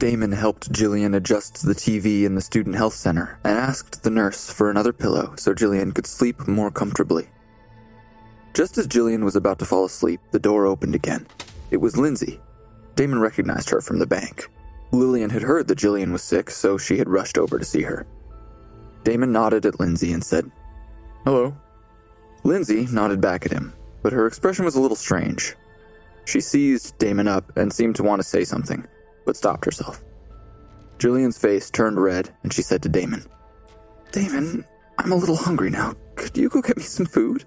Damon helped Jillian adjust the TV in the student health center and asked the nurse for another pillow so Jillian could sleep more comfortably. Just as Jillian was about to fall asleep, the door opened again. It was Lindsay. Damon recognized her from the bank. Lillian had heard that Jillian was sick, so she had rushed over to see her. Damon nodded at Lindsay and said, Hello. Lindsay nodded back at him, but her expression was a little strange. She seized Damon up and seemed to want to say something, but stopped herself. Jillian's face turned red, and she said to Damon, Damon, I'm a little hungry now. Could you go get me some food?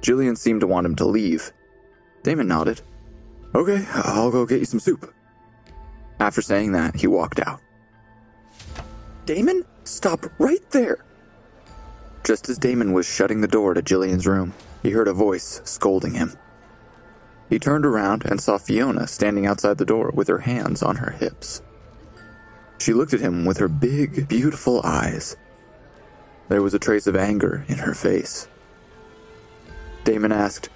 Jillian seemed to want him to leave. Damon nodded. Okay, I'll go get you some soup. After saying that, he walked out. Damon, stop right there! Just as Damon was shutting the door to Jillian's room, he heard a voice scolding him. He turned around and saw Fiona standing outside the door with her hands on her hips. She looked at him with her big, beautiful eyes. There was a trace of anger in her face. Damon asked,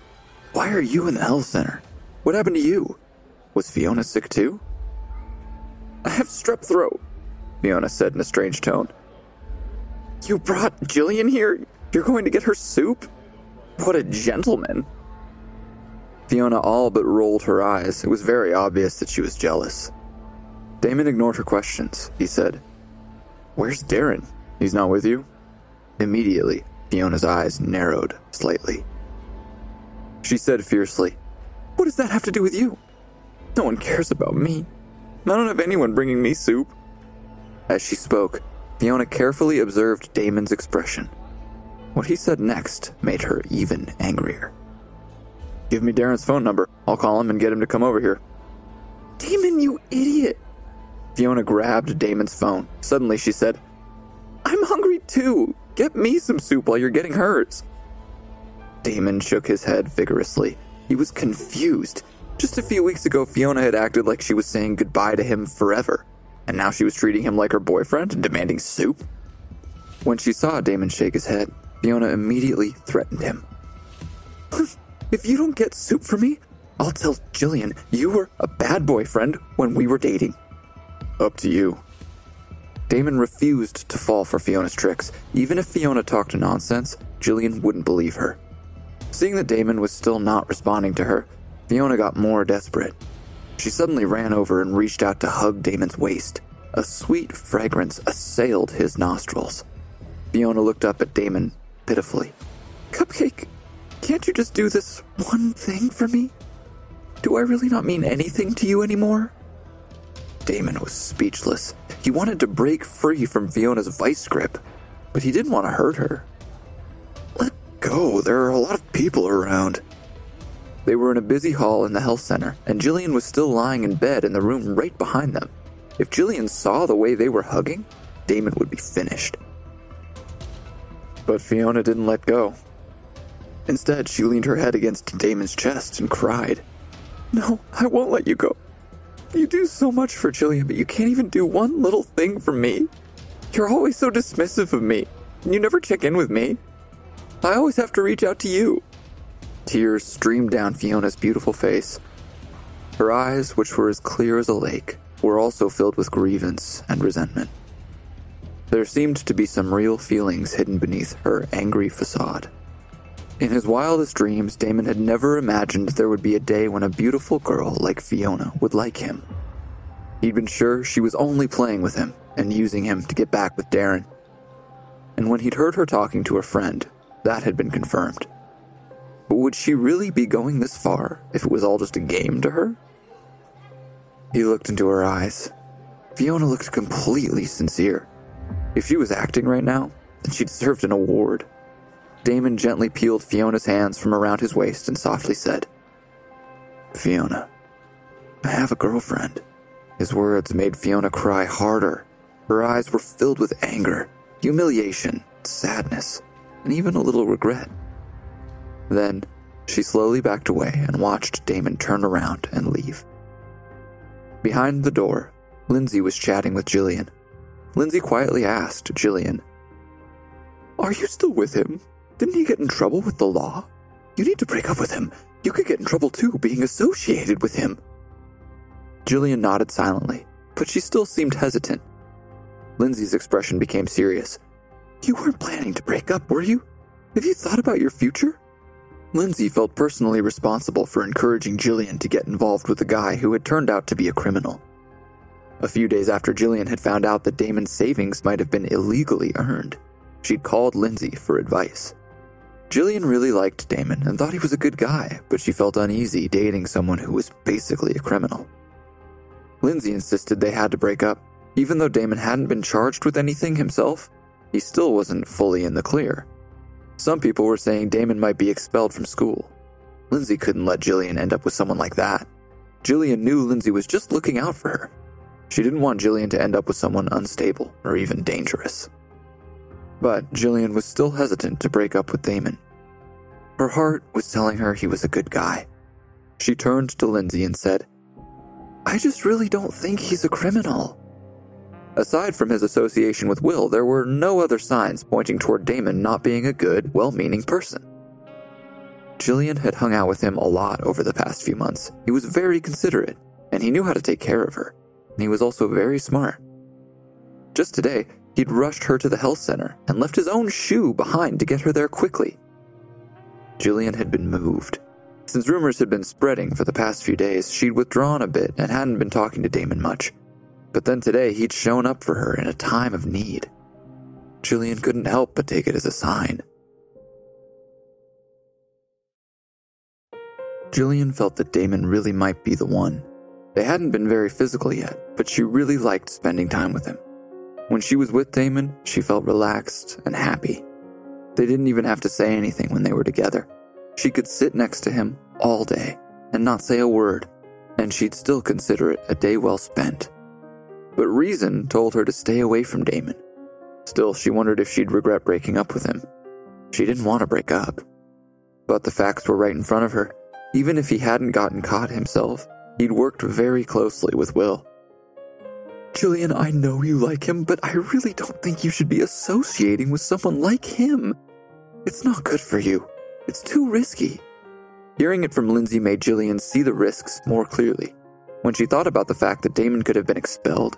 Why are you in the health center? What happened to you? Was Fiona sick too? I have strep throat, Fiona said in a strange tone. You brought Jillian here? You're going to get her soup? What a gentleman. Fiona all but rolled her eyes. It was very obvious that she was jealous. Damon ignored her questions. He said, Where's Darren? He's not with you? Immediately, Fiona's eyes narrowed slightly. She said fiercely, What does that have to do with you? No one cares about me. I don't have anyone bringing me soup. As she spoke, Fiona carefully observed Damon's expression. What he said next made her even angrier. Give me Darren's phone number. I'll call him and get him to come over here. Damon, you idiot! Fiona grabbed Damon's phone. Suddenly she said, I'm hungry too. Get me some soup while you're getting hers. Damon shook his head vigorously. He was confused. Just a few weeks ago, Fiona had acted like she was saying goodbye to him forever, and now she was treating him like her boyfriend and demanding soup. When she saw Damon shake his head, Fiona immediately threatened him. if you don't get soup for me, I'll tell Jillian you were a bad boyfriend when we were dating. Up to you. Damon refused to fall for Fiona's tricks. Even if Fiona talked nonsense, Jillian wouldn't believe her. Seeing that Damon was still not responding to her, Fiona got more desperate. She suddenly ran over and reached out to hug Damon's waist. A sweet fragrance assailed his nostrils. Fiona looked up at Damon pitifully. Cupcake, can't you just do this one thing for me? Do I really not mean anything to you anymore? Damon was speechless. He wanted to break free from Fiona's vice grip, but he didn't want to hurt her Let go. There are a lot of people around. They were in a busy hall in the health center, and Jillian was still lying in bed in the room right behind them. If Jillian saw the way they were hugging, Damon would be finished. But Fiona didn't let go. Instead, she leaned her head against Damon's chest and cried, No, I won't let you go. You do so much for Jillian, but you can't even do one little thing for me. You're always so dismissive of me, and you never check in with me. I always have to reach out to you. Tears streamed down Fiona's beautiful face. Her eyes, which were as clear as a lake, were also filled with grievance and resentment. There seemed to be some real feelings hidden beneath her angry facade. In his wildest dreams, Damon had never imagined there would be a day when a beautiful girl like Fiona would like him. He'd been sure she was only playing with him and using him to get back with Darren. And when he'd heard her talking to a friend, that had been confirmed. But would she really be going this far if it was all just a game to her? He looked into her eyes. Fiona looked completely sincere. If she was acting right now, then she deserved an award. Damon gently peeled Fiona's hands from around his waist and softly said, Fiona, I have a girlfriend. His words made Fiona cry harder. Her eyes were filled with anger, humiliation, sadness and even a little regret. Then she slowly backed away and watched Damon turn around and leave. Behind the door, Lindsay was chatting with Jillian. Lindsay quietly asked Jillian, Are you still with him? Didn't he get in trouble with the law? You need to break up with him. You could get in trouble too being associated with him. Jillian nodded silently, but she still seemed hesitant. Lindsay's expression became serious. You weren't planning to break up, were you? Have you thought about your future? Lindsay felt personally responsible for encouraging Jillian to get involved with a guy who had turned out to be a criminal. A few days after Jillian had found out that Damon's savings might have been illegally earned, she'd called Lindsay for advice. Jillian really liked Damon and thought he was a good guy, but she felt uneasy dating someone who was basically a criminal. Lindsay insisted they had to break up. Even though Damon hadn't been charged with anything himself, he still wasn't fully in the clear. Some people were saying Damon might be expelled from school. Lindsay couldn't let Jillian end up with someone like that. Jillian knew Lindsay was just looking out for her. She didn't want Jillian to end up with someone unstable or even dangerous. But Jillian was still hesitant to break up with Damon. Her heart was telling her he was a good guy. She turned to Lindsay and said, I just really don't think he's a criminal. Aside from his association with Will, there were no other signs pointing toward Damon not being a good, well meaning person. Jillian had hung out with him a lot over the past few months. He was very considerate, and he knew how to take care of her. And he was also very smart. Just today, he'd rushed her to the health center and left his own shoe behind to get her there quickly. Jillian had been moved. Since rumors had been spreading for the past few days, she'd withdrawn a bit and hadn't been talking to Damon much. But then today, he'd shown up for her in a time of need. Jillian couldn't help but take it as a sign. Jillian felt that Damon really might be the one. They hadn't been very physical yet, but she really liked spending time with him. When she was with Damon, she felt relaxed and happy. They didn't even have to say anything when they were together. She could sit next to him all day and not say a word, and she'd still consider it a day well spent but reason told her to stay away from Damon. Still, she wondered if she'd regret breaking up with him. She didn't want to break up. But the facts were right in front of her. Even if he hadn't gotten caught himself, he'd worked very closely with Will. Jillian, I know you like him, but I really don't think you should be associating with someone like him. It's not good for you. It's too risky. Hearing it from Lindsay made Jillian see the risks more clearly. When she thought about the fact that Damon could have been expelled,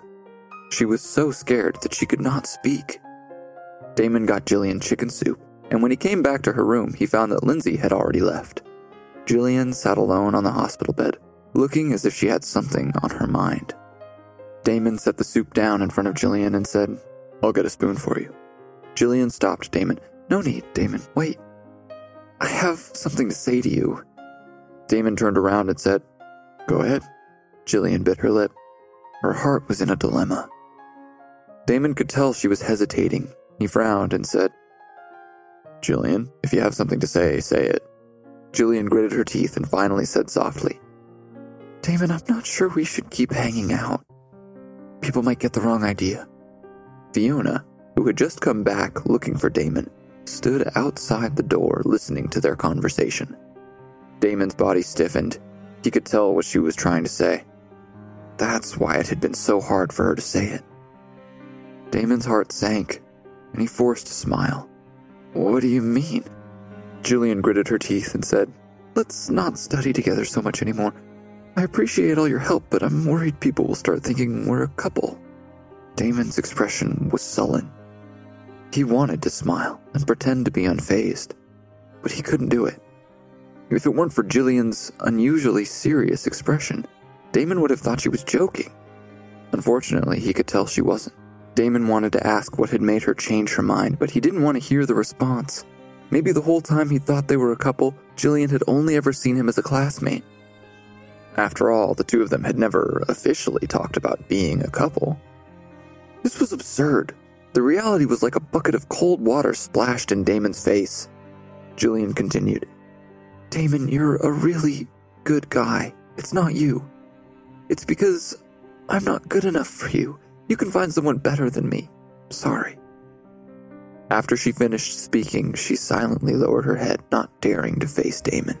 she was so scared that she could not speak. Damon got Jillian chicken soup, and when he came back to her room, he found that Lindsay had already left. Jillian sat alone on the hospital bed, looking as if she had something on her mind. Damon set the soup down in front of Jillian and said, I'll get a spoon for you. Jillian stopped Damon. No need, Damon, wait. I have something to say to you. Damon turned around and said, Go ahead. Jillian bit her lip. Her heart was in a dilemma. Damon could tell she was hesitating. He frowned and said, Jillian, if you have something to say, say it. Jillian gritted her teeth and finally said softly, Damon, I'm not sure we should keep hanging out. People might get the wrong idea. Fiona, who had just come back looking for Damon, stood outside the door listening to their conversation. Damon's body stiffened. He could tell what she was trying to say. That's why it had been so hard for her to say it. Damon's heart sank, and he forced a smile. What do you mean? Jillian gritted her teeth and said, Let's not study together so much anymore. I appreciate all your help, but I'm worried people will start thinking we're a couple. Damon's expression was sullen. He wanted to smile and pretend to be unfazed, but he couldn't do it. If it weren't for Jillian's unusually serious expression, Damon would have thought she was joking. Unfortunately, he could tell she wasn't. Damon wanted to ask what had made her change her mind, but he didn't want to hear the response. Maybe the whole time he thought they were a couple, Jillian had only ever seen him as a classmate. After all, the two of them had never officially talked about being a couple. This was absurd. The reality was like a bucket of cold water splashed in Damon's face. Julian continued, Damon, you're a really good guy. It's not you. It's because I'm not good enough for you. You can find someone better than me. Sorry. After she finished speaking, she silently lowered her head, not daring to face Damon.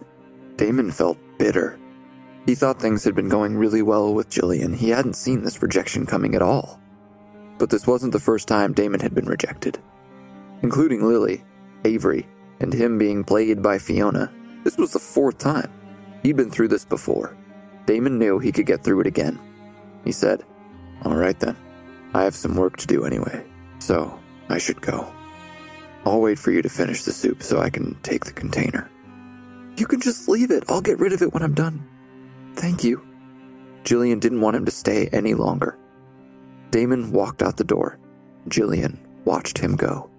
Damon felt bitter. He thought things had been going really well with Jillian. He hadn't seen this rejection coming at all. But this wasn't the first time Damon had been rejected. Including Lily, Avery, and him being played by Fiona, this was the fourth time. He'd been through this before. Damon knew he could get through it again. He said, All right then. I have some work to do anyway, so I should go. I'll wait for you to finish the soup so I can take the container. You can just leave it. I'll get rid of it when I'm done. Thank you. Jillian didn't want him to stay any longer. Damon walked out the door. Jillian watched him go.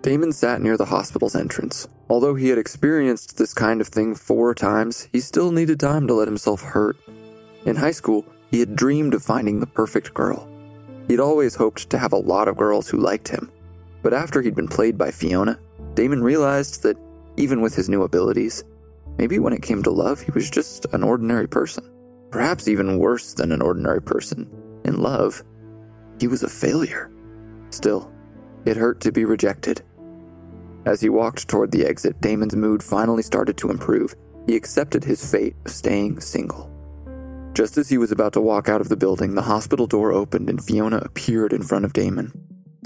Damon sat near the hospital's entrance. Although he had experienced this kind of thing four times, he still needed time to let himself hurt. In high school, he had dreamed of finding the perfect girl. He'd always hoped to have a lot of girls who liked him. But after he'd been played by Fiona, Damon realized that even with his new abilities, maybe when it came to love, he was just an ordinary person. Perhaps even worse than an ordinary person. In love, he was a failure. Still, it hurt to be rejected. As he walked toward the exit, Damon's mood finally started to improve. He accepted his fate of staying single. Just as he was about to walk out of the building, the hospital door opened and Fiona appeared in front of Damon.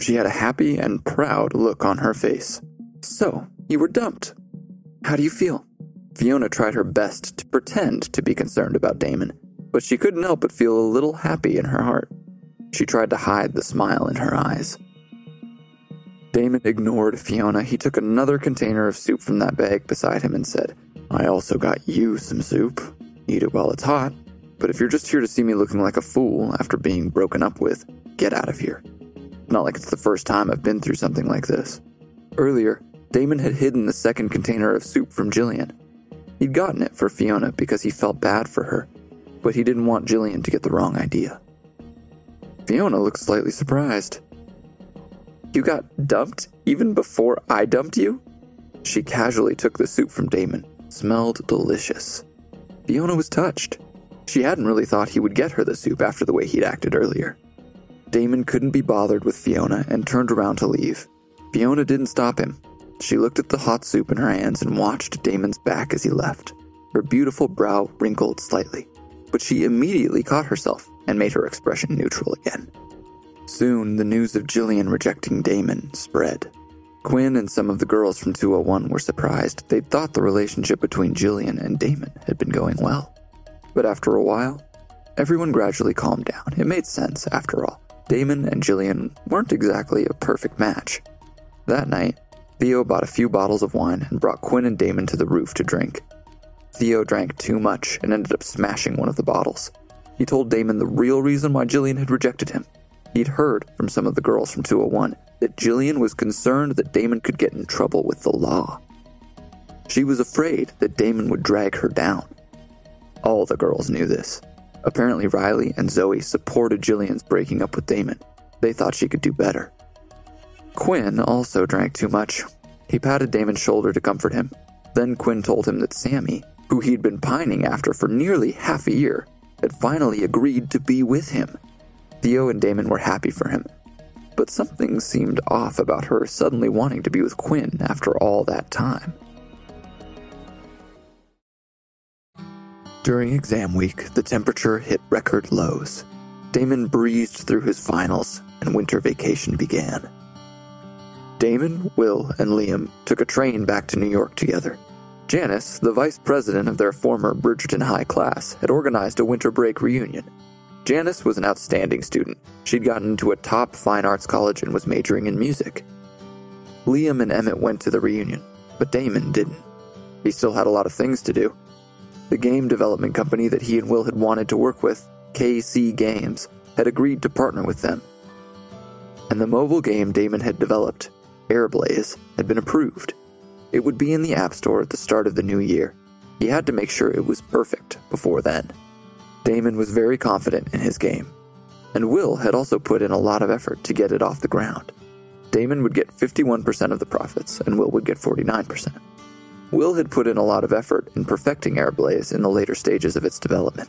She had a happy and proud look on her face. So, you were dumped. How do you feel? Fiona tried her best to pretend to be concerned about Damon, but she couldn't help but feel a little happy in her heart. She tried to hide the smile in her eyes. Damon ignored Fiona. He took another container of soup from that bag beside him and said, I also got you some soup. Eat it while it's hot. But if you're just here to see me looking like a fool after being broken up with, get out of here. Not like it's the first time I've been through something like this. Earlier, Damon had hidden the second container of soup from Jillian. He'd gotten it for Fiona because he felt bad for her, but he didn't want Jillian to get the wrong idea. Fiona looked slightly surprised. You got dumped even before I dumped you? She casually took the soup from Damon. Smelled delicious. Fiona was touched. She hadn't really thought he would get her the soup after the way he'd acted earlier. Damon couldn't be bothered with Fiona and turned around to leave. Fiona didn't stop him. She looked at the hot soup in her hands and watched Damon's back as he left. Her beautiful brow wrinkled slightly, but she immediately caught herself and made her expression neutral again. Soon, the news of Jillian rejecting Damon spread. Quinn and some of the girls from 201 were surprised. They'd thought the relationship between Jillian and Damon had been going well. But after a while, everyone gradually calmed down. It made sense, after all. Damon and Jillian weren't exactly a perfect match. That night, Theo bought a few bottles of wine and brought Quinn and Damon to the roof to drink. Theo drank too much and ended up smashing one of the bottles. He told Damon the real reason why Jillian had rejected him He'd heard from some of the girls from 201 that Jillian was concerned that Damon could get in trouble with the law. She was afraid that Damon would drag her down. All the girls knew this. Apparently, Riley and Zoe supported Jillian's breaking up with Damon. They thought she could do better. Quinn also drank too much. He patted Damon's shoulder to comfort him. Then Quinn told him that Sammy, who he'd been pining after for nearly half a year, had finally agreed to be with him. Theo and Damon were happy for him, but something seemed off about her suddenly wanting to be with Quinn after all that time. During exam week, the temperature hit record lows. Damon breezed through his finals, and winter vacation began. Damon, Will, and Liam took a train back to New York together. Janice, the vice president of their former Bridgerton High class, had organized a winter break reunion Janice was an outstanding student. She'd gotten into a top fine arts college and was majoring in music. Liam and Emmett went to the reunion, but Damon didn't. He still had a lot of things to do. The game development company that he and Will had wanted to work with, KC Games, had agreed to partner with them. And the mobile game Damon had developed, Airblaze, had been approved. It would be in the App Store at the start of the new year. He had to make sure it was perfect before then. Damon was very confident in his game, and Will had also put in a lot of effort to get it off the ground. Damon would get 51% of the profits, and Will would get 49%. Will had put in a lot of effort in perfecting Airblaze in the later stages of its development.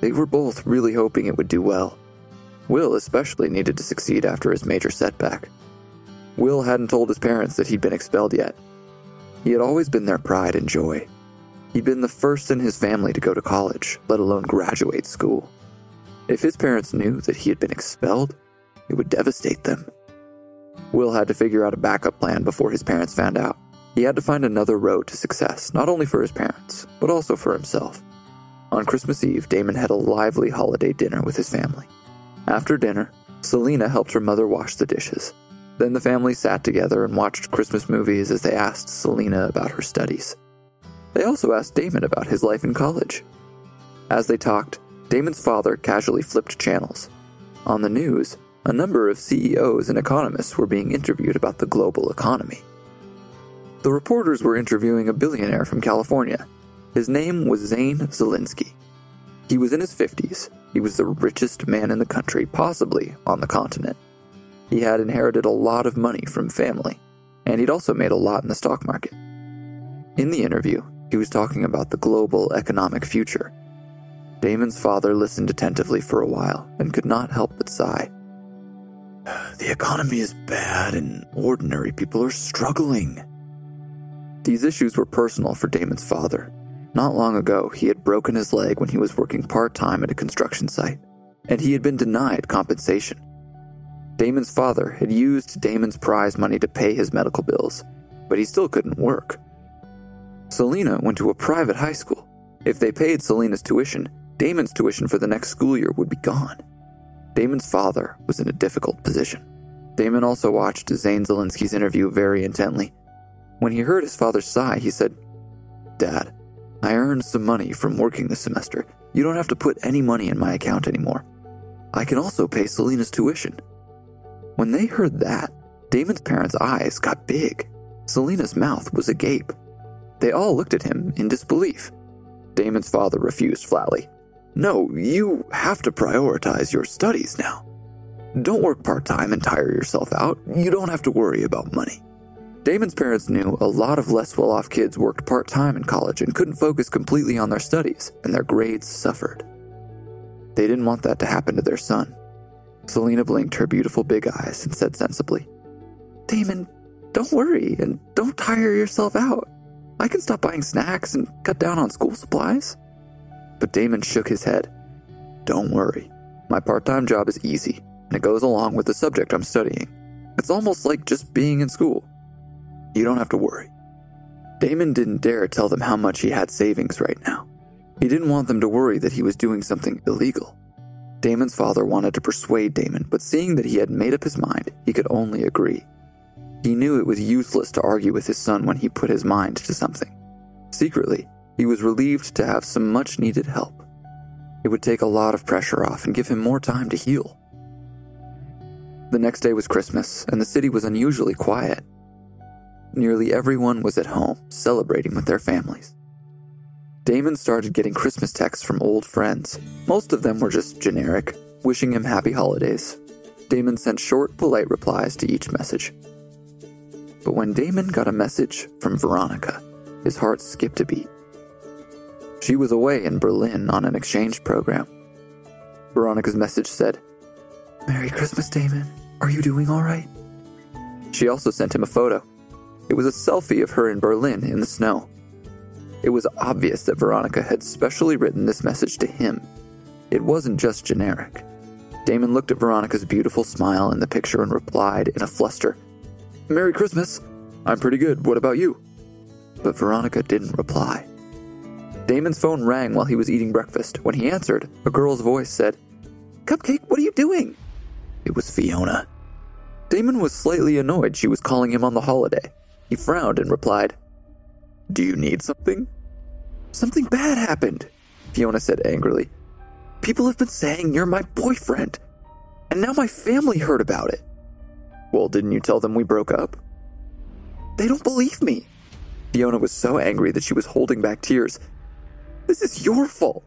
They were both really hoping it would do well. Will especially needed to succeed after his major setback. Will hadn't told his parents that he'd been expelled yet. He had always been their pride and joy, He'd been the first in his family to go to college, let alone graduate school. If his parents knew that he had been expelled, it would devastate them. Will had to figure out a backup plan before his parents found out. He had to find another road to success, not only for his parents, but also for himself. On Christmas Eve, Damon had a lively holiday dinner with his family. After dinner, Selena helped her mother wash the dishes. Then the family sat together and watched Christmas movies as they asked Selena about her studies. They also asked Damon about his life in college. As they talked, Damon's father casually flipped channels. On the news, a number of CEOs and economists were being interviewed about the global economy. The reporters were interviewing a billionaire from California. His name was Zane Zelinsky. He was in his 50s. He was the richest man in the country, possibly on the continent. He had inherited a lot of money from family, and he'd also made a lot in the stock market. In the interview, he was talking about the global economic future. Damon's father listened attentively for a while and could not help but sigh. The economy is bad and ordinary people are struggling. These issues were personal for Damon's father. Not long ago, he had broken his leg when he was working part time at a construction site, and he had been denied compensation. Damon's father had used Damon's prize money to pay his medical bills, but he still couldn't work. Selena went to a private high school. If they paid Selena's tuition, Damon's tuition for the next school year would be gone. Damon's father was in a difficult position. Damon also watched Zane Zelinsky's interview very intently. When he heard his father sigh, he said, Dad, I earned some money from working this semester. You don't have to put any money in my account anymore. I can also pay Selena's tuition. When they heard that, Damon's parents' eyes got big. Selena's mouth was agape. They all looked at him in disbelief. Damon's father refused flatly. No, you have to prioritize your studies now. Don't work part time and tire yourself out. You don't have to worry about money. Damon's parents knew a lot of less well off kids worked part time in college and couldn't focus completely on their studies, and their grades suffered. They didn't want that to happen to their son. Selena blinked her beautiful big eyes and said sensibly, Damon, don't worry and don't tire yourself out. I can stop buying snacks and cut down on school supplies. But Damon shook his head. Don't worry. My part time job is easy, and it goes along with the subject I'm studying. It's almost like just being in school. You don't have to worry. Damon didn't dare tell them how much he had savings right now. He didn't want them to worry that he was doing something illegal. Damon's father wanted to persuade Damon, but seeing that he had made up his mind, he could only agree. He knew it was useless to argue with his son when he put his mind to something. Secretly, he was relieved to have some much needed help. It would take a lot of pressure off and give him more time to heal. The next day was Christmas, and the city was unusually quiet. Nearly everyone was at home, celebrating with their families. Damon started getting Christmas texts from old friends. Most of them were just generic, wishing him happy holidays. Damon sent short, polite replies to each message. But when Damon got a message from Veronica, his heart skipped a beat. She was away in Berlin on an exchange program. Veronica's message said, Merry Christmas, Damon. Are you doing all right? She also sent him a photo. It was a selfie of her in Berlin in the snow. It was obvious that Veronica had specially written this message to him. It wasn't just generic. Damon looked at Veronica's beautiful smile in the picture and replied in a fluster, Merry Christmas. I'm pretty good. What about you? But Veronica didn't reply. Damon's phone rang while he was eating breakfast. When he answered, a girl's voice said, Cupcake, what are you doing? It was Fiona. Damon was slightly annoyed she was calling him on the holiday. He frowned and replied, Do you need something? Something bad happened, Fiona said angrily. People have been saying you're my boyfriend, and now my family heard about it. Well, didn't you tell them we broke up? They don't believe me. Fiona was so angry that she was holding back tears. This is your fault.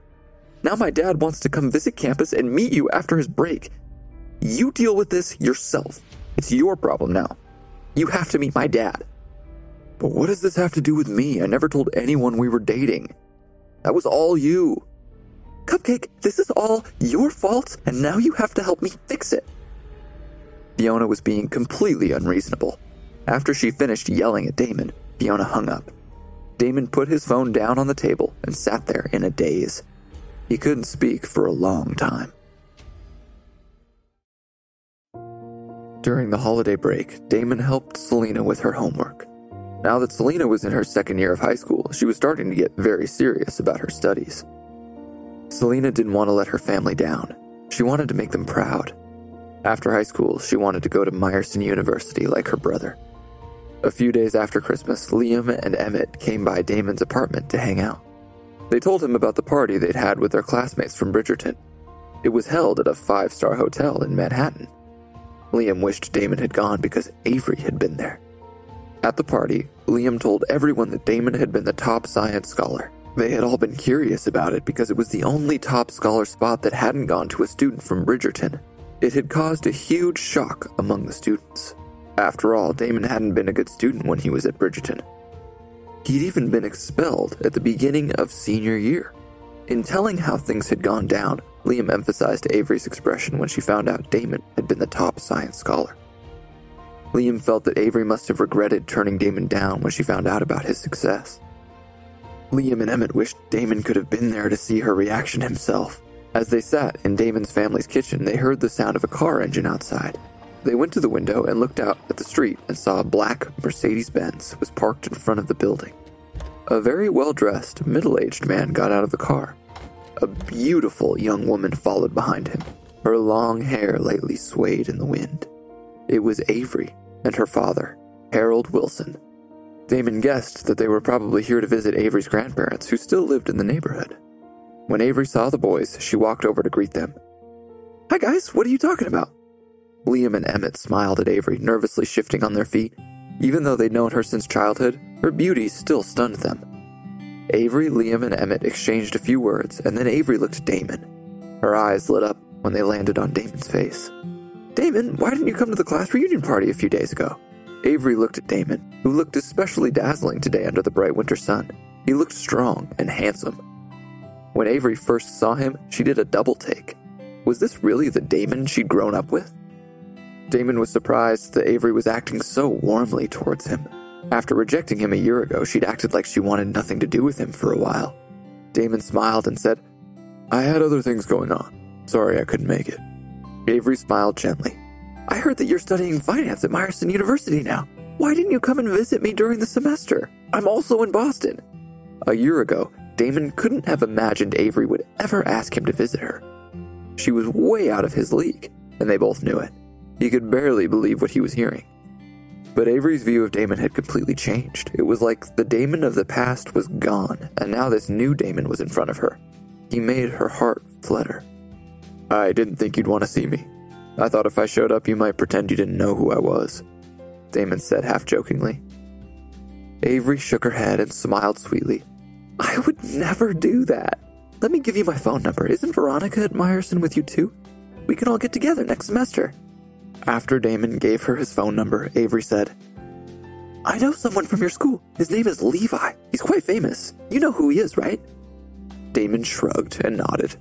Now my dad wants to come visit campus and meet you after his break. You deal with this yourself. It's your problem now. You have to meet my dad. But what does this have to do with me? I never told anyone we were dating. That was all you. Cupcake, this is all your fault, and now you have to help me fix it. Fiona was being completely unreasonable. After she finished yelling at Damon, Fiona hung up. Damon put his phone down on the table and sat there in a daze. He couldn't speak for a long time. During the holiday break, Damon helped Selena with her homework. Now that Selena was in her second year of high school, she was starting to get very serious about her studies. Selena didn't want to let her family down. She wanted to make them proud. After high school, she wanted to go to Meyerson University like her brother. A few days after Christmas, Liam and Emmett came by Damon's apartment to hang out. They told him about the party they'd had with their classmates from Bridgerton. It was held at a five star hotel in Manhattan. Liam wished Damon had gone because Avery had been there. At the party, Liam told everyone that Damon had been the top science scholar. They had all been curious about it because it was the only top scholar spot that hadn't gone to a student from Bridgerton. It had caused a huge shock among the students. After all, Damon hadn't been a good student when he was at Bridgerton. He'd even been expelled at the beginning of senior year. In telling how things had gone down, Liam emphasized Avery's expression when she found out Damon had been the top science scholar. Liam felt that Avery must have regretted turning Damon down when she found out about his success. Liam and Emmett wished Damon could have been there to see her reaction himself. As they sat in Damon's family's kitchen, they heard the sound of a car engine outside. They went to the window and looked out at the street and saw a black Mercedes Benz was parked in front of the building. A very well dressed, middle aged man got out of the car. A beautiful young woman followed behind him. Her long hair lightly swayed in the wind. It was Avery and her father, Harold Wilson. Damon guessed that they were probably here to visit Avery's grandparents, who still lived in the neighborhood. When Avery saw the boys, she walked over to greet them. Hi, guys, what are you talking about? Liam and Emmett smiled at Avery, nervously shifting on their feet. Even though they'd known her since childhood, her beauty still stunned them. Avery, Liam, and Emmett exchanged a few words, and then Avery looked at Damon. Her eyes lit up when they landed on Damon's face. Damon, why didn't you come to the class reunion party a few days ago? Avery looked at Damon, who looked especially dazzling today under the bright winter sun. He looked strong and handsome. When Avery first saw him, she did a double take. Was this really the Damon she'd grown up with? Damon was surprised that Avery was acting so warmly towards him. After rejecting him a year ago, she'd acted like she wanted nothing to do with him for a while. Damon smiled and said, I had other things going on. Sorry I couldn't make it. Avery smiled gently. I heard that you're studying finance at Meyerson University now. Why didn't you come and visit me during the semester? I'm also in Boston. A year ago, Damon couldn't have imagined Avery would ever ask him to visit her. She was way out of his league, and they both knew it. He could barely believe what he was hearing. But Avery's view of Damon had completely changed. It was like the Damon of the past was gone, and now this new Damon was in front of her. He made her heart flutter. I didn't think you'd want to see me. I thought if I showed up, you might pretend you didn't know who I was. Damon said half jokingly. Avery shook her head and smiled sweetly. I would never do that. Let me give you my phone number. Isn't Veronica at Meyerson with you too? We can all get together next semester. After Damon gave her his phone number, Avery said, I know someone from your school. His name is Levi. He's quite famous. You know who he is, right? Damon shrugged and nodded.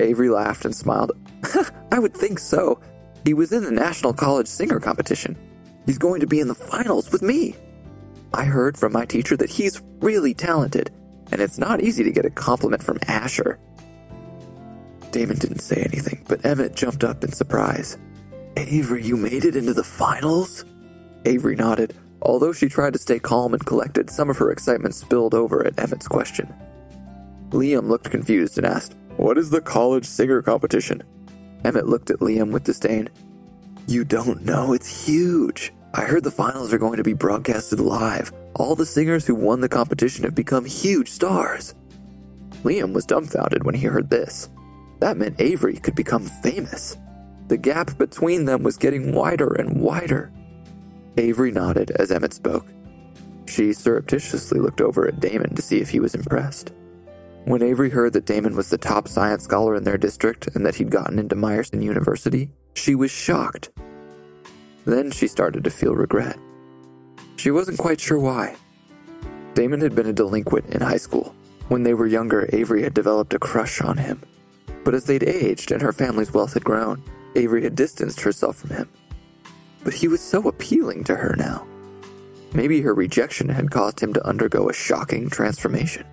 Avery laughed and smiled. I would think so. He was in the National College Singer Competition. He's going to be in the finals with me. I heard from my teacher that he's really talented, and it's not easy to get a compliment from Asher. Damon didn't say anything, but Emmett jumped up in surprise. Avery, you made it into the finals? Avery nodded. Although she tried to stay calm and collected, some of her excitement spilled over at Emmett's question. Liam looked confused and asked, What is the college singer competition? Emmett looked at Liam with disdain. You don't know, it's huge. I heard the finals are going to be broadcasted live. All the singers who won the competition have become huge stars. Liam was dumbfounded when he heard this. That meant Avery could become famous. The gap between them was getting wider and wider. Avery nodded as Emmett spoke. She surreptitiously looked over at Damon to see if he was impressed. When Avery heard that Damon was the top science scholar in their district and that he'd gotten into Meyerson University, she was shocked. Then she started to feel regret. She wasn't quite sure why. Damon had been a delinquent in high school. When they were younger, Avery had developed a crush on him. But as they'd aged and her family's wealth had grown, Avery had distanced herself from him. But he was so appealing to her now. Maybe her rejection had caused him to undergo a shocking transformation.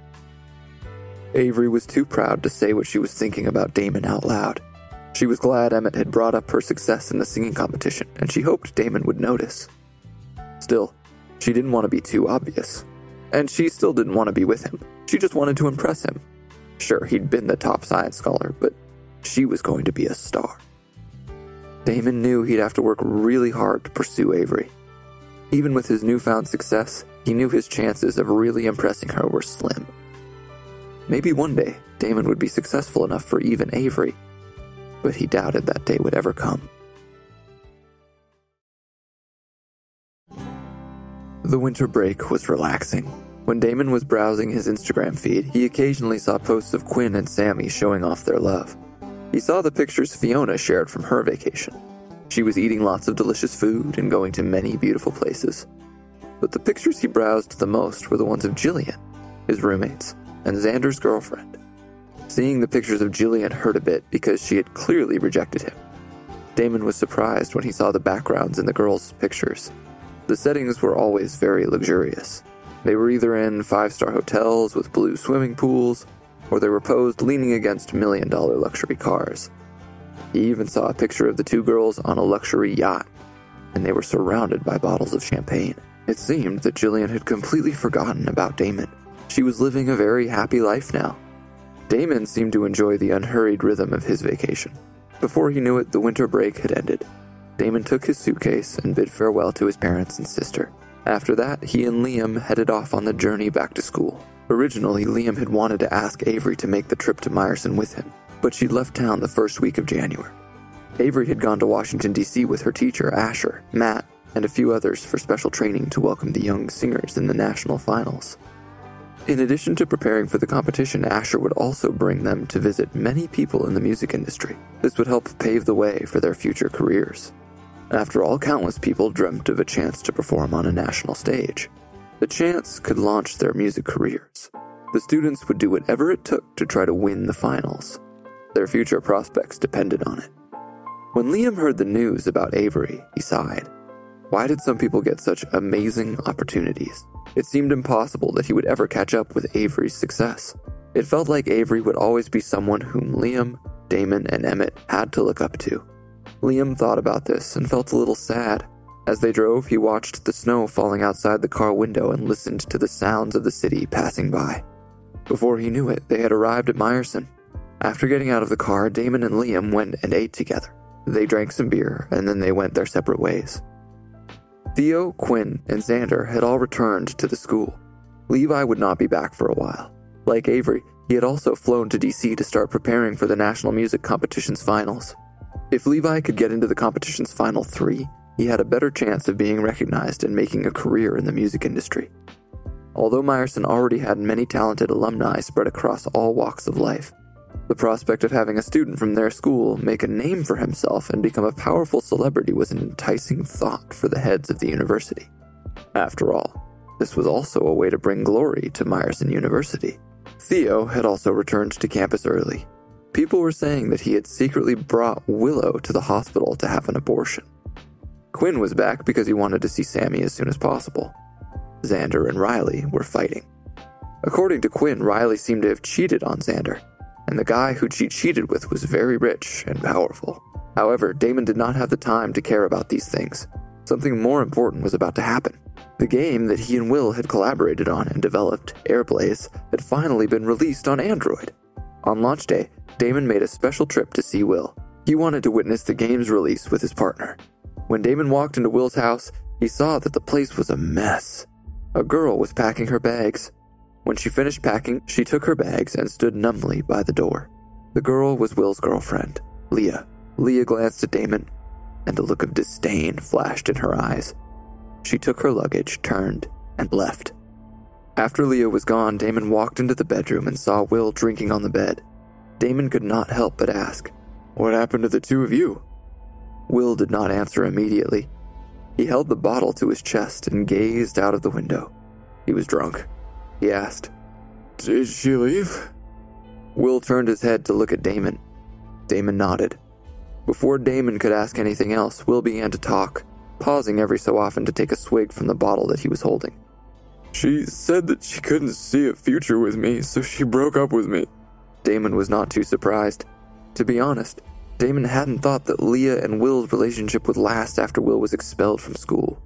Avery was too proud to say what she was thinking about Damon out loud. She was glad Emmett had brought up her success in the singing competition, and she hoped Damon would notice. Still, she didn't want to be too obvious. And she still didn't want to be with him. She just wanted to impress him. Sure, he'd been the top science scholar, but she was going to be a star. Damon knew he'd have to work really hard to pursue Avery. Even with his newfound success, he knew his chances of really impressing her were slim. Maybe one day Damon would be successful enough for even Avery, but he doubted that day would ever come. The winter break was relaxing. When Damon was browsing his Instagram feed, he occasionally saw posts of Quinn and Sammy showing off their love. He saw the pictures Fiona shared from her vacation. She was eating lots of delicious food and going to many beautiful places. But the pictures he browsed the most were the ones of Jillian, his roommates, and Xander's girlfriend. Seeing the pictures of Jillian hurt a bit because she had clearly rejected him. Damon was surprised when he saw the backgrounds in the girls' pictures. The settings were always very luxurious. They were either in five star hotels with blue swimming pools, or they were posed leaning against million dollar luxury cars. He even saw a picture of the two girls on a luxury yacht, and they were surrounded by bottles of champagne. It seemed that Jillian had completely forgotten about Damon. She was living a very happy life now. Damon seemed to enjoy the unhurried rhythm of his vacation. Before he knew it, the winter break had ended. Damon took his suitcase and bid farewell to his parents and sister. After that, he and Liam headed off on the journey back to school. Originally, Liam had wanted to ask Avery to make the trip to Meyerson with him, but she'd left town the first week of January. Avery had gone to Washington, D.C. with her teacher, Asher, Matt, and a few others for special training to welcome the young singers in the national finals. In addition to preparing for the competition, Asher would also bring them to visit many people in the music industry. This would help pave the way for their future careers. After all, countless people dreamt of a chance to perform on a national stage. The chance could launch their music careers. The students would do whatever it took to try to win the finals. Their future prospects depended on it. When Liam heard the news about Avery, he sighed. Why did some people get such amazing opportunities? It seemed impossible that he would ever catch up with Avery's success. It felt like Avery would always be someone whom Liam, Damon, and Emmett had to look up to. Liam thought about this and felt a little sad. As they drove, he watched the snow falling outside the car window and listened to the sounds of the city passing by. Before he knew it, they had arrived at Meyerson. After getting out of the car, Damon and Liam went and ate together. They drank some beer, and then they went their separate ways. Theo, Quinn, and Xander had all returned to the school. Levi would not be back for a while. Like Avery, he had also flown to DC to start preparing for the National Music Competition's finals. If Levi could get into the competition's final three, he had a better chance of being recognized and making a career in the music industry. Although Meyerson already had many talented alumni spread across all walks of life, the prospect of having a student from their school make a name for himself and become a powerful celebrity was an enticing thought for the heads of the university. After all, this was also a way to bring glory to Meyerson University. Theo had also returned to campus early. People were saying that he had secretly brought Willow to the hospital to have an abortion. Quinn was back because he wanted to see Sammy as soon as possible. Xander and Riley were fighting. According to Quinn, Riley seemed to have cheated on Xander, and the guy who she cheated with was very rich and powerful. However, Damon did not have the time to care about these things. Something more important was about to happen. The game that he and Will had collaborated on and developed, Airblaze, had finally been released on Android. On launch day, Damon made a special trip to see Will. He wanted to witness the game's release with his partner. When Damon walked into Will's house, he saw that the place was a mess. A girl was packing her bags. When she finished packing, she took her bags and stood numbly by the door. The girl was Will's girlfriend, Leah. Leah glanced at Damon, and a look of disdain flashed in her eyes. She took her luggage, turned, and left. After Leah was gone, Damon walked into the bedroom and saw Will drinking on the bed. Damon could not help but ask, What happened to the two of you? Will did not answer immediately. He held the bottle to his chest and gazed out of the window. He was drunk. He asked, Did she leave? Will turned his head to look at Damon. Damon nodded. Before Damon could ask anything else, Will began to talk, pausing every so often to take a swig from the bottle that he was holding. She said that she couldn't see a future with me, so she broke up with me. Damon was not too surprised. To be honest, Damon hadn't thought that Leah and Will's relationship would last after Will was expelled from school.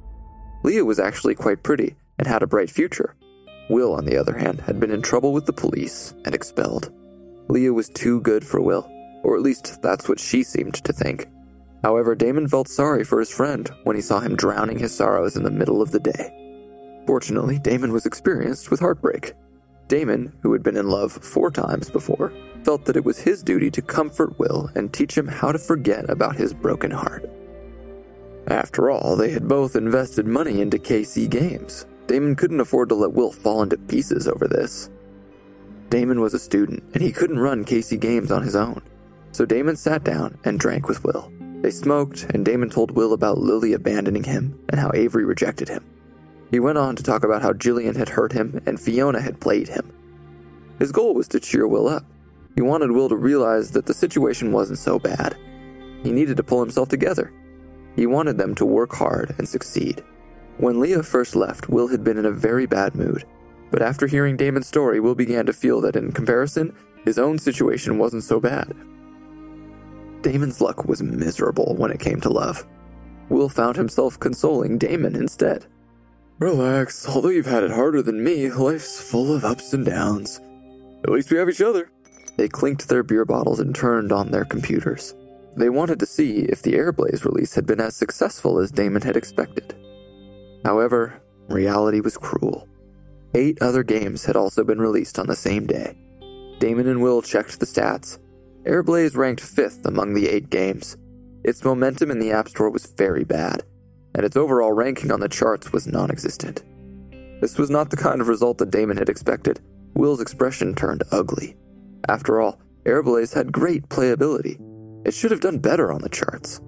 Leah was actually quite pretty and had a bright future, Will, on the other hand, had been in trouble with the police and expelled. Leah was too good for Will, or at least that's what she seemed to think. However, Damon felt sorry for his friend when he saw him drowning his sorrows in the middle of the day. Fortunately, Damon was experienced with heartbreak. Damon, who had been in love four times before, felt that it was his duty to comfort Will and teach him how to forget about his broken heart. After all, they had both invested money into KC Games. Damon couldn't afford to let Will fall into pieces over this. Damon was a student, and he couldn't run KC Games on his own. So Damon sat down and drank with Will. They smoked, and Damon told Will about Lily abandoning him and how Avery rejected him. He went on to talk about how Jillian had hurt him and Fiona had played him. His goal was to cheer Will up. He wanted Will to realize that the situation wasn't so bad. He needed to pull himself together. He wanted them to work hard and succeed. When Leah first left, Will had been in a very bad mood. But after hearing Damon's story, Will began to feel that in comparison, his own situation wasn't so bad. Damon's luck was miserable when it came to love. Will found himself consoling Damon instead. Relax, although you've had it harder than me, life's full of ups and downs. At least we have each other. They clinked their beer bottles and turned on their computers. They wanted to see if the Airblaze release had been as successful as Damon had expected. However, reality was cruel. Eight other games had also been released on the same day. Damon and Will checked the stats. Airblaze ranked fifth among the eight games. Its momentum in the App Store was very bad, and its overall ranking on the charts was non existent. This was not the kind of result that Damon had expected. Will's expression turned ugly. After all, Airblaze had great playability. It should have done better on the charts.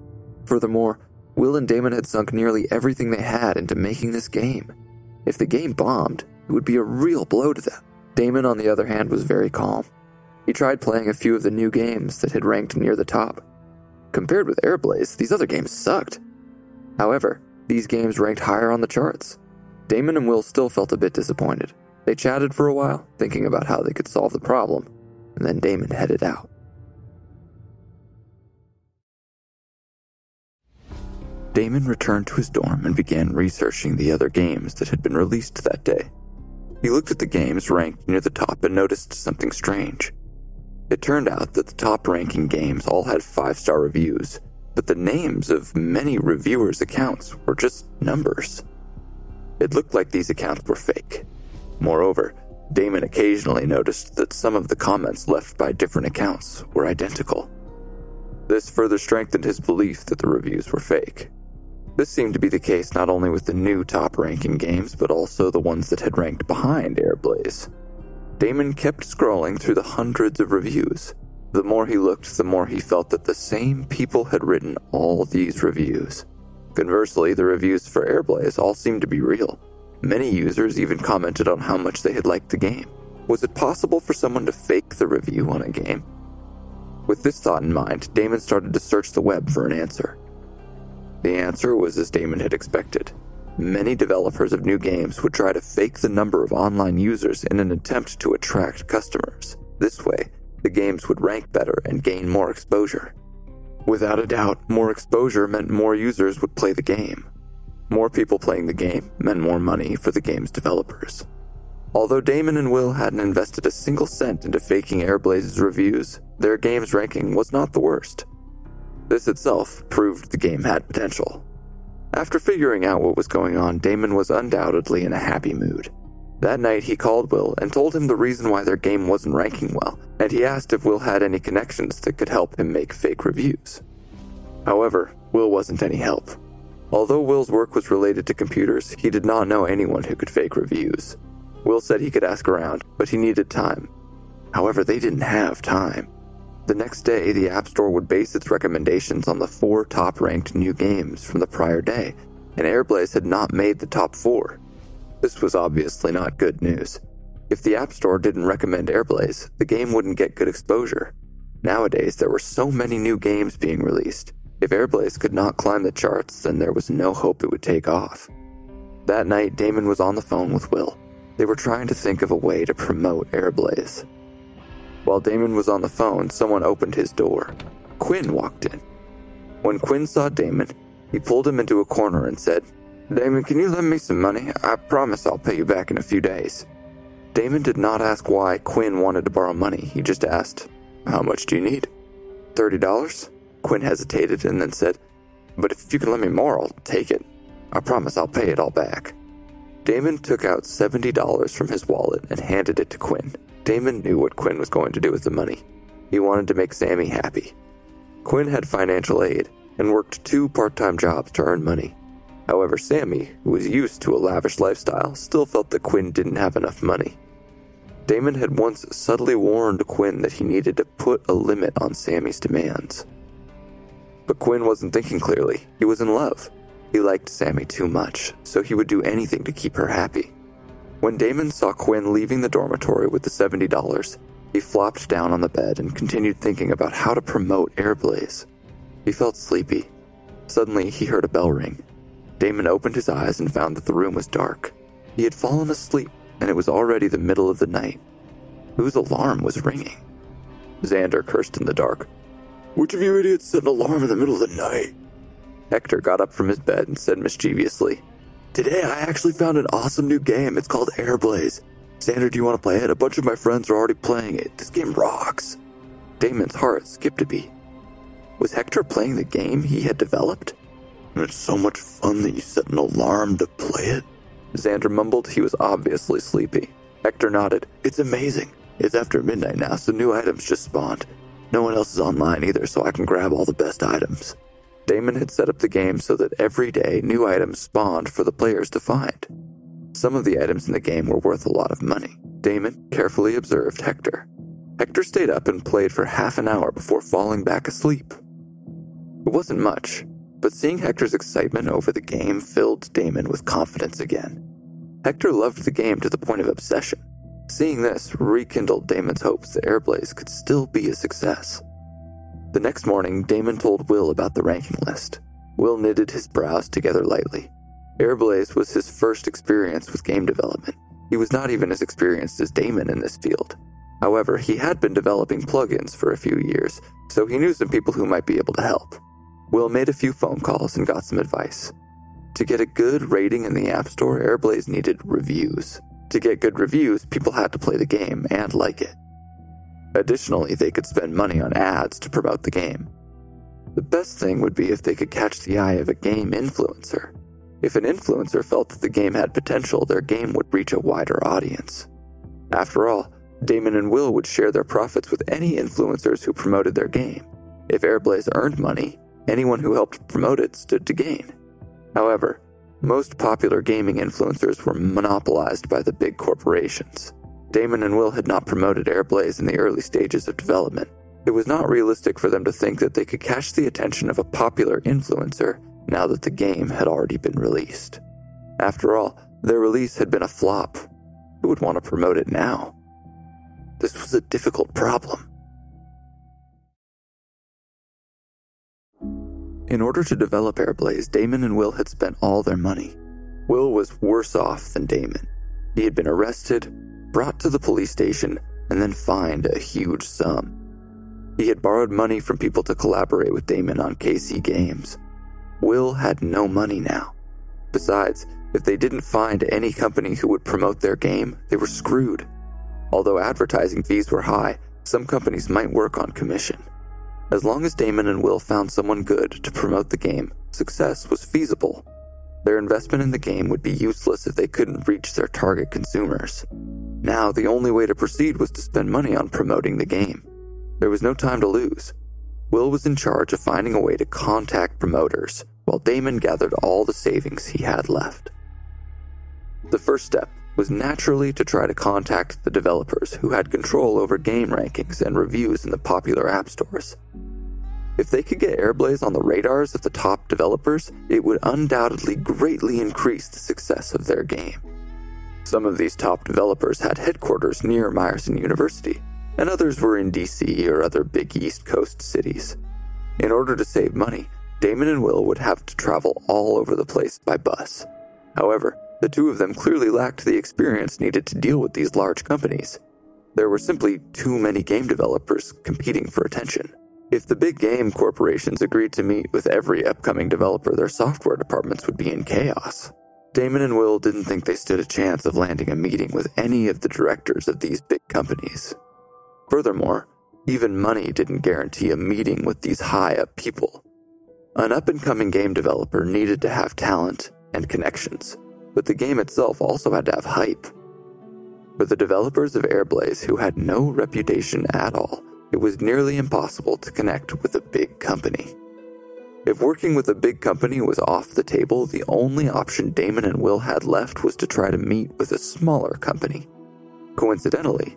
Furthermore, Will and Damon had sunk nearly everything they had into making this game. If the game bombed, it would be a real blow to them. Damon, on the other hand, was very calm. He tried playing a few of the new games that had ranked near the top. Compared with Airblaze, these other games sucked. However, these games ranked higher on the charts. Damon and Will still felt a bit disappointed. They chatted for a while, thinking about how they could solve the problem, and then Damon headed out. Damon returned to his dorm and began researching the other games that had been released that day. He looked at the games ranked near the top and noticed something strange. It turned out that the top ranking games all had five star reviews, but the names of many reviewers' accounts were just numbers. It looked like these accounts were fake. Moreover, Damon occasionally noticed that some of the comments left by different accounts were identical. This further strengthened his belief that the reviews were fake. This seemed to be the case not only with the new top ranking games, but also the ones that had ranked behind Airblaze. Damon kept scrolling through the hundreds of reviews. The more he looked, the more he felt that the same people had written all these reviews. Conversely, the reviews for Airblaze all seemed to be real. Many users even commented on how much they had liked the game. Was it possible for someone to fake the review on a game? With this thought in mind, Damon started to search the web for an answer. The answer was as Damon had expected. Many developers of new games would try to fake the number of online users in an attempt to attract customers. This way, the games would rank better and gain more exposure. Without a doubt, more exposure meant more users would play the game. More people playing the game meant more money for the game's developers. Although Damon and Will hadn't invested a single cent into faking Airblaze's reviews, their game's ranking was not the worst. This itself proved the game had potential. After figuring out what was going on, Damon was undoubtedly in a happy mood. That night, he called Will and told him the reason why their game wasn't ranking well, and he asked if Will had any connections that could help him make fake reviews. However, Will wasn't any help. Although Will's work was related to computers, he did not know anyone who could fake reviews. Will said he could ask around, but he needed time. However, they didn't have time. The next day, the App Store would base its recommendations on the four top ranked new games from the prior day, and Airblaze had not made the top four. This was obviously not good news. If the App Store didn't recommend Airblaze, the game wouldn't get good exposure. Nowadays, there were so many new games being released. If Airblaze could not climb the charts, then there was no hope it would take off. That night, Damon was on the phone with Will. They were trying to think of a way to promote Airblaze. While Damon was on the phone, someone opened his door. Quinn walked in. When Quinn saw Damon, he pulled him into a corner and said, Damon, can you lend me some money? I promise I'll pay you back in a few days. Damon did not ask why Quinn wanted to borrow money. He just asked, How much do you need? $30? Quinn hesitated and then said, But if you can lend me more, I'll take it. I promise I'll pay it all back. Damon took out $70 from his wallet and handed it to Quinn. Damon knew what Quinn was going to do with the money. He wanted to make Sammy happy. Quinn had financial aid and worked two part time jobs to earn money. However, Sammy, who was used to a lavish lifestyle, still felt that Quinn didn't have enough money. Damon had once subtly warned Quinn that he needed to put a limit on Sammy's demands. But Quinn wasn't thinking clearly. He was in love. He liked Sammy too much, so he would do anything to keep her happy. When Damon saw Quinn leaving the dormitory with the $70, he flopped down on the bed and continued thinking about how to promote Airblaze. He felt sleepy. Suddenly, he heard a bell ring. Damon opened his eyes and found that the room was dark. He had fallen asleep, and it was already the middle of the night. Whose alarm was ringing? Xander cursed in the dark. Which of you idiots set an alarm in the middle of the night? Hector got up from his bed and said mischievously, Today I actually found an awesome new game. It's called Airblaze. Xander, do you want to play it? A bunch of my friends are already playing it. This game rocks. Damon's heart skipped a beat. Was Hector playing the game he had developed? It's so much fun that you set an alarm to play it. Xander mumbled he was obviously sleepy. Hector nodded. It's amazing. It's after midnight now, so new items just spawned. No one else is online either, so I can grab all the best items. Damon had set up the game so that every day new items spawned for the players to find. Some of the items in the game were worth a lot of money. Damon carefully observed Hector. Hector stayed up and played for half an hour before falling back asleep. It wasn't much, but seeing Hector's excitement over the game filled Damon with confidence again. Hector loved the game to the point of obsession. Seeing this rekindled Damon's hopes that Airblaze could still be a success. The next morning, Damon told Will about the ranking list. Will knitted his brows together lightly. Airblaze was his first experience with game development. He was not even as experienced as Damon in this field. However, he had been developing plugins for a few years, so he knew some people who might be able to help. Will made a few phone calls and got some advice. To get a good rating in the App Store, Airblaze needed reviews. To get good reviews, people had to play the game and like it. Additionally, they could spend money on ads to promote the game. The best thing would be if they could catch the eye of a game influencer. If an influencer felt that the game had potential, their game would reach a wider audience. After all, Damon and Will would share their profits with any influencers who promoted their game. If Airblaze earned money, anyone who helped promote it stood to gain. However, most popular gaming influencers were monopolized by the big corporations. Damon and Will had not promoted Airblaze in the early stages of development. It was not realistic for them to think that they could catch the attention of a popular influencer now that the game had already been released. After all, their release had been a flop. Who would want to promote it now? This was a difficult problem. In order to develop Airblaze, Damon and Will had spent all their money. Will was worse off than Damon. He had been arrested, brought to the police station, and then fined a huge sum. He had borrowed money from people to collaborate with Damon on KC Games. Will had no money now. Besides, if they didn't find any company who would promote their game, they were screwed. Although advertising fees were high, some companies might work on commission. As long as Damon and Will found someone good to promote the game, success was feasible. Their investment in the game would be useless if they couldn't reach their target consumers. Now, the only way to proceed was to spend money on promoting the game. There was no time to lose. Will was in charge of finding a way to contact promoters, while Damon gathered all the savings he had left. The first step was naturally to try to contact the developers who had control over game rankings and reviews in the popular app stores. If they could get Airblaze on the radars of the top developers, it would undoubtedly greatly increase the success of their game. Some of these top developers had headquarters near Meyerson University, and others were in DC or other big East Coast cities. In order to save money, Damon and Will would have to travel all over the place by bus. However, the two of them clearly lacked the experience needed to deal with these large companies. There were simply too many game developers competing for attention. If the big game corporations agreed to meet with every upcoming developer, their software departments would be in chaos. Damon and Will didn't think they stood a chance of landing a meeting with any of the directors of these big companies. Furthermore, even money didn't guarantee a meeting with these high up people. An up and coming game developer needed to have talent and connections, but the game itself also had to have hype. For the developers of Airblaze, who had no reputation at all, it was nearly impossible to connect with a big company. If working with a big company was off the table, the only option Damon and Will had left was to try to meet with a smaller company. Coincidentally,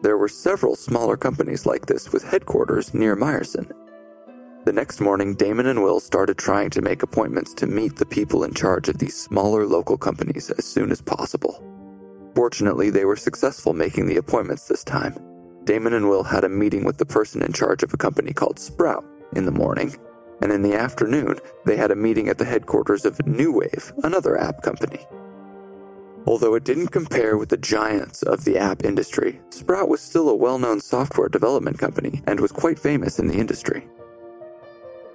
there were several smaller companies like this with headquarters near Meyerson. The next morning, Damon and Will started trying to make appointments to meet the people in charge of these smaller local companies as soon as possible. Fortunately, they were successful making the appointments this time. Damon and Will had a meeting with the person in charge of a company called Sprout in the morning and in the afternoon, they had a meeting at the headquarters of New Wave, another app company. Although it didn't compare with the giants of the app industry, Sprout was still a well known software development company and was quite famous in the industry.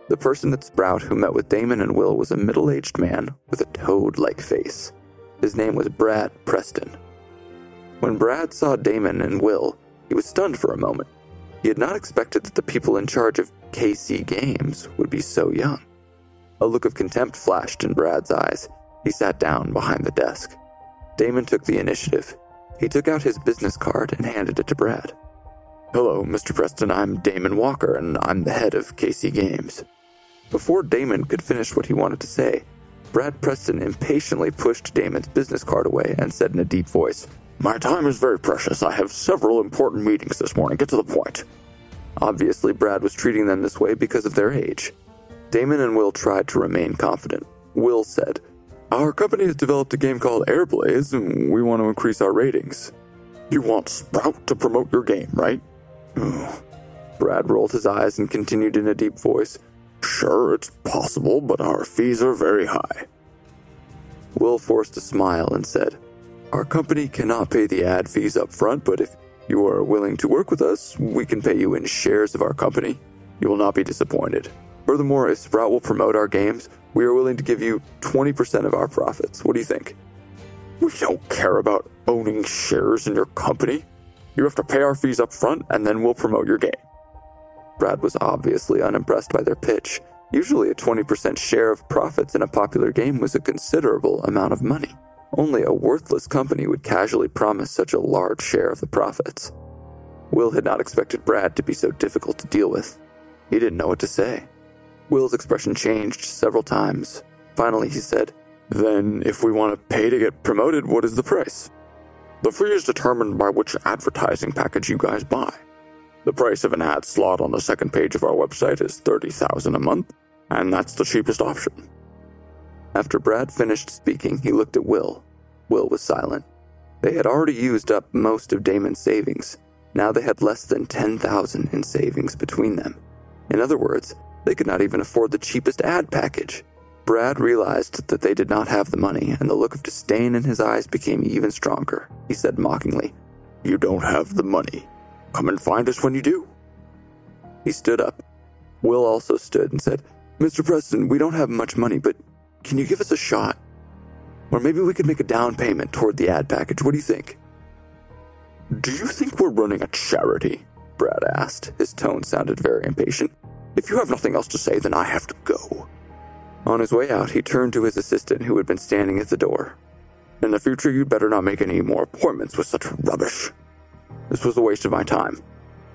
The person at Sprout who met with Damon and Will was a middle aged man with a toad like face. His name was Brad Preston. When Brad saw Damon and Will, he was stunned for a moment. He had not expected that the people in charge of KC Games would be so young. A look of contempt flashed in Brad's eyes. He sat down behind the desk. Damon took the initiative. He took out his business card and handed it to Brad. Hello, Mr. Preston. I'm Damon Walker, and I'm the head of KC Games. Before Damon could finish what he wanted to say, Brad Preston impatiently pushed Damon's business card away and said in a deep voice, my time is very precious. I have several important meetings this morning. Get to the point. Obviously, Brad was treating them this way because of their age. Damon and Will tried to remain confident. Will said, Our company has developed a game called Airblaze, and we want to increase our ratings. You want Sprout to promote your game, right? Brad rolled his eyes and continued in a deep voice. Sure, it's possible, but our fees are very high. Will forced a smile and said, our company cannot pay the ad fees up front, but if you are willing to work with us, we can pay you in shares of our company. You will not be disappointed. Furthermore, if Sprout will promote our games, we are willing to give you 20% of our profits. What do you think? We don't care about owning shares in your company. You have to pay our fees up front, and then we'll promote your game. Brad was obviously unimpressed by their pitch. Usually, a 20% share of profits in a popular game was a considerable amount of money. Only a worthless company would casually promise such a large share of the profits. Will had not expected Brad to be so difficult to deal with. He didn't know what to say. Will's expression changed several times. Finally, he said, Then, if we want to pay to get promoted, what is the price? The fee is determined by which advertising package you guys buy. The price of an ad slot on the second page of our website is 30000 a month, and that's the cheapest option. After Brad finished speaking, he looked at Will. Will was silent. They had already used up most of Damon's savings. Now they had less than 10,000 in savings between them. In other words, they could not even afford the cheapest ad package. Brad realized that they did not have the money, and the look of disdain in his eyes became even stronger. He said mockingly, You don't have the money. Come and find us when you do. He stood up. Will also stood and said, Mr. Preston, we don't have much money, but can you give us a shot? Or maybe we could make a down payment toward the ad package. What do you think? Do you think we're running a charity? Brad asked. His tone sounded very impatient. If you have nothing else to say, then I have to go. On his way out, he turned to his assistant who had been standing at the door. In the future, you'd better not make any more appointments with such rubbish. This was a waste of my time.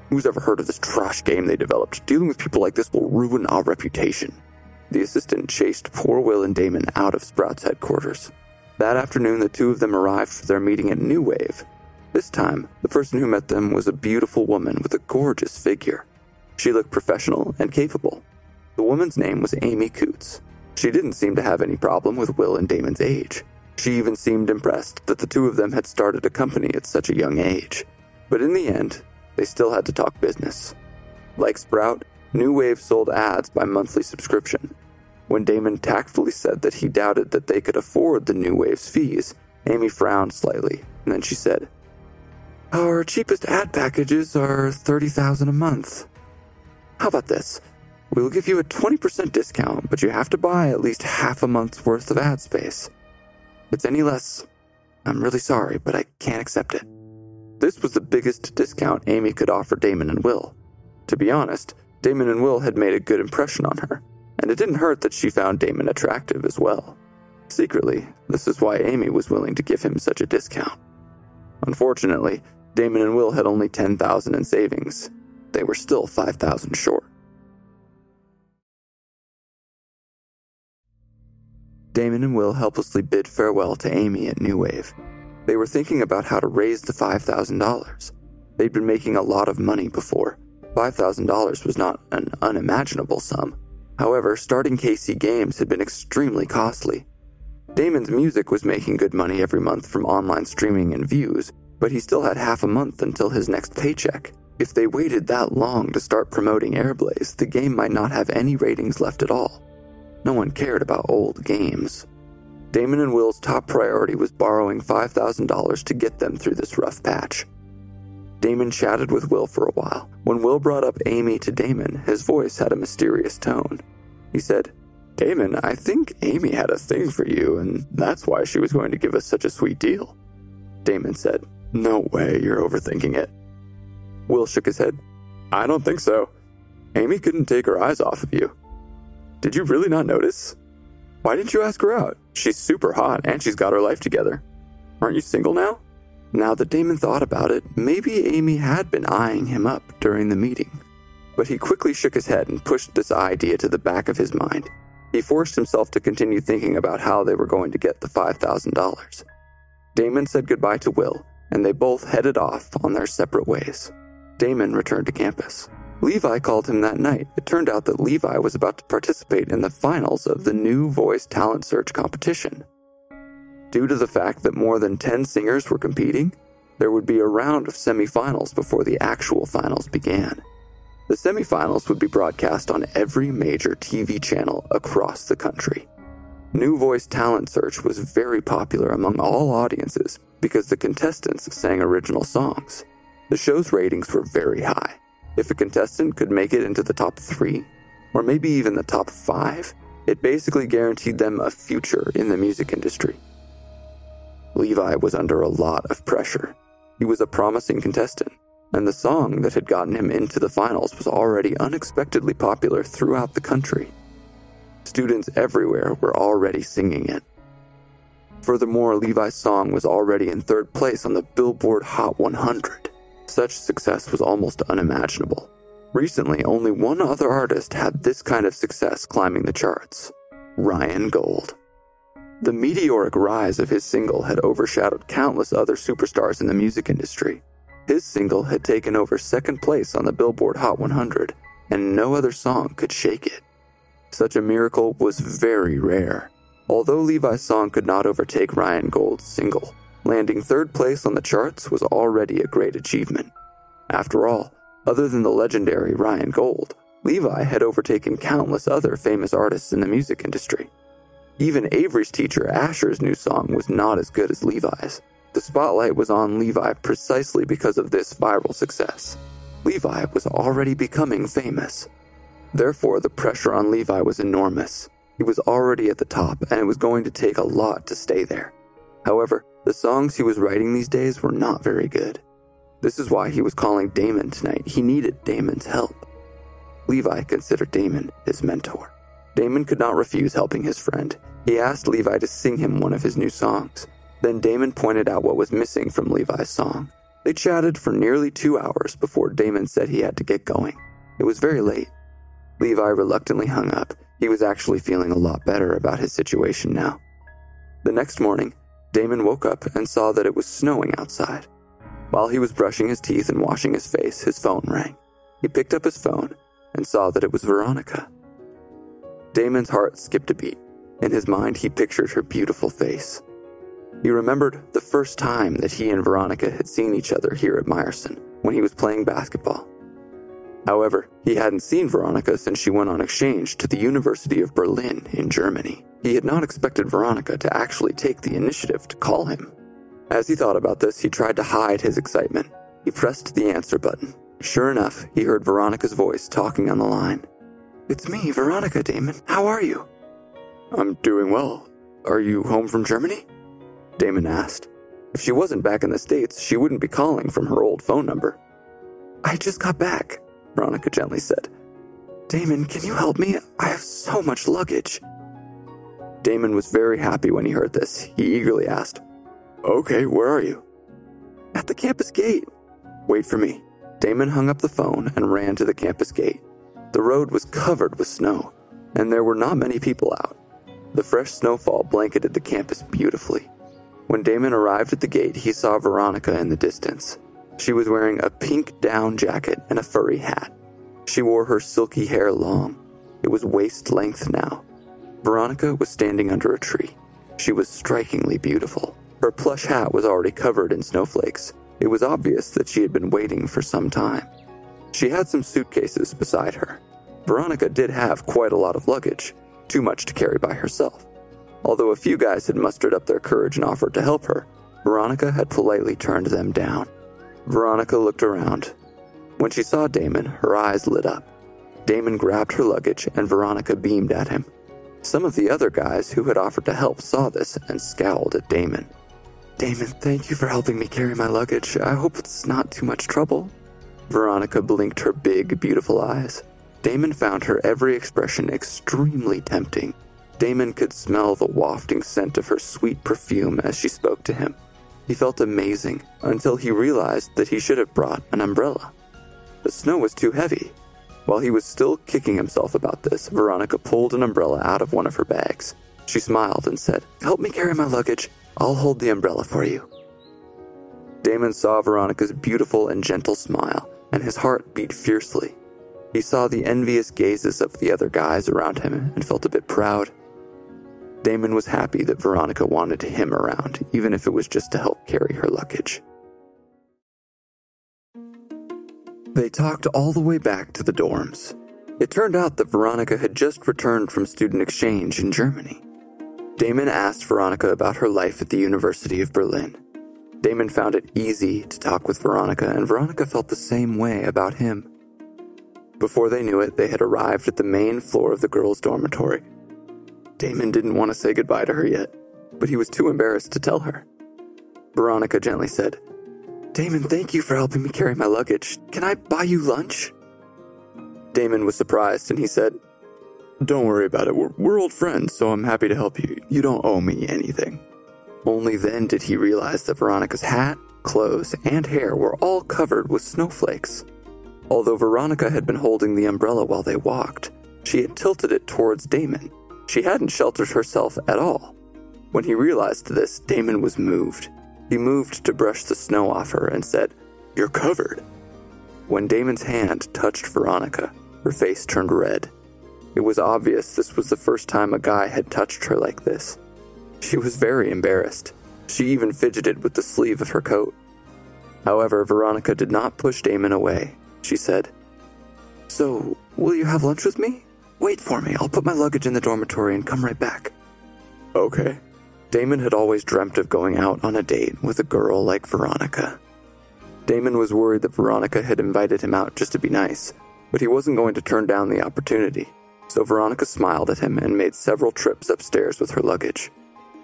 Who's ever heard of this trash game they developed? Dealing with people like this will ruin our reputation. The assistant chased poor Will and Damon out of Sprout's headquarters. That afternoon, the two of them arrived for their meeting at New Wave. This time, the person who met them was a beautiful woman with a gorgeous figure. She looked professional and capable. The woman's name was Amy Coots. She didn't seem to have any problem with Will and Damon's age. She even seemed impressed that the two of them had started a company at such a young age. But in the end, they still had to talk business. Like Sprout, New Wave sold ads by monthly subscription. When Damon tactfully said that he doubted that they could afford the New Wave's fees, Amy frowned slightly, and then she said, Our cheapest ad packages are 30000 a month. How about this? We'll give you a 20% discount, but you have to buy at least half a month's worth of ad space. If it's any less, I'm really sorry, but I can't accept it. This was the biggest discount Amy could offer Damon and Will. To be honest, Damon and Will had made a good impression on her, and it didn't hurt that she found Damon attractive as well. Secretly, this is why Amy was willing to give him such a discount. Unfortunately, Damon and Will had only 10,000 in savings. They were still 5,000 short. Damon and Will helplessly bid farewell to Amy at New Wave. They were thinking about how to raise the $5,000. They'd been making a lot of money before. $5,000 was not an unimaginable sum. However, starting KC Games had been extremely costly. Damon's music was making good money every month from online streaming and views, but he still had half a month until his next paycheck. If they waited that long to start promoting Airblaze, the game might not have any ratings left at all. No one cared about old games. Damon and Will's top priority was borrowing $5,000 to get them through this rough patch. Damon chatted with Will for a while. When Will brought up Amy to Damon, his voice had a mysterious tone. He said, Damon, I think Amy had a thing for you, and that's why she was going to give us such a sweet deal. Damon said, No way, you're overthinking it. Will shook his head. I don't think so. Amy couldn't take her eyes off of you. Did you really not notice? Why didn't you ask her out? She's super hot and she's got her life together. Aren't you single now? Now that Damon thought about it, maybe Amy had been eyeing him up during the meeting. But he quickly shook his head and pushed this idea to the back of his mind. He forced himself to continue thinking about how they were going to get the $5,000. Damon said goodbye to Will, and they both headed off on their separate ways. Damon returned to campus. Levi called him that night. It turned out that Levi was about to participate in the finals of the new voice talent search competition. Due to the fact that more than 10 singers were competing, there would be a round of semifinals before the actual finals began. The semifinals would be broadcast on every major TV channel across the country. New Voice Talent Search was very popular among all audiences because the contestants sang original songs. The show's ratings were very high. If a contestant could make it into the top three, or maybe even the top five, it basically guaranteed them a future in the music industry. Levi was under a lot of pressure. He was a promising contestant, and the song that had gotten him into the finals was already unexpectedly popular throughout the country. Students everywhere were already singing it. Furthermore, Levi's song was already in third place on the Billboard Hot 100. Such success was almost unimaginable. Recently, only one other artist had this kind of success climbing the charts Ryan Gold. The meteoric rise of his single had overshadowed countless other superstars in the music industry. His single had taken over second place on the Billboard Hot 100, and no other song could shake it. Such a miracle was very rare. Although Levi's song could not overtake Ryan Gold's single, Landing third place on the charts was already a great achievement. After all, other than the legendary Ryan Gold, Levi had overtaken countless other famous artists in the music industry. Even Avery's teacher Asher's new song was not as good as Levi's. The spotlight was on Levi precisely because of this viral success. Levi was already becoming famous. Therefore, the pressure on Levi was enormous. He was already at the top, and it was going to take a lot to stay there. However, the songs he was writing these days were not very good. This is why he was calling Damon tonight. He needed Damon's help. Levi considered Damon his mentor. Damon could not refuse helping his friend. He asked Levi to sing him one of his new songs. Then Damon pointed out what was missing from Levi's song. They chatted for nearly two hours before Damon said he had to get going. It was very late. Levi reluctantly hung up. He was actually feeling a lot better about his situation now. The next morning, Damon woke up and saw that it was snowing outside. While he was brushing his teeth and washing his face, his phone rang. He picked up his phone and saw that it was Veronica. Damon's heart skipped a beat. In his mind, he pictured her beautiful face. He remembered the first time that he and Veronica had seen each other here at Meyerson when he was playing basketball. However, he hadn't seen Veronica since she went on exchange to the University of Berlin in Germany. He had not expected Veronica to actually take the initiative to call him. As he thought about this, he tried to hide his excitement. He pressed the answer button. Sure enough, he heard Veronica's voice talking on the line. It's me, Veronica, Damon. How are you? I'm doing well. Are you home from Germany? Damon asked. If she wasn't back in the States, she wouldn't be calling from her old phone number. I just got back, Veronica gently said. Damon, can you help me? I have so much luggage. Damon was very happy when he heard this. He eagerly asked, Okay, where are you? At the campus gate. Wait for me. Damon hung up the phone and ran to the campus gate. The road was covered with snow, and there were not many people out. The fresh snowfall blanketed the campus beautifully. When Damon arrived at the gate, he saw Veronica in the distance. She was wearing a pink down jacket and a furry hat. She wore her silky hair long. It was waist length now. Veronica was standing under a tree. She was strikingly beautiful. Her plush hat was already covered in snowflakes. It was obvious that she had been waiting for some time. She had some suitcases beside her. Veronica did have quite a lot of luggage, too much to carry by herself. Although a few guys had mustered up their courage and offered to help her, Veronica had politely turned them down. Veronica looked around. When she saw Damon, her eyes lit up. Damon grabbed her luggage and Veronica beamed at him. Some of the other guys who had offered to help saw this and scowled at Damon. Damon, thank you for helping me carry my luggage. I hope it's not too much trouble. Veronica blinked her big, beautiful eyes. Damon found her every expression extremely tempting. Damon could smell the wafting scent of her sweet perfume as she spoke to him. He felt amazing until he realized that he should have brought an umbrella. The snow was too heavy. While he was still kicking himself about this, Veronica pulled an umbrella out of one of her bags. She smiled and said, Help me carry my luggage. I'll hold the umbrella for you. Damon saw Veronica's beautiful and gentle smile, and his heart beat fiercely. He saw the envious gazes of the other guys around him and felt a bit proud. Damon was happy that Veronica wanted him around, even if it was just to help carry her luggage. They talked all the way back to the dorms. It turned out that Veronica had just returned from student exchange in Germany. Damon asked Veronica about her life at the University of Berlin. Damon found it easy to talk with Veronica, and Veronica felt the same way about him. Before they knew it, they had arrived at the main floor of the girls' dormitory Damon didn't want to say goodbye to her yet, but he was too embarrassed to tell her. Veronica gently said, Damon, thank you for helping me carry my luggage. Can I buy you lunch? Damon was surprised and he said, Don't worry about it. We're, we're old friends, so I'm happy to help you. You don't owe me anything. Only then did he realize that Veronica's hat, clothes, and hair were all covered with snowflakes. Although Veronica had been holding the umbrella while they walked, she had tilted it towards Damon she hadn't sheltered herself at all. When he realized this, Damon was moved. He moved to brush the snow off her and said, You're covered. When Damon's hand touched Veronica, her face turned red. It was obvious this was the first time a guy had touched her like this. She was very embarrassed. She even fidgeted with the sleeve of her coat. However, Veronica did not push Damon away. She said, So, will you have lunch with me? Wait for me. I'll put my luggage in the dormitory and come right back. Okay. Damon had always dreamt of going out on a date with a girl like Veronica. Damon was worried that Veronica had invited him out just to be nice, but he wasn't going to turn down the opportunity. So Veronica smiled at him and made several trips upstairs with her luggage.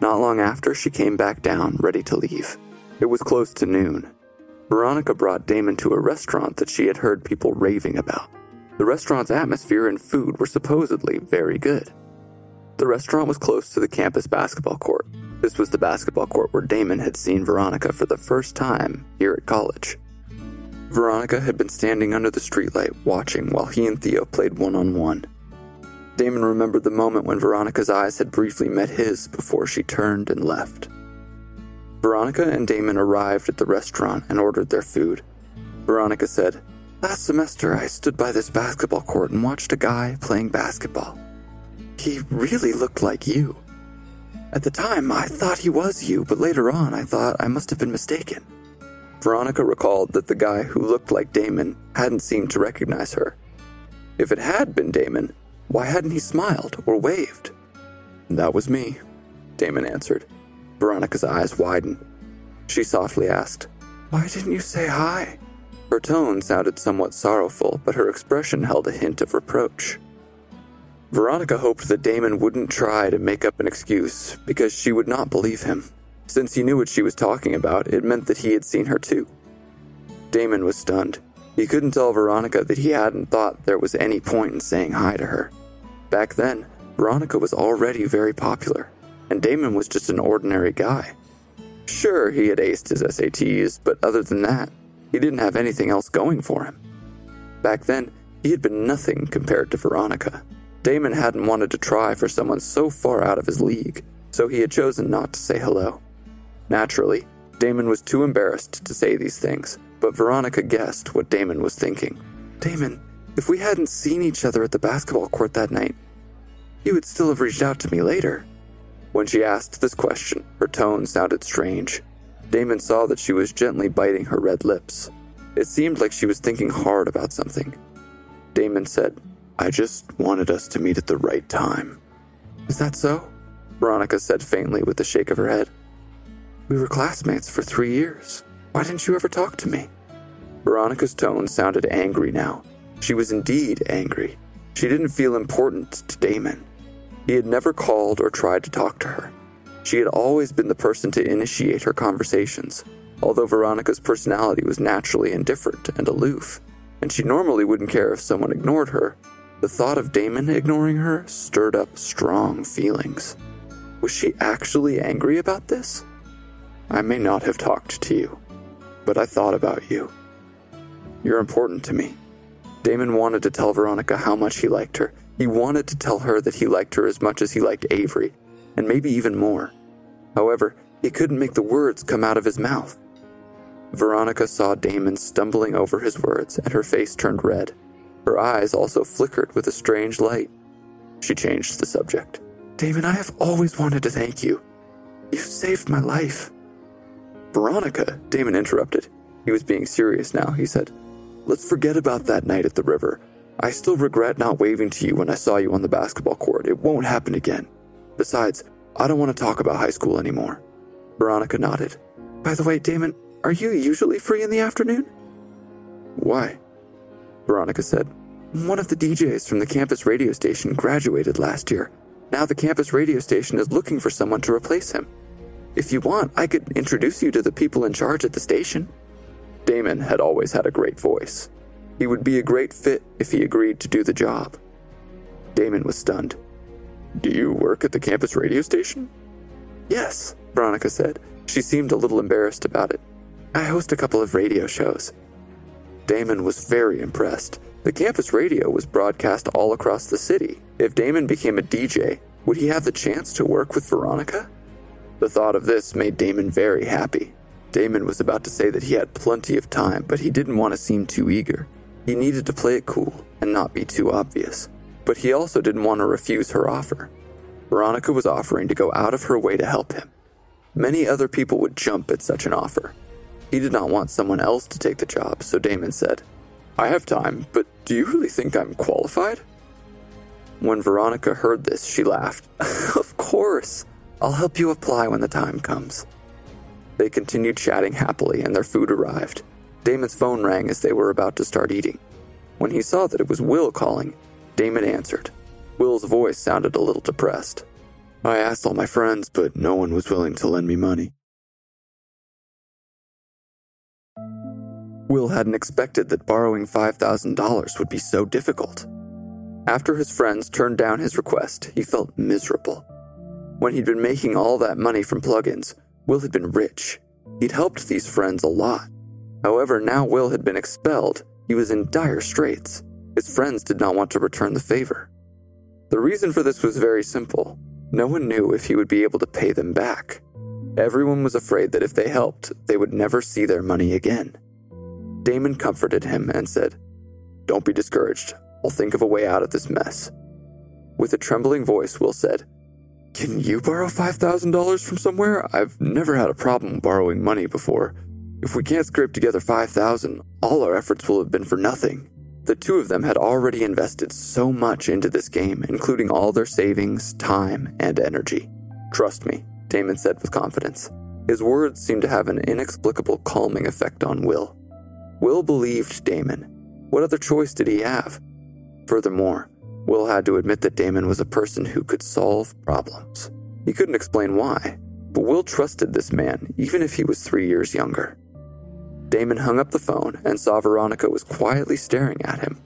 Not long after, she came back down, ready to leave. It was close to noon. Veronica brought Damon to a restaurant that she had heard people raving about. The restaurant's atmosphere and food were supposedly very good. The restaurant was close to the campus basketball court. This was the basketball court where Damon had seen Veronica for the first time here at college. Veronica had been standing under the streetlight watching while he and Theo played one on one. Damon remembered the moment when Veronica's eyes had briefly met his before she turned and left. Veronica and Damon arrived at the restaurant and ordered their food. Veronica said, Last semester, I stood by this basketball court and watched a guy playing basketball. He really looked like you. At the time, I thought he was you, but later on, I thought I must have been mistaken. Veronica recalled that the guy who looked like Damon hadn't seemed to recognize her. If it had been Damon, why hadn't he smiled or waved? That was me, Damon answered. Veronica's eyes widened. She softly asked, Why didn't you say hi? Her tone sounded somewhat sorrowful, but her expression held a hint of reproach. Veronica hoped that Damon wouldn't try to make up an excuse because she would not believe him. Since he knew what she was talking about, it meant that he had seen her too. Damon was stunned. He couldn't tell Veronica that he hadn't thought there was any point in saying hi to her. Back then, Veronica was already very popular, and Damon was just an ordinary guy. Sure, he had aced his SATs, but other than that, he didn't have anything else going for him. Back then, he had been nothing compared to Veronica. Damon hadn't wanted to try for someone so far out of his league, so he had chosen not to say hello. Naturally, Damon was too embarrassed to say these things, but Veronica guessed what Damon was thinking. Damon, if we hadn't seen each other at the basketball court that night, you would still have reached out to me later. When she asked this question, her tone sounded strange. Damon saw that she was gently biting her red lips. It seemed like she was thinking hard about something. Damon said, I just wanted us to meet at the right time. Is that so? Veronica said faintly with a shake of her head. We were classmates for three years. Why didn't you ever talk to me? Veronica's tone sounded angry now. She was indeed angry. She didn't feel important to Damon. He had never called or tried to talk to her. She had always been the person to initiate her conversations, although Veronica's personality was naturally indifferent and aloof, and she normally wouldn't care if someone ignored her. The thought of Damon ignoring her stirred up strong feelings. Was she actually angry about this? I may not have talked to you, but I thought about you. You're important to me. Damon wanted to tell Veronica how much he liked her. He wanted to tell her that he liked her as much as he liked Avery, and maybe even more. However, he couldn't make the words come out of his mouth. Veronica saw Damon stumbling over his words, and her face turned red. Her eyes also flickered with a strange light. She changed the subject. Damon, I have always wanted to thank you. You saved my life. Veronica, Damon interrupted. He was being serious now, he said. Let's forget about that night at the river. I still regret not waving to you when I saw you on the basketball court. It won't happen again. Besides, I don't want to talk about high school anymore. Veronica nodded. By the way, Damon, are you usually free in the afternoon? Why? Veronica said. One of the DJs from the campus radio station graduated last year. Now the campus radio station is looking for someone to replace him. If you want, I could introduce you to the people in charge at the station. Damon had always had a great voice. He would be a great fit if he agreed to do the job. Damon was stunned. Do you work at the campus radio station? Yes, Veronica said. She seemed a little embarrassed about it. I host a couple of radio shows. Damon was very impressed. The campus radio was broadcast all across the city. If Damon became a DJ, would he have the chance to work with Veronica? The thought of this made Damon very happy. Damon was about to say that he had plenty of time, but he didn't want to seem too eager. He needed to play it cool and not be too obvious. But he also didn't want to refuse her offer. Veronica was offering to go out of her way to help him. Many other people would jump at such an offer. He did not want someone else to take the job, so Damon said, I have time, but do you really think I'm qualified? When Veronica heard this, she laughed. of course. I'll help you apply when the time comes. They continued chatting happily, and their food arrived. Damon's phone rang as they were about to start eating. When he saw that it was Will calling, Damon answered. Will's voice sounded a little depressed. I asked all my friends, but no one was willing to lend me money. Will hadn't expected that borrowing $5,000 would be so difficult. After his friends turned down his request, he felt miserable. When he'd been making all that money from plugins, Will had been rich. He'd helped these friends a lot. However, now Will had been expelled, he was in dire straits. His friends did not want to return the favor. The reason for this was very simple. No one knew if he would be able to pay them back. Everyone was afraid that if they helped, they would never see their money again. Damon comforted him and said, Don't be discouraged. I'll think of a way out of this mess. With a trembling voice, Will said, can you borrow $5,000 from somewhere? I've never had a problem borrowing money before. If we can't scrape together 5,000, all our efforts will have been for nothing. The two of them had already invested so much into this game, including all their savings, time, and energy. Trust me, Damon said with confidence. His words seemed to have an inexplicable calming effect on Will. Will believed Damon. What other choice did he have? Furthermore, Will had to admit that Damon was a person who could solve problems. He couldn't explain why. but Will trusted this man even if he was three years younger. Damon hung up the phone and saw Veronica was quietly staring at him.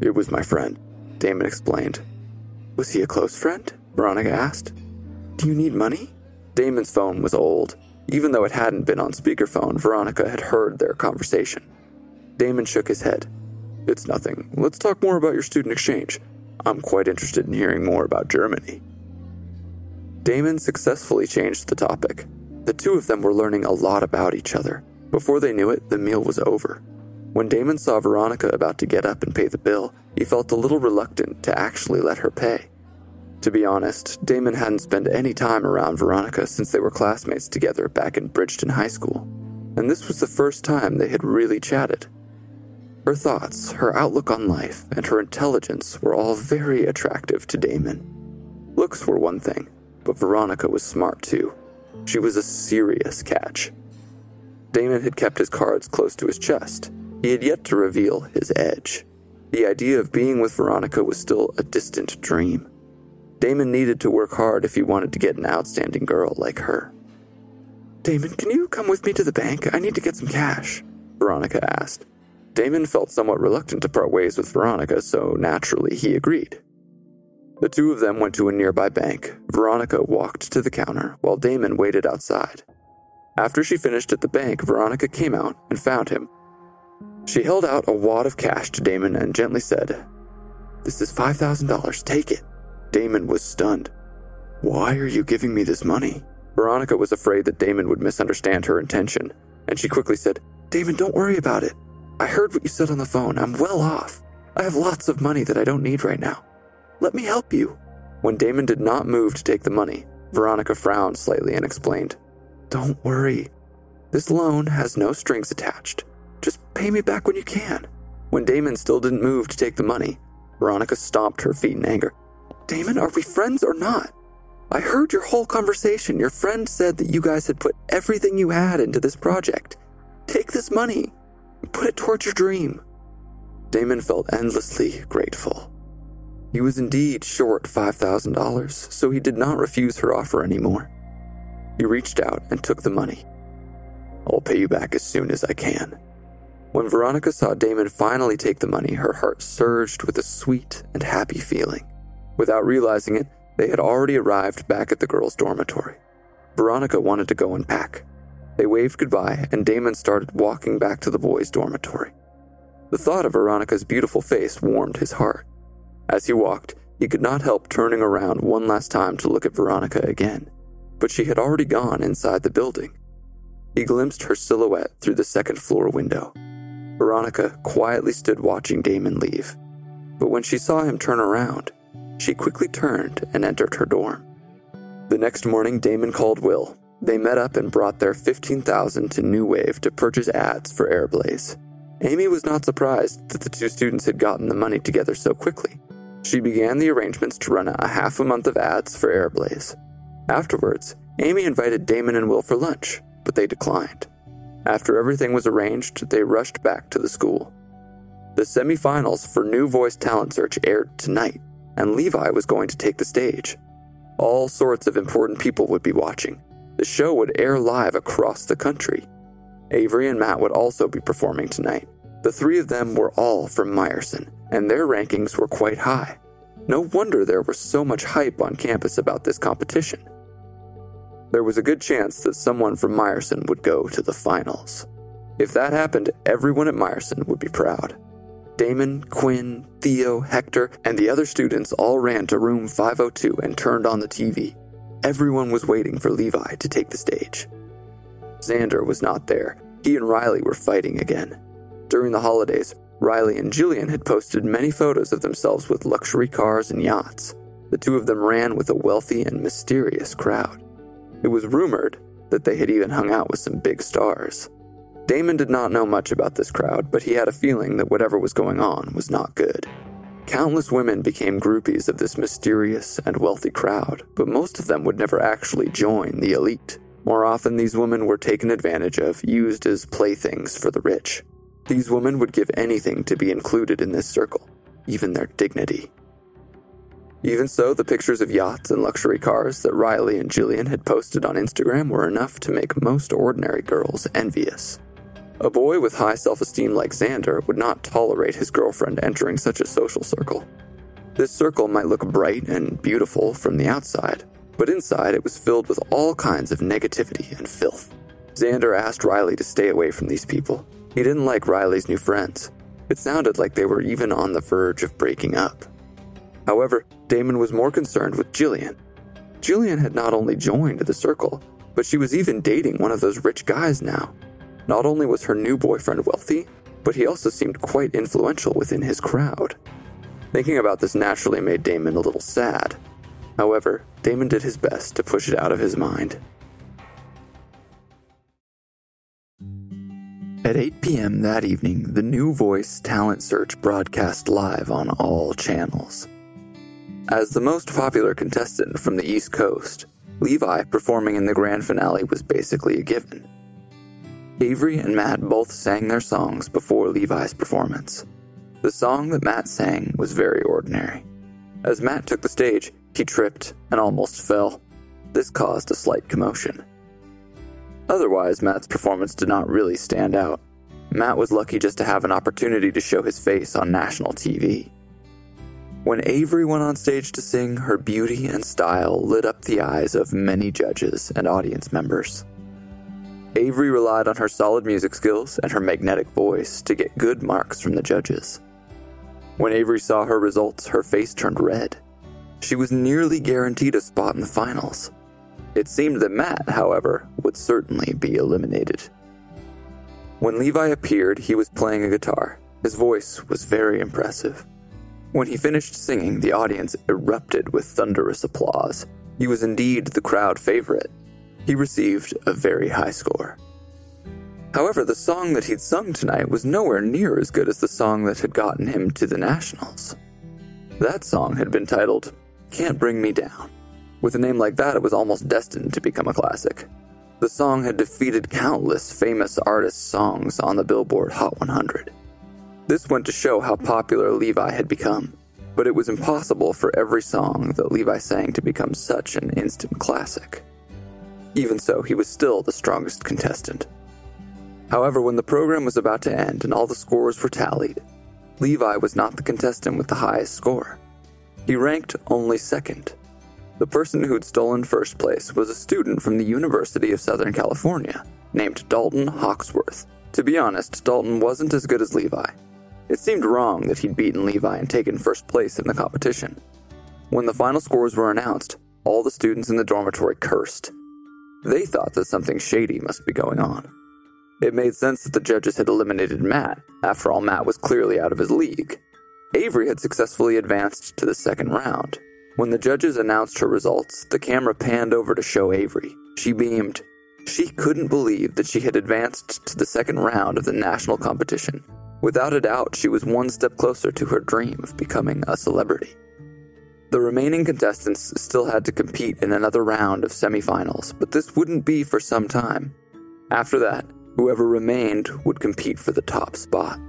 It was my friend, Damon explained. Was he a close friend? Veronica asked. Do you need money? Damon's phone was old. Even though it hadn't been on speakerphone, Veronica had heard their conversation. Damon shook his head. It's nothing. Let's talk more about your student exchange. I'm quite interested in hearing more about Germany. Damon successfully changed the topic. The two of them were learning a lot about each other. Before they knew it, the meal was over. When Damon saw Veronica about to get up and pay the bill, he felt a little reluctant to actually let her pay. To be honest, Damon hadn't spent any time around Veronica since they were classmates together back in Bridgeton High School, and this was the first time they had really chatted. Her thoughts, her outlook on life, and her intelligence were all very attractive to Damon. Looks were one thing, but Veronica was smart too. She was a serious catch. Damon had kept his cards close to his chest. He had yet to reveal his edge. The idea of being with Veronica was still a distant dream. Damon needed to work hard if he wanted to get an outstanding girl like her. Damon, can you come with me to the bank? I need to get some cash, Veronica asked. Damon felt somewhat reluctant to part ways with Veronica, so naturally he agreed. The two of them went to a nearby bank. Veronica walked to the counter while Damon waited outside. After she finished at the bank, Veronica came out and found him. She held out a wad of cash to Damon and gently said, This is $5,000. Take it. Damon was stunned. Why are you giving me this money? Veronica was afraid that Damon would misunderstand her intention, and she quickly said, Damon, don't worry about it. I heard what you said on the phone. I'm well off. I have lots of money that I don't need right now. Let me help you. When Damon did not move to take the money, Veronica frowned slightly and explained, Don't worry. This loan has no strings attached. Just pay me back when you can. When Damon still didn't move to take the money, Veronica stomped her feet in anger. Damon, are we friends or not? I heard your whole conversation. Your friend said that you guys had put everything you had into this project. Take this money. Put it towards your dream. Damon felt endlessly grateful. He was indeed short $5,000, so he did not refuse her offer anymore. He reached out and took the money. I'll pay you back as soon as I can. When Veronica saw Damon finally take the money, her heart surged with a sweet and happy feeling. Without realizing it, they had already arrived back at the girls' dormitory. Veronica wanted to go and pack, they waved goodbye, and Damon started walking back to the boys' dormitory. The thought of Veronica's beautiful face warmed his heart. As he walked, he could not help turning around one last time to look at Veronica again, but she had already gone inside the building. He glimpsed her silhouette through the second floor window. Veronica quietly stood watching Damon leave, but when she saw him turn around, she quickly turned and entered her dorm. The next morning, Damon called Will they met up and brought their 15,000 to New Wave to purchase ads for Airblaze. Amy was not surprised that the two students had gotten the money together so quickly. She began the arrangements to run a half a month of ads for Airblaze. Afterwards, Amy invited Damon and Will for lunch, but they declined. After everything was arranged, they rushed back to the school. The semifinals for New Voice Talent Search aired tonight, and Levi was going to take the stage. All sorts of important people would be watching, the show would air live across the country. Avery and Matt would also be performing tonight. The three of them were all from Meyerson, and their rankings were quite high. No wonder there was so much hype on campus about this competition. There was a good chance that someone from Meyerson would go to the finals. If that happened, everyone at Meyerson would be proud. Damon, Quinn, Theo, Hector, and the other students all ran to room 502 and turned on the TV. Everyone was waiting for Levi to take the stage. Xander was not there. He and Riley were fighting again. During the holidays, Riley and Jillian had posted many photos of themselves with luxury cars and yachts. The two of them ran with a wealthy and mysterious crowd. It was rumored that they had even hung out with some big stars. Damon did not know much about this crowd, but he had a feeling that whatever was going on was not good. Countless women became groupies of this mysterious and wealthy crowd, but most of them would never actually join the elite. More often, these women were taken advantage of, used as playthings for the rich. These women would give anything to be included in this circle, even their dignity. Even so, the pictures of yachts and luxury cars that Riley and Jillian had posted on Instagram were enough to make most ordinary girls envious. A boy with high self esteem like Xander would not tolerate his girlfriend entering such a social circle. This circle might look bright and beautiful from the outside, but inside it was filled with all kinds of negativity and filth. Xander asked Riley to stay away from these people. He didn't like Riley's new friends. It sounded like they were even on the verge of breaking up. However, Damon was more concerned with Jillian. Jillian had not only joined the circle, but she was even dating one of those rich guys now. Not only was her new boyfriend wealthy, but he also seemed quite influential within his crowd. Thinking about this naturally made Damon a little sad. However, Damon did his best to push it out of his mind. At 8 p.m. that evening, the New Voice Talent Search broadcast live on all channels. As the most popular contestant from the East Coast, Levi performing in the grand finale was basically a given. Avery and Matt both sang their songs before Levi's performance. The song that Matt sang was very ordinary. As Matt took the stage, he tripped and almost fell. This caused a slight commotion. Otherwise, Matt's performance did not really stand out. Matt was lucky just to have an opportunity to show his face on national TV. When Avery went on stage to sing, her beauty and style lit up the eyes of many judges and audience members. Avery relied on her solid music skills and her magnetic voice to get good marks from the judges. When Avery saw her results, her face turned red. She was nearly guaranteed a spot in the finals. It seemed that Matt, however, would certainly be eliminated. When Levi appeared, he was playing a guitar. His voice was very impressive. When he finished singing, the audience erupted with thunderous applause. He was indeed the crowd favorite. He received a very high score. However, the song that he'd sung tonight was nowhere near as good as the song that had gotten him to the Nationals. That song had been titled Can't Bring Me Down. With a name like that, it was almost destined to become a classic. The song had defeated countless famous artists' songs on the Billboard Hot 100. This went to show how popular Levi had become, but it was impossible for every song that Levi sang to become such an instant classic. Even so, he was still the strongest contestant. However, when the program was about to end and all the scores were tallied, Levi was not the contestant with the highest score. He ranked only second. The person who'd stolen first place was a student from the University of Southern California named Dalton Hawksworth. To be honest, Dalton wasn't as good as Levi, it seemed wrong that he'd beaten Levi and taken first place in the competition. When the final scores were announced, all the students in the dormitory cursed. They thought that something shady must be going on. It made sense that the judges had eliminated Matt. After all, Matt was clearly out of his league. Avery had successfully advanced to the second round. When the judges announced her results, the camera panned over to show Avery. She beamed. She couldn't believe that she had advanced to the second round of the national competition. Without a doubt, she was one step closer to her dream of becoming a celebrity. The remaining contestants still had to compete in another round of semifinals, but this wouldn't be for some time. After that, whoever remained would compete for the top spot.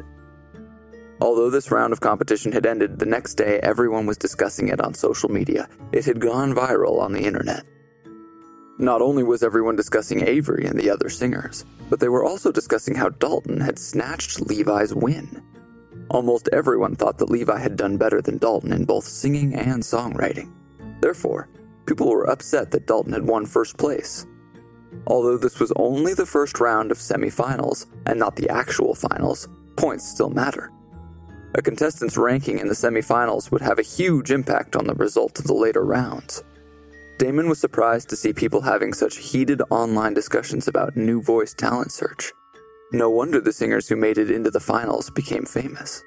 Although this round of competition had ended, the next day everyone was discussing it on social media. It had gone viral on the internet. Not only was everyone discussing Avery and the other singers, but they were also discussing how Dalton had snatched Levi's win. Almost everyone thought that Levi had done better than Dalton in both singing and songwriting. Therefore, people were upset that Dalton had won first place. Although this was only the first round of semifinals and not the actual finals, points still matter. A contestant's ranking in the semifinals would have a huge impact on the result of the later rounds. Damon was surprised to see people having such heated online discussions about New Voice talent search. No wonder the singers who made it into the finals became famous.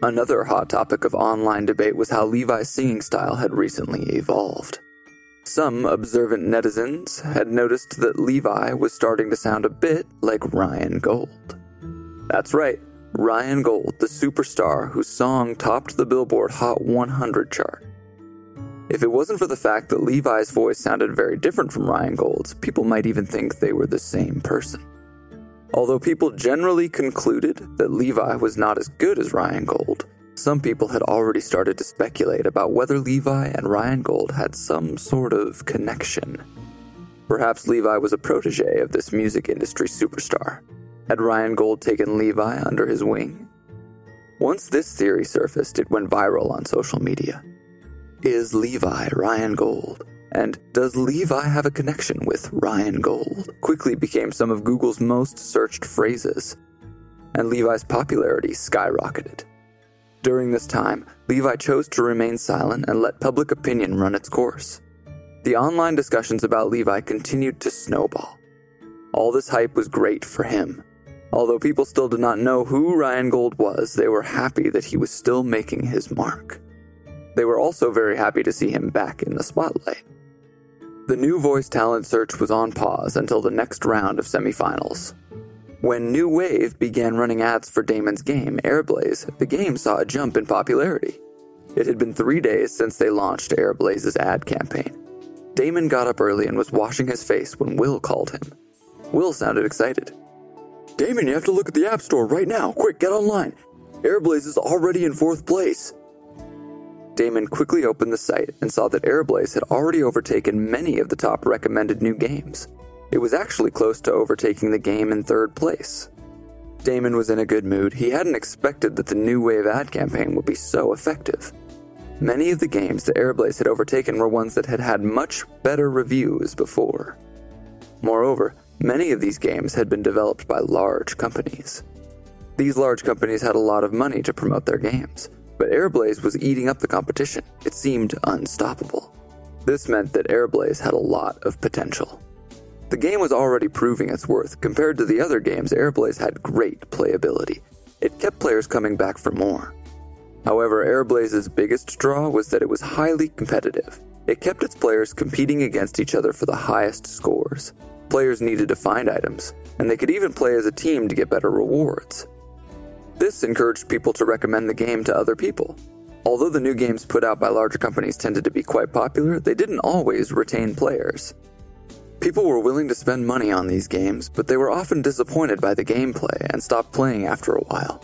Another hot topic of online debate was how Levi's singing style had recently evolved. Some observant netizens had noticed that Levi was starting to sound a bit like Ryan Gold. That's right, Ryan Gold, the superstar whose song topped the Billboard Hot 100 chart. If it wasn't for the fact that Levi's voice sounded very different from Ryan Gold's, people might even think they were the same person. Although people generally concluded that Levi was not as good as Ryan Gold, Some people had already started to speculate about whether Levi and Ryan Gold had some sort of connection. Perhaps Levi was a protege of this music industry superstar. Had Ryan Gold taken Levi under his wing? Once this theory surfaced, it went viral on social media. Is Levi Ryan Gold? And does Levi have a connection with Ryan Gold? Quickly became some of Google's most searched phrases, and Levi's popularity skyrocketed. During this time, Levi chose to remain silent and let public opinion run its course. The online discussions about Levi continued to snowball. All this hype was great for him. Although people still did not know who Ryan Gold was, they were happy that he was still making his mark. They were also very happy to see him back in the spotlight. The new voice talent search was on pause until the next round of semifinals. When New Wave began running ads for Damon's game, Airblaze, the game saw a jump in popularity. It had been three days since they launched Airblaze's ad campaign. Damon got up early and was washing his face when Will called him. Will sounded excited. Damon, you have to look at the App Store right now. Quick, get online. Airblaze is already in fourth place. Damon quickly opened the site and saw that Airblaze had already overtaken many of the top recommended new games. It was actually close to overtaking the game in third place. Damon was in a good mood. He hadn't expected that the new wave ad campaign would be so effective. Many of the games that Airblaze had overtaken were ones that had had much better reviews before. Moreover, Many of these games had been developed by large companies. These large companies had a lot of money to promote their games, but Airblaze was eating up the competition. It seemed unstoppable. This meant that Airblaze had a lot of potential. The game was already proving its worth. Compared to the other games, Airblaze had great playability. It kept players coming back for more. However, Airblaze's biggest draw was that it was highly competitive. It kept its players competing against each other for the highest scores. Players needed to find items, and they could even play as a team to get better rewards. This encouraged people to recommend the game to other people. Although the new games put out by larger companies tended to be quite popular, they didn't always retain players. People were willing to spend money on these games, but they were often disappointed by the gameplay and stopped playing after a while.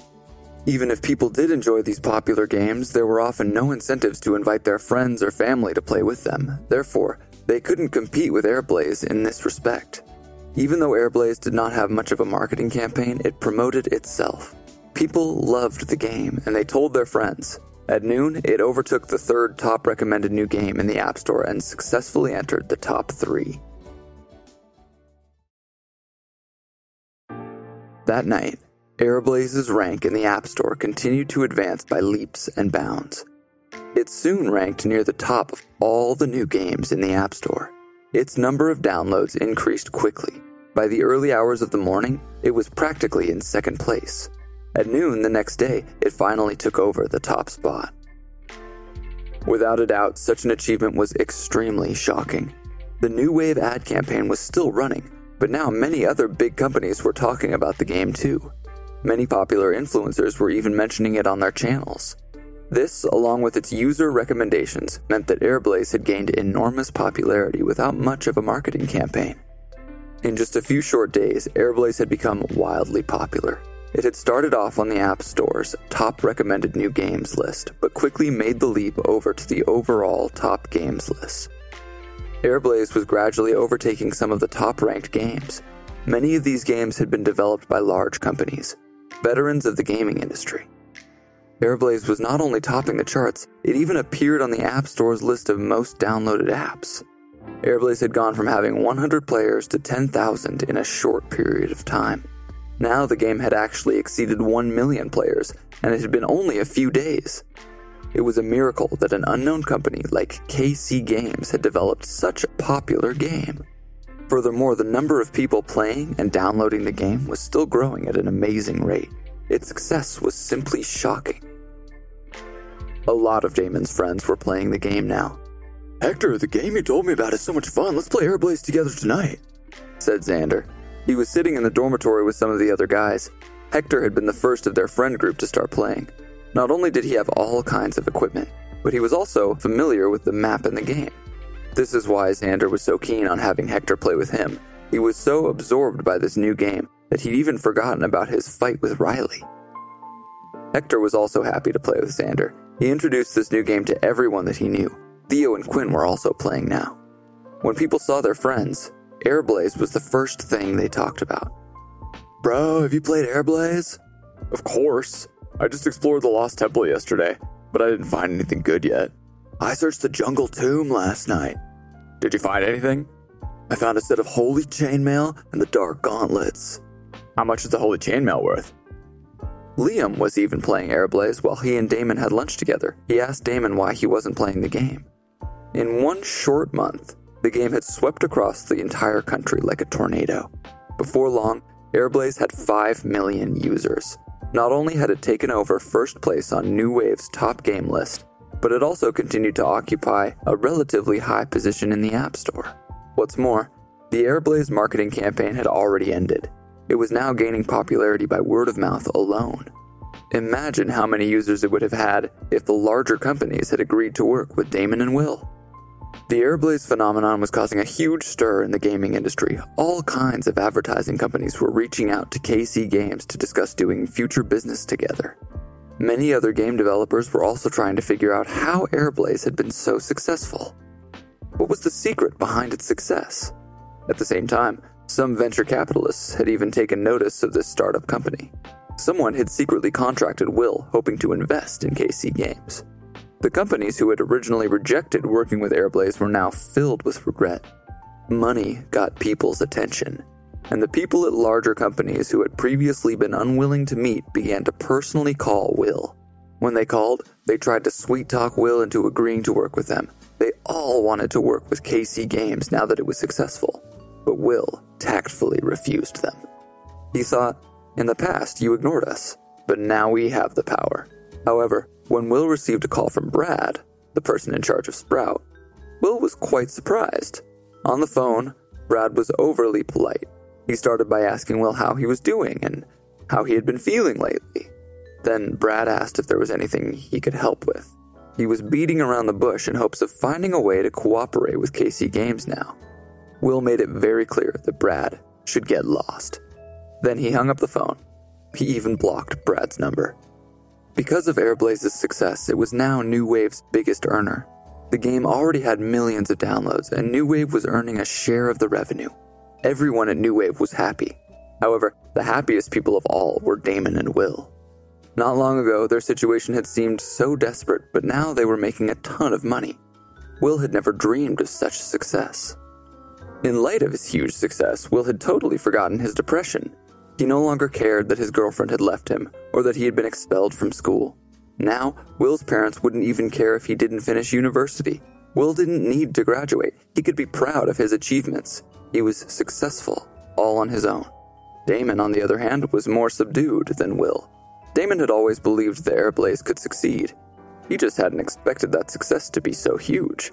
Even if people did enjoy these popular games, there were often no incentives to invite their friends or family to play with them. Therefore, they couldn't compete with Airblaze in this respect. Even though Airblaze did not have much of a marketing campaign, it promoted itself. People loved the game and they told their friends. At noon, it overtook the third top recommended new game in the App Store and successfully entered the top three. That night, Airblaze's rank in the App Store continued to advance by leaps and bounds. It soon ranked near the top of all the new games in the App Store. Its number of downloads increased quickly. By the early hours of the morning, it was practically in second place. At noon the next day, it finally took over the top spot. Without a doubt, such an achievement was extremely shocking. The New Wave ad campaign was still running, but now many other big companies were talking about the game too. Many popular influencers were even mentioning it on their channels. This, along with its user recommendations, meant that Airblaze had gained enormous popularity without much of a marketing campaign. In just a few short days, Airblaze had become wildly popular. It had started off on the App Store's top recommended new games list, but quickly made the leap over to the overall top games list. Airblaze was gradually overtaking some of the top ranked games. Many of these games had been developed by large companies, veterans of the gaming industry. Airblaze was not only topping the charts, it even appeared on the App Store's list of most downloaded apps. Airblaze had gone from having 100 players to 10,000 in a short period of time. Now the game had actually exceeded 1 million players, and it had been only a few days. It was a miracle that an unknown company like KC Games had developed such a popular game. Furthermore, the number of people playing and downloading the game was still growing at an amazing rate. Its success was simply shocking. A lot of Damon's friends were playing the game now. Hector, the game you told me about is so much fun. Let's play Airblaze together tonight, said Xander. He was sitting in the dormitory with some of the other guys. Hector had been the first of their friend group to start playing. Not only did he have all kinds of equipment, but he was also familiar with the map and the game. This is why Xander was so keen on having Hector play with him. He was so absorbed by this new game that he'd even forgotten about his fight with Riley. Hector was also happy to play with Xander. He introduced this new game to everyone that he knew. Theo and Quinn were also playing now. When people saw their friends, Airblaze was the first thing they talked about. Bro, have you played Airblaze? Of course. I just explored the Lost Temple yesterday, but I didn't find anything good yet. I searched the Jungle Tomb last night. Did you find anything? I found a set of holy chainmail and the dark gauntlets. How much is the holy chainmail worth? Liam was even playing Airblaze while he and Damon had lunch together. He asked Damon why he wasn't playing the game. In one short month, the game had swept across the entire country like a tornado. Before long, Airblaze had 5 million users. Not only had it taken over first place on New Wave's top game list, but it also continued to occupy a relatively high position in the App Store. What's more, the Airblaze marketing campaign had already ended. It was now gaining popularity by word of mouth alone. Imagine how many users it would have had if the larger companies had agreed to work with Damon and Will. The Airblaze phenomenon was causing a huge stir in the gaming industry. All kinds of advertising companies were reaching out to KC Games to discuss doing future business together. Many other game developers were also trying to figure out how Airblaze had been so successful. What was the secret behind its success? At the same time, some venture capitalists had even taken notice of this startup company. Someone had secretly contracted Will, hoping to invest in KC Games. The companies who had originally rejected working with Airblaze were now filled with regret. Money got people's attention, and the people at larger companies who had previously been unwilling to meet began to personally call Will. When they called, they tried to sweet talk Will into agreeing to work with them. They all wanted to work with KC Games now that it was successful, but Will tactfully refused them. He thought, In the past, you ignored us, but now we have the power. However, when Will received a call from Brad, the person in charge of Sprout, Will was quite surprised. On the phone, Brad was overly polite. He started by asking Will how he was doing and how he had been feeling lately. Then Brad asked if there was anything he could help with. He was beating around the bush in hopes of finding a way to cooperate with KC Games now. Will made it very clear that Brad should get lost. Then he hung up the phone. He even blocked Brad's number. Because of Airblaze's success, it was now New Wave's biggest earner. The game already had millions of downloads, and New Wave was earning a share of the revenue. Everyone at New Wave was happy. However, the happiest people of all were Damon and Will. Not long ago, their situation had seemed so desperate, but now they were making a ton of money. Will had never dreamed of such success. In light of his huge success, Will had totally forgotten his depression he no longer cared that his girlfriend had left him or that he had been expelled from school. Now, Will's parents wouldn't even care if he didn't finish university. Will didn't need to graduate. He could be proud of his achievements. He was successful, all on his own. Damon, on the other hand, was more subdued than Will. Damon had always believed the Airblaze could succeed. He just hadn't expected that success to be so huge.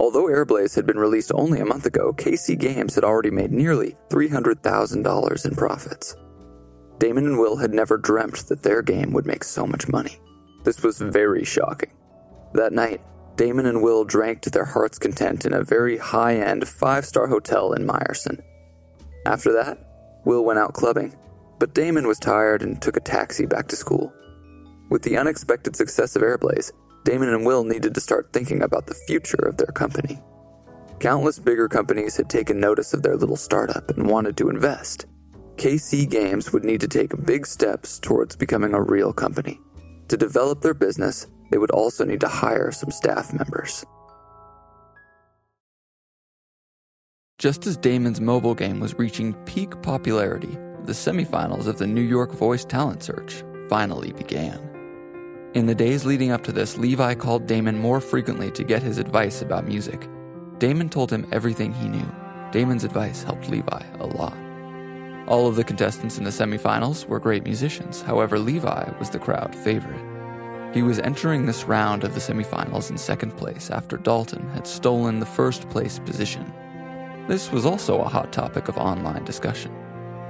Although Airblaze had been released only a month ago, KC Games had already made nearly $300,000 in profits. Damon and Will had never dreamt that their game would make so much money. This was very shocking. That night, Damon and Will drank to their heart's content in a very high end five star hotel in Meyerson. After that, Will went out clubbing, but Damon was tired and took a taxi back to school. With the unexpected success of Airblaze, Damon and Will needed to start thinking about the future of their company. Countless bigger companies had taken notice of their little startup and wanted to invest. KC Games would need to take big steps towards becoming a real company. To develop their business, they would also need to hire some staff members. Just as Damon's mobile game was reaching peak popularity, the semifinals of the New York Voice Talent Search finally began. In the days leading up to this, Levi called Damon more frequently to get his advice about music. Damon told him everything he knew. Damon's advice helped Levi a lot. All of the contestants in the semifinals were great musicians, however, Levi was the crowd favorite. He was entering this round of the semifinals in second place after Dalton had stolen the first place position. This was also a hot topic of online discussion.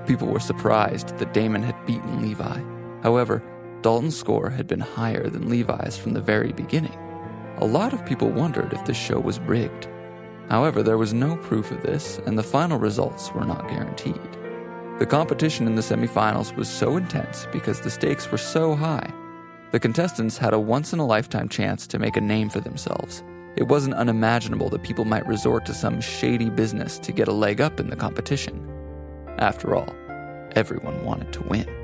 People were surprised that Damon had beaten Levi. However, Dalton's score had been higher than Levi's from the very beginning. A lot of people wondered if the show was rigged. However, there was no proof of this, and the final results were not guaranteed. The competition in the semifinals was so intense because the stakes were so high. The contestants had a once in a lifetime chance to make a name for themselves. It wasn't unimaginable that people might resort to some shady business to get a leg up in the competition. After all, everyone wanted to win.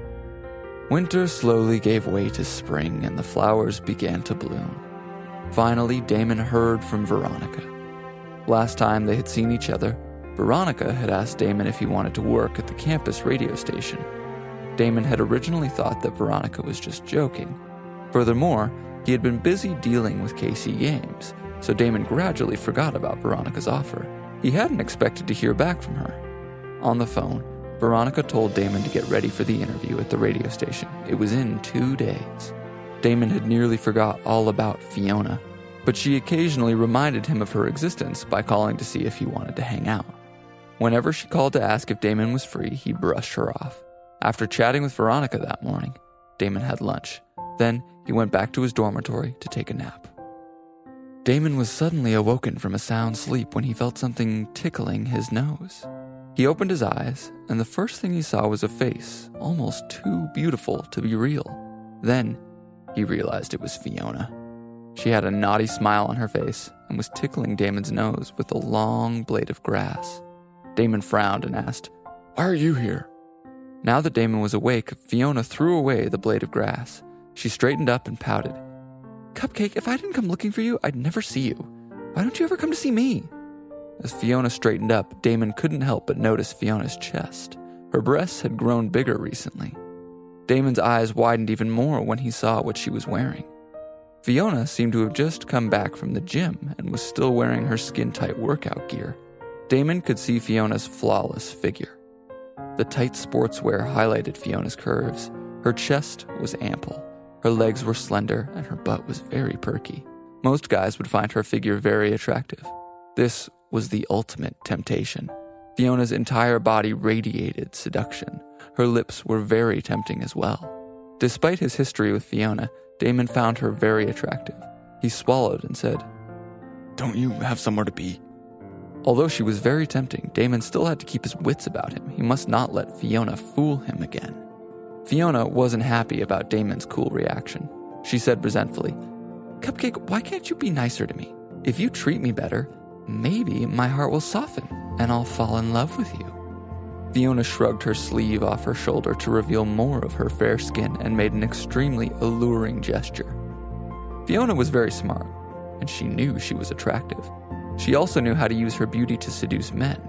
Winter slowly gave way to spring and the flowers began to bloom. Finally, Damon heard from Veronica. Last time they had seen each other, Veronica had asked Damon if he wanted to work at the campus radio station. Damon had originally thought that Veronica was just joking. Furthermore, he had been busy dealing with KC Games, so Damon gradually forgot about Veronica's offer. He hadn't expected to hear back from her. On the phone, Veronica told Damon to get ready for the interview at the radio station. It was in two days. Damon had nearly forgot all about Fiona, but she occasionally reminded him of her existence by calling to see if he wanted to hang out. Whenever she called to ask if Damon was free, he brushed her off. After chatting with Veronica that morning, Damon had lunch. Then he went back to his dormitory to take a nap. Damon was suddenly awoken from a sound sleep when he felt something tickling his nose. He opened his eyes, and the first thing he saw was a face, almost too beautiful to be real. Then he realized it was Fiona. She had a naughty smile on her face and was tickling Damon's nose with a long blade of grass. Damon frowned and asked, Why are you here? Now that Damon was awake, Fiona threw away the blade of grass. She straightened up and pouted. Cupcake, if I didn't come looking for you, I'd never see you. Why don't you ever come to see me? As Fiona straightened up, Damon couldn't help but notice Fiona's chest. Her breasts had grown bigger recently. Damon's eyes widened even more when he saw what she was wearing. Fiona seemed to have just come back from the gym and was still wearing her skin tight workout gear. Damon could see Fiona's flawless figure. The tight sportswear highlighted Fiona's curves. Her chest was ample, her legs were slender, and her butt was very perky. Most guys would find her figure very attractive. This was the ultimate temptation. Fiona's entire body radiated seduction. Her lips were very tempting as well. Despite his history with Fiona, Damon found her very attractive. He swallowed and said, Don't you have somewhere to be? Although she was very tempting, Damon still had to keep his wits about him. He must not let Fiona fool him again. Fiona wasn't happy about Damon's cool reaction. She said resentfully, Cupcake, why can't you be nicer to me? If you treat me better, maybe my heart will soften and I'll fall in love with you. Fiona shrugged her sleeve off her shoulder to reveal more of her fair skin and made an extremely alluring gesture. Fiona was very smart, and she knew she was attractive. She also knew how to use her beauty to seduce men.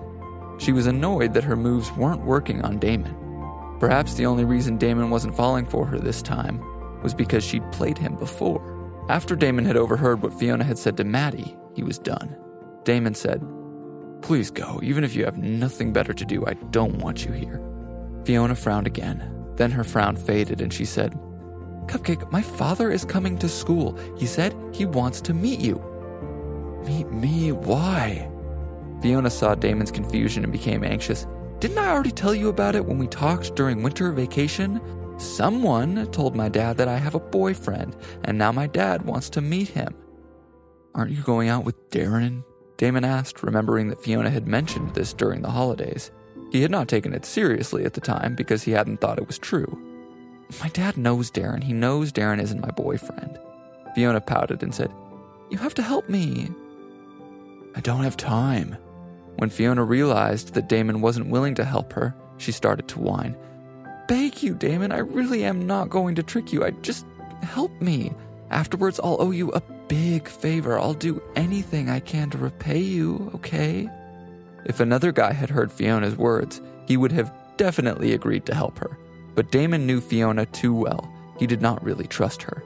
She was annoyed that her moves weren't working on Damon. Perhaps the only reason Damon wasn't falling for her this time was because she'd played him before. After Damon had overheard what Fiona had said to Maddie, he was done. Damon said, Please go, even if you have nothing better to do, I don't want you here. Fiona frowned again. Then her frown faded and she said, Cupcake, my father is coming to school. He said he wants to meet you. Meet me? Why? Fiona saw Damon's confusion and became anxious. Didn't I already tell you about it when we talked during winter vacation? Someone told my dad that I have a boyfriend, and now my dad wants to meet him. Aren't you going out with Darren? Damon asked, remembering that Fiona had mentioned this during the holidays. He had not taken it seriously at the time because he hadn't thought it was true. My dad knows Darren. He knows Darren isn't my boyfriend. Fiona pouted and said, You have to help me. I don't have time. When Fiona realized that Damon wasn't willing to help her, she started to whine. Beg you, Damon, I really am not going to trick you. I just help me. Afterwards, I'll owe you a big favor. I'll do anything I can to repay you, okay? If another guy had heard Fiona's words, he would have definitely agreed to help her. But Damon knew Fiona too well. He did not really trust her.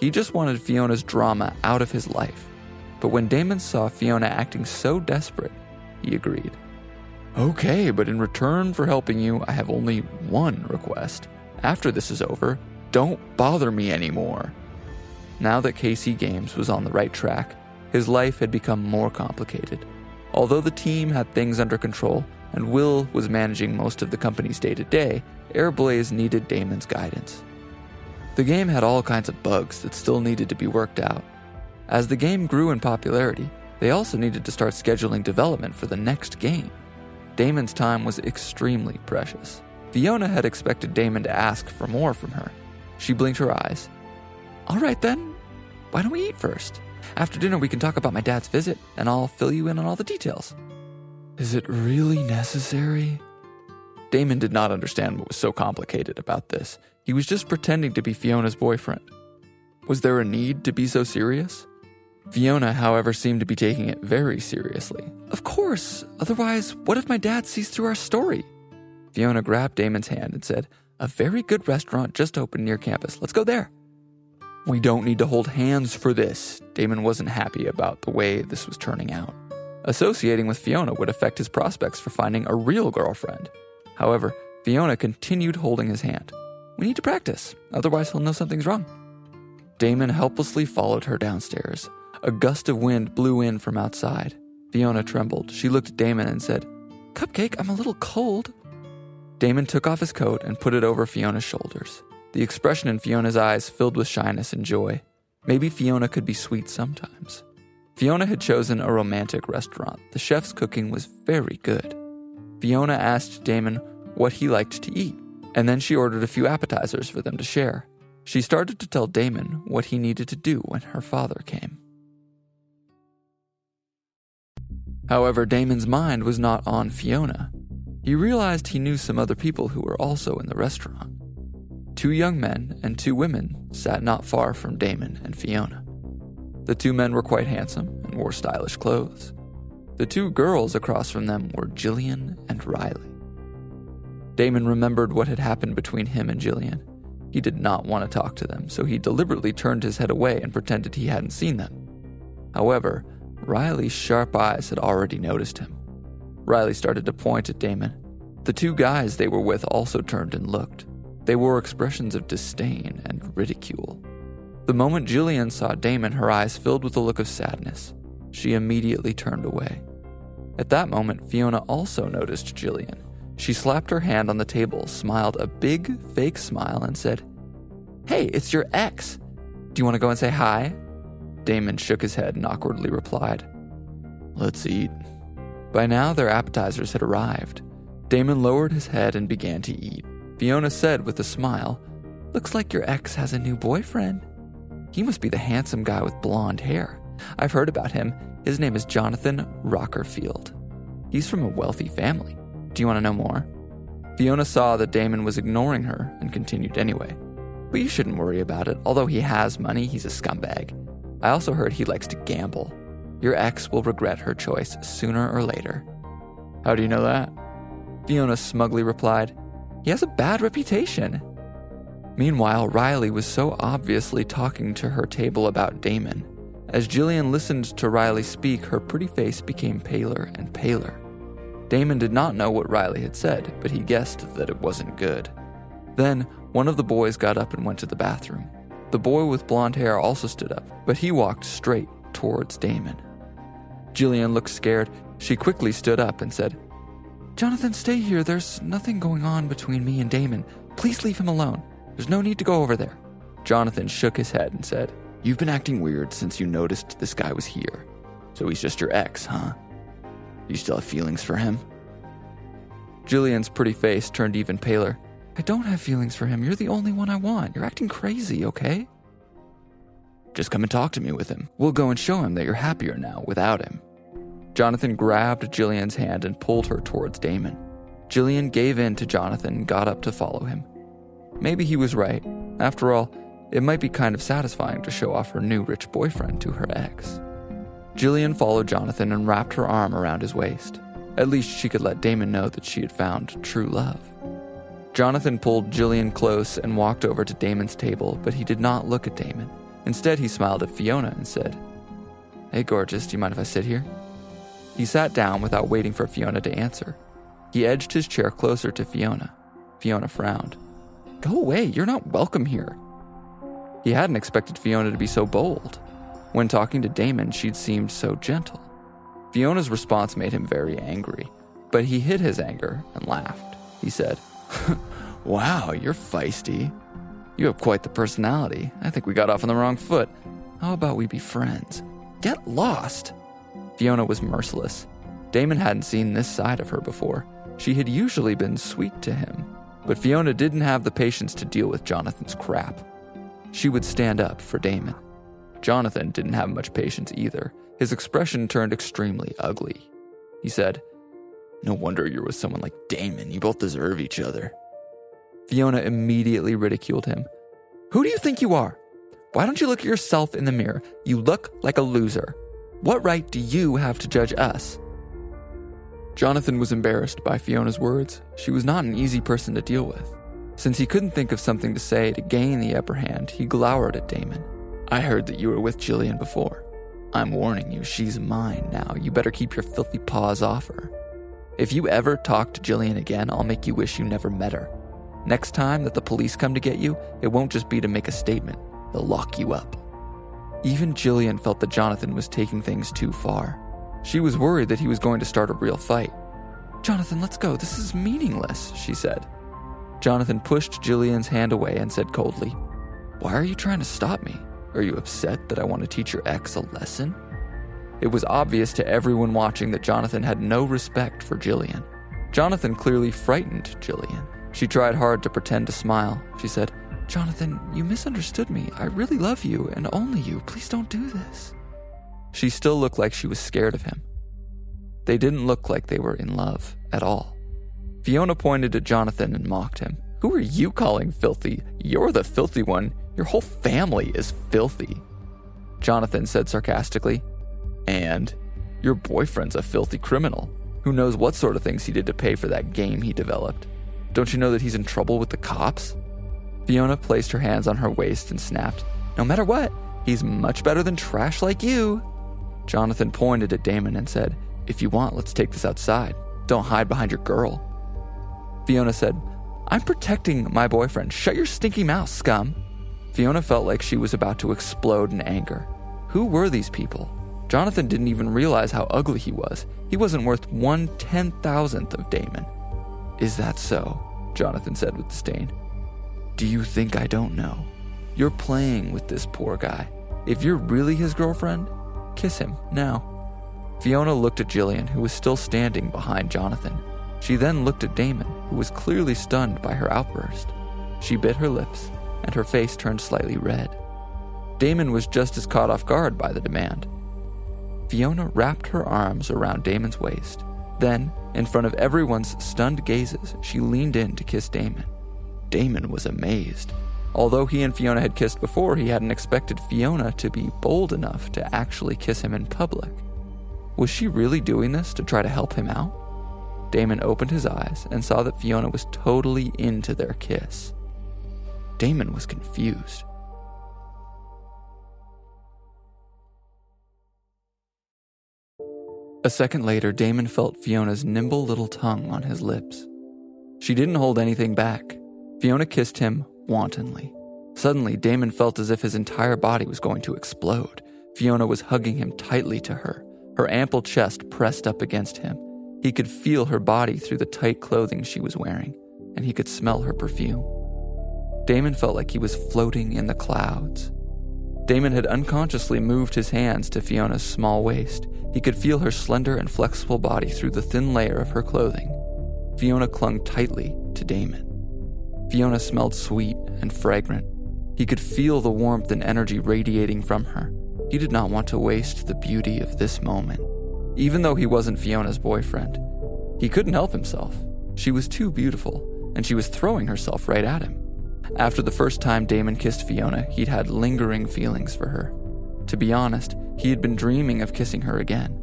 He just wanted Fiona's drama out of his life. But when Damon saw Fiona acting so desperate, he agreed. Okay, but in return for helping you, I have only one request. After this is over, don't bother me anymore. Now that KC Games was on the right track, his life had become more complicated. Although the team had things under control and Will was managing most of the company's day to day, Airblaze needed Damon's guidance. The game had all kinds of bugs that still needed to be worked out. As the game grew in popularity, they also needed to start scheduling development for the next game. Damon's time was extremely precious. Fiona had expected Damon to ask for more from her. She blinked her eyes All right then, why don't we eat first? After dinner, we can talk about my dad's visit, and I'll fill you in on all the details. Is it really necessary? Damon did not understand what was so complicated about this. He was just pretending to be Fiona's boyfriend. Was there a need to be so serious? Fiona, however, seemed to be taking it very seriously. Of course. Otherwise, what if my dad sees through our story? Fiona grabbed Damon's hand and said, A very good restaurant just opened near campus. Let's go there. We don't need to hold hands for this. Damon wasn't happy about the way this was turning out. Associating with Fiona would affect his prospects for finding a real girlfriend. However, Fiona continued holding his hand. We need to practice, otherwise, he'll know something's wrong. Damon helplessly followed her downstairs. A gust of wind blew in from outside. Fiona trembled. She looked at Damon and said, Cupcake, I'm a little cold. Damon took off his coat and put it over Fiona's shoulders. The expression in Fiona's eyes filled with shyness and joy. Maybe Fiona could be sweet sometimes. Fiona had chosen a romantic restaurant. The chef's cooking was very good. Fiona asked Damon what he liked to eat, and then she ordered a few appetizers for them to share. She started to tell Damon what he needed to do when her father came. However, Damon's mind was not on Fiona. He realized he knew some other people who were also in the restaurant. Two young men and two women sat not far from Damon and Fiona. The two men were quite handsome and wore stylish clothes. The two girls across from them were Jillian and Riley. Damon remembered what had happened between him and Jillian. He did not want to talk to them, so he deliberately turned his head away and pretended he hadn't seen them. However, Riley's sharp eyes had already noticed him. Riley started to point at Damon. The two guys they were with also turned and looked. They wore expressions of disdain and ridicule. The moment Jillian saw Damon, her eyes filled with a look of sadness. She immediately turned away. At that moment, Fiona also noticed Jillian. She slapped her hand on the table, smiled a big, fake smile, and said, Hey, it's your ex. Do you want to go and say hi? Damon shook his head and awkwardly replied, Let's eat. By now, their appetizers had arrived. Damon lowered his head and began to eat. Fiona said with a smile, Looks like your ex has a new boyfriend. He must be the handsome guy with blonde hair. I've heard about him. His name is Jonathan Rockerfield. He's from a wealthy family. Do you want to know more? Fiona saw that Damon was ignoring her and continued anyway. But you shouldn't worry about it. Although he has money, he's a scumbag. I also heard he likes to gamble. Your ex will regret her choice sooner or later. How do you know that? Fiona smugly replied, He has a bad reputation. Meanwhile, Riley was so obviously talking to her table about Damon. As Jillian listened to Riley speak, her pretty face became paler and paler. Damon did not know what Riley had said, but he guessed that it wasn't good. Then, one of the boys got up and went to the bathroom. The boy with blonde hair also stood up, but he walked straight towards Damon. Jillian looked scared. She quickly stood up and said, Jonathan, stay here. There's nothing going on between me and Damon. Please leave him alone. There's no need to go over there. Jonathan shook his head and said, You've been acting weird since you noticed this guy was here. So he's just your ex, huh? You still have feelings for him? Jillian's pretty face turned even paler. I don't have feelings for him. You're the only one I want. You're acting crazy, okay? Just come and talk to me with him. We'll go and show him that you're happier now without him. Jonathan grabbed Jillian's hand and pulled her towards Damon. Jillian gave in to Jonathan and got up to follow him. Maybe he was right. After all, it might be kind of satisfying to show off her new rich boyfriend to her ex. Jillian followed Jonathan and wrapped her arm around his waist. At least she could let Damon know that she had found true love. Jonathan pulled Jillian close and walked over to Damon's table, but he did not look at Damon. Instead, he smiled at Fiona and said, Hey, gorgeous, do you mind if I sit here? He sat down without waiting for Fiona to answer. He edged his chair closer to Fiona. Fiona frowned. Go away, you're not welcome here. He hadn't expected Fiona to be so bold. When talking to Damon, she'd seemed so gentle. Fiona's response made him very angry, but he hid his anger and laughed. He said, Wow, you're feisty. You have quite the personality. I think we got off on the wrong foot. How about we be friends? Get lost. Fiona was merciless. Damon hadn't seen this side of her before. She had usually been sweet to him, but Fiona didn't have the patience to deal with Jonathan's crap. she would stand up for Damon. Jonathan didn't have much patience either. His expression turned extremely ugly. He said, No wonder you're with someone like Damon. You both deserve each other. Fiona immediately ridiculed him. Who do you think you are? Why don't you look at yourself in the mirror? You look like a loser. What right do you have to judge us? Jonathan was embarrassed by Fiona's words. She was not an easy person to deal with. Since he couldn't think of something to say to gain the upper hand, he glowered at Damon. I heard that you were with Jillian before. I'm warning you, she's mine now. You better keep your filthy paws off her. If you ever talk to Jillian again, I'll make you wish you never met her. Next time that the police come to get you, it won't just be to make a statement, they'll lock you up. Even Jillian felt that Jonathan was taking things too far. She was worried that he was going to start a real fight. Jonathan, let's go. This is meaningless, she said. Jonathan pushed Jillian's hand away and said coldly, Why are you trying to stop me? Are you upset that I want to teach your ex a lesson? It was obvious to everyone watching that Jonathan had no respect for Jillian. Jonathan clearly frightened Jillian. She tried hard to pretend to smile. She said, Jonathan, you misunderstood me. I really love you and only you. Please don't do this. She still looked like she was scared of him. They didn't look like they were in love at all. Fiona pointed at Jonathan and mocked him. Who are you calling filthy? You're the filthy one. Your whole family is filthy. Jonathan said sarcastically. And your boyfriend's a filthy criminal. Who knows what sort of things he did to pay for that game he developed? Don't you know that he's in trouble with the cops? Fiona placed her hands on her waist and snapped, No matter what, he's much better than trash like you. Jonathan pointed at Damon and said, If you want, let's take this outside. Don't hide behind your girl. Fiona said, I'm protecting my boyfriend. Shut your stinky mouth, scum. Fiona felt like she was about to explode in anger. Who were these people? Jonathan didn't even realize how ugly he was. He wasn't worth one ten thousandth of Damon. Is that so? Jonathan said with disdain. Do you think I don't know? You're playing with this poor guy. If you're really his girlfriend, kiss him now. Fiona looked at Jillian, who was still standing behind Jonathan. She then looked at Damon, who was clearly stunned by her outburst. She bit her lips, and her face turned slightly red. Damon was just as caught off guard by the demand. Fiona wrapped her arms around Damon's waist. Then, in front of everyone's stunned gazes, she leaned in to kiss Damon. Damon was amazed. Although he and Fiona had kissed before, he hadn't expected Fiona to be bold enough to actually kiss him in public. Was she really doing this to try to help him out? Damon opened his eyes and saw that Fiona was totally into their kiss. Damon was confused. A second later, Damon felt Fiona's nimble little tongue on his lips. She didn't hold anything back. Fiona kissed him wantonly. Suddenly, Damon felt as if his entire body was going to explode. Fiona was hugging him tightly to her, her ample chest pressed up against him. He could feel her body through the tight clothing she was wearing, and he could smell her perfume. Damon felt like he was floating in the clouds. Damon had unconsciously moved his hands to Fiona's small waist. He could feel her slender and flexible body through the thin layer of her clothing. Fiona clung tightly to Damon. Fiona smelled sweet and fragrant. He could feel the warmth and energy radiating from her. He did not want to waste the beauty of this moment. Even though he wasn't Fiona's boyfriend, he couldn't help himself. She was too beautiful, and she was throwing herself right at him. After the first time Damon kissed Fiona, he'd had lingering feelings for her. To be honest, he had been dreaming of kissing her again.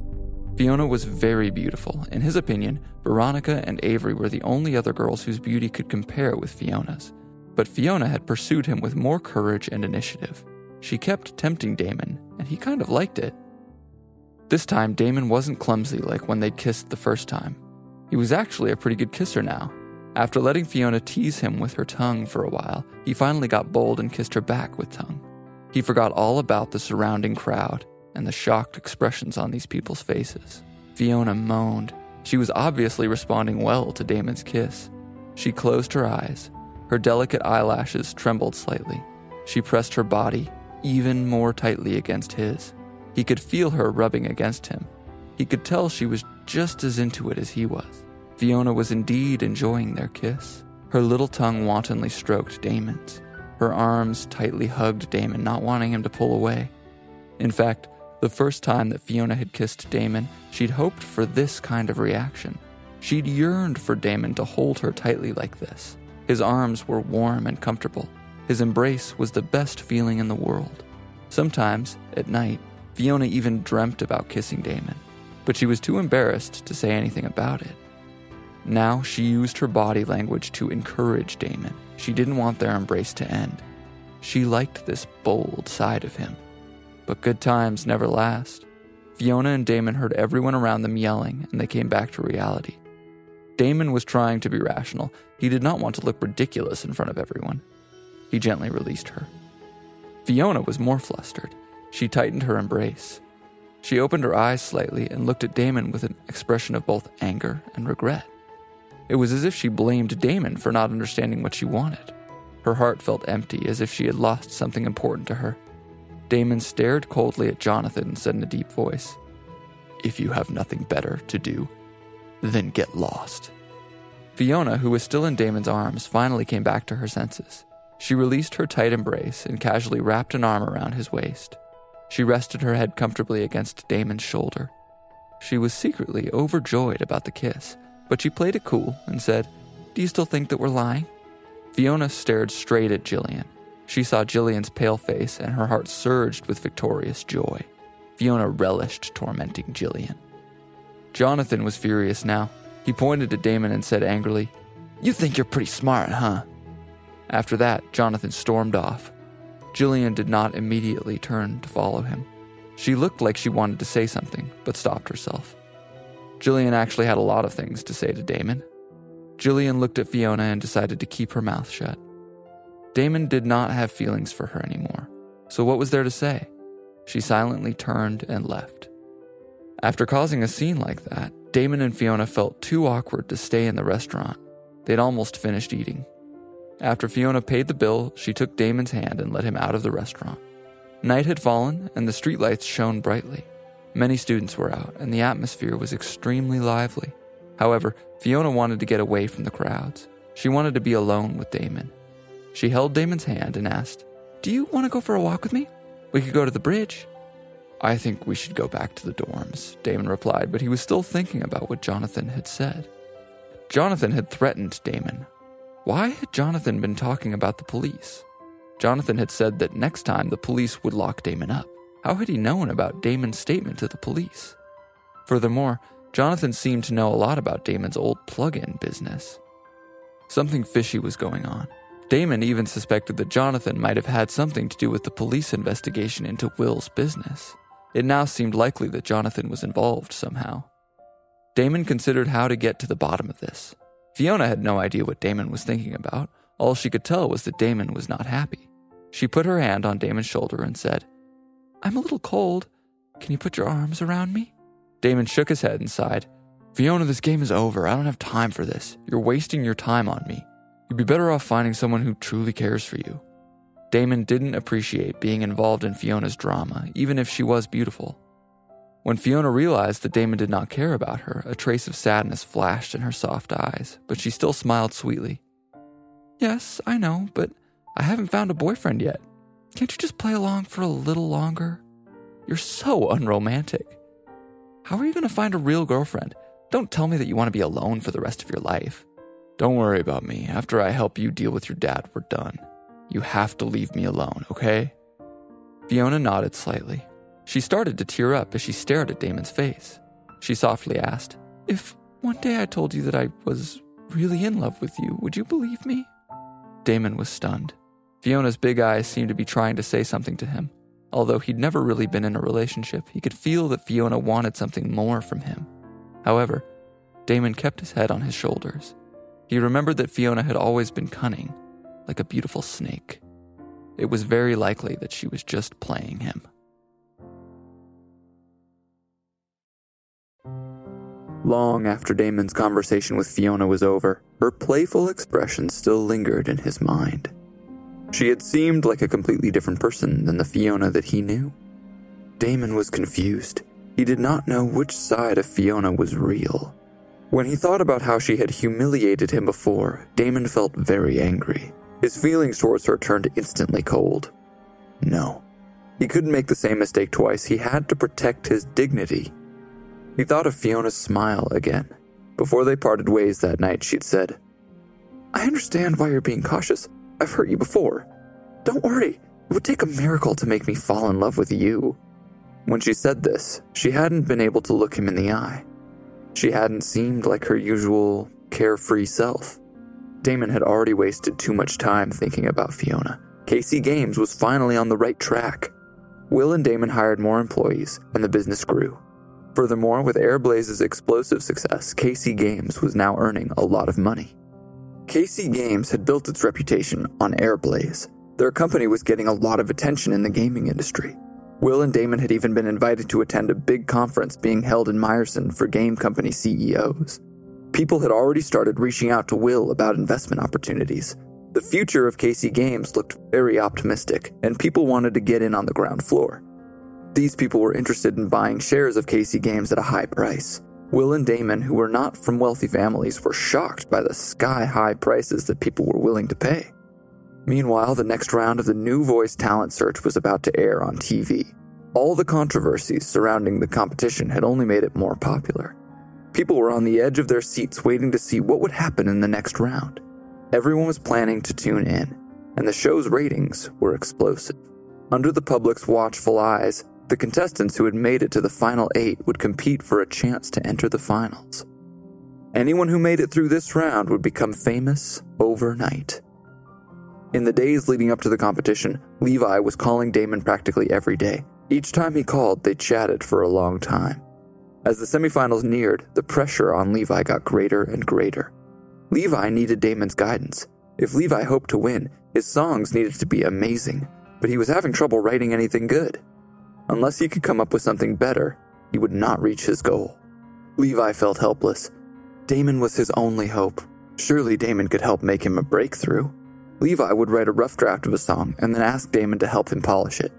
Fiona was very beautiful. In his opinion, Veronica and Avery were the only other girls whose beauty could compare with Fiona's. But Fiona had pursued him with more courage and initiative. She kept tempting Damon, and he kind of liked it. This time, Damon wasn't clumsy like when they'd kissed the first time. He was actually a pretty good kisser now. After letting Fiona tease him with her tongue for a while, he finally got bold and kissed her back with tongue. He forgot all about the surrounding crowd and the shocked expressions on these people's faces. Fiona moaned. She was obviously responding well to Damon's kiss. She closed her eyes. Her delicate eyelashes trembled slightly. She pressed her body even more tightly against his. He could feel her rubbing against him. He could tell she was just as into it as he was. Fiona was indeed enjoying their kiss. Her little tongue wantonly stroked Damon's. Her arms tightly hugged Damon, not wanting him to pull away. In fact, the first time that Fiona had kissed Damon, she'd hoped for this kind of reaction. She'd yearned for Damon to hold her tightly like this. His arms were warm and comfortable. His embrace was the best feeling in the world. Sometimes, at night, Fiona even dreamt about kissing Damon, but she was too embarrassed to say anything about it. Now she used her body language to encourage Damon. She didn't want their embrace to end. She liked this bold side of him. But good times never last. Fiona and Damon heard everyone around them yelling, and they came back to reality. Damon was trying to be rational. He did not want to look ridiculous in front of everyone. He gently released her. Fiona was more flustered. She tightened her embrace. She opened her eyes slightly and looked at Damon with an expression of both anger and regret. It was as if she blamed Damon for not understanding what she wanted. Her heart felt empty, as if she had lost something important to her. Damon stared coldly at Jonathan and said in a deep voice, If you have nothing better to do, then get lost. Fiona, who was still in Damon's arms, finally came back to her senses. She released her tight embrace and casually wrapped an arm around his waist. She rested her head comfortably against Damon's shoulder. She was secretly overjoyed about the kiss, but she played it cool and said, Do you still think that we're lying? Fiona stared straight at Jillian. She saw Jillian's pale face and her heart surged with victorious joy. Fiona relished tormenting Jillian. Jonathan was furious now. He pointed at Damon and said angrily, You think you're pretty smart, huh? After that, Jonathan stormed off. Jillian did not immediately turn to follow him. She looked like she wanted to say something, but stopped herself. Jillian actually had a lot of things to say to Damon. Jillian looked at Fiona and decided to keep her mouth shut. Damon did not have feelings for her anymore, so what was there to say? She silently turned and left. After causing a scene like that, Damon and Fiona felt too awkward to stay in the restaurant. They'd almost finished eating. After Fiona paid the bill, she took Damon's hand and led him out of the restaurant. Night had fallen, and the streetlights shone brightly. Many students were out, and the atmosphere was extremely lively. However, Fiona wanted to get away from the crowds. She wanted to be alone with Damon. She held Damon's hand and asked, Do you want to go for a walk with me? We could go to the bridge. I think we should go back to the dorms, Damon replied, but he was still thinking about what Jonathan had said. Jonathan had threatened Damon. Why had Jonathan been talking about the police? Jonathan had said that next time the police would lock Damon up. How had he known about Damon's statement to the police? Furthermore, Jonathan seemed to know a lot about Damon's old plug in business. Something fishy was going on. Damon even suspected that Jonathan might have had something to do with the police investigation into Will's business. It now seemed likely that Jonathan was involved somehow. Damon considered how to get to the bottom of this. Fiona had no idea what Damon was thinking about. All she could tell was that Damon was not happy. She put her hand on Damon's shoulder and said, I'm a little cold. Can you put your arms around me? Damon shook his head and sighed. Fiona, this game is over. I don't have time for this. You're wasting your time on me. You'd be better off finding someone who truly cares for you. Damon didn't appreciate being involved in Fiona's drama, even if she was beautiful. When Fiona realized that Damon did not care about her, a trace of sadness flashed in her soft eyes, but she still smiled sweetly. Yes, I know, but I haven't found a boyfriend yet. Can't you just play along for a little longer? You're so unromantic. How are you going to find a real girlfriend? Don't tell me that you want to be alone for the rest of your life. Don't worry about me. After I help you deal with your dad, we're done. You have to leave me alone, okay? Fiona nodded slightly. She started to tear up as she stared at Damon's face. She softly asked, If one day I told you that I was really in love with you, would you believe me? Damon was stunned. Fiona's big eyes seemed to be trying to say something to him. Although he'd never really been in a relationship, he could feel that Fiona wanted something more from him. However, Damon kept his head on his shoulders. He remembered that Fiona had always been cunning, like a beautiful snake. It was very likely that she was just playing him. Long after Damon's conversation with Fiona was over, her playful expression still lingered in his mind. She had seemed like a completely different person than the Fiona that he knew. Damon was confused. He did not know which side of Fiona was real. When he thought about how she had humiliated him before, Damon felt very angry. His feelings towards her turned instantly cold. No. He couldn't make the same mistake twice. He had to protect his dignity. He thought of Fiona's smile again. Before they parted ways that night, she'd said, I understand why you're being cautious. I've hurt you before. Don't worry, it would take a miracle to make me fall in love with you. When she said this, she hadn't been able to look him in the eye. She hadn't seemed like her usual carefree self. Damon had already wasted too much time thinking about Fiona. KC Games was finally on the right track. Will and Damon hired more employees, and the business grew. Furthermore, with Airblaze's explosive success, KC Games was now earning a lot of money. KC Games had built its reputation on Airblaze. Their company was getting a lot of attention in the gaming industry. Will and Damon had even been invited to attend a big conference being held in Meyerson for game company CEOs. People had already started reaching out to Will about investment opportunities. The future of KC Games looked very optimistic, and people wanted to get in on the ground floor. These people were interested in buying shares of KC Games at a high price. Will and Damon, who were not from wealthy families, were shocked by the sky high prices that people were willing to pay. Meanwhile, the next round of the New Voice talent search was about to air on TV. All the controversies surrounding the competition had only made it more popular. People were on the edge of their seats waiting to see what would happen in the next round. Everyone was planning to tune in, and the show's ratings were explosive. Under the public's watchful eyes, the contestants who had made it to the final eight would compete for a chance to enter the finals. Anyone who made it through this round would become famous overnight. In the days leading up to the competition, Levi was calling Damon practically every day. Each time he called, they chatted for a long time. As the semifinals neared, the pressure on Levi got greater and greater. Levi needed Damon's guidance. If Levi hoped to win, his songs needed to be amazing, but he was having trouble writing anything good. Unless he could come up with something better, he would not reach his goal. Levi felt helpless. Damon was his only hope. Surely Damon could help make him a breakthrough. Levi would write a rough draft of a song and then ask Damon to help him polish it.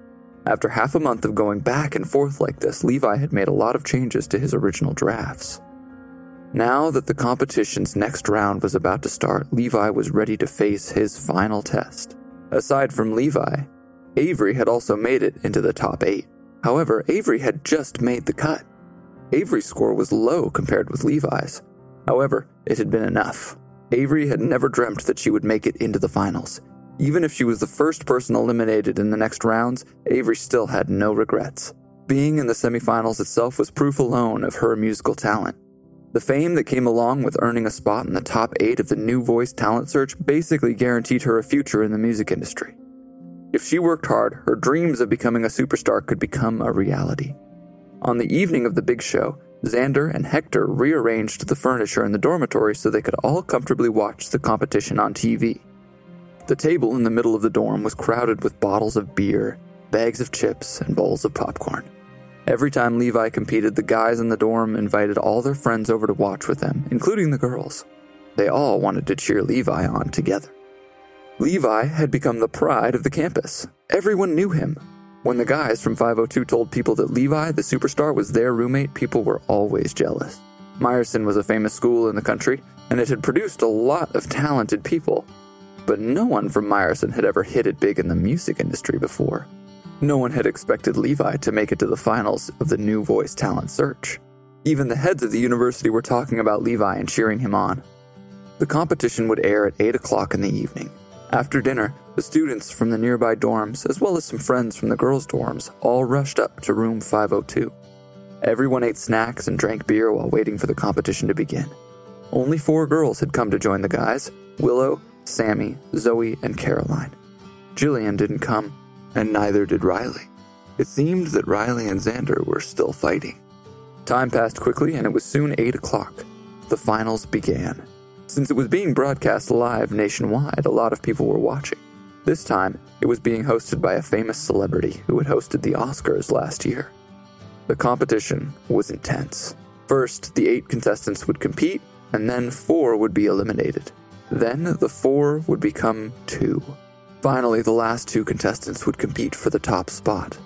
After half a month of going back and forth like this, Levi had made a lot of changes to his original drafts. Now that the competition's next round was about to start, Levi was ready to face his final test. Aside from Levi, Avery had also made it into the top eight. However, Avery had just made the cut. Avery's score was low compared with Levi's. However, it had been enough. Avery had never dreamt that she would make it into the finals. Even if she was the first person eliminated in the next rounds, Avery still had no regrets. Being in the semifinals itself was proof alone of her musical talent. The fame that came along with earning a spot in the top eight of the New Voice talent search basically guaranteed her a future in the music industry. If she worked hard, her dreams of becoming a superstar could become a reality. On the evening of the big show, Xander and Hector rearranged the furniture in the dormitory so they could all comfortably watch the competition on TV. The table in the middle of the dorm was crowded with bottles of beer, bags of chips, and bowls of popcorn. Every time Levi competed, the guys in the dorm invited all their friends over to watch with them, including the girls. They all wanted to cheer Levi on together. Levi had become the pride of the campus. Everyone knew him, when the guys from 502 told people that Levi, the superstar, was their roommate, people were always jealous. Meyerson was a famous school in the country, and it had produced a lot of talented people. But no one from Meyerson had ever hit it big in the music industry before. No one had expected Levi to make it to the finals of the New Voice Talent Search. Even the heads of the university were talking about Levi and cheering him on. The competition would air at 8 o'clock in the evening. After dinner, the students from the nearby dorms, as well as some friends from the girls' dorms, all rushed up to room 502. Everyone ate snacks and drank beer while waiting for the competition to begin. Only four girls had come to join the guys Willow, Sammy, Zoe, and Caroline. Jillian didn't come, and neither did Riley. It seemed that Riley and Xander were still fighting. Time passed quickly, and it was soon 8 o'clock. The finals began. Since it was being broadcast live nationwide, a lot of people were watching. This time, it was being hosted by a famous celebrity who had hosted the Oscars last year. The competition was intense. First, the eight contestants would compete, and then four would be eliminated. Then the four would become two. Finally, the last two contestants would compete for the top spot.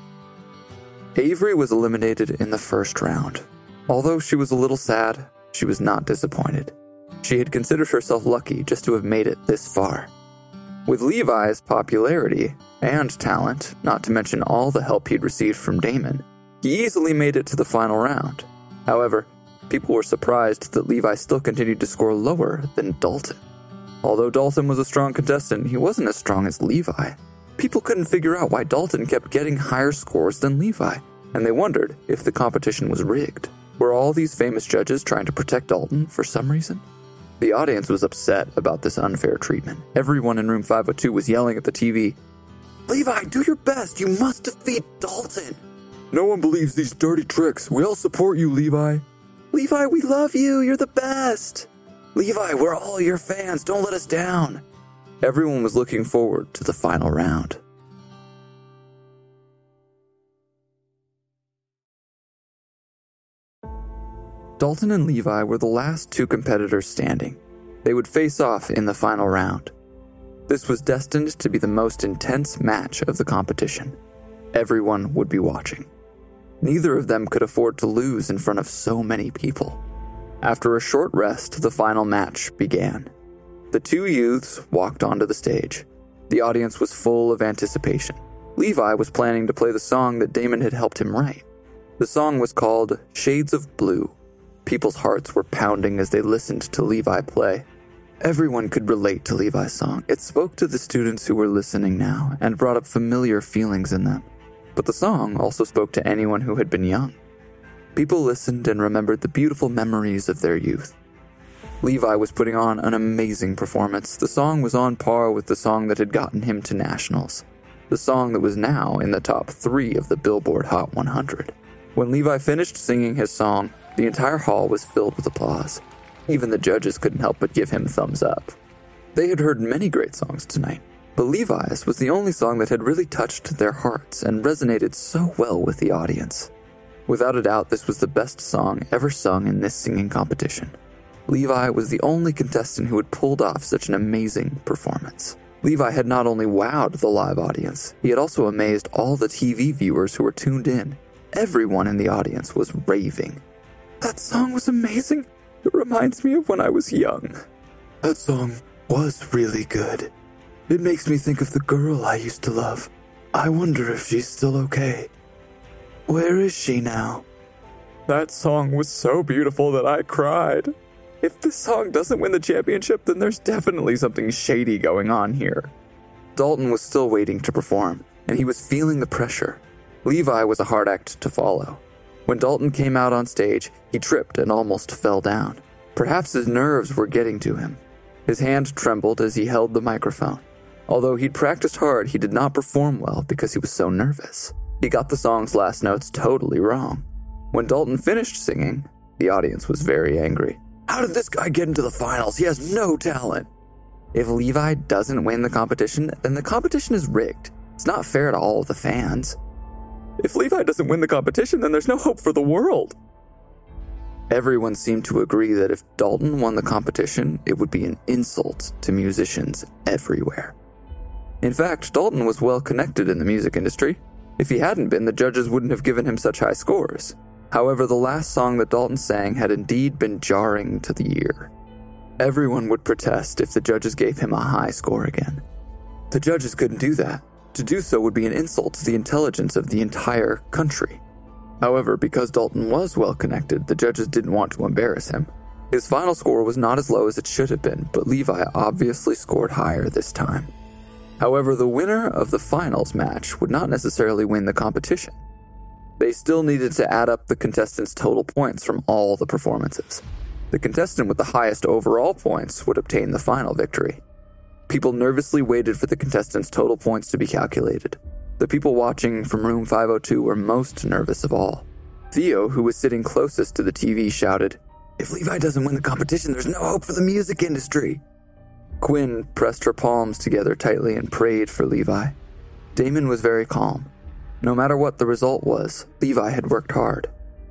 Avery was eliminated in the first round. Although she was a little sad, she was not disappointed. She had considered herself lucky just to have made it this far. With Levi's popularity and talent, not to mention all the help he'd received from Damon, he easily made it to the final round. However, people were surprised that Levi still continued to score lower than Dalton. Although Dalton was a strong contestant, he wasn't as strong as Levi. People couldn't figure out why Dalton kept getting higher scores than Levi, and they wondered if the competition was rigged. Were all these famous judges trying to protect Dalton for some reason? The audience was upset about this unfair treatment. Everyone in room 502 was yelling at the TV, Levi, do your best. You must defeat Dalton. No one believes these dirty tricks. We all support you, Levi. Levi, we love you. You're the best. Levi, we're all your fans. Don't let us down. Everyone was looking forward to the final round. Dalton and Levi were the last two competitors standing. They would face off in the final round. This was destined to be the most intense match of the competition. Everyone would be watching. Neither of them could afford to lose in front of so many people. After a short rest, the final match began. The two youths walked onto the stage. The audience was full of anticipation. Levi was planning to play the song that Damon had helped him write. The song was called Shades of Blue People's hearts were pounding as they listened to Levi play. Everyone could relate to Levi's song. It spoke to the students who were listening now and brought up familiar feelings in them. But the song also spoke to anyone who had been young. People listened and remembered the beautiful memories of their youth. Levi was putting on an amazing performance. The song was on par with the song that had gotten him to nationals, the song that was now in the top three of the Billboard Hot 100. When Levi finished singing his song, the entire hall was filled with applause. Even the judges couldn't help but give him thumbs up. They had heard many great songs tonight, but Levi's was the only song that had really touched their hearts and resonated so well with the audience. Without a doubt, this was the best song ever sung in this singing competition. Levi was the only contestant who had pulled off such an amazing performance. Levi had not only wowed the live audience, he had also amazed all the TV viewers who were tuned in. Everyone in the audience was raving. That song was amazing. It reminds me of when I was young. That song was really good. It makes me think of the girl I used to love. I wonder if she's still okay. Where is she now? That song was so beautiful that I cried. If this song doesn't win the championship, then there's definitely something shady going on here. Dalton was still waiting to perform, and he was feeling the pressure. Levi was a hard act to follow. When Dalton came out on stage, he tripped and almost fell down. Perhaps his nerves were getting to him. His hand trembled as he held the microphone. Although he'd practiced hard, he did not perform well because he was so nervous. He got the song's last notes totally wrong. When Dalton finished singing, the audience was very angry. How did this guy get into the finals? He has no talent. If Levi doesn't win the competition, then the competition is rigged. It's not fair to all the fans. If Levi doesn't win the competition, then there's no hope for the world. Everyone seemed to agree that if Dalton won the competition, it would be an insult to musicians everywhere. In fact, Dalton was well connected in the music industry. If he hadn't been, the judges wouldn't have given him such high scores. However, the last song that Dalton sang had indeed been jarring to the ear. Everyone would protest if the judges gave him a high score again. The judges couldn't do that. To do so would be an insult to the intelligence of the entire country. However, because Dalton was well connected, the judges didn't want to embarrass him. His final score was not as low as it should have been, but Levi obviously scored higher this time. However, the winner of the finals match would not necessarily win the competition. They still needed to add up the contestants' total points from all the performances. The contestant with the highest overall points would obtain the final victory. People nervously waited for the contestants' total points to be calculated. The people watching from room 502 were most nervous of all. Theo, who was sitting closest to the TV, shouted, If Levi doesn't win the competition, there's no hope for the music industry. Quinn pressed her palms together tightly and prayed for Levi. Damon was very calm. No matter what the result was, Levi had worked hard.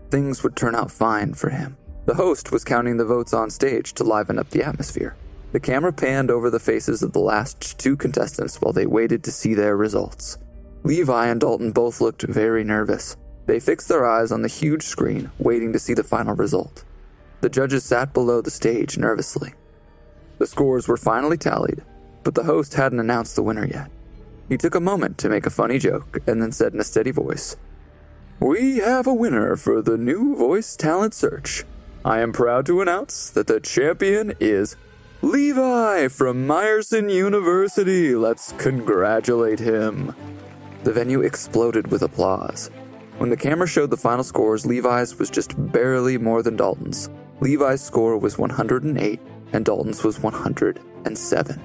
Things would turn out fine for him. The host was counting the votes on stage to liven up the atmosphere. The camera panned over the faces of the last two contestants while they waited to see their results. Levi and Dalton both looked very nervous. They fixed their eyes on the huge screen, waiting to see the final result. The judges sat below the stage nervously. The scores were finally tallied. but the host hadn't announced the winner yet. He took a moment to make a funny joke and then said in a steady voice, We have a winner for the new voice talent search. I am proud to announce that the champion is Levi from Meyerson University. Let's congratulate him. The venue exploded with applause. When the camera showed the final scores, Levi's was just barely more than Dalton's. Levi's score was 108 and Dalton's was 107.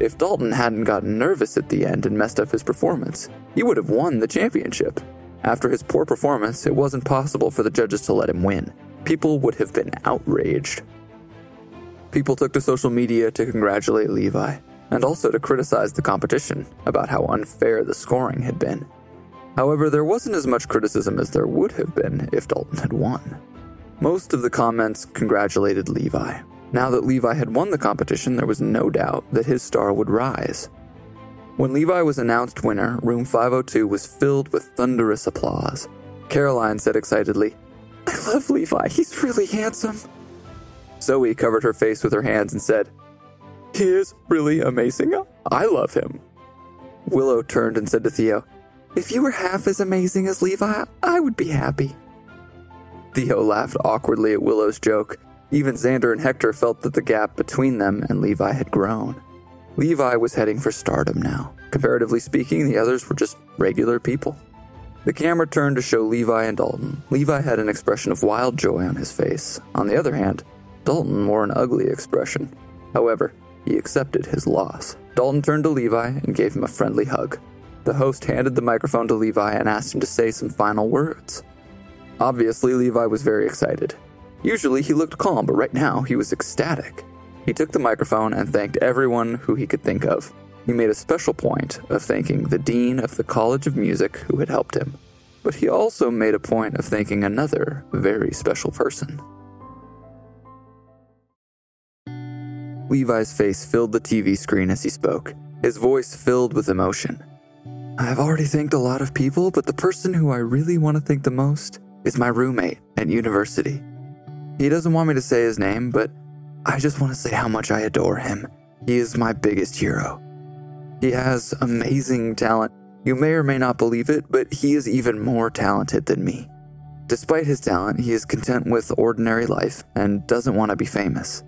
If Dalton hadn't gotten nervous at the end and messed up his performance, he would have won the championship. After his poor performance, it wasn't possible for the judges to let him win. People would have been outraged. People took to social media to congratulate Levi and also to criticize the competition about how unfair the scoring had been. However, there wasn't as much criticism as there would have been if Dalton had won. Most of the comments congratulated Levi. Now that Levi had won the competition, there was no doubt that his star would rise. When Levi was announced winner, room 502 was filled with thunderous applause. Caroline said excitedly, I love Levi, he's really handsome. Zoe covered her face with her hands and said, He is really amazing. I love him. Willow turned and said to Theo, If you were half as amazing as Levi, I would be happy. Theo laughed awkwardly at Willow's joke. Even Xander and Hector felt that the gap between them and Levi had grown. Levi was heading for stardom now. Comparatively speaking, the others were just regular people. The camera turned to show Levi and Dalton. Levi had an expression of wild joy on his face. On the other hand, Dalton wore an ugly expression. However, he accepted his loss. Dalton turned to Levi and gave him a friendly hug. The host handed the microphone to Levi and asked him to say some final words. Obviously, Levi was very excited. Usually he looked calm, but right now he was ecstatic. He took the microphone and thanked everyone who he could think of. He made a special point of thanking the Dean of the College of Music who had helped him. But he also made a point of thanking another very special person. Levi's face filled the TV screen as he spoke, his voice filled with emotion. I've already thanked a lot of people, but the person who I really want to thank the most is my roommate at university. He doesn't want me to say his name, but I just want to say how much I adore him. He is my biggest hero. He has amazing talent. You may or may not believe it, but he is even more talented than me. Despite his talent, he is content with ordinary life and doesn't want to be famous.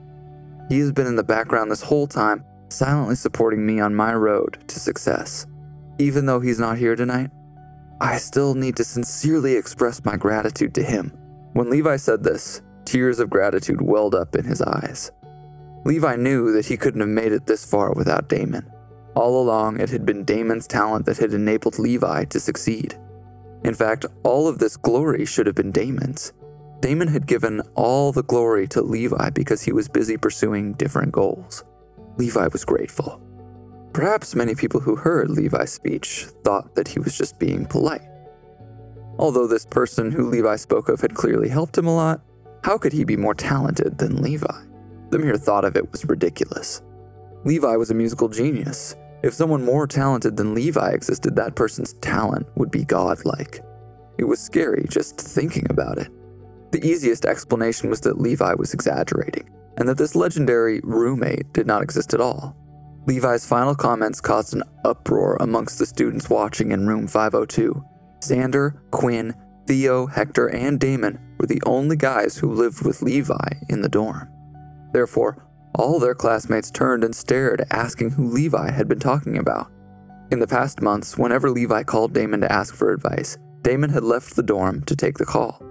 He has been in the background this whole time, silently supporting me on my road to success. Even though he's not here tonight, I still need to sincerely express my gratitude to him. When Levi said this, tears of gratitude welled up in his eyes. Levi knew that he couldn't have made it this far without Damon. All along, it had been Damon's talent that had enabled Levi to succeed. In fact, all of this glory should have been Damon's. Damon had given all the glory to Levi because he was busy pursuing different goals. Levi was grateful. Perhaps many people who heard Levi's speech thought that he was just being polite. Although this person who Levi spoke of had clearly helped him a lot, how could he be more talented than Levi? The mere thought of it was ridiculous. Levi was a musical genius. If someone more talented than Levi existed, that person's talent would be godlike. It was scary just thinking about it. The easiest explanation was that Levi was exaggerating, and that this legendary roommate did not exist at all. Levi's final comments caused an uproar amongst the students watching in room 502. Xander, Quinn, Theo, Hector, and Damon were the only guys who lived with Levi in the dorm. Therefore, all their classmates turned and stared, asking who Levi had been talking about. In the past months, whenever Levi called Damon to ask for advice, Damon had left the dorm to take the call.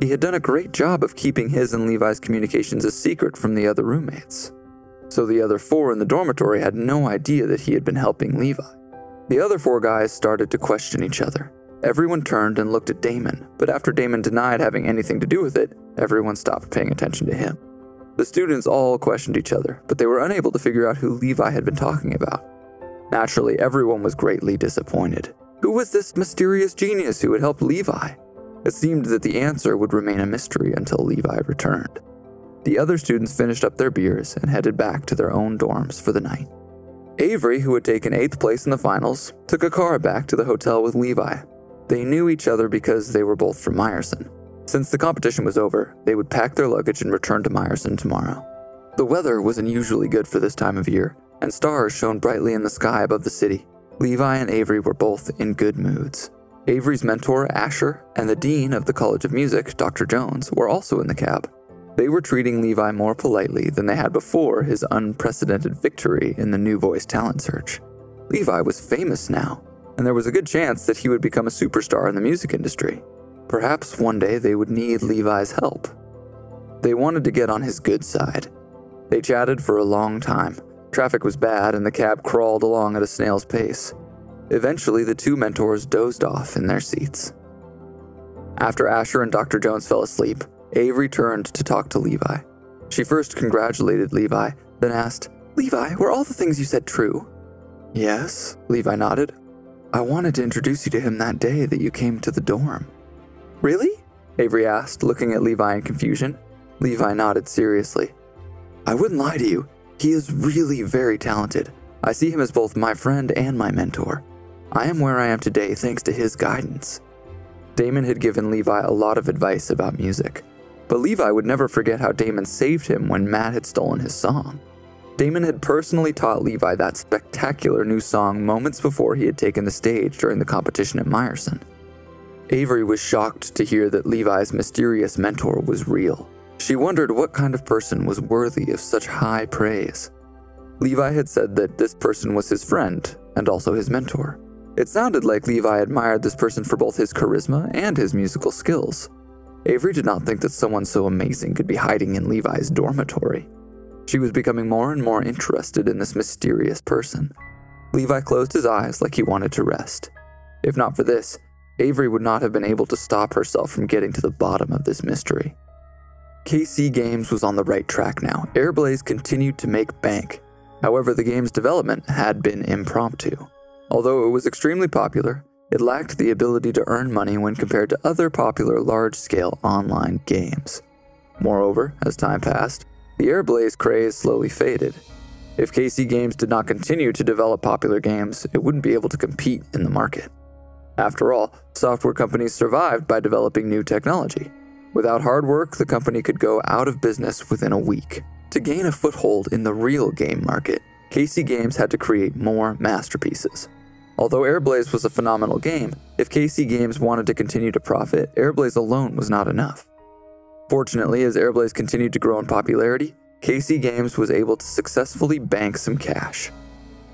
He had done a great job of keeping his and Levi's communications a secret from the other roommates. So the other four in the dormitory had no idea that he had been helping Levi. The other four guys started to question each other. Everyone turned and looked at Damon, but after Damon denied having anything to do with it, everyone stopped paying attention to him. The students all questioned each other, but they were unable to figure out who Levi had been talking about. Naturally, everyone was greatly disappointed. Who was this mysterious genius who had helped Levi? It seemed that the answer would remain a mystery until Levi returned. The other students finished up their beers and headed back to their own dorms for the night. Avery, who had taken eighth place in the finals, took a car back to the hotel with Levi. They knew each other because they were both from Meyerson. Since the competition was over, they would pack their luggage and return to Meyerson tomorrow. The weather was unusually good for this time of year. and stars shone brightly in the sky above the city. Levi and Avery were both in good moods. Avery's mentor, Asher, and the dean of the College of Music, Dr. Jones, were also in the cab. They were treating Levi more politely than they had before his unprecedented victory in the New Voice talent search. Levi was famous now, and there was a good chance that he would become a superstar in the music industry. Perhaps one day they would need Levi's help. They wanted to get on his good side. They chatted for a long time. Traffic was bad, and the cab crawled along at a snail's pace. Eventually, the two mentors dozed off in their seats. After Asher and Dr. Jones fell asleep, Avery turned to talk to Levi. She first congratulated Levi, then asked, Levi, were all the things you said true? Yes, Levi nodded. I wanted to introduce you to him that day that you came to the dorm. Really? Avery asked, looking at Levi in confusion. Levi nodded seriously. I wouldn't lie to you, he is really very talented. I see him as both my friend and my mentor. I am where I am today thanks to his guidance. Damon had given Levi a lot of advice about music, but Levi would never forget how Damon saved him when Matt had stolen his song. Damon had personally taught Levi that spectacular new song moments before he had taken the stage during the competition at Meyerson. Avery was shocked to hear that Levi's mysterious mentor was real. She wondered what kind of person was worthy of such high praise. Levi had said that this person was his friend and also his mentor. It sounded like Levi admired this person for both his charisma and his musical skills. Avery did not think that someone so amazing could be hiding in Levi's dormitory. She was becoming more and more interested in this mysterious person. Levi closed his eyes like he wanted to rest. If not for this, Avery would not have been able to stop herself from getting to the bottom of this mystery. KC Games was on the right track now. Airblaze continued to make bank. However, the game's development had been impromptu. Although it was extremely popular, it lacked the ability to earn money when compared to other popular large scale online games. Moreover, as time passed, the Airblaze craze slowly faded. If KC Games did not continue to develop popular games, it wouldn't be able to compete in the market. After all, software companies survived by developing new technology. Without hard work, the company could go out of business within a week. To gain a foothold in the real game market, KC Games had to create more masterpieces. Although Airblaze was a phenomenal game, if KC Games wanted to continue to profit, Airblaze alone was not enough. Fortunately, as Airblaze continued to grow in popularity, KC Games was able to successfully bank some cash.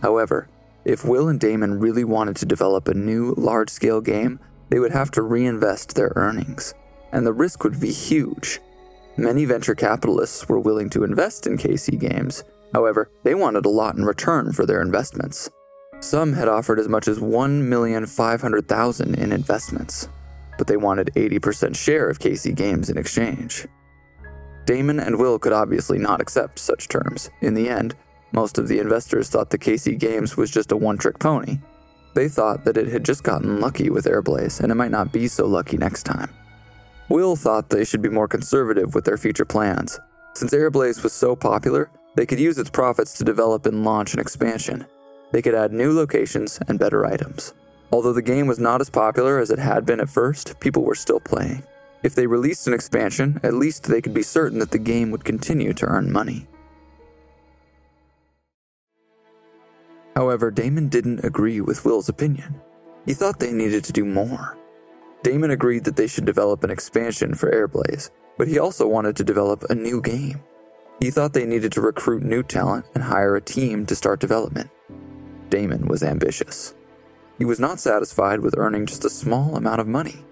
However, if Will and Damon really wanted to develop a new large scale game, they would have to reinvest their earnings and the risk would be huge. Many venture capitalists were willing to invest in KC Games, however, they wanted a lot in return for their investments. Some had offered as much as 1,500,000 in investments, but they wanted 80% share of KC Games in exchange. Damon and Will could obviously not accept such terms. In the end, most of the investors thought the KC Games was just a one trick pony. They thought that it had just gotten lucky with Airblaze and it might not be so lucky next time. Will thought they should be more conservative with their future plans. Since Airblaze was so popular, they could use its profits to develop and launch an expansion. They could add new locations and better items. Although the game was not as popular as it had been at first, people were still playing. If they released an expansion, at least they could be certain that the game would continue to earn money. However, Damon didn't agree with Will's opinion. He thought they needed to do more. Damon agreed that they should develop an expansion for Airblaze, but he also wanted to develop a new game. He thought they needed to recruit new talent and hire a team to start development. Damon was ambitious. He was not satisfied with earning just a small amount of money.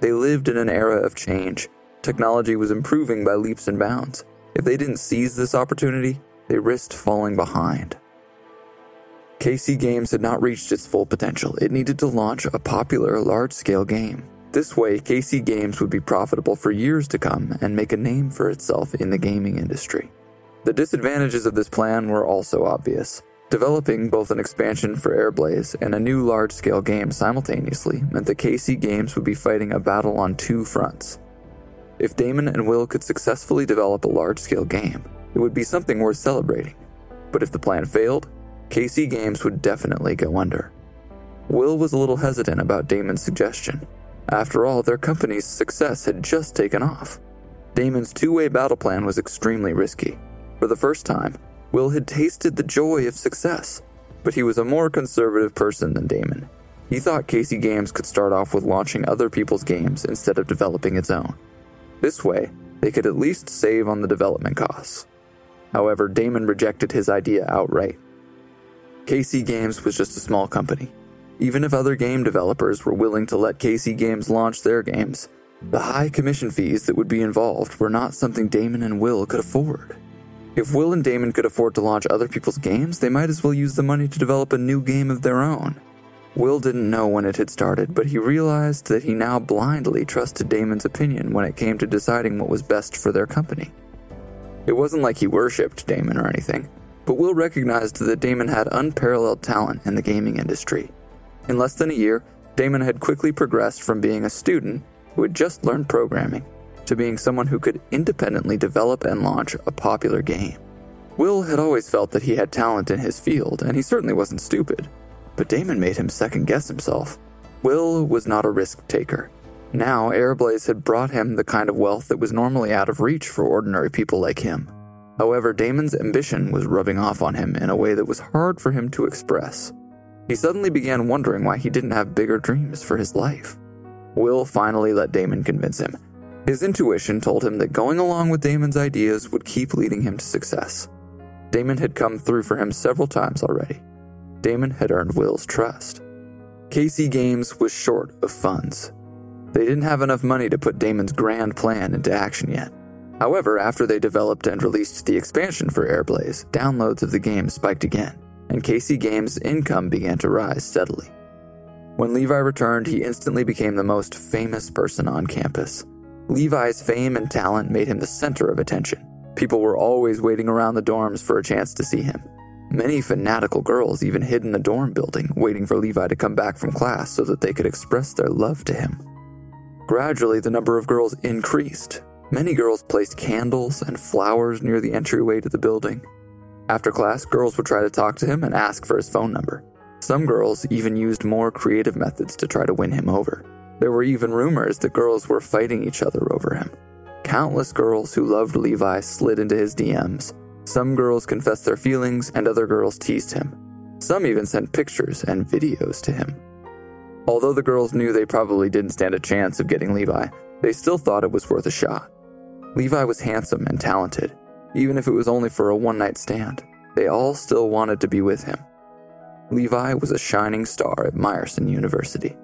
They lived in an era of change. Technology was improving by leaps and bounds. If they didn't seize this opportunity, they risked falling behind. KC Games had not reached its full potential. It needed to launch a popular, large scale game. This way, KC Games would be profitable for years to come and make a name for itself in the gaming industry. The disadvantages of this plan were also obvious. Developing both an expansion for Airblaze and a new large scale game simultaneously meant that KC Games would be fighting a battle on two fronts. If Damon and Will could successfully develop a large scale game, it would be something worth celebrating. But if the plan failed, KC Games would definitely go under. Will was a little hesitant about Damon's suggestion, after all, their company's success had just taken off. Damon's two way battle plan was extremely risky. For the first time, Will had tasted the joy of success, but he was a more conservative person than Damon. He thought KC Games could start off with launching other people's games instead of developing its own. This way, they could at least save on the development costs. However, Damon rejected his idea outright. KC Games was just a small company. Even if other game developers were willing to let KC Games launch their games, the high commission fees that would be involved were not something Damon and Will could afford. If Will and Damon could afford to launch other people's games, they might as well use the money to develop a new game of their own. Will didn't know when it had started, but he realized that he now blindly trusted Damon's opinion when it came to deciding what was best for their company. It wasn't like he worshipped Damon or anything, but Will recognized that Damon had unparalleled talent in the gaming industry. In less than a year, Damon had quickly progressed from being a student who had just learned programming to being someone who could independently develop and launch a popular game. Will had always felt that he had talent in his field, and he certainly wasn't stupid, but Damon made him second guess himself. Will was not a risk taker. Now, Airblaze had brought him the kind of wealth that was normally out of reach for ordinary people like him. However, Damon's ambition was rubbing off on him in a way that was hard for him to express. He suddenly began wondering why he didn't have bigger dreams for his life. Will finally let Damon convince him. His intuition told him that going along with Damon's ideas would keep leading him to success. Damon had come through for him several times already. Damon had earned Will's trust. KC Games was short of funds, they didn't have enough money to put Damon's grand plan into action yet. However, after they developed and released the expansion for Airblaze, downloads of the game spiked again, and KC Games' income began to rise steadily. When Levi returned, he instantly became the most famous person on campus. Levi's fame and talent made him the center of attention. People were always waiting around the dorms for a chance to see him. Many fanatical girls even hid in the dorm building, waiting for Levi to come back from class so that they could express their love to him. Gradually, the number of girls increased. Many girls placed candles and flowers near the entryway to the building. After class, girls would try to talk to him and ask for his phone number. Some girls even used more creative methods to try to win him over. There were even rumors that girls were fighting each other over him. Countless girls who loved Levi slid into his DMs. Some girls confessed their feelings, and other girls teased him. Some even sent pictures and videos to him. Although the girls knew they probably didn't stand a chance of getting Levi, they still thought it was worth a shot. Levi was handsome and talented, even if it was only for a one night stand. They all still wanted to be with him. Levi was a shining star at Meyerson University.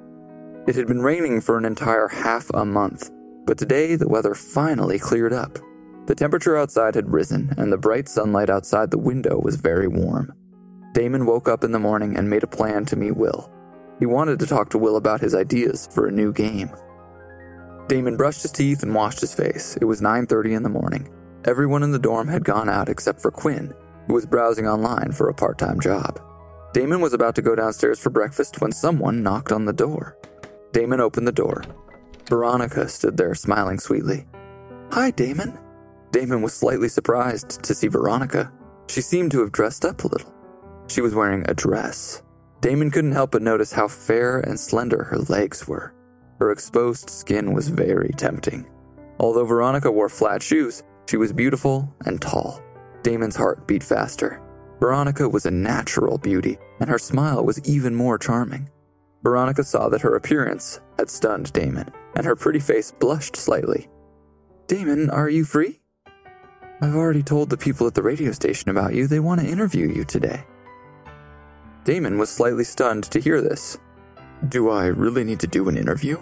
It had been raining for an entire half a month, but today the weather finally cleared up. The temperature outside had risen, and the bright sunlight outside the window was very warm. Damon woke up in the morning and made a plan to meet Will. He wanted to talk to Will about his ideas for a new game. Damon brushed his teeth and washed his face. It was 9:30 in the morning. Everyone in the dorm had gone out except for Quinn, who was browsing online for a part-time job. Damon was about to go downstairs for breakfast when someone knocked on the door. Damon opened the door. Veronica stood there smiling sweetly. "Hi, Damon." Damon was slightly surprised to see Veronica. She seemed to have dressed up a little. She was wearing a dress, Damon couldn't help but notice how fair and slender her legs were. Her exposed skin was very tempting. Although Veronica wore flat shoes, she was beautiful and tall. Damon's heart beat faster. Veronica was a natural beauty, and her smile was even more charming. Veronica saw that her appearance had stunned Damon, and her pretty face blushed slightly. Damon, are you free? I've already told the people at the radio station about you. They want to interview you today. Damon was slightly stunned to hear this. Do I really need to do an interview?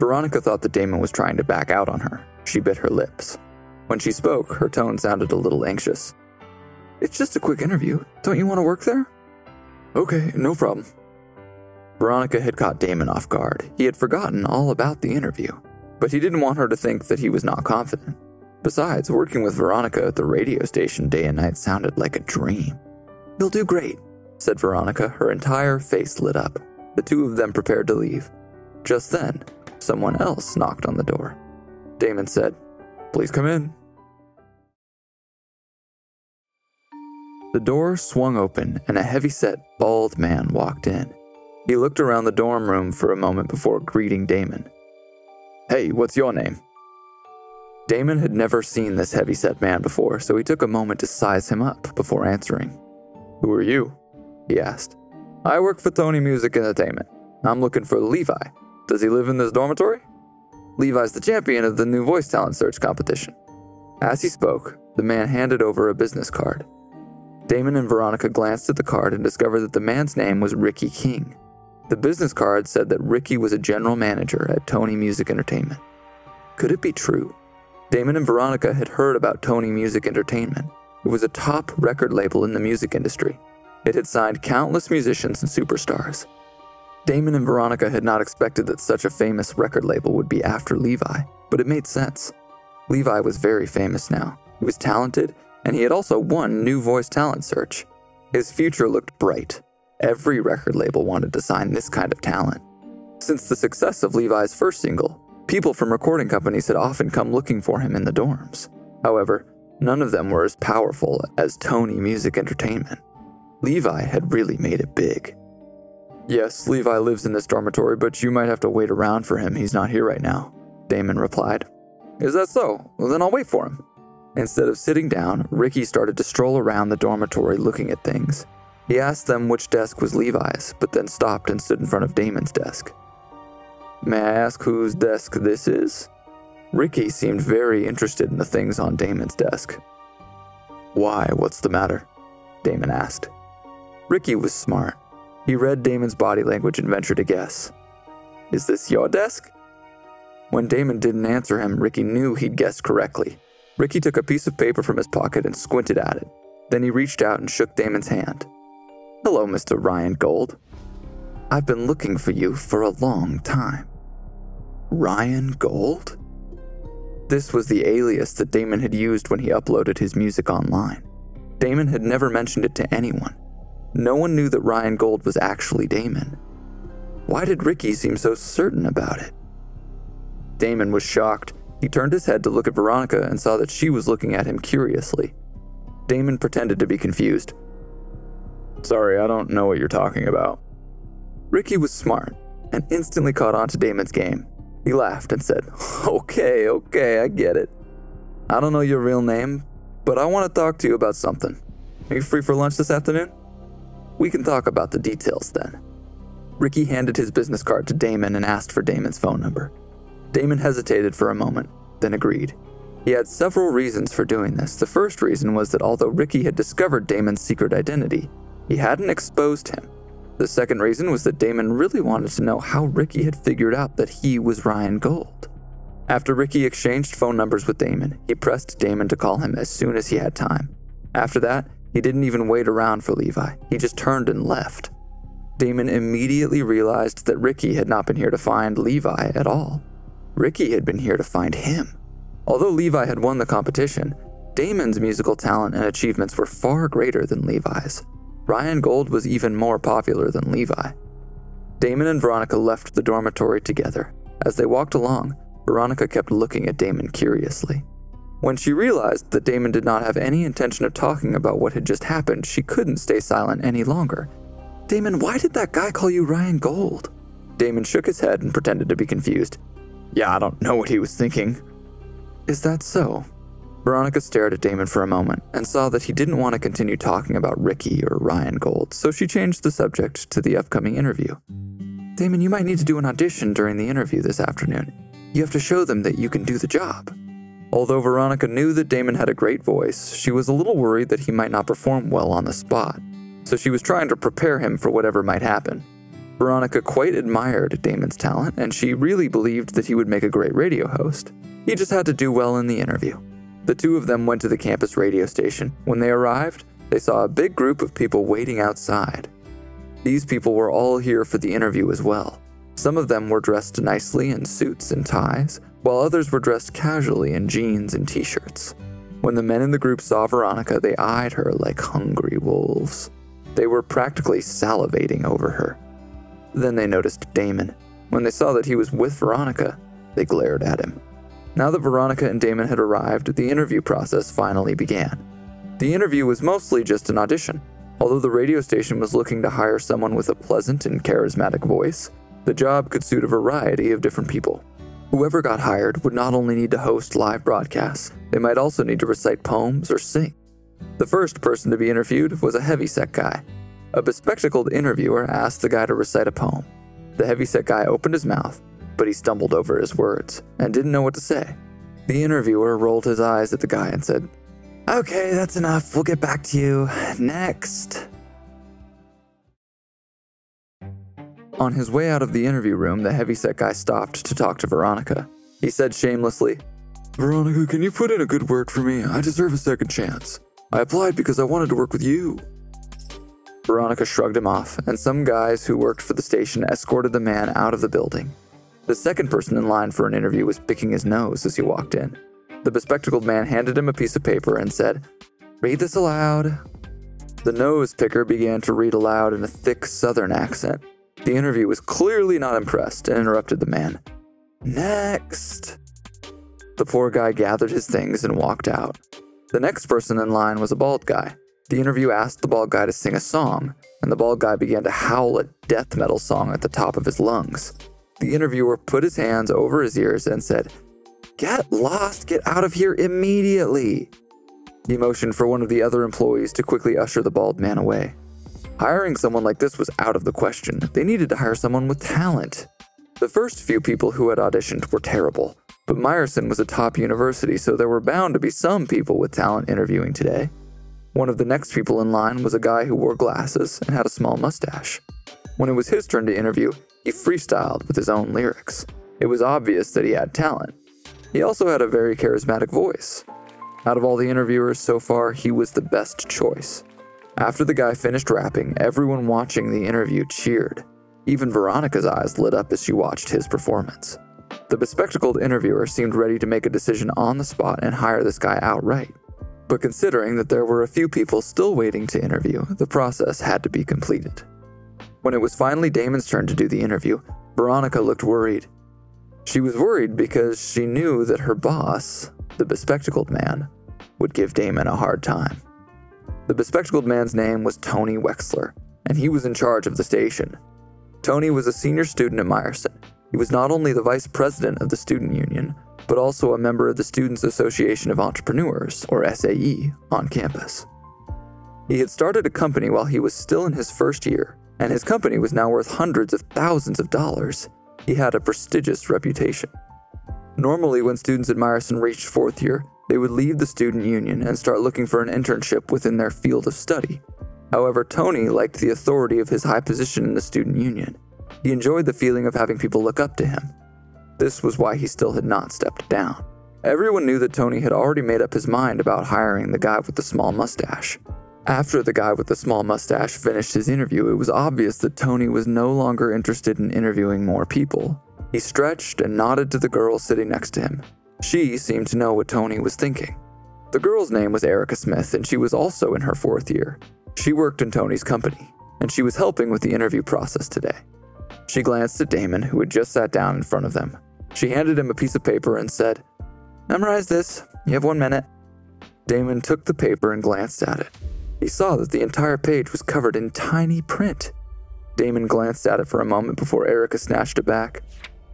Veronica thought that Damon was trying to back out on her. She bit her lips. When she spoke, her tone sounded a little anxious. It's just a quick interview. Don't you want to work there? Okay, no problem. Veronica had caught Damon off guard. He had forgotten all about the interview, but he didn't want her to think that he was not confident. Besides, working with Veronica at the radio station day and night sounded like a dream. You'll do great, said Veronica, her entire face lit up. The two of them prepared to leave. Just then, someone else knocked on the door. Damon said, Please come in. The door swung open and a heavy-set, bald man walked in. He looked around the dorm room for a moment before greeting Damon. Hey, what's your name? Damon had never seen this heavy-set man before, so he took a moment to size him up before answering. Who are you? he asked. I work for Tony Music Entertainment. I'm looking for Levi. Does he live in this dormitory? Levi's the champion of the new voice talent search competition. As he spoke, the man handed over a business card. Damon and Veronica glanced at the card and discovered that the man's name was Ricky King. The business card said that Ricky was a general manager at Tony Music Entertainment. Could it be true? Damon and Veronica had heard about Tony Music Entertainment. It was a top record label in the music industry. It had signed countless musicians and superstars. Damon and Veronica had not expected that such a famous record label would be after Levi, but it made sense. Levi was very famous now. He was talented, and he had also won New Voice Talent Search. His future looked bright. Every record label wanted to sign this kind of talent. Since the success of Levi's first single, people from recording companies had often come looking for him in the dorms. However, none of them were as powerful as Tony Music Entertainment. Levi had really made it big. Yes, Levi lives in this dormitory, but you might have to wait around for him. He's not here right now, Damon replied. Is that so? Well, then I'll wait for him. Instead of sitting down, Ricky started to stroll around the dormitory looking at things. He asked them which desk was Levi's, but then stopped and stood in front of Damon's desk. May I ask whose desk this is? Ricky seemed very interested in the things on Damon's desk. Why, what's the matter? Damon asked. Ricky was smart. He read Damon's body language and ventured a guess. Is this your desk? When Damon didn't answer him, Ricky knew he'd guessed correctly. Ricky took a piece of paper from his pocket and squinted at it. Then he reached out and shook Damon's hand. Hello, Mr. Ryan Gold. I've been looking for you for a long time. Ryan Gold? This was the alias that Damon had used when he uploaded his music online. Damon had never mentioned it to anyone. No one knew that Ryan Gold was actually Damon. Why did Ricky seem so certain about it? Damon was shocked. He turned his head to look at Veronica and saw that she was looking at him curiously. Damon pretended to be confused. Sorry, I don't know what you're talking about. Ricky was smart and instantly caught on to Damon's game. He laughed and said, Okay, okay, I get it. I don't know your real name, but I want to talk to you about something. Are you free for lunch this afternoon? We can talk about the details then. Ricky handed his business card to Damon and asked for Damon's phone number. Damon hesitated for a moment, then agreed. He had several reasons for doing this. The first reason was that although Ricky had discovered Damon's secret identity, he hadn't exposed him. The second reason was that Damon really wanted to know how Ricky had figured out that he was Ryan Gold. After Ricky exchanged phone numbers with Damon, he pressed Damon to call him as soon as he had time. After that, he didn't even wait around for Levi, he just turned and left. Damon immediately realized that Ricky had not been here to find Levi at all. Ricky had been here to find him. Although Levi had won the competition, Damon's musical talent and achievements were far greater than Levi's. Ryan Gold was even more popular than Levi. Damon and Veronica left the dormitory together. As they walked along, Veronica kept looking at Damon curiously. When she realized that Damon did not have any intention of talking about what had just happened, she couldn't stay silent any longer. Damon, why did that guy call you Ryan Gold? Damon shook his head and pretended to be confused. Yeah, I don't know what he was thinking. Is that so? Veronica stared at Damon for a moment and saw that he didn't want to continue talking about Ricky or Ryan Gold, so she changed the subject to the upcoming interview. Damon, you might need to do an audition during the interview this afternoon. You have to show them that you can do the job. Although Veronica knew that Damon had a great voice, she was a little worried that he might not perform well on the spot, so she was trying to prepare him for whatever might happen. Veronica quite admired Damon's talent, and she really believed that he would make a great radio host. He just had to do well in the interview. The two of them went to the campus radio station. When they arrived, they saw a big group of people waiting outside. These people were all here for the interview as well. Some of them were dressed nicely in suits and ties, while others were dressed casually in jeans and t shirts. When the men in the group saw Veronica, they eyed her like hungry wolves. They were practically salivating over her. Then they noticed Damon. When they saw that he was with Veronica, they glared at him. Now that Veronica and Damon had arrived, the interview process finally began. The interview was mostly just an audition. Although the radio station was looking to hire someone with a pleasant and charismatic voice, the job could suit a variety of different people. Whoever got hired would not only need to host live broadcasts, they might also need to recite poems or sing. The first person to be interviewed was a heavyset guy. A bespectacled interviewer asked the guy to recite a poem. The heavyset guy opened his mouth, but he stumbled over his words and didn't know what to say. The interviewer rolled his eyes at the guy and said, Okay, that's enough. We'll get back to you. Next. On his way out of the interview room, the heavyset guy stopped to talk to Veronica. He said shamelessly, Veronica, can you put in a good word for me? I deserve a second chance. I applied because I wanted to work with you. Veronica shrugged him off, and some guys who worked for the station escorted the man out of the building. The second person in line for an interview was picking his nose as he walked in. The bespectacled man handed him a piece of paper and said, Read this aloud. The nose picker began to read aloud in a thick southern accent. The interview was clearly not impressed and interrupted the man. Next. The poor guy gathered his things and walked out. The next person in line was a bald guy. The interview asked the bald guy to sing a song, and the bald guy began to howl a death metal song at the top of his lungs. The interviewer put his hands over his ears and said, Get lost, get out of here immediately. He motioned for one of the other employees to quickly usher the bald man away. Hiring someone like this was out of the question. They needed to hire someone with talent. The first few people who had auditioned were terrible, but Meyerson was a top university, so there were bound to be some people with talent interviewing today. One of the next people in line was a guy who wore glasses and had a small mustache. When it was his turn to interview, he freestyled with his own lyrics. It was obvious that he had talent. He also had a very charismatic voice. Out of all the interviewers so far, he was the best choice. After the guy finished rapping, everyone watching the interview cheered. Even Veronica's eyes lit up as she watched his performance. The bespectacled interviewer seemed ready to make a decision on the spot and hire this guy outright. But considering that there were a few people still waiting to interview, the process had to be completed. When it was finally Damon's turn to do the interview, Veronica looked worried. She was worried because she knew that her boss, the bespectacled man, would give Damon a hard time. The bespectacled man's name was Tony Wexler, and he was in charge of the station. Tony was a senior student at Meyerson. He was not only the vice president of the student union, but also a member of the Students Association of Entrepreneurs, or SAE, on campus. He had started a company while he was still in his first year, and his company was now worth hundreds of thousands of dollars. He had a prestigious reputation. Normally, when students at Meyerson reached fourth year, they would leave the student union and start looking for an internship within their field of study. However, Tony liked the authority of his high position in the student union. He enjoyed the feeling of having people look up to him. This was why he still had not stepped down. Everyone knew that Tony had already made up his mind about hiring the guy with the small mustache. After the guy with the small mustache finished his interview, it was obvious that Tony was no longer interested in interviewing more people. He stretched and nodded to the girl sitting next to him. She seemed to know what Tony was thinking. The girl's name was Erica Smith, and she was also in her fourth year. She worked in Tony's company, and she was helping with the interview process today. She glanced at Damon, who had just sat down in front of them. She handed him a piece of paper and said, Memorize this. You have one minute. Damon took the paper and glanced at it. He saw that the entire page was covered in tiny print. Damon glanced at it for a moment before Erica snatched it back.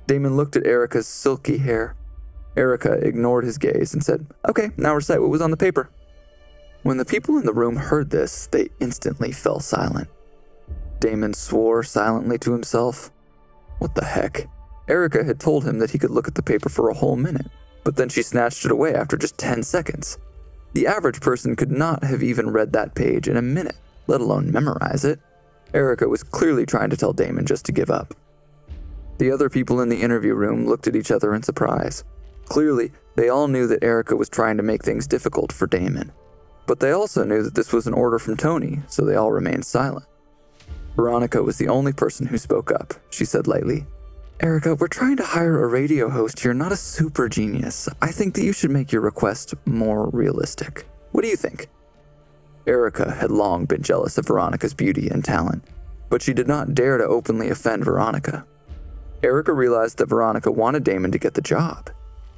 Damon looked at Erica's silky hair. Erica ignored his gaze and said, Okay, now recite what was on the paper. When the people in the room heard this, they instantly fell silent. Damon swore silently to himself. What the heck? Erica had told him that he could look at the paper for a whole minute, but then she snatched it away after just 10 seconds. The average person could not have even read that page in a minute, let alone memorize it. Erica was clearly trying to tell Damon just to give up. The other people in the interview room looked at each other in surprise. Clearly, they all knew that Erica was trying to make things difficult for Damon. But they also knew that this was an order from Tony, so they all remained silent. Veronica was the only person who spoke up. She said lightly, Erica, we're trying to hire a radio host here, not a super genius. I think that you should make your request more realistic. What do you think? Erica had long been jealous of Veronica's beauty and talent, but she did not dare to openly offend Veronica. Erica realized that Veronica wanted Damon to get the job.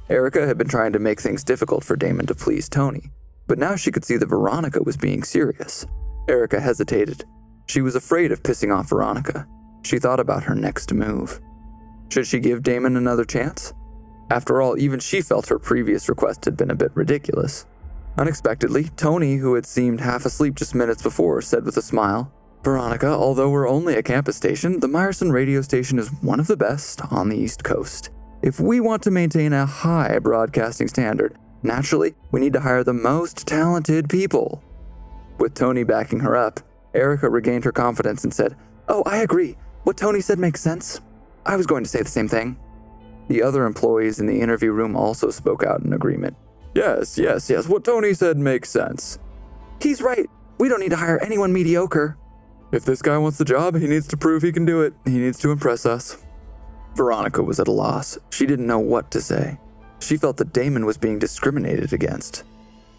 Erica had been trying to make things difficult for Damon to please Tony, but now she could see that Veronica was being serious. Erica hesitated. She was afraid of pissing off Veronica. She thought about her next move. Should she give Damon another chance? After all, even she felt her previous request had been a bit ridiculous. Unexpectedly, Tony, who had seemed half asleep just minutes before, said with a smile, Veronica, although we're only a campus station, the Meyerson radio station is one of the best on the East Coast. If we want to maintain a high broadcasting standard, naturally, we need to hire the most talented people. With Tony backing her up, Erica regained her confidence and said, Oh, I agree. What Tony said makes sense. I was going to say the same thing. The other employees in the interview room also spoke out in agreement. Yes, yes, yes, what Tony said makes sense. He's right. We don't need to hire anyone mediocre. If this guy wants the job, he needs to prove he can do it. He needs to impress us. Veronica was at a loss. She didn't know what to say. She felt that Damon was being discriminated against.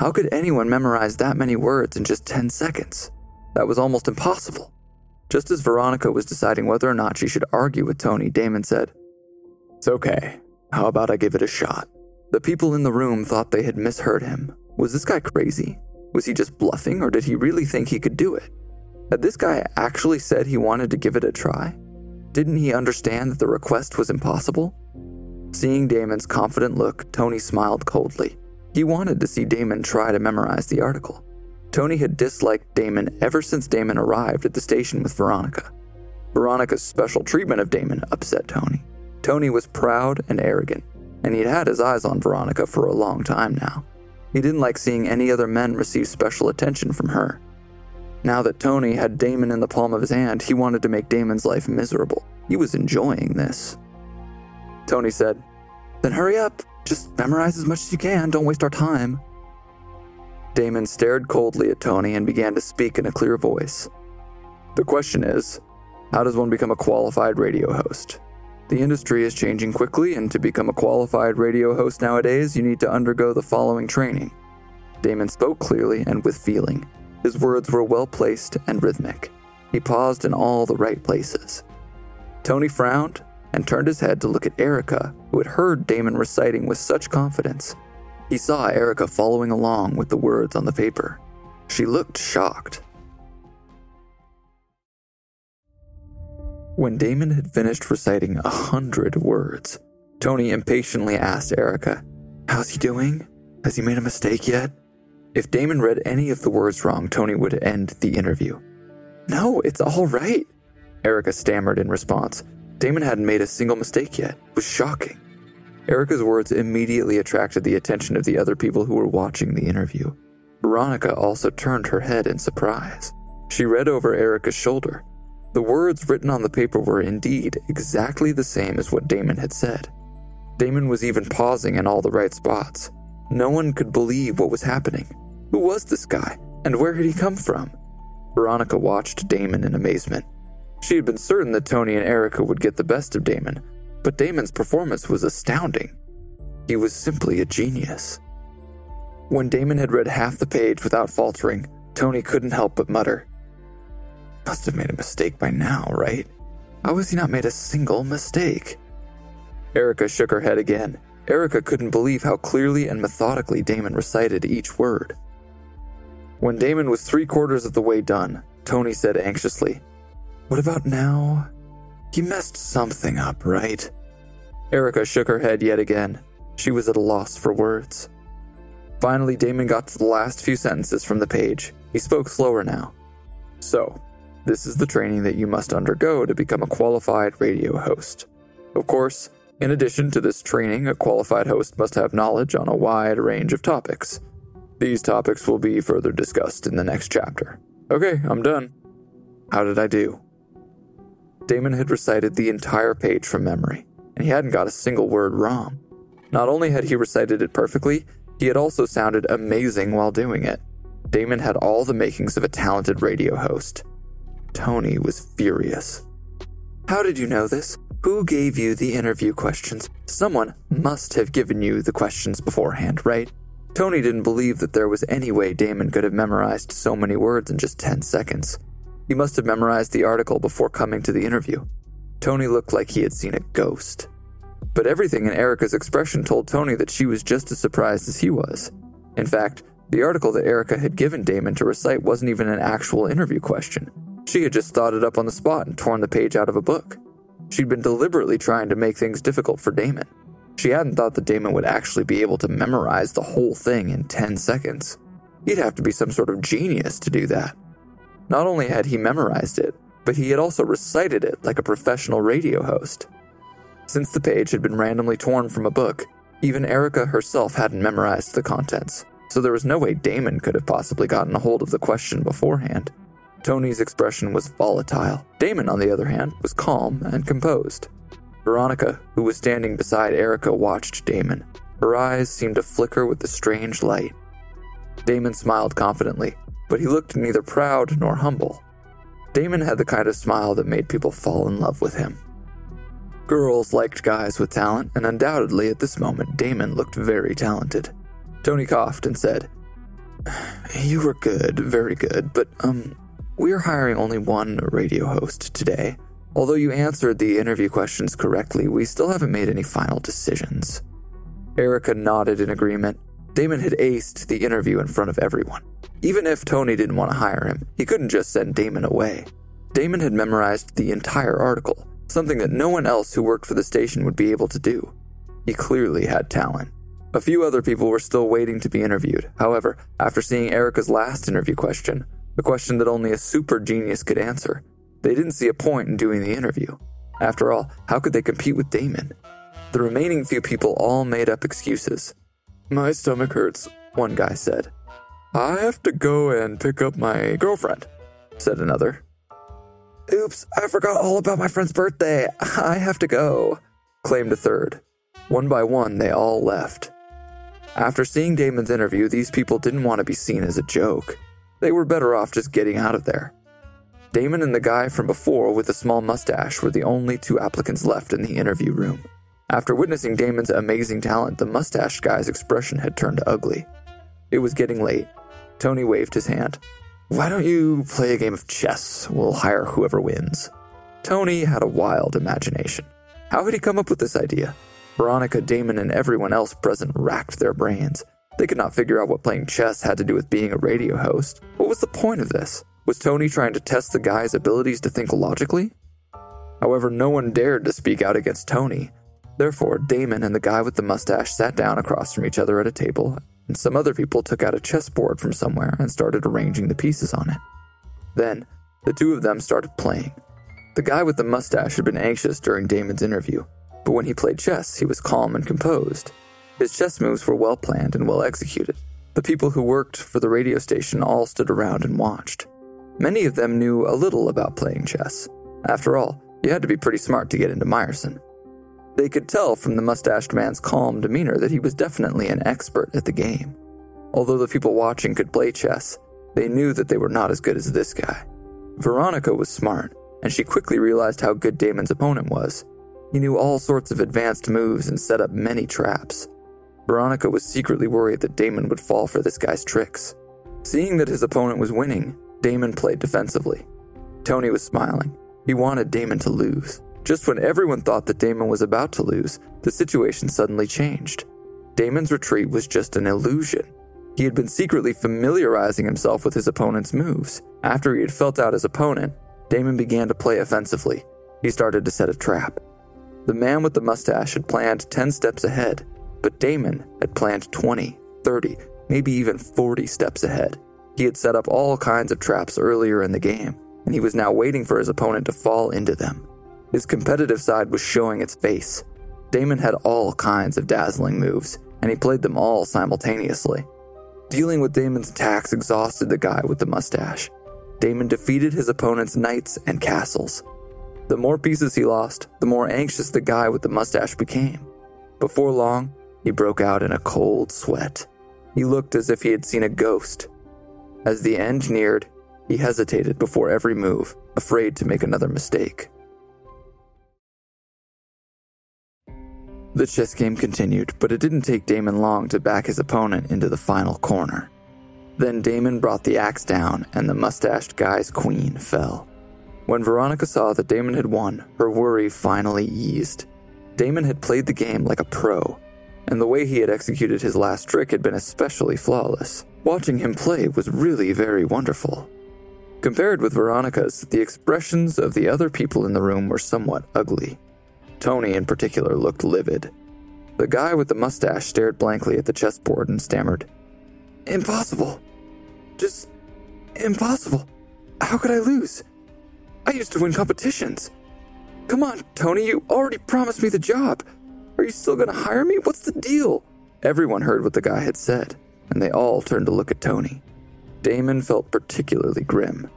How could anyone memorize that many words in just 10 seconds? That was almost impossible. Just as Veronica was deciding whether or not she should argue with Tony, Damon said, It's okay. How about I give it a shot? The people in the room thought they had misheard him. Was this guy crazy? Was he just bluffing, or did he really think he could do it? Had this guy actually said he wanted to give it a try? Didn't he understand that the request was impossible? Seeing Damon's confident look, Tony smiled coldly. He wanted to see Damon try to memorize the article. Tony had disliked Damon ever since Damon arrived at the station with Veronica. Veronica's special treatment of Damon upset Tony. Tony was proud and arrogant, and he'd had his eyes on Veronica for a long time now. He didn't like seeing any other men receive special attention from her. Now that Tony had Damon in the palm of his hand, he wanted to make Damon's life miserable. He was enjoying this. Tony said, Then hurry up. Just memorize as much as you can. Don't waste our time. Damon stared coldly at Tony and began to speak in a clear voice. The question is how does one become a qualified radio host? The industry is changing quickly, and to become a qualified radio host nowadays, you need to undergo the following training. Damon spoke clearly and with feeling. His words were well placed and rhythmic. He paused in all the right places. Tony frowned and turned his head to look at Erica, who had heard Damon reciting with such confidence. He saw Erica following along with the words on the paper. She looked shocked. When Damon had finished reciting a hundred words, Tony impatiently asked Erica, How's he doing? Has he made a mistake yet? If Damon read any of the words wrong, Tony would end the interview. No, it's all right, Erica stammered in response. Damon hadn't made a single mistake yet. It was shocking. Erica's words immediately attracted the attention of the other people who were watching the interview. Veronica also turned her head in surprise. She read over Erica's shoulder. The words written on the paper were indeed exactly the same as what Damon had said. Damon was even pausing in all the right spots. No one could believe what was happening. Who was this guy, and where had he come from? Veronica watched Damon in amazement. She had been certain that Tony and Erica would get the best of Damon, but Damon's performance was astounding. He was simply a genius. When Damon had read half the page without faltering, Tony couldn't help but mutter, Must have made a mistake by now, right? How has he not made a single mistake? Erica shook her head again. Erica couldn't believe how clearly and methodically Damon recited each word. When Damon was three quarters of the way done, Tony said anxiously, What about now? You messed something up, right? Erica shook her head yet again. She was at a loss for words. Finally, Damon got to the last few sentences from the page. He spoke slower now. So, this is the training that you must undergo to become a qualified radio host. Of course, in addition to this training, a qualified host must have knowledge on a wide range of topics. These topics will be further discussed in the next chapter. Okay, I'm done. How did I do? Damon had recited the entire page from memory, and he hadn't got a single word wrong. Not only had he recited it perfectly, he had also sounded amazing while doing it. Damon had all the makings of a talented radio host. Tony was furious. How did you know this? Who gave you the interview questions? Someone must have given you the questions beforehand, right? Tony didn't believe that there was any way Damon could have memorized so many words in just 10 seconds. He must have memorized the article before coming to the interview. Tony looked like he had seen a ghost. But everything in Erica's expression told Tony that she was just as surprised as he was. In fact, the article that Erica had given Damon to recite wasn't even an actual interview question. She had just thought it up on the spot and torn the page out of a book. She'd been deliberately trying to make things difficult for Damon. She hadn't thought that Damon would actually be able to memorize the whole thing in 10 seconds. He'd have to be some sort of genius to do that. Not only had he memorized it, but he had also recited it like a professional radio host. Since the page had been randomly torn from a book, even Erica herself hadn't memorized the contents, so there was no way Damon could have possibly gotten a hold of the question beforehand. Tony's expression was volatile. Damon, on the other hand, was calm and composed. Veronica, who was standing beside Erica, watched Damon. Her eyes seemed to flicker with a strange light. Damon smiled confidently, but he looked neither proud nor humble. Damon had the kind of smile that made people fall in love with him. Girls liked guys with talent, and undoubtedly at this moment, Damon looked very talented. Tony coughed and said, You were good, very good, but, um, we're hiring only one radio host today. Although you answered the interview questions correctly, we still haven't made any final decisions. Erica nodded in agreement. Damon had aced the interview in front of everyone. Even if Tony didn't want to hire him, he couldn't just send Damon away. Damon had memorized the entire article, something that no one else who worked for the station would be able to do. He clearly had talent. A few other people were still waiting to be interviewed. However, after seeing Erica's last interview question, a question that only a super genius could answer. They didn't see a point in doing the interview. After all, how could they compete with Damon? The remaining few people all made up excuses. My stomach hurts, one guy said. I have to go and pick up my girlfriend, said another. Oops, I forgot all about my friend's birthday. I have to go, claimed a third. One by one, they all left. After seeing Damon's interview, these people didn't want to be seen as a joke. They were better off just getting out of there. Damon and the guy from before with the small mustache were the only two applicants left in the interview room. After witnessing Damon's amazing talent, the mustached guy's expression had turned ugly. It was getting late. Tony waved his hand. Why don't you play a game of chess? We'll hire whoever wins. Tony had a wild imagination. How had he come up with this idea? Veronica, Damon, and everyone else present racked their brains. They could not figure out what playing chess had to do with being a radio host. What was the point of this? Was Tony trying to test the guy's abilities to think logically? However, no one dared to speak out against Tony. Therefore, Damon and the guy with the mustache sat down across from each other at a table, and some other people took out a chessboard from somewhere and started arranging the pieces on it. Then, the two of them started playing. The guy with the mustache had been anxious during Damon's interview, but when he played chess, he was calm and composed. His chess moves were well planned and well executed. The people who worked for the radio station all stood around and watched. Many of them knew a little about playing chess. After all, you had to be pretty smart to get into Meyerson. They could tell from the mustached man's calm demeanor that he was definitely an expert at the game. Although the people watching could play chess, they knew that they were not as good as this guy. Veronica was smart, and she quickly realized how good Damon's opponent was. He knew all sorts of advanced moves and set up many traps. Veronica was secretly worried that Damon would fall for this guy's tricks. Seeing that his opponent was winning, Damon played defensively. Tony was smiling. He wanted Damon to lose. Just when everyone thought that Damon was about to lose, the situation suddenly changed. Damon's retreat was just an illusion. He had been secretly familiarizing himself with his opponent's moves. After he had felt out his opponent, Damon began to play offensively. He started to set a trap. The man with the mustache had planned 10 steps ahead, but Damon had planned 20, 30, maybe even 40 steps ahead. He had set up all kinds of traps earlier in the game, and he was now waiting for his opponent to fall into them. His competitive side was showing its face. Damon had all kinds of dazzling moves, and he played them all simultaneously. Dealing with Damon's attacks exhausted the guy with the mustache. Damon defeated his opponent's knights and castles. The more pieces he lost, the more anxious the guy with the mustache became. Before long, he broke out in a cold sweat. He looked as if he had seen a ghost. As the end neared, he hesitated before every move, afraid to make another mistake. The chess game continued, but it didn't take Damon long to back his opponent into the final corner. Then Damon brought the axe down, and the mustached guy's queen fell. When Veronica saw that Damon had won, her worry finally eased. Damon had played the game like a pro, and the way he had executed his last trick had been especially flawless. Watching him play was really very wonderful. Compared with Veronica's, the expressions of the other people in the room were somewhat ugly. Tony, in particular, looked livid. The guy with the mustache stared blankly at the chessboard and stammered, Impossible. Just impossible. How could I lose? I used to win competitions. Come on, Tony, you already promised me the job. Are you still gonna hire me? What's the deal? Everyone heard what the guy had said, and they all turned to look at Tony. Damon felt particularly grim.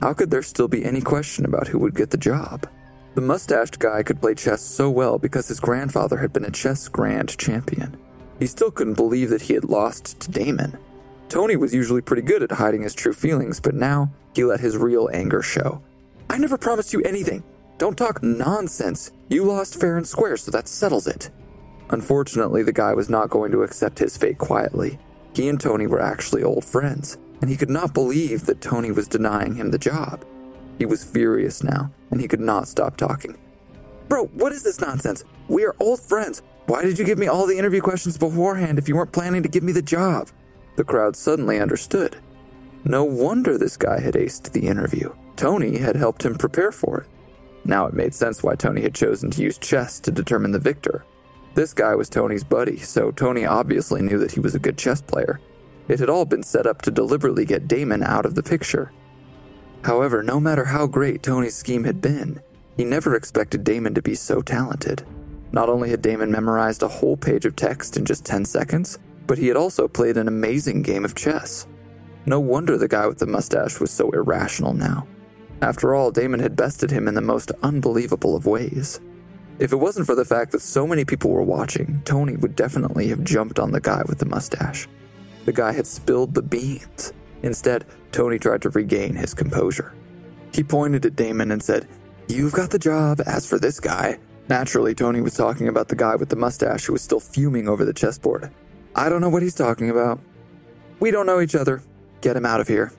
How could there still be any question about who would get the job? The mustached guy could play chess so well because his grandfather had been a chess grand champion. He still couldn't believe that he had lost to Damon. Tony was usually pretty good at hiding his true feelings, but now he let his real anger show. I never promised you anything. Don't talk nonsense. You lost fair and square, so that settles it. Unfortunately, the guy was not going to accept his fate quietly. He and Tony were actually old friends, and he could not believe that Tony was denying him the job. He was furious now, and he could not stop talking. Bro, what is this nonsense? We are old friends. Why did you give me all the interview questions beforehand if you weren't planning to give me the job? The crowd suddenly understood. No wonder this guy had aced the interview. Tony had helped him prepare for it. Now it made sense why Tony had chosen to use chess to determine the victor. This guy was Tony's buddy, so Tony obviously knew that he was a good chess player. It had all been set up to deliberately get Damon out of the picture. However, no matter how great Tony's scheme had been, he never expected Damon to be so talented. Not only had Damon memorized a whole page of text in just 10 seconds, but he had also played an amazing game of chess. No wonder the guy with the mustache was so irrational now. After all, Damon had bested him in the most unbelievable of ways. If it wasn't for the fact that so many people were watching, Tony would definitely have jumped on the guy with the mustache. The guy had spilled the beans. Instead, Tony tried to regain his composure. He pointed at Damon and said, You've got the job. As for this guy, naturally, Tony was talking about the guy with the mustache who was still fuming over the chessboard. I don't know what he's talking about. We don't know each other. Get him out of here.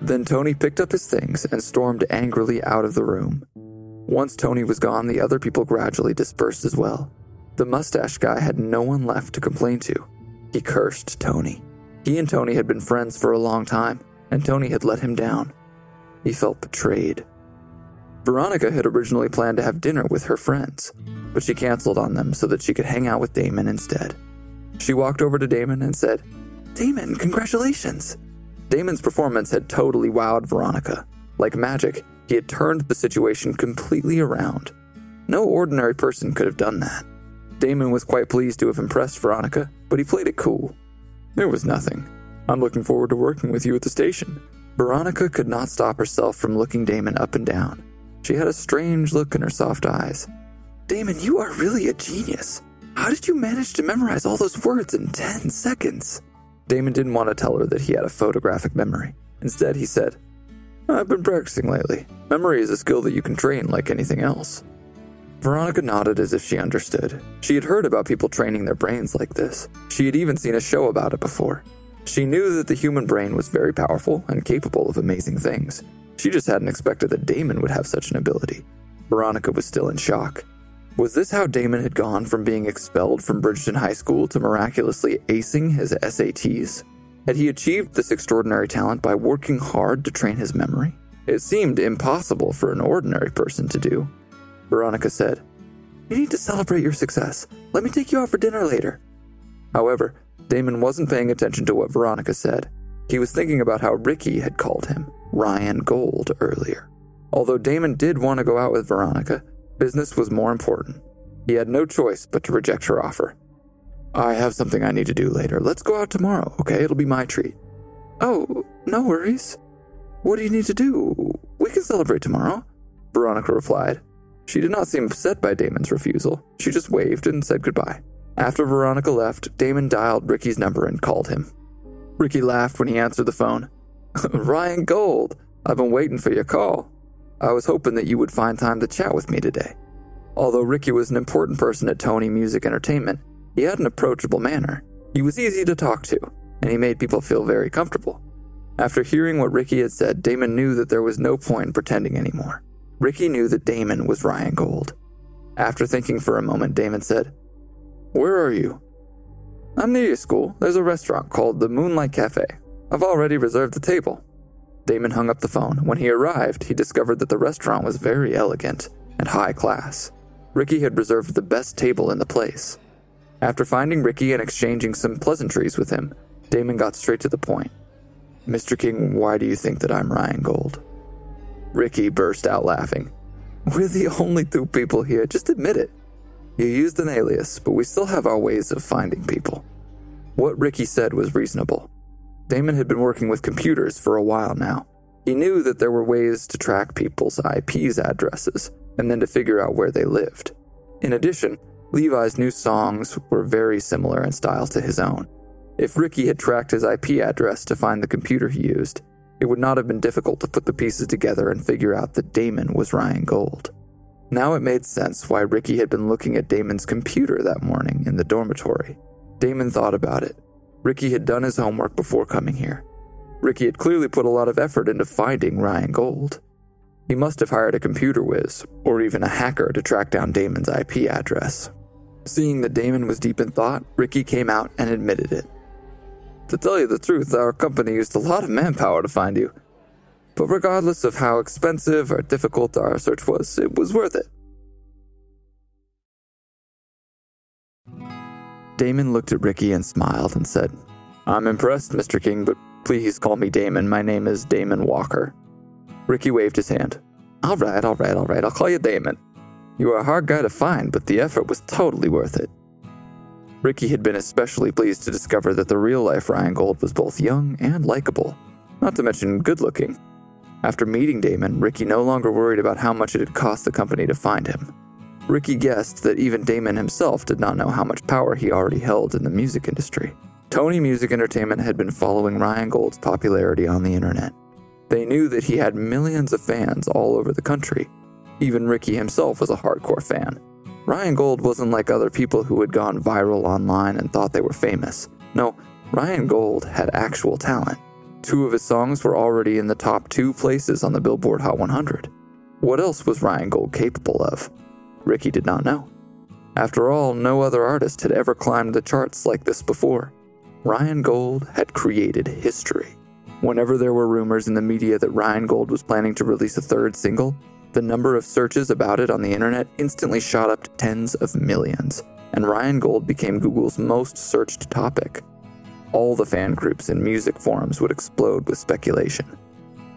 Then Tony picked up his things and stormed angrily out of the room. Once Tony was gone, the other people gradually dispersed as well. The mustache guy had no one left to complain to. He cursed Tony. He and Tony had been friends for a long time, and Tony had let him down. He felt betrayed. Veronica had originally planned to have dinner with her friends, but she canceled on them so that she could hang out with Damon instead. She walked over to Damon and said, Damon, congratulations! Damon's performance had totally wowed Veronica. Like magic, he had turned the situation completely around. No ordinary person could have done that. Damon was quite pleased to have impressed Veronica, but he played it cool. There was nothing. I'm looking forward to working with you at the station. Veronica could not stop herself from looking Damon up and down. She had a strange look in her soft eyes. Damon, you are really a genius. How did you manage to memorize all those words in 10 seconds? Damon didn't want to tell her that he had a photographic memory. Instead, he said, I've been practicing lately. Memory is a skill that you can train like anything else. Veronica nodded as if she understood. She had heard about people training their brains like this. She had even seen a show about it before. She knew that the human brain was very powerful and capable of amazing things. She just hadn't expected that Damon would have such an ability. Veronica was still in shock. Was this how Damon had gone from being expelled from Bridgeton High School to miraculously acing his SATs? Had he achieved this extraordinary talent by working hard to train his memory? It seemed impossible for an ordinary person to do. Veronica said, You need to celebrate your success. Let me take you out for dinner later. However, Damon wasn't paying attention to what Veronica said. He was thinking about how Ricky had called him Ryan Gold earlier. Although Damon did want to go out with Veronica, business was more important. He had no choice but to reject her offer. I have something I need to do later. Let's go out tomorrow, okay? It'll be my treat. Oh, no worries. What do you need to do? We can celebrate tomorrow, Veronica replied. She did not seem upset by Damon's refusal. She just waved and said goodbye. After Veronica left, Damon dialed Ricky's number and called him. Ricky laughed when he answered the phone. Ryan Gold, I've been waiting for your call. I was hoping that you would find time to chat with me today. Although Ricky was an important person at Tony Music Entertainment, he had an approachable manner. He was easy to talk to, and he made people feel very comfortable. After hearing what Ricky had said, Damon knew that there was no point in pretending anymore. Ricky knew that Damon was Ryan Gold. After thinking for a moment, Damon said, Where are you? I'm near your school. There's a restaurant called the Moonlight Cafe. I've already reserved the table. Damon hung up the phone. When he arrived, he discovered that the restaurant was very elegant and high class. Ricky had reserved the best table in the place. After finding Ricky and exchanging some pleasantries with him, Damon got straight to the point. Mr. King, why do you think that I'm Ryan Gold? Ricky burst out laughing. We're the only two people here, just admit it. You used an alias, but we still have our ways of finding people. What Ricky said was reasonable. Damon had been working with computers for a while now. He knew that there were ways to track people's IP's addresses and then to figure out where they lived. In addition, Levi's new songs were very similar in style to his own. If Ricky had tracked his IP address to find the computer he used, it would not have been difficult to put the pieces together and figure out that Damon was Ryan Gold. Now it made sense why Ricky had been looking at Damon's computer that morning in the dormitory. Damon thought about it. Ricky had done his homework before coming here. Ricky had clearly put a lot of effort into finding Ryan Gold. He must have hired a computer whiz, or even a hacker, to track down Damon's IP address. Seeing that Damon was deep in thought, Ricky came out and admitted it. To tell you the truth, our company used a lot of manpower to find you. But regardless of how expensive or difficult our search was, it was worth it. Damon looked at Ricky and smiled and said, I'm impressed, Mr. King, but please call me Damon. My name is Damon Walker. Ricky waved his hand. All right, all right, all right, I'll call you Damon. You are a hard guy to find, but the effort was totally worth it. Ricky had been especially pleased to discover that the real life Ryan Gold was both young and likable, not to mention good looking. After meeting Damon, Ricky no longer worried about how much it had cost the company to find him. Ricky guessed that even Damon himself did not know how much power he already held in the music industry. Tony Music Entertainment had been following Ryan Gold's popularity on the internet. They knew that he had millions of fans all over the country. Even Ricky himself was a hardcore fan. Ryan Gold wasn't like other people who had gone viral online and thought they were famous. No, Ryan Gold had actual talent. Two of his songs were already in the top two places on the Billboard Hot 100. What else was Ryan Gold capable of? Ricky did not know. After all, no other artist had ever climbed the charts like this before. Ryan Gold had created history. Whenever there were rumors in the media that Ryan Gold was planning to release a third single, the number of searches about it on the internet instantly shot up to tens of millions, and Ryan Gold became Google's most searched topic all the fan groups and music forums would explode with speculation.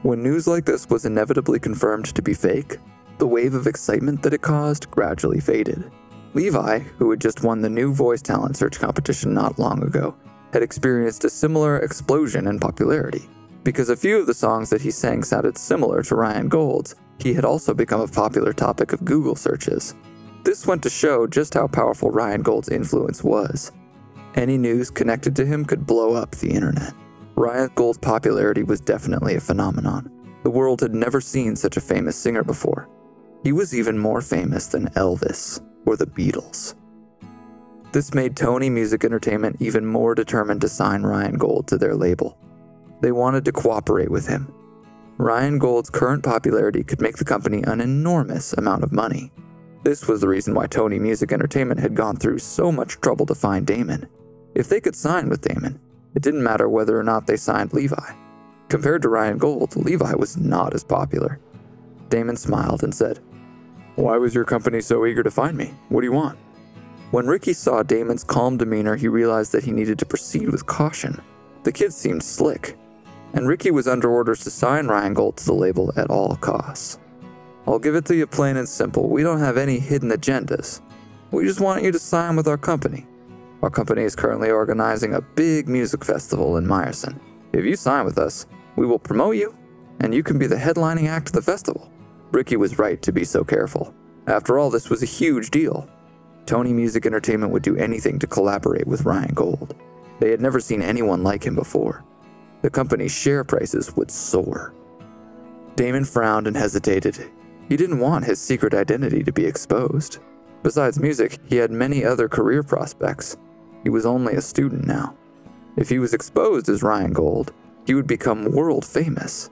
When news like this was inevitably confirmed to be fake, the wave of excitement that it caused gradually faded. Levi, who had just won the new voice talent search competition not long ago, had experienced a similar explosion in popularity. Because a few of the songs that he sang sounded similar to Ryan Gold's, he had also become a popular topic of Google searches. This went to show just how powerful Ryan Gold's influence was. Any news connected to him could blow up the internet. Ryan Gold's popularity was definitely a phenomenon. The world had never seen such a famous singer before. He was even more famous than Elvis or the Beatles. This made Tony Music Entertainment even more determined to sign Ryan Gold to their label. They wanted to cooperate with him. Ryan Gold's current popularity could make the company an enormous amount of money. This was the reason why Tony Music Entertainment had gone through so much trouble to find Damon. If they could sign with Damon, it didn't matter whether or not they signed Levi. Compared to Ryan Gold, Levi was not as popular. Damon smiled and said, Why was your company so eager to find me? What do you want? When Ricky saw Damon's calm demeanor, he realized that he needed to proceed with caution. The kid seemed slick, and Ricky was under orders to sign Ryan Gold to the label at all costs. I'll give it to you plain and simple. We don't have any hidden agendas. We just want you to sign with our company. Our company is currently organizing a big music festival in Meyerson. If you sign with us, we will promote you, and you can be the headlining act of the festival. Ricky was right to be so careful. After all, this was a huge deal. Tony Music Entertainment would do anything to collaborate with Ryan Gold. They had never seen anyone like him before. The company's share prices would soar. Damon frowned and hesitated. He didn't want his secret identity to be exposed. Besides music, he had many other career prospects. He was only a student now. If he was exposed as Ryan Gold, he would become world famous.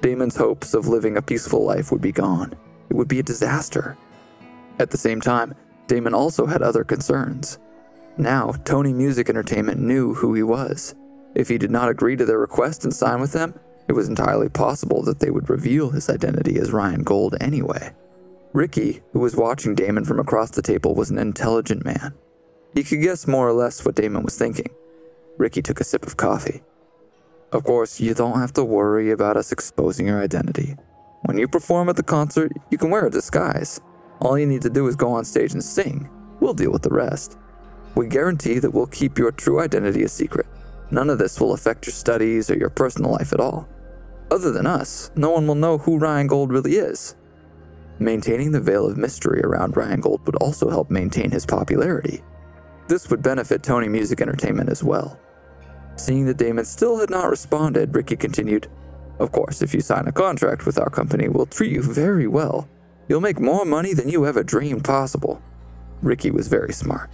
Damon's hopes of living a peaceful life would be gone. It would be a disaster. At the same time, Damon also had other concerns. Now, Tony Music Entertainment knew who he was. If he did not agree to their request and sign with them, it was entirely possible that they would reveal his identity as Ryan Gold anyway. Ricky, who was watching Damon from across the table, was an intelligent man. He could guess more or less what Damon was thinking. Ricky took a sip of coffee. Of course, you don't have to worry about us exposing your identity. When you perform at the concert, you can wear a disguise. All you need to do is go on stage and sing. We'll deal with the rest. We guarantee that we'll keep your true identity a secret. None of this will affect your studies or your personal life at all. Other than us, no one will know who Ryan Gold really is. Maintaining the veil of mystery around Ryan Gold would also help maintain his popularity. This would benefit Tony Music Entertainment as well. Seeing that Damon still had not responded, Ricky continued, Of course, if you sign a contract with our company, we'll treat you very well. You'll make more money than you ever dreamed possible. Ricky was very smart.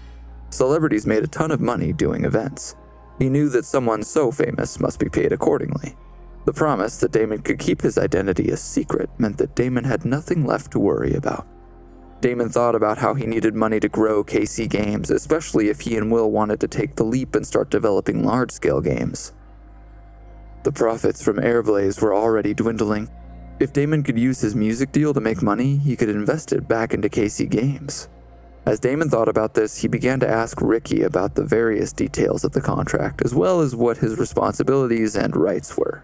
Celebrities made a ton of money doing events. He knew that someone so famous must be paid accordingly. The promise that Damon could keep his identity a secret meant that Damon had nothing left to worry about. Damon thought about how he needed money to grow KC Games, especially if he and Will wanted to take the leap and start developing large scale games. The profits from Airblaze were already dwindling. If Damon could use his music deal to make money, he could invest it back into KC Games. As Damon thought about this, he began to ask Ricky about the various details of the contract, as well as what his responsibilities and rights were.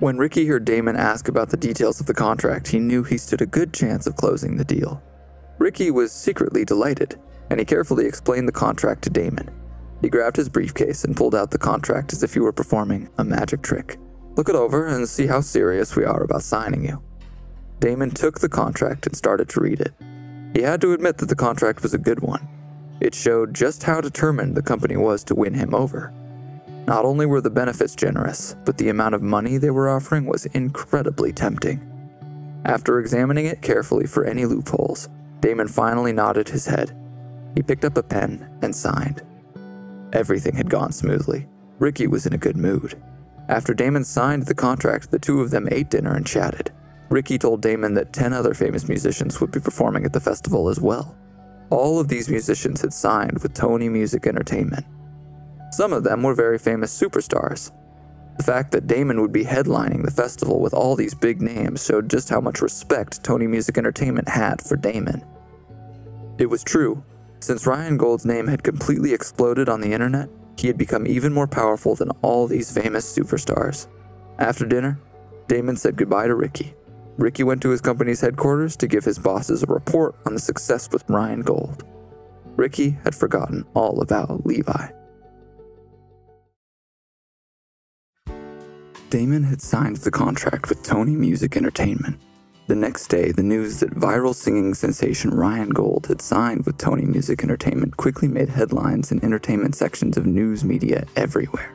When Ricky heard Damon ask about the details of the contract, he knew he stood a good chance of closing the deal. Ricky was secretly delighted, and he carefully explained the contract to Damon. He grabbed his briefcase and pulled out the contract as if he were performing a magic trick. Look it over and see how serious we are about signing you. Damon took the contract and started to read it. He had to admit that the contract was a good one. It showed just how determined the company was to win him over. Not only were the benefits generous, but the amount of money they were offering was incredibly tempting. After examining it carefully for any loopholes, Damon finally nodded his head. He picked up a pen and signed. Everything had gone smoothly. Ricky was in a good mood. After Damon signed the contract, the two of them ate dinner and chatted. Ricky told Damon that 10 other famous musicians would be performing at the festival as well. All of these musicians had signed with Tony Music Entertainment. Some of them were very famous superstars, the fact that Damon would be headlining the festival with all these big names showed just how much respect Tony Music Entertainment had for Damon. It was true. Since Ryan Gold's name had completely exploded on the internet, he had become even more powerful than all these famous superstars. After dinner, Damon said goodbye to Ricky. Ricky went to his company's headquarters to give his bosses a report on the success with Ryan Gold. Ricky had forgotten all about Levi. Damon had signed the contract with Tony Music Entertainment. The next day, the news that viral singing sensation Ryan Gold had signed with Tony Music Entertainment quickly made headlines in entertainment sections of news media everywhere.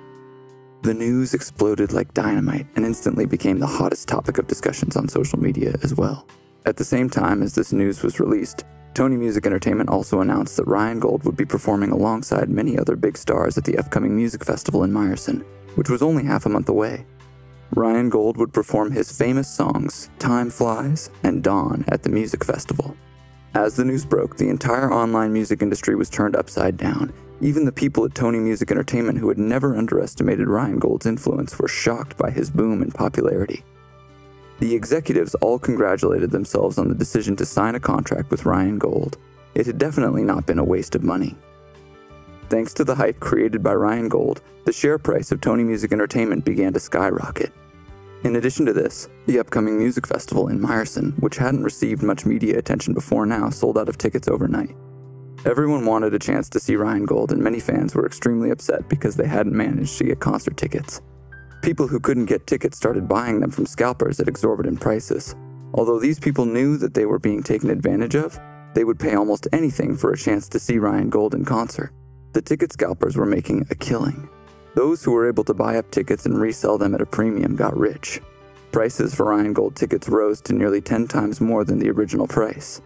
The news exploded like dynamite and instantly became the hottest topic of discussions on social media as well. At the same time as this news was released, Tony Music Entertainment also announced that Ryan Gold would be performing alongside many other big stars at the upcoming music festival in Meyerson, which was only half a month away. Ryan Gold would perform his famous songs, Time Flies and Dawn, at the music festival. As the news broke, the entire online music industry was turned upside down. Even the people at Tony Music Entertainment who had never underestimated Ryan Gold's influence were shocked by his boom in popularity. The executives all congratulated themselves on the decision to sign a contract with Ryan Gold. It had definitely not been a waste of money. Thanks to the hype created by Ryan Gold, the share price of Tony Music Entertainment began to skyrocket. In addition to this, the upcoming music festival in Meyerson, which hadn't received much media attention before now, sold out of tickets overnight. Everyone wanted a chance to see Ryan Gold, and many fans were extremely upset because they hadn't managed to get concert tickets. People who couldn't get tickets started buying them from scalpers at exorbitant prices. Although these people knew that they were being taken advantage of, they would pay almost anything for a chance to see Ryan Gold in concert. The ticket scalpers were making a killing. Those who were able to buy up tickets and resell them at a premium got rich. Prices for Ryan Gold tickets rose to nearly 10 times more than the original price.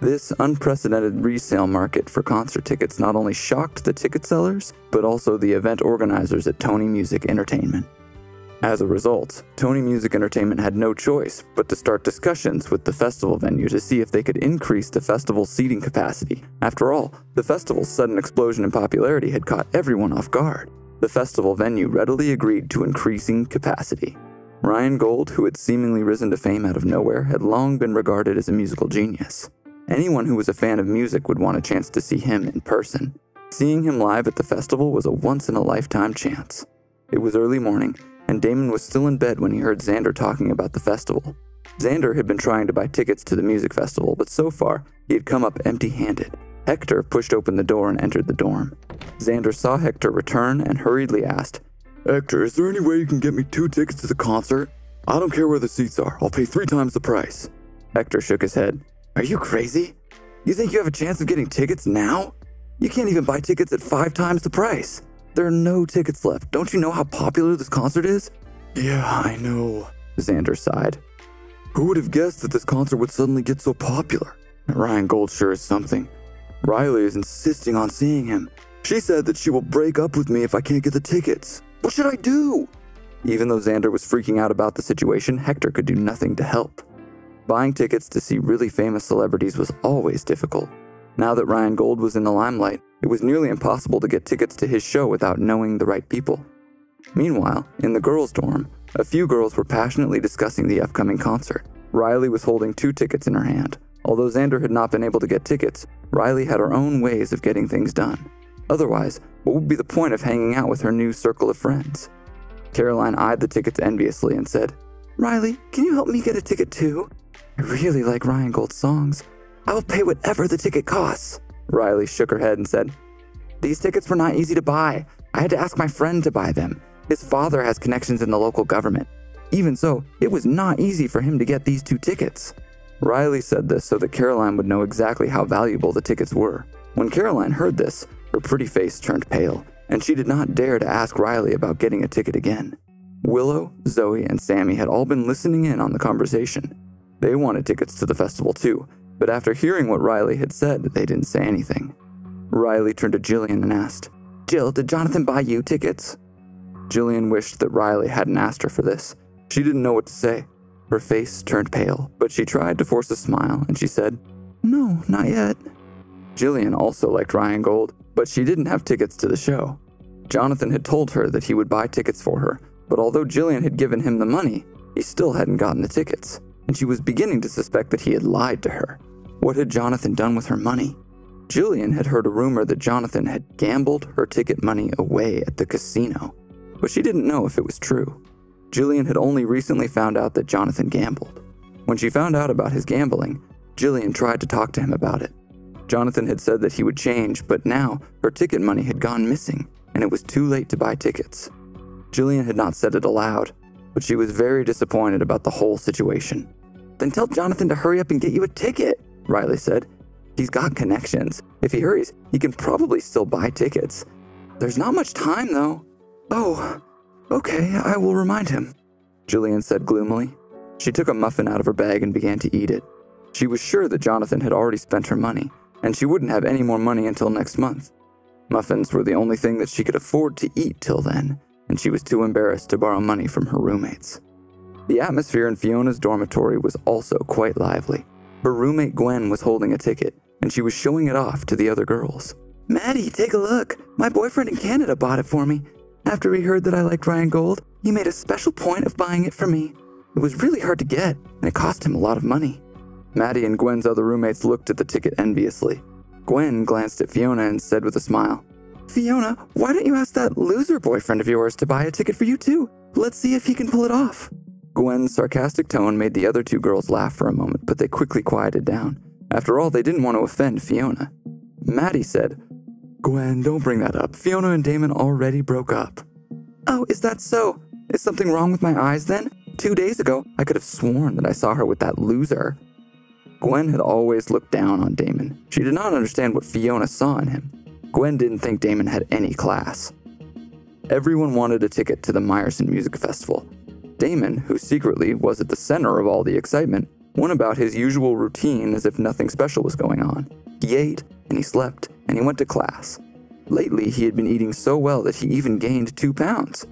This unprecedented resale market for concert tickets not only shocked the ticket sellers, but also the event organizers at Tony Music Entertainment. As a result, Tony Music Entertainment had no choice but to start discussions with the festival venue to see if they could increase the festival's seating capacity. After all, the festival's sudden explosion in popularity had caught everyone off guard. The festival venue readily agreed to increasing capacity. Ryan Gold, who had seemingly risen to fame out of nowhere, had long been regarded as a musical genius. Anyone who was a fan of music would want a chance to see him in person. Seeing him live at the festival was a once in a lifetime chance. It was early morning, and Damon was still in bed when he heard Xander talking about the festival. Xander had been trying to buy tickets to the music festival, but so far, he had come up empty handed. Hector pushed open the door and entered the dorm. Xander saw Hector return and hurriedly asked, Hector, is there any way you can get me two tickets to the concert? I don't care where the seats are, I'll pay three times the price. Hector shook his head. Are you crazy? You think you have a chance of getting tickets now? You can't even buy tickets at five times the price. There are no tickets left. Don't you know how popular this concert is? Yeah, I know, Xander sighed. Who would have guessed that this concert would suddenly get so popular? Ryan Gold sure is something. Riley is insisting on seeing him. She said that she will break up with me if I can't get the tickets. What should I do? Even though Xander was freaking out about the situation, Hector could do nothing to help. Buying tickets to see really famous celebrities was always difficult. Now that Ryan Gold was in the limelight, it was nearly impossible to get tickets to his show without knowing the right people. Meanwhile, in the girls' dorm, a few girls were passionately discussing the upcoming concert. Riley was holding two tickets in her hand. Although Xander had not been able to get tickets, Riley had her own ways of getting things done. Otherwise, what would be the point of hanging out with her new circle of friends? Caroline eyed the tickets enviously and said, Riley, can you help me get a ticket too? I really like Ryan Gold's songs. I will pay whatever the ticket costs. Riley shook her head and said, These tickets were not easy to buy. I had to ask my friend to buy them. His father has connections in the local government. Even so, it was not easy for him to get these two tickets. Riley said this so that Caroline would know exactly how valuable the tickets were. When Caroline heard this, her pretty face turned pale, and she did not dare to ask Riley about getting a ticket again. Willow, Zoe, and Sammy had all been listening in on the conversation. They wanted tickets to the festival too, but after hearing what Riley had said, they didn't say anything. Riley turned to Jillian and asked, Jill, did Jonathan buy you tickets? Jillian wished that Riley hadn't asked her for this. She didn't know what to say. Her face turned pale, but she tried to force a smile and she said, No, not yet. Jillian also liked Ryan Gold, but she didn't have tickets to the show. Jonathan had told her that he would buy tickets for her, but although Jillian had given him the money, he still hadn't gotten the tickets, and she was beginning to suspect that he had lied to her. What had Jonathan done with her money? Julian had heard a rumor that Jonathan had gambled her ticket money away at the casino, but she didn't know if it was true. Julian had only recently found out that Jonathan gambled. When she found out about his gambling, Jillian tried to talk to him about it. Jonathan had said that he would change, but now her ticket money had gone missing, and it was too late to buy tickets. Jillian had not said it aloud, but she was very disappointed about the whole situation. Then tell Jonathan to hurry up and get you a ticket, Riley said. He's got connections. If he hurries, he can probably still buy tickets. There's not much time, though. Oh, okay, I will remind him, Julian said gloomily. She took a muffin out of her bag and began to eat it. She was sure that Jonathan had already spent her money, and she wouldn't have any more money until next month. Muffins were the only thing that she could afford to eat till then, and she was too embarrassed to borrow money from her roommates. The atmosphere in Fiona's dormitory was also quite lively. Her roommate Gwen was holding a ticket, and she was showing it off to the other girls. Maddie, take a look. My boyfriend in Canada bought it for me. After he heard that I liked Ryan Gold, he made a special point of buying it for me. It was really hard to get, and it cost him a lot of money. Maddie and Gwen's other roommates looked at the ticket enviously. Gwen glanced at Fiona and said with a smile, Fiona, why don't you ask that loser boyfriend of yours to buy a ticket for you too? Let's see if he can pull it off. Gwen's sarcastic tone made the other two girls laugh for a moment, but they quickly quieted down. After all, they didn't want to offend Fiona. Maddie said, Gwen, don't bring that up. Fiona and Damon already broke up. Oh, is that so? Is something wrong with my eyes then? Two days ago, I could have sworn that I saw her with that loser. Gwen had always looked down on Damon. She did not understand what Fiona saw in him. Gwen didn't think Damon had any class. Everyone wanted a ticket to the Meyerson Music Festival. Damon, who secretly was at the center of all the excitement, went about his usual routine as if nothing special was going on. He ate, and he slept, and he went to class. Lately, he had been eating so well that he even gained two pounds.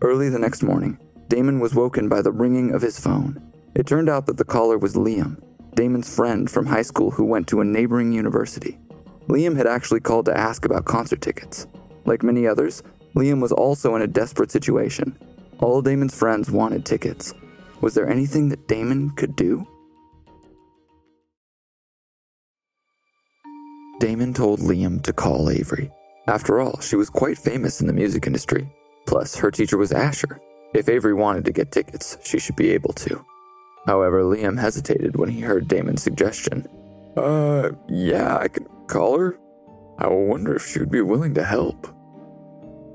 Early the next morning, Damon was woken by the ringing of his phone. It turned out that the caller was Liam, Damon's friend from high school who went to a neighboring university. Liam had actually called to ask about concert tickets. Like many others, Liam was also in a desperate situation. All Damon's friends wanted tickets. Was there anything that Damon could do? Damon told Liam to call Avery. After all, she was quite famous in the music industry. Plus, her teacher was Asher. If Avery wanted to get tickets, she should be able to. However, Liam hesitated when he heard Damon's suggestion. Uh, yeah, I could call her. I wonder if she would be willing to help.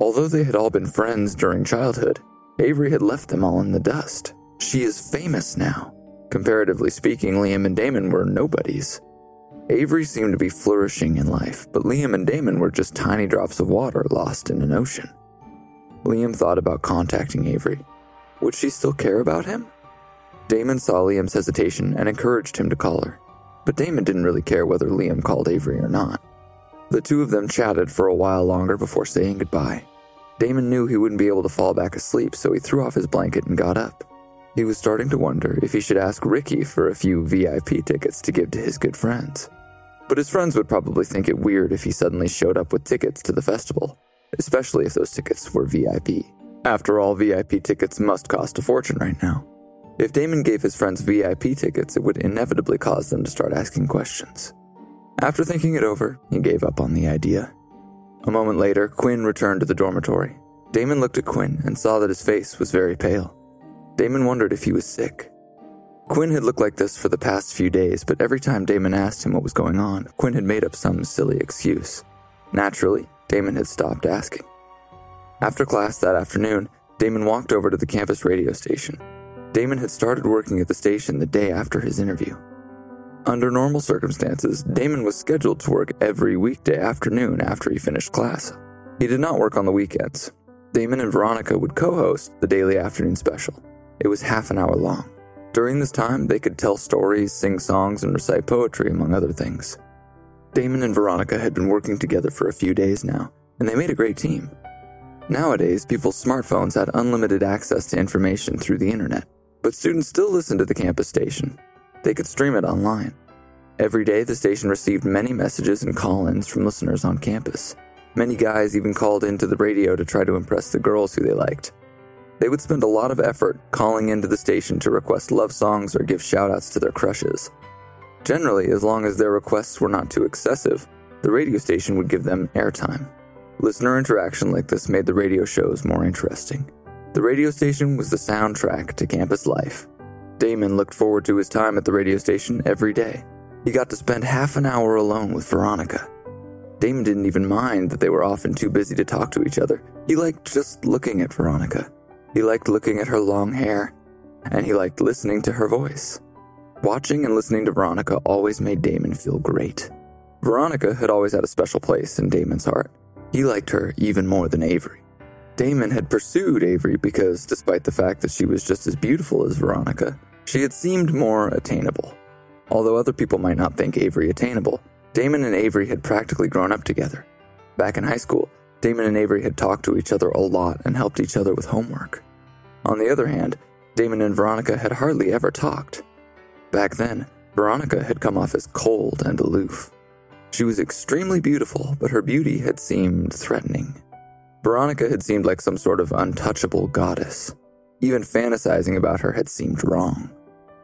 Although they had all been friends during childhood, Avery had left them all in the dust. She is famous now. Comparatively speaking, Liam and Damon were nobodies. Avery seemed to be flourishing in life, but Liam and Damon were just tiny drops of water lost in an ocean. Liam thought about contacting Avery. Would she still care about him? Damon saw Liam's hesitation and encouraged him to call her, but Damon didn't really care whether Liam called Avery or not. The two of them chatted for a while longer before saying goodbye. Damon knew he wouldn't be able to fall back asleep, so he threw off his blanket and got up. He was starting to wonder if he should ask Ricky for a few VIP tickets to give to his good friends. But his friends would probably think it weird if he suddenly showed up with tickets to the festival, especially if those tickets were VIP. After all, VIP tickets must cost a fortune right now. If Damon gave his friends VIP tickets, it would inevitably cause them to start asking questions. After thinking it over, he gave up on the idea. A moment later, Quinn returned to the dormitory. Damon looked at Quinn and saw that his face was very pale. Damon wondered if he was sick. Quinn had looked like this for the past few days, but every time Damon asked him what was going on, Quinn had made up some silly excuse. Naturally, Damon had stopped asking. After class that afternoon, Damon walked over to the campus radio station. Damon had started working at the station the day after his interview. Under normal circumstances, Damon was scheduled to work every weekday afternoon after he finished class. He did not work on the weekends. Damon and Veronica would co host the daily afternoon special. It was half an hour long. During this time, they could tell stories, sing songs, and recite poetry, among other things. Damon and Veronica had been working together for a few days now, and they made a great team. Nowadays, people's smartphones had unlimited access to information through the internet, but students still listened to the campus station. They could stream it online. Every day, the station received many messages and call ins from listeners on campus. Many guys even called into the radio to try to impress the girls who they liked. They would spend a lot of effort calling into the station to request love songs or give shoutouts to their crushes. Generally, as long as their requests were not too excessive, the radio station would give them airtime. Listener interaction like this made the radio shows more interesting. The radio station was the soundtrack to campus life. Damon looked forward to his time at the radio station every day. He got to spend half an hour alone with Veronica. Damon didn't even mind that they were often too busy to talk to each other. He liked just looking at Veronica. He liked looking at her long hair, and he liked listening to her voice. Watching and listening to Veronica always made Damon feel great. Veronica had always had a special place in Damon's heart. He liked her even more than Avery. Damon had pursued Avery because, despite the fact that she was just as beautiful as Veronica, she had seemed more attainable. Although other people might not think Avery attainable, Damon and Avery had practically grown up together. Back in high school, Damon and Avery had talked to each other a lot and helped each other with homework. On the other hand, Damon and Veronica had hardly ever talked. Back then, Veronica had come off as cold and aloof. She was extremely beautiful, but her beauty had seemed threatening. Veronica had seemed like some sort of untouchable goddess. Even fantasizing about her had seemed wrong.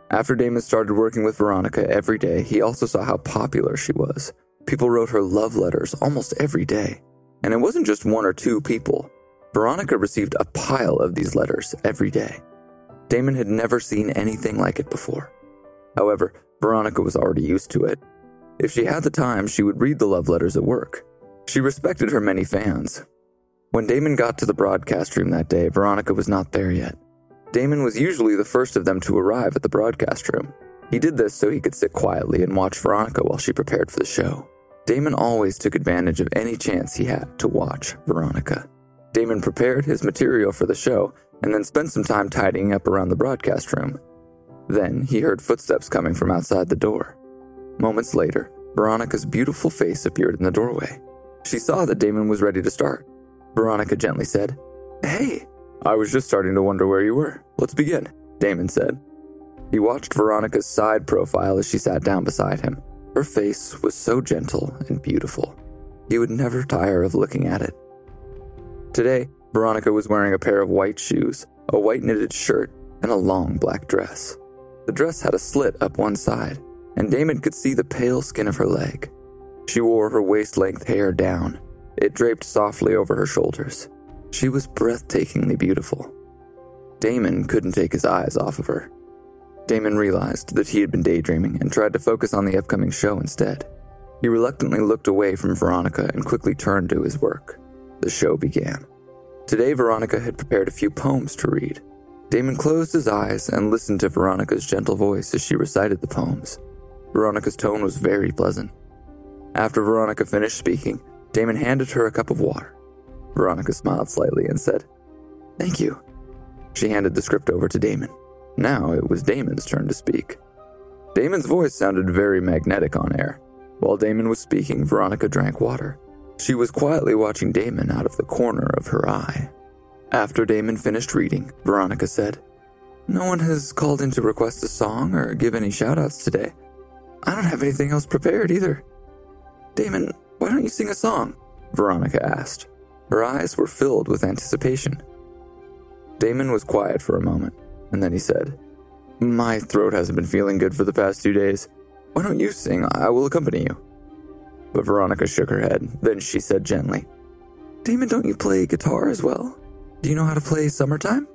After Damon started working with Veronica every day, he also saw how popular she was. People wrote her love letters almost every day. And it wasn't just one or two people. Veronica received a pile of these letters every day. Damon had never seen anything like it before. However, Veronica was already used to it. If she had the time, she would read the love letters at work. She respected her many fans. When Damon got to the broadcast room that day, Veronica was not there yet. Damon was usually the first of them to arrive at the broadcast room. He did this so he could sit quietly and watch Veronica while she prepared for the show. Damon always took advantage of any chance he had to watch Veronica. Damon prepared his material for the show and then spent some time tidying up around the broadcast room. Then he heard footsteps coming from outside the door. Moments later, Veronica's beautiful face appeared in the doorway. She saw that Damon was ready to start. Veronica gently said, Hey, I was just starting to wonder where you were. Let's begin, Damon said. He watched Veronica's side profile as she sat down beside him. Her face was so gentle and beautiful. He would never tire of looking at it. Today, Veronica was wearing a pair of white shoes, a white knitted shirt, and a long black dress. The dress had a slit up one side, and Damon could see the pale skin of her leg. She wore her waist length hair down. It draped softly over her shoulders. She was breathtakingly beautiful. Damon couldn't take his eyes off of her. Damon realized that he had been daydreaming and tried to focus on the upcoming show instead. He reluctantly looked away from Veronica and quickly turned to his work. The show began. Today, Veronica had prepared a few poems to read. Damon closed his eyes and listened to Veronica's gentle voice as she recited the poems. Veronica's tone was very pleasant. After Veronica finished speaking, Damon handed her a cup of water. Veronica smiled slightly and said, Thank you. She handed the script over to Damon. Now it was Damon's turn to speak. Damon's voice sounded very magnetic on air. While Damon was speaking, Veronica drank water. She was quietly watching Damon out of the corner of her eye. After Damon finished reading, Veronica said, No one has called in to request a song or give any shoutouts today. I don't have anything else prepared either. Damon, why don't you sing a song? Veronica asked. Her eyes were filled with anticipation. Damon was quiet for a moment, and then he said, My throat hasn't been feeling good for the past two days. Why don't you sing? I will accompany you. But Veronica shook her head. Then she said gently, Damon, don't you play guitar as well? Do you know how to play Summertime?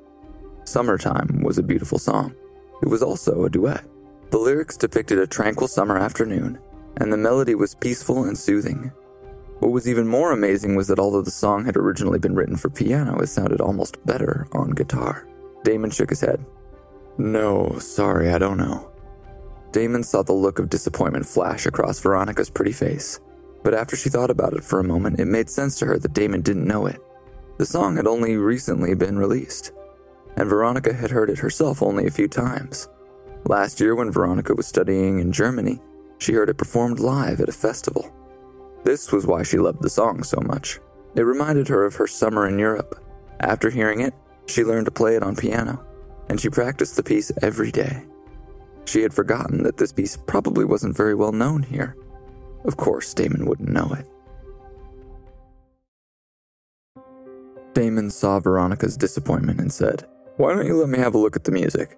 Summertime was a beautiful song. It was also a duet. The lyrics depicted a tranquil summer afternoon, and the melody was peaceful and soothing. What was even more amazing was that although the song had originally been written for piano, it sounded almost better on guitar. Damon shook his head. No, sorry, I don't know. Damon saw the look of disappointment flash across Veronica's pretty face. But after she thought about it for a moment, it made sense to her that Damon didn't know it. The song had only recently been released, and Veronica had heard it herself only a few times. Last year, when Veronica was studying in Germany, she heard it performed live at a festival. This was why she loved the song so much. It reminded her of her summer in Europe. After hearing it, she learned to play it on piano, and she practiced the piece every day. She had forgotten that this piece probably wasn't very well known here. Of course, Damon wouldn't know it. Damon saw Veronica's disappointment and said, Why don't you let me have a look at the music?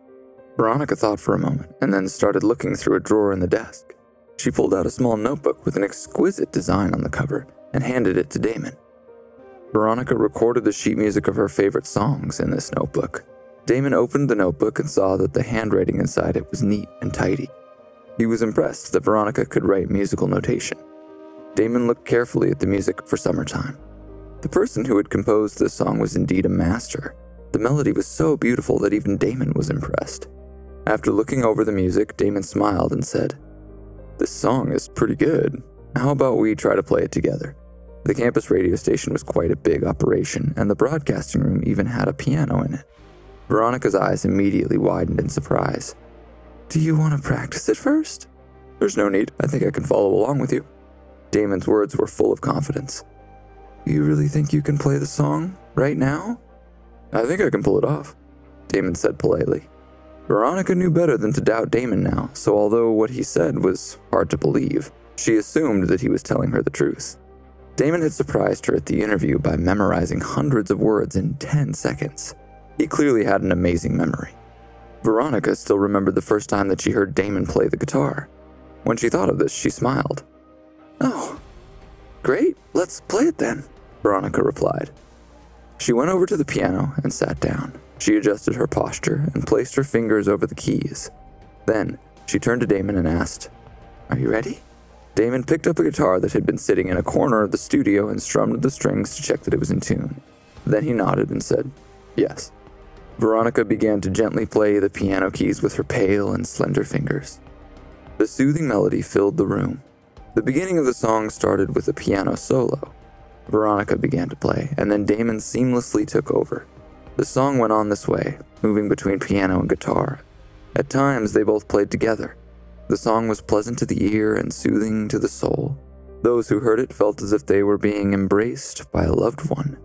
Veronica thought for a moment and then started looking through a drawer in the desk. She pulled out a small notebook with an exquisite design on the cover and handed it to Damon. Veronica recorded the sheet music of her favorite songs in this notebook. Damon opened the notebook and saw that the handwriting inside it was neat and tidy. He was impressed that Veronica could write musical notation. Damon looked carefully at the music for summertime. The person who had composed this song was indeed a master. The melody was so beautiful that even Damon was impressed. After looking over the music, Damon smiled and said, this song is pretty good. How about we try to play it together? The campus radio station was quite a big operation, and the broadcasting room even had a piano in it. Veronica's eyes immediately widened in surprise. Do you want to practice it first? There's no need. I think I can follow along with you. Damon's words were full of confidence. You really think you can play the song right now? I think I can pull it off, Damon said politely. Veronica knew better than to doubt Damon now, so although what he said was hard to believe, she assumed that he was telling her the truth. Damon had surprised her at the interview by memorizing hundreds of words in 10 seconds. He clearly had an amazing memory. Veronica still remembered the first time that she heard Damon play the guitar. When she thought of this, she smiled. Oh, great, let's play it then, Veronica replied. She went over to the piano and sat down. She adjusted her posture and placed her fingers over the keys. Then, she turned to Damon and asked, Are you ready? Damon picked up a guitar that had been sitting in a corner of the studio and strummed the strings to check that it was in tune. Then he nodded and said, Yes. Veronica began to gently play the piano keys with her pale and slender fingers. The soothing melody filled the room. The beginning of the song started with a piano solo. Veronica began to play, and then Damon seamlessly took over. The song went on this way, moving between piano and guitar. At times, they both played together. The song was pleasant to the ear and soothing to the soul. Those who heard it felt as if they were being embraced by a loved one.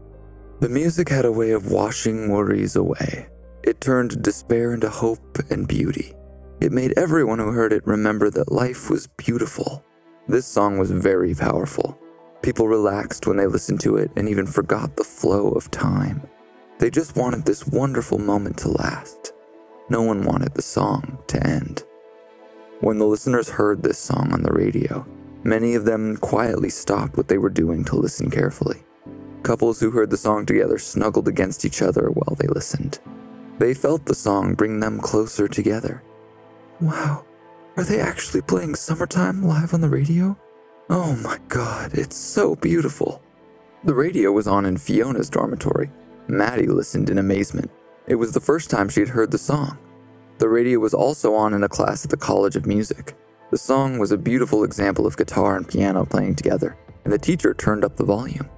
The music had a way of washing worries away. It turned despair into hope and beauty. It made everyone who heard it remember that life was beautiful. This song was very powerful. People relaxed when they listened to it and even forgot the flow of time. They just wanted this wonderful moment to last. No one wanted the song to end. When the listeners heard this song on the radio, Many of them quietly stopped what they were doing to listen carefully. Couples who heard the song together snuggled against each other while they listened. They felt the song bring them closer together. Wow, are they actually playing Summertime live on the radio? Oh my god, it's so beautiful. The radio was on in Fiona's dormitory. Maddie listened in amazement. It was the first time she had heard the song. The radio was also on in a class at the College of Music. The song was a beautiful example of guitar and piano playing together, and the teacher turned up the volume.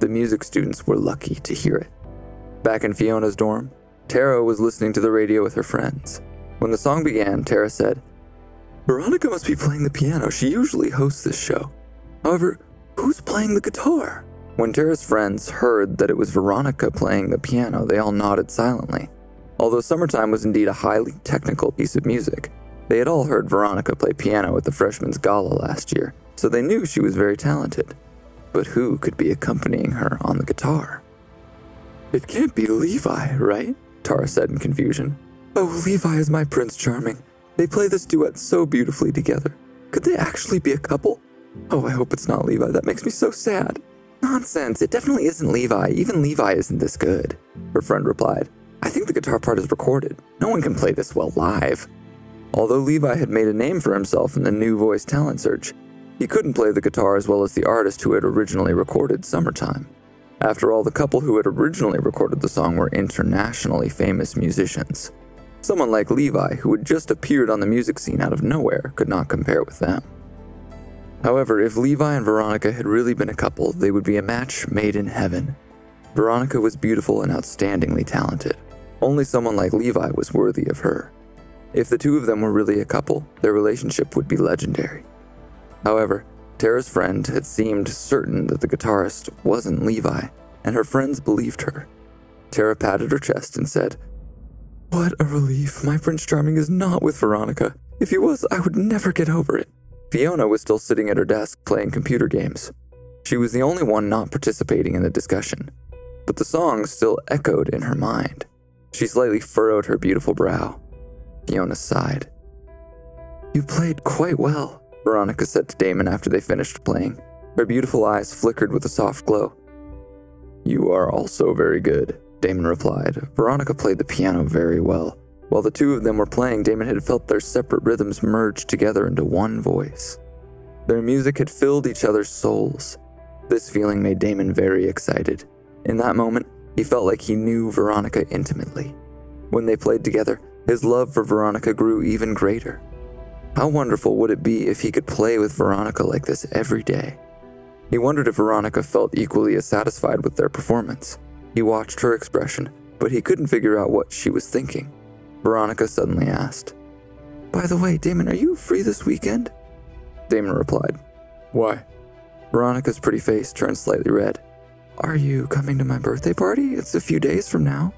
The music students were lucky to hear it. Back in Fiona's dorm, Tara was listening to the radio with her friends. When the song began, Tara said, Veronica must be playing the piano. She usually hosts this show. However, who's playing the guitar? When Tara's friends heard that it was Veronica playing the piano, they all nodded silently. Although Summertime was indeed a highly technical piece of music, they had all heard Veronica play piano at the freshman's gala last year, so they knew she was very talented. But who could be accompanying her on the guitar? It can't be Levi, right? Tara said in confusion. Oh, Levi is my Prince Charming. They play this duet so beautifully together. Could they actually be a couple? Oh, I hope it's not Levi. That makes me so sad. Nonsense. It definitely isn't Levi. Even Levi isn't this good, her friend replied. I think the guitar part is recorded. No one can play this well live. Although Levi had made a name for himself in the new voice talent search, he couldn't play the guitar as well as the artist who had originally recorded Summertime. After all, the couple who had originally recorded the song were internationally famous musicians. Someone like Levi, who had just appeared on the music scene out of nowhere, could not compare with them. However, if Levi and Veronica had really been a couple, they would be a match made in heaven. Veronica was beautiful and outstandingly talented. Only someone like Levi was worthy of her. If the two of them were really a couple, their relationship would be legendary. However, Tara's friend had seemed certain that the guitarist wasn't Levi, and her friends believed her. Tara patted her chest and said, What a relief. My Prince Charming is not with Veronica. If he was, I would never get over it. Fiona was still sitting at her desk playing computer games. She was the only one not participating in the discussion, but the song still echoed in her mind. She slightly furrowed her beautiful brow. Fiona sighed. You played quite well, Veronica said to Damon after they finished playing. Her beautiful eyes flickered with a soft glow. You are also very good, Damon replied. Veronica played the piano very well. While the two of them were playing, Damon had felt their separate rhythms merge together into one voice. Their music had filled each other's souls. This feeling made Damon very excited. In that moment, he felt like he knew Veronica intimately. When they played together, his love for Veronica grew even greater. How wonderful would it be if he could play with Veronica like this every day? He wondered if Veronica felt equally as satisfied with their performance. He watched her expression, but he couldn't figure out what she was thinking. Veronica suddenly asked, By the way, Damon, are you free this weekend? Damon replied, Why? Veronica's pretty face turned slightly red. Are you coming to my birthday party? It's a few days from now.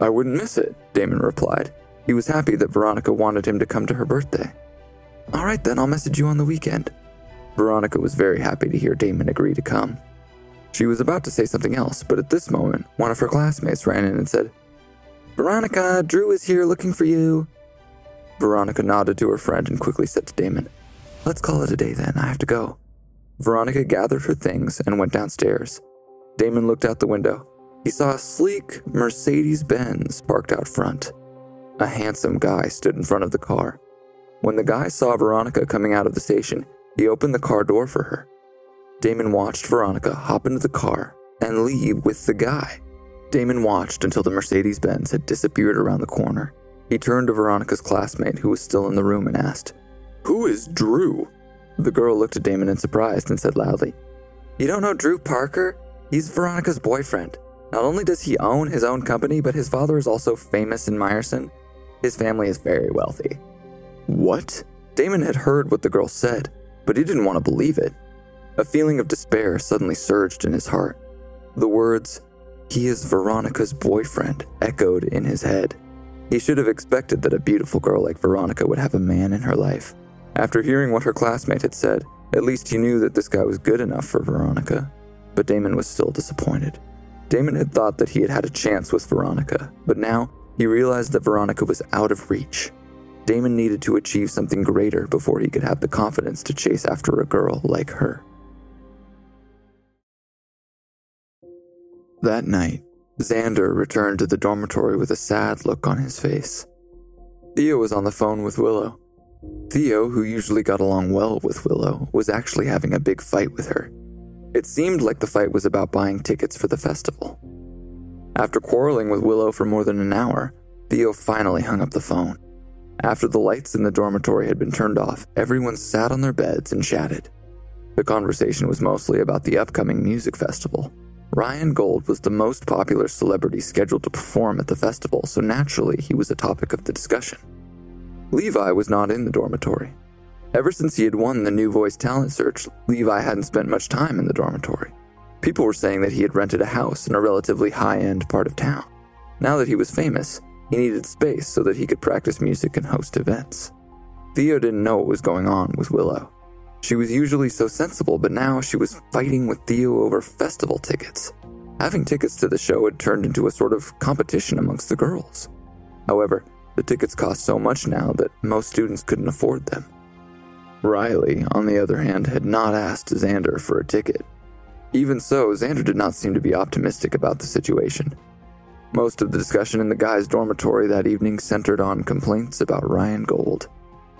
I wouldn't miss it, Damon replied. He was happy that Veronica wanted him to come to her birthday. All right, then, I'll message you on the weekend. Veronica was very happy to hear Damon agree to come. She was about to say something else, but at this moment, one of her classmates ran in and said, Veronica, Drew is here looking for you. Veronica nodded to her friend and quickly said to Damon, Let's call it a day then, I have to go. Veronica gathered her things and went downstairs. Damon looked out the window. He saw a sleek Mercedes Benz parked out front. A handsome guy stood in front of the car. When the guy saw Veronica coming out of the station, he opened the car door for her. Damon watched Veronica hop into the car and leave with the guy. Damon watched until the Mercedes Benz had disappeared around the corner. He turned to Veronica's classmate, who was still in the room, and asked, Who is Drew? The girl looked at Damon in surprise and said loudly, You don't know Drew Parker? He's Veronica's boyfriend. Not only does he own his own company, but his father is also famous in Meyerson. His family is very wealthy. What? Damon had heard what the girl said, but he didn't want to believe it. A feeling of despair suddenly surged in his heart. The words, he is Veronica's boyfriend, echoed in his head. He should have expected that a beautiful girl like Veronica would have a man in her life. After hearing what her classmate had said, at least he knew that this guy was good enough for Veronica. But Damon was still disappointed. Damon had thought that he had had a chance with Veronica, but now he realized that Veronica was out of reach. Damon needed to achieve something greater before he could have the confidence to chase after a girl like her. That night, Xander returned to the dormitory with a sad look on his face. Theo was on the phone with Willow. Theo, who usually got along well with Willow, was actually having a big fight with her. It seemed like the fight was about buying tickets for the festival. After quarreling with Willow for more than an hour, Theo finally hung up the phone. After the lights in the dormitory had been turned off, everyone sat on their beds and chatted. The conversation was mostly about the upcoming music festival. Ryan Gold was the most popular celebrity scheduled to perform at the festival, so naturally he was a topic of the discussion. Levi was not in the dormitory. Ever since he had won the New Voice talent search, Levi hadn't spent much time in the dormitory. People were saying that he had rented a house in a relatively high end part of town. Now that he was famous, he needed space so that he could practice music and host events. Theo didn't know what was going on with Willow. She was usually so sensible, but now she was fighting with Theo over festival tickets. Having tickets to the show had turned into a sort of competition amongst the girls. However, the tickets cost so much now that most students couldn't afford them. Riley, on the other hand, had not asked Xander for a ticket. Even so, Xander did not seem to be optimistic about the situation. Most of the discussion in the guys' dormitory that evening centered on complaints about Ryan Gold.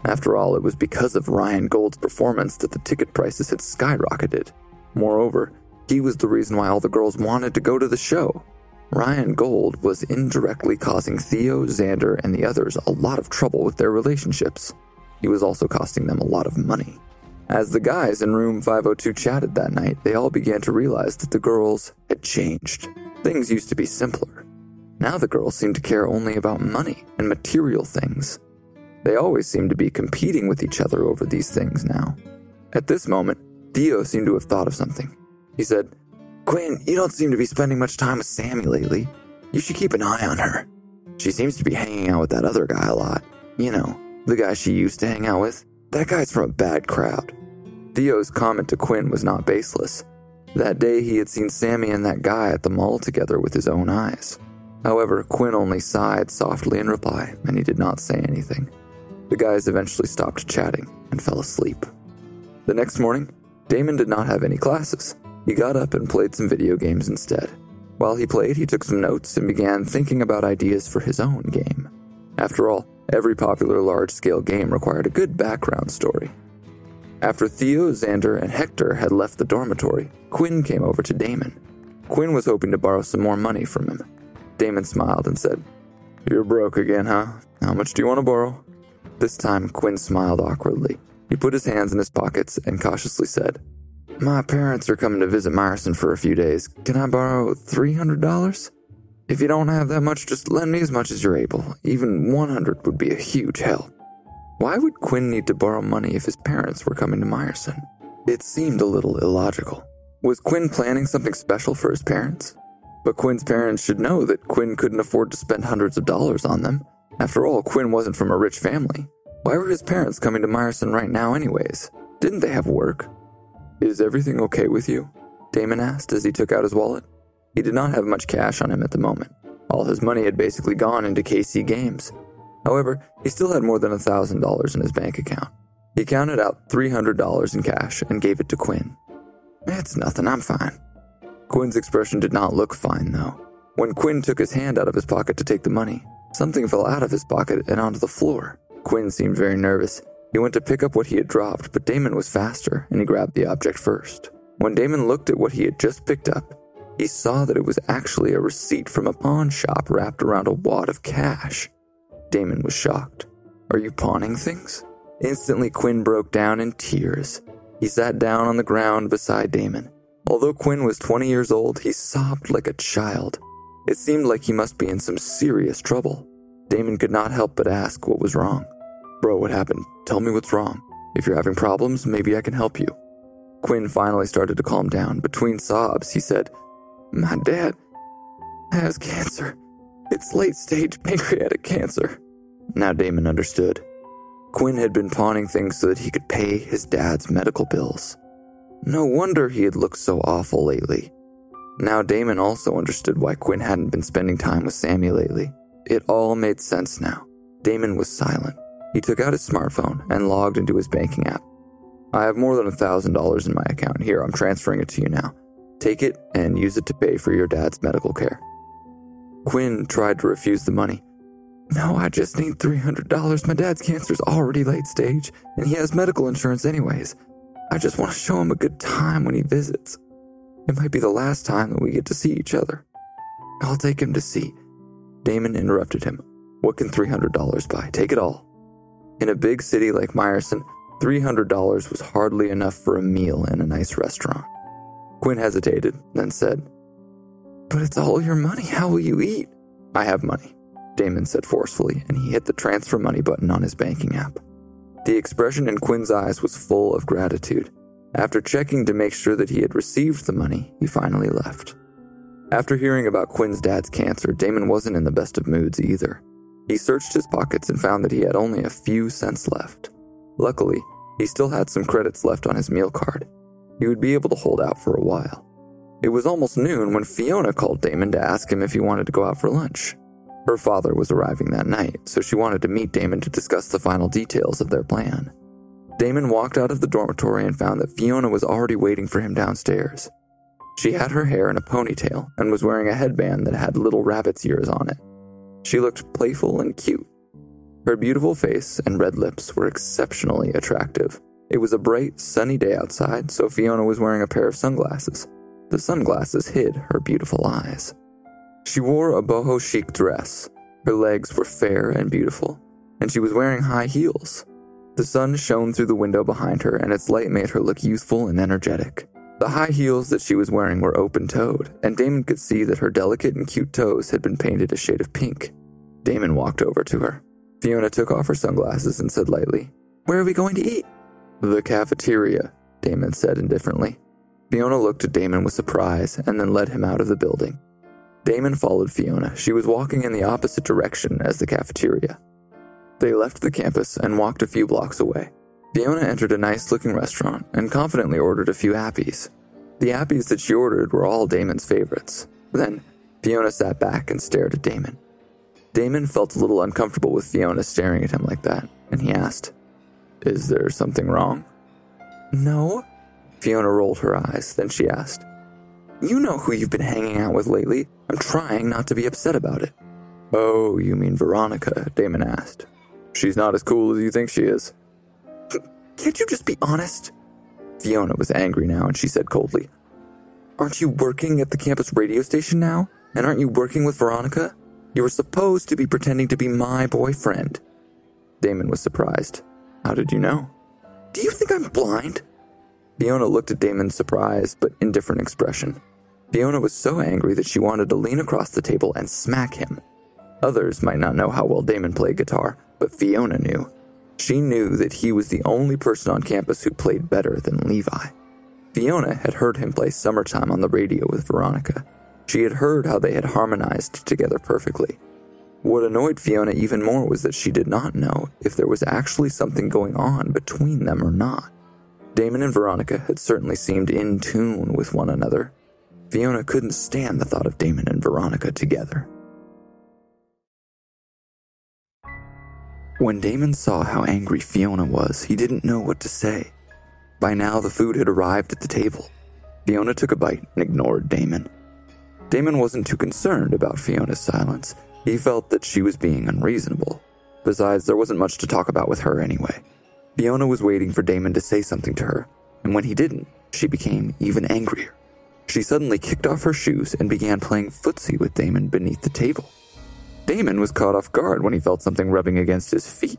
After all, it was because of Ryan Gold's performance that the ticket prices had skyrocketed. Moreover, he was the reason why all the girls wanted to go to the show. Ryan Gold was indirectly causing Theo, Xander, and the others a lot of trouble with their relationships. He was also costing them a lot of money. As the guys in room 502 chatted that night, they all began to realize that the girls had changed. Things used to be simpler. Now the girls seemed to care only about money and material things. They always seem to be competing with each other over these things now. At this moment, Theo seemed to have thought of something. He said, Quinn, you don't seem to be spending much time with Sammy lately. You should keep an eye on her. She seems to be hanging out with that other guy a lot. You know, the guy she used to hang out with. That guy's from a bad crowd. Theo's comment to Quinn was not baseless. That day he had seen Sammy and that guy at the mall together with his own eyes. However, Quinn only sighed softly in reply, and he did not say anything. The guys eventually stopped chatting and fell asleep. The next morning, Damon did not have any classes. He got up and played some video games instead. While he played, he took some notes and began thinking about ideas for his own game. After all, every popular large scale game required a good background story. After Theo, Xander, and Hector had left the dormitory, Quinn came over to Damon. Quinn was hoping to borrow some more money from him, Damon smiled and said, You're broke again, huh? How much do you want to borrow? This time, Quinn smiled awkwardly. He put his hands in his pockets and cautiously said, My parents are coming to visit Meyerson for a few days. Can I borrow $300? If you don't have that much, just lend me as much as you're able. Even 100 would be a huge help. Why would Quinn need to borrow money if his parents were coming to Meyerson? It seemed a little illogical. Was Quinn planning something special for his parents? But Quinn's parents should know that Quinn couldn't afford to spend hundreds of dollars on them. After all, Quinn wasn't from a rich family. Why were his parents coming to Meyerson right now, anyways? Didn't they have work? Is everything okay with you? Damon asked as he took out his wallet. He did not have much cash on him at the moment. All his money had basically gone into KC Games. However, he still had more than $1,000 in his bank account. He counted out $300 in cash and gave it to Quinn. It's nothing, I'm fine. Quinn's expression did not look fine, though. When Quinn took his hand out of his pocket to take the money, something fell out of his pocket and onto the floor. Quinn seemed very nervous. He went to pick up what he had dropped, but Damon was faster, and he grabbed the object first. When Damon looked at what he had just picked up, he saw that it was actually a receipt from a pawn shop wrapped around a wad of cash. Damon was shocked. Are you pawning things? Instantly, Quinn broke down in tears. He sat down on the ground beside Damon. Although Quinn was 20 years old, he sobbed like a child. It seemed like he must be in some serious trouble. Damon could not help but ask what was wrong. Bro, what happened? Tell me what's wrong. If you're having problems, maybe I can help you. Quinn finally started to calm down. Between sobs, he said, My dad has cancer. It's late stage pancreatic cancer. Now Damon understood. Quinn had been pawning things so that he could pay his dad's medical bills. No wonder he had looked so awful lately. Now Damon also understood why Quinn hadn't been spending time with Sammy lately. It all made sense now. Damon was silent. He took out his smartphone and logged into his banking app. I have more than $1,000 in my account. Here, I'm transferring it to you now. Take it and use it to pay for your dad's medical care. Quinn tried to refuse the money. No, I just need $300. My dad's cancer's already late stage, and he has medical insurance anyways. I just want to show him a good time when he visits. It might be the last time that we get to see each other. I'll take him to see. Damon interrupted him. What can $300 buy? Take it all. In a big city like Meyerson, $300 was hardly enough for a meal in a nice restaurant. Quinn hesitated, then said, But it's all your money. How will you eat? I have money, Damon said forcefully, and he hit the transfer money button on his banking app. The expression in Quinn's eyes was full of gratitude. After checking to make sure that he had received the money, he finally left. After hearing about Quinn's dad's cancer, Damon wasn't in the best of moods either. He searched his pockets and found that he had only a few cents left. Luckily, he still had some credits left on his meal card. He would be able to hold out for a while. It was almost noon when Fiona called Damon to ask him if he wanted to go out for lunch. Her father was arriving that night, so she wanted to meet Damon to discuss the final details of their plan. Damon walked out of the dormitory and found that Fiona was already waiting for him downstairs. She had her hair in a ponytail and was wearing a headband that had little rabbit's ears on it. She looked playful and cute. Her beautiful face and red lips were exceptionally attractive. It was a bright, sunny day outside, so Fiona was wearing a pair of sunglasses. The sunglasses hid her beautiful eyes. She wore a boho chic dress. Her legs were fair and beautiful, and she was wearing high heels. The sun shone through the window behind her, and its light made her look youthful and energetic. The high heels that she was wearing were open toed, and Damon could see that her delicate and cute toes had been painted a shade of pink. Damon walked over to her. Fiona took off her sunglasses and said lightly, Where are we going to eat? The cafeteria, Damon said indifferently. Fiona looked at Damon with surprise and then led him out of the building. Damon followed Fiona. She was walking in the opposite direction as the cafeteria. They left the campus and walked a few blocks away. Fiona entered a nice looking restaurant and confidently ordered a few appies. The appies that she ordered were all Damon's favorites. Then, Fiona sat back and stared at Damon. Damon felt a little uncomfortable with Fiona staring at him like that, and he asked, Is there something wrong? No. Fiona rolled her eyes, then she asked, You know who you've been hanging out with lately. I'm trying not to be upset about it. Oh, you mean Veronica? Damon asked. She's not as cool as you think she is. Can't you just be honest? Fiona was angry now and she said coldly, Aren't you working at the campus radio station now? And aren't you working with Veronica? You were supposed to be pretending to be my boyfriend. Damon was surprised. How did you know? Do you think I'm blind? Fiona looked at Damon's surprised but indifferent expression. Fiona was so angry that she wanted to lean across the table and smack him. Others might not know how well Damon played guitar, but Fiona knew. She knew that he was the only person on campus who played better than Levi. Fiona had heard him play Summertime on the radio with Veronica. She had heard how they had harmonized together perfectly. What annoyed Fiona even more was that she did not know if there was actually something going on between them or not. Damon and Veronica had certainly seemed in tune with one another. Fiona couldn't stand the thought of Damon and Veronica together. When Damon saw how angry Fiona was, he didn't know what to say. By now, the food had arrived at the table. Fiona took a bite and ignored Damon. Damon wasn't too concerned about Fiona's silence. He felt that she was being unreasonable. Besides, there wasn't much to talk about with her anyway. Fiona was waiting for Damon to say something to her, and when he didn't, she became even angrier. She suddenly kicked off her shoes and began playing footsie with Damon beneath the table. Damon was caught off guard when he felt something rubbing against his feet.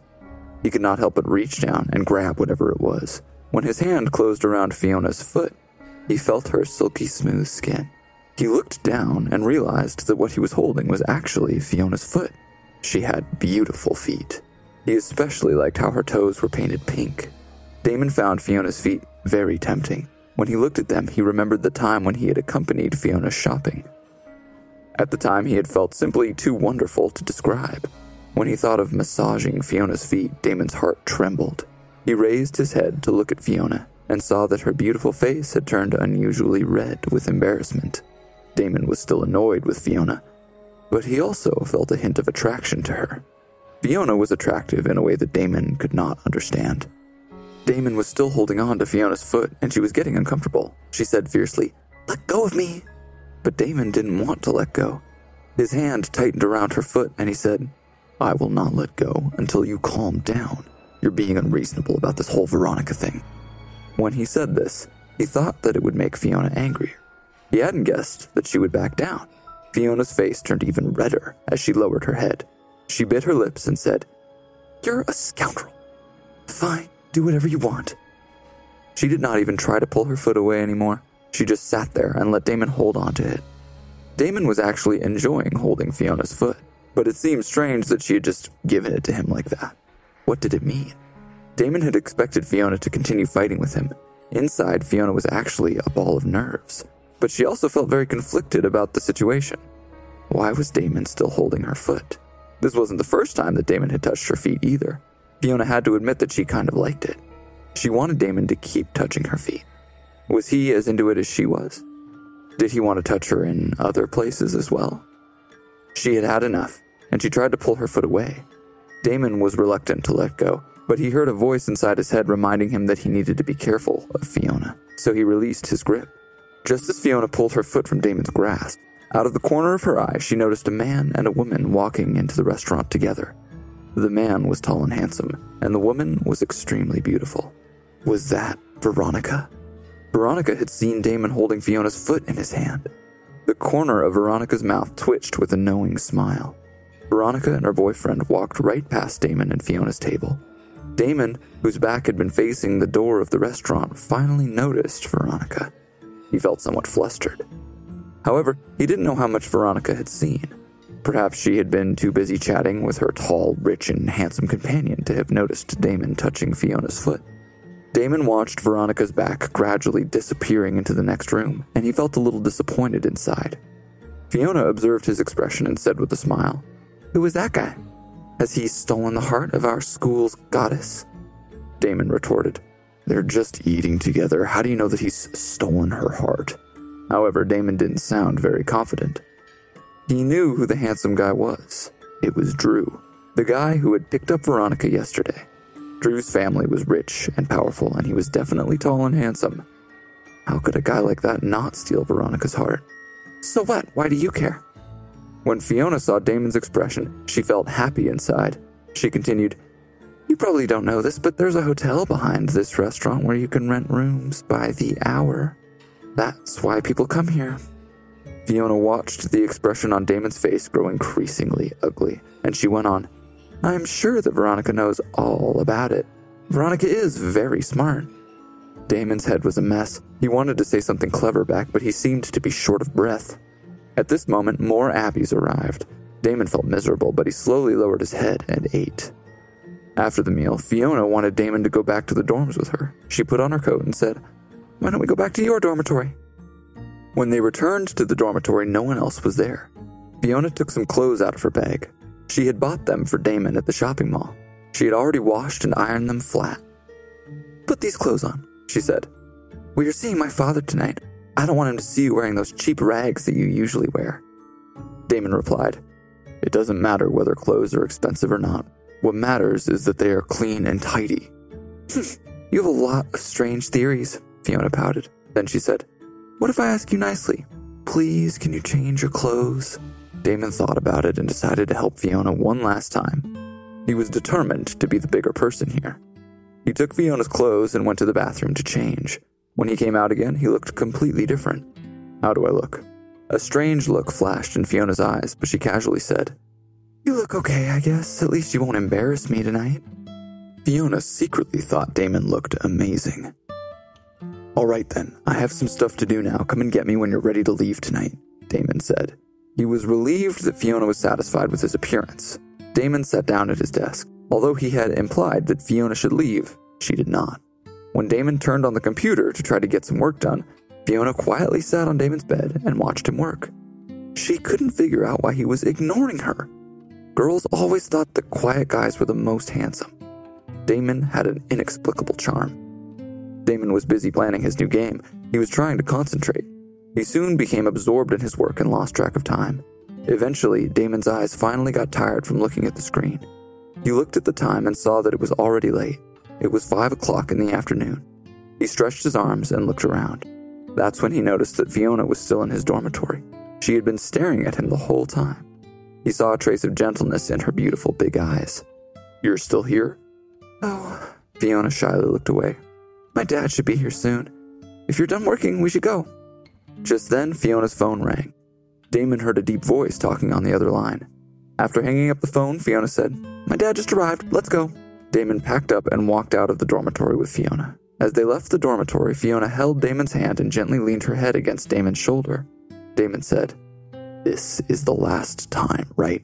He could not help but reach down and grab whatever it was. When his hand closed around Fiona's foot, he felt her silky smooth skin. He looked down and realized that what he was holding was actually Fiona's foot. She had beautiful feet. He especially liked how her toes were painted pink. Damon found Fiona's feet very tempting. When he looked at them, he remembered the time when he had accompanied Fiona shopping. At the time, he had felt simply too wonderful to describe. When he thought of massaging Fiona's feet, Damon's heart trembled. He raised his head to look at Fiona and saw that her beautiful face had turned unusually red with embarrassment. Damon was still annoyed with Fiona, but he also felt a hint of attraction to her. Fiona was attractive in a way that Damon could not understand. Damon was still holding on to Fiona's foot, and she was getting uncomfortable. She said fiercely, Let go of me! But Damon didn't want to let go. His hand tightened around her foot, and he said, I will not let go until you calm down. You're being unreasonable about this whole Veronica thing. When he said this, he thought that it would make Fiona angrier. He hadn't guessed that she would back down. Fiona's face turned even redder as she lowered her head. She bit her lips and said, You're a scoundrel. Fine, do whatever you want. She did not even try to pull her foot away anymore. She just sat there and let Damon hold on to it. Damon was actually enjoying holding Fiona's foot, but it seemed strange that she had just given it to him like that. What did it mean? Damon had expected Fiona to continue fighting with him. Inside, Fiona was actually a ball of nerves, but she also felt very conflicted about the situation. Why was Damon still holding her foot? This wasn't the first time that Damon had touched her feet either. Fiona had to admit that she kind of liked it. She wanted Damon to keep touching her feet. Was he as into it as she was? Did he want to touch her in other places as well? She had had enough, and she tried to pull her foot away. Damon was reluctant to let go, but he heard a voice inside his head reminding him that he needed to be careful of Fiona, so he released his grip. Just as Fiona pulled her foot from Damon's grasp, out of the corner of her eye, she noticed a man and a woman walking into the restaurant together. The man was tall and handsome, and the woman was extremely beautiful. Was that Veronica? Veronica had seen Damon holding Fiona's foot in his hand. The corner of Veronica's mouth twitched with a knowing smile. Veronica and her boyfriend walked right past Damon and Fiona's table. Damon, whose back had been facing the door of the restaurant, finally noticed Veronica. He felt somewhat flustered. However, he didn't know how much Veronica had seen. Perhaps she had been too busy chatting with her tall, rich, and handsome companion to have noticed Damon touching Fiona's foot. Damon watched Veronica's back gradually disappearing into the next room, and he felt a little disappointed inside. Fiona observed his expression and said with a smile, Who is that guy? Has he stolen the heart of our school's goddess? Damon retorted, They're just eating together. How do you know that he's stolen her heart? However, Damon didn't sound very confident. He knew who the handsome guy was. It was Drew, the guy who had picked up Veronica yesterday. Drew's family was rich and powerful, and he was definitely tall and handsome. How could a guy like that not steal Veronica's heart? So what? Why do you care? When Fiona saw Damon's expression, she felt happy inside. She continued, You probably don't know this, but there's a hotel behind this restaurant where you can rent rooms by the hour. That's why people come here. Fiona watched the expression on Damon's face grow increasingly ugly, and she went on, I'm sure that Veronica knows all about it. Veronica is very smart. Damon's head was a mess. He wanted to say something clever back, but he seemed to be short of breath. At this moment, more appies arrived. Damon felt miserable, but he slowly lowered his head and ate. After the meal, Fiona wanted Damon to go back to the dorms with her. She put on her coat and said, Why don't we go back to your dormitory? When they returned to the dormitory, no one else was there. Fiona took some clothes out of her bag. She had bought them for Damon at the shopping mall. She had already washed and ironed them flat. Put these clothes on, she said. We are seeing my father tonight. I don't want him to see you wearing those cheap rags that you usually wear. Damon replied, It doesn't matter whether clothes are expensive or not. What matters is that they are clean and tidy. you have a lot of strange theories, Fiona pouted. Then she said, What if I ask you nicely? Please, can you change your clothes? Damon thought about it and decided to help Fiona one last time. He was determined to be the bigger person here. He took Fiona's clothes and went to the bathroom to change. When he came out again, he looked completely different. How do I look? A strange look flashed in Fiona's eyes, but she casually said, You look okay, I guess. At least you won't embarrass me tonight. Fiona secretly thought Damon looked amazing. All right then, I have some stuff to do now. Come and get me when you're ready to leave tonight, Damon said. He was relieved that Fiona was satisfied with his appearance. Damon sat down at his desk. Although he had implied that Fiona should leave, she did not. When Damon turned on the computer to try to get some work done, Fiona quietly sat on Damon's bed and watched him work. She couldn't figure out why he was ignoring her. Girls always thought the quiet guys were the most handsome. Damon had an inexplicable charm. Damon was busy planning his new game. He was trying to concentrate. He soon became absorbed in his work and lost track of time. Eventually, Damon's eyes finally got tired from looking at the screen. He looked at the time and saw that it was already late. It was five o'clock in the afternoon. He stretched his arms and looked around. That's when he noticed that Fiona was still in his dormitory. She had been staring at him the whole time. He saw a trace of gentleness in her beautiful big eyes. You're still here? Oh, Fiona shyly looked away. My dad should be here soon. If you're done working, we should go. Just then, Fiona's phone rang. Damon heard a deep voice talking on the other line. After hanging up the phone, Fiona said, My dad just arrived. Let's go. Damon packed up and walked out of the dormitory with Fiona. As they left the dormitory, Fiona held Damon's hand and gently leaned her head against Damon's shoulder. Damon said, This is the last time, right?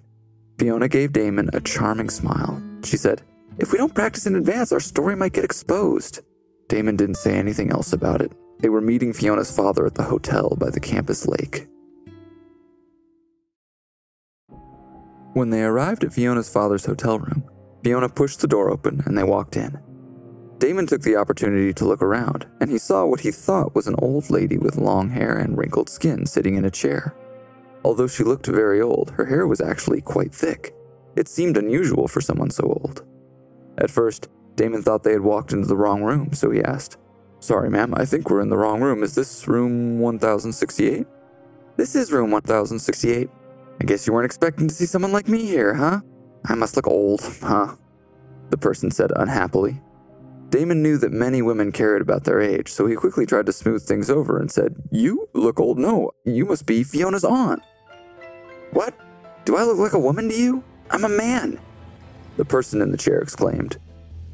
Fiona gave Damon a charming smile. She said, If we don't practice in advance, our story might get exposed. Damon didn't say anything else about it. They were meeting Fiona's father at the hotel by the campus lake. When they arrived at Fiona's father's hotel room, Fiona pushed the door open and they walked in. Damon took the opportunity to look around, and he saw what he thought was an old lady with long hair and wrinkled skin sitting in a chair. Although she looked very old, her hair was actually quite thick. It seemed unusual for someone so old. At first, Damon thought they had walked into the wrong room, so he asked, Sorry, ma'am, I think we're in the wrong room. Is this room 1068? This is room 1068. I guess you weren't expecting to see someone like me here, huh? I must look old, huh? The person said unhappily. Damon knew that many women cared about their age, so he quickly tried to smooth things over and said, You look old. No, you must be Fiona's aunt. What? Do I look like a woman to you? I'm a man. The person in the chair exclaimed.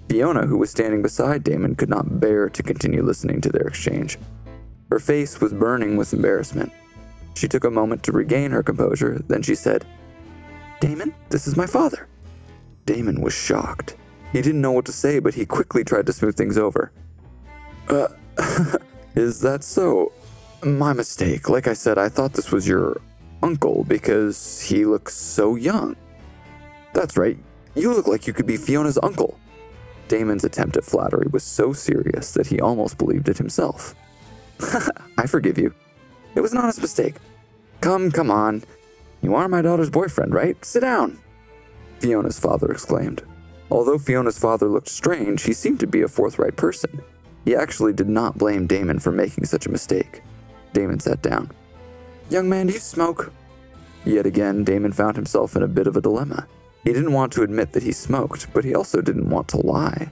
Fiona, who was standing beside Damon, could not bear to continue listening to their exchange. Her face was burning with embarrassment. She took a moment to regain her composure, then she said, Damon, this is my father. Damon was shocked. He didn't know what to say, but he quickly tried to smooth things over. Uh, is that so? My mistake. Like I said, I thought this was your uncle because he looks so young. That's right. You look like you could be Fiona's uncle. Damon's attempt at flattery was so serious that he almost believed it himself. I forgive you. It was an honest mistake. Come, come on. You are my daughter's boyfriend, right? Sit down. Fiona's father exclaimed. Although Fiona's father looked strange, he seemed to be a forthright person. He actually did not blame Damon for making such a mistake. Damon sat down. Young man, do you smoke? Yet again, Damon found himself in a bit of a dilemma. He didn't want to admit that he smoked, but he also didn't want to lie.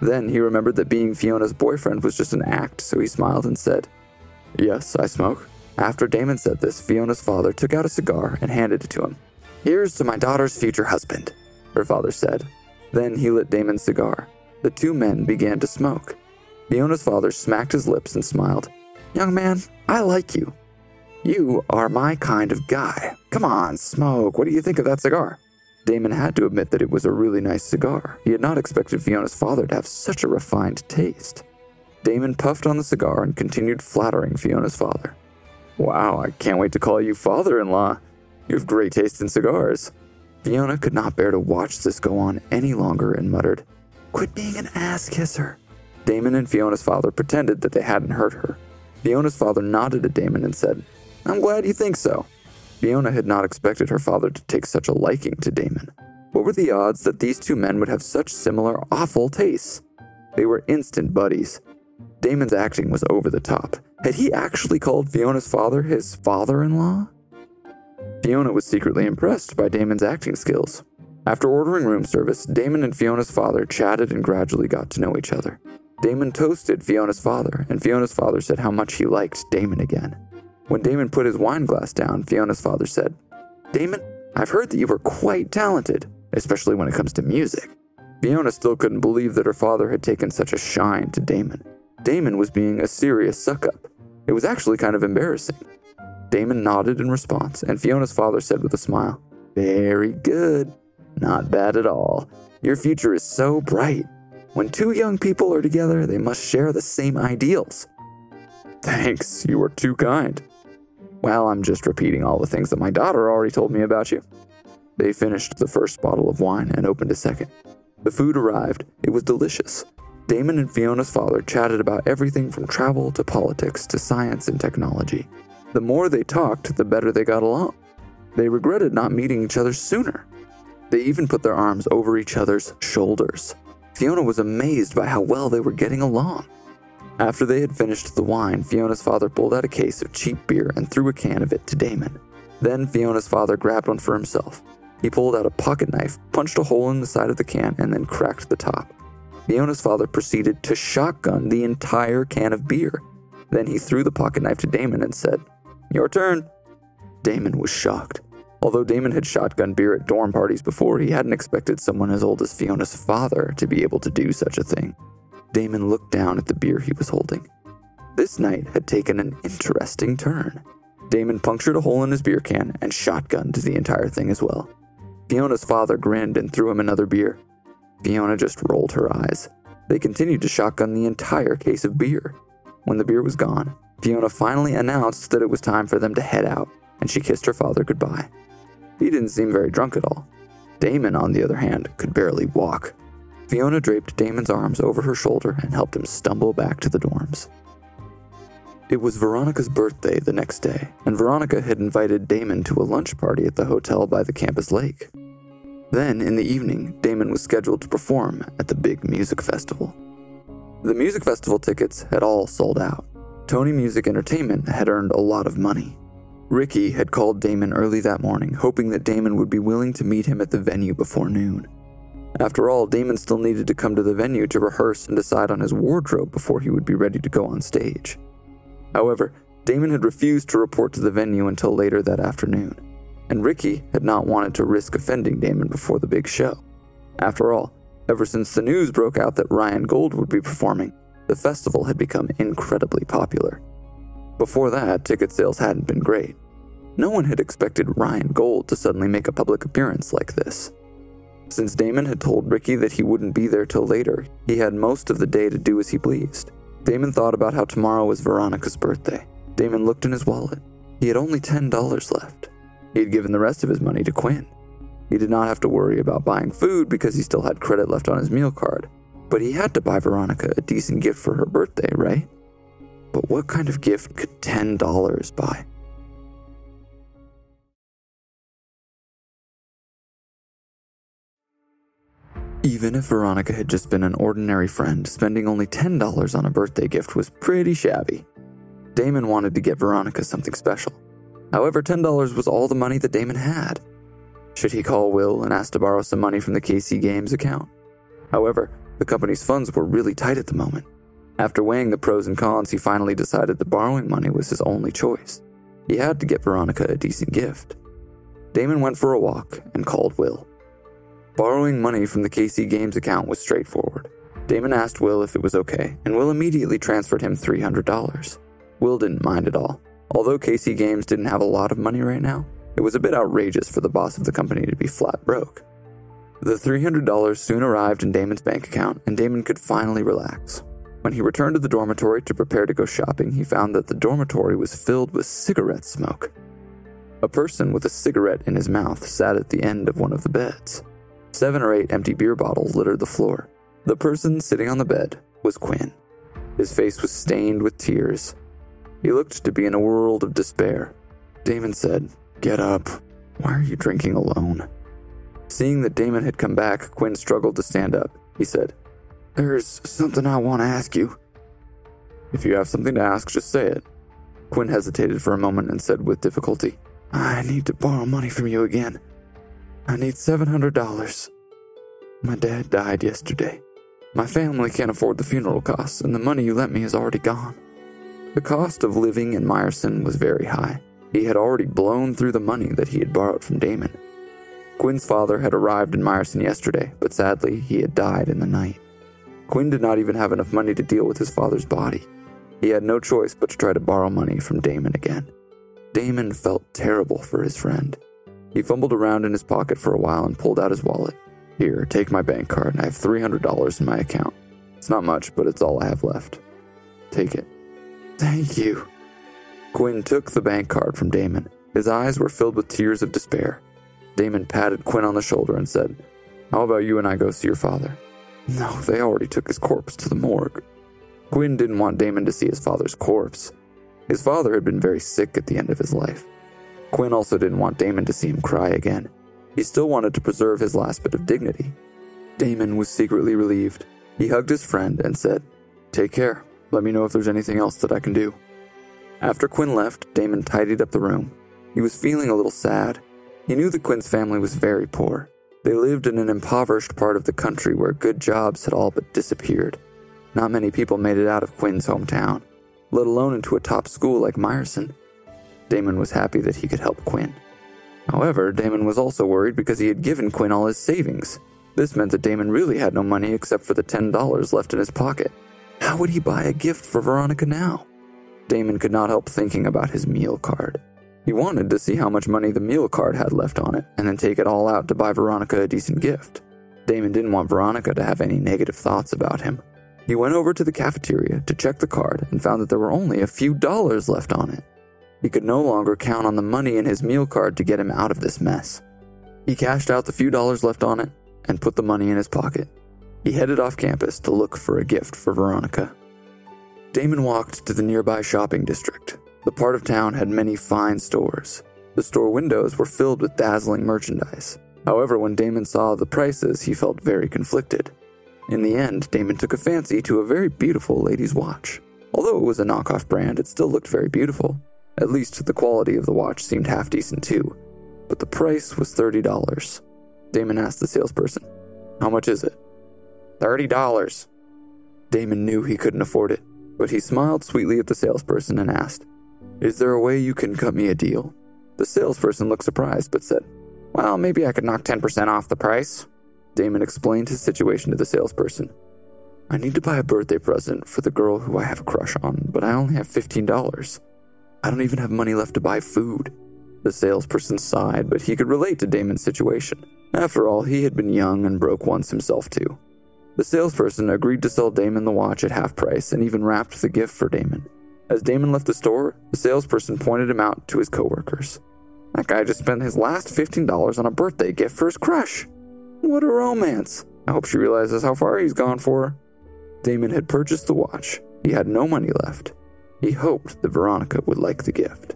Then he remembered that being Fiona's boyfriend was just an act, so he smiled and said, Yes, I smoke. After Damon said this, Fiona's father took out a cigar and handed it to him. Here's to my daughter's future husband, her father said. Then he lit Damon's cigar. The two men began to smoke. Fiona's father smacked his lips and smiled. Young man, I like you. You are my kind of guy. Come on, smoke. What do you think of that cigar? Damon had to admit that it was a really nice cigar. He had not expected Fiona's father to have such a refined taste. Damon puffed on the cigar and continued flattering Fiona's father. Wow, I can't wait to call you father in law. You have great taste in cigars. Fiona could not bear to watch this go on any longer and muttered, Quit being an ass kisser. Damon and Fiona's father pretended that they hadn't heard her. Fiona's father nodded at Damon and said, I'm glad you think so. Fiona had not expected her father to take such a liking to Damon. What were the odds that these two men would have such similar awful tastes? They were instant buddies. Damon's acting was over the top. Had he actually called Fiona's father his father in law? Fiona was secretly impressed by Damon's acting skills. After ordering room service, Damon and Fiona's father chatted and gradually got to know each other. Damon toasted Fiona's father, and Fiona's father said how much he liked Damon again. When Damon put his wine glass down, Fiona's father said, Damon, I've heard that you were quite talented, especially when it comes to music. Fiona still couldn't believe that her father had taken such a shine to Damon. Damon was being a serious suck up. It was actually kind of embarrassing. Damon nodded in response, and Fiona's father said with a smile, Very good. Not bad at all. Your future is so bright. When two young people are together, they must share the same ideals. Thanks, you are too kind. Well, I'm just repeating all the things that my daughter already told me about you. They finished the first bottle of wine and opened a second. The food arrived. It was delicious. Damon and Fiona's father chatted about everything from travel to politics to science and technology. The more they talked, the better they got along. They regretted not meeting each other sooner. They even put their arms over each other's shoulders. Fiona was amazed by how well they were getting along. After they had finished the wine, Fiona's father pulled out a case of cheap beer and threw a can of it to Damon. Then Fiona's father grabbed one for himself. He pulled out a pocket knife, punched a hole in the side of the can, and then cracked the top. Fiona's father proceeded to shotgun the entire can of beer. Then he threw the pocket knife to Damon and said, Your turn. Damon was shocked. Although Damon had shotgun beer at dorm parties before, he hadn't expected someone as old as Fiona's father to be able to do such a thing. Damon looked down at the beer he was holding. This night had taken an interesting turn. Damon punctured a hole in his beer can and shotgunned the entire thing as well. Fiona's father grinned and threw him another beer. Fiona just rolled her eyes. They continued to shotgun the entire case of beer. When the beer was gone, Fiona finally announced that it was time for them to head out, and she kissed her father goodbye. He didn't seem very drunk at all. Damon, on the other hand, could barely walk. Fiona draped Damon's arms over her shoulder and helped him stumble back to the dorms. It was Veronica's birthday the next day, and Veronica had invited Damon to a lunch party at the hotel by the campus lake. Then, in the evening, Damon was scheduled to perform at the big music festival. The music festival tickets had all sold out. Tony Music Entertainment had earned a lot of money. Ricky had called Damon early that morning, hoping that Damon would be willing to meet him at the venue before noon. After all, Damon still needed to come to the venue to rehearse and decide on his wardrobe before he would be ready to go on stage. However, Damon had refused to report to the venue until later that afternoon, and Ricky had not wanted to risk offending Damon before the big show. After all, ever since the news broke out that Ryan Gold would be performing, the festival had become incredibly popular. Before that, ticket sales hadn't been great. No one had expected Ryan Gold to suddenly make a public appearance like this. Since Damon had told Ricky that he wouldn't be there till later, he had most of the day to do as he pleased. Damon thought about how tomorrow was Veronica's birthday. Damon looked in his wallet. He had only $10 left. He had given the rest of his money to Quinn. He did not have to worry about buying food because he still had credit left on his meal card. But he had to buy Veronica a decent gift for her birthday, right? But what kind of gift could $10 buy? Even if Veronica had just been an ordinary friend, spending only $10 on a birthday gift was pretty shabby. Damon wanted to get Veronica something special. However, $10 was all the money that Damon had. Should he call Will and ask to borrow some money from the KC Games account? However, the company's funds were really tight at the moment. After weighing the pros and cons, he finally decided that borrowing money was his only choice. He had to get Veronica a decent gift. Damon went for a walk and called Will. Borrowing money from the KC Games account was straightforward. Damon asked Will if it was okay, and Will immediately transferred him $300. Will didn't mind at all. Although KC Games didn't have a lot of money right now, it was a bit outrageous for the boss of the company to be flat broke. The $300 soon arrived in Damon's bank account, and Damon could finally relax. When he returned to the dormitory to prepare to go shopping, he found that the dormitory was filled with cigarette smoke. A person with a cigarette in his mouth sat at the end of one of the beds. Seven or eight empty beer bottles littered the floor. The person sitting on the bed was Quinn. His face was stained with tears. He looked to be in a world of despair. Damon said, Get up. Why are you drinking alone? Seeing that Damon had come back, Quinn struggled to stand up. He said, There's something I want to ask you. If you have something to ask, just say it. Quinn hesitated for a moment and said with difficulty, I need to borrow money from you again. I need $700. My dad died yesterday. My family can't afford the funeral costs, and the money you lent me is already gone. The cost of living in Meyerson was very high. He had already blown through the money that he had borrowed from Damon. Quinn's father had arrived in Meyerson yesterday, but sadly, he had died in the night. Quinn did not even have enough money to deal with his father's body. He had no choice but to try to borrow money from Damon again. Damon felt terrible for his friend. He fumbled around in his pocket for a while and pulled out his wallet. Here, take my bank card. I have $300 in my account. It's not much, but it's all I have left. Take it. Thank you. Quinn took the bank card from Damon. His eyes were filled with tears of despair. Damon patted Quinn on the shoulder and said, How about you and I go see your father? No, they already took his corpse to the morgue. Quinn didn't want Damon to see his father's corpse. His father had been very sick at the end of his life. Quinn also didn't want Damon to see him cry again. He still wanted to preserve his last bit of dignity. Damon was secretly relieved. He hugged his friend and said, Take care. Let me know if there's anything else that I can do. After Quinn left, Damon tidied up the room. He was feeling a little sad. He knew that Quinn's family was very poor. They lived in an impoverished part of the country where good jobs had all but disappeared. Not many people made it out of Quinn's hometown, let alone into a top school like Meyerson. Damon was happy that he could help Quinn. However, Damon was also worried because he had given Quinn all his savings. This meant that Damon really had no money except for the $10 left in his pocket. How would he buy a gift for Veronica now? Damon could not help thinking about his meal card. He wanted to see how much money the meal card had left on it and then take it all out to buy Veronica a decent gift. Damon didn't want Veronica to have any negative thoughts about him. He went over to the cafeteria to check the card and found that there were only a few dollars left on it. He could no longer count on the money in his meal card to get him out of this mess. He cashed out the few dollars left on it and put the money in his pocket. He headed off campus to look for a gift for Veronica. Damon walked to the nearby shopping district. The part of town had many fine stores. The store windows were filled with dazzling merchandise. However, when Damon saw the prices, he felt very conflicted. In the end, Damon took a fancy to a very beautiful lady's watch. Although it was a knockoff brand, it still looked very beautiful. At least the quality of the watch seemed half decent too. But the price was $30. Damon asked the salesperson, How much is it? $30. Damon knew he couldn't afford it, but he smiled sweetly at the salesperson and asked, Is there a way you can cut me a deal? The salesperson looked surprised but said, Well, maybe I could knock 10% off the price. Damon explained his situation to the salesperson. I need to buy a birthday present for the girl who I have a crush on, but I only have $15. I don't even have money left to buy food. The salesperson sighed, but he could relate to Damon's situation. After all, he had been young and broke once himself, too. The salesperson agreed to sell Damon the watch at half price and even wrapped the gift for Damon. As Damon left the store, the salesperson pointed him out to his coworkers. That guy just spent his last $15 on a birthday gift for his crush. What a romance. I hope she realizes how far he's gone for. Damon had purchased the watch. He had no money left. He hoped that Veronica would like the gift.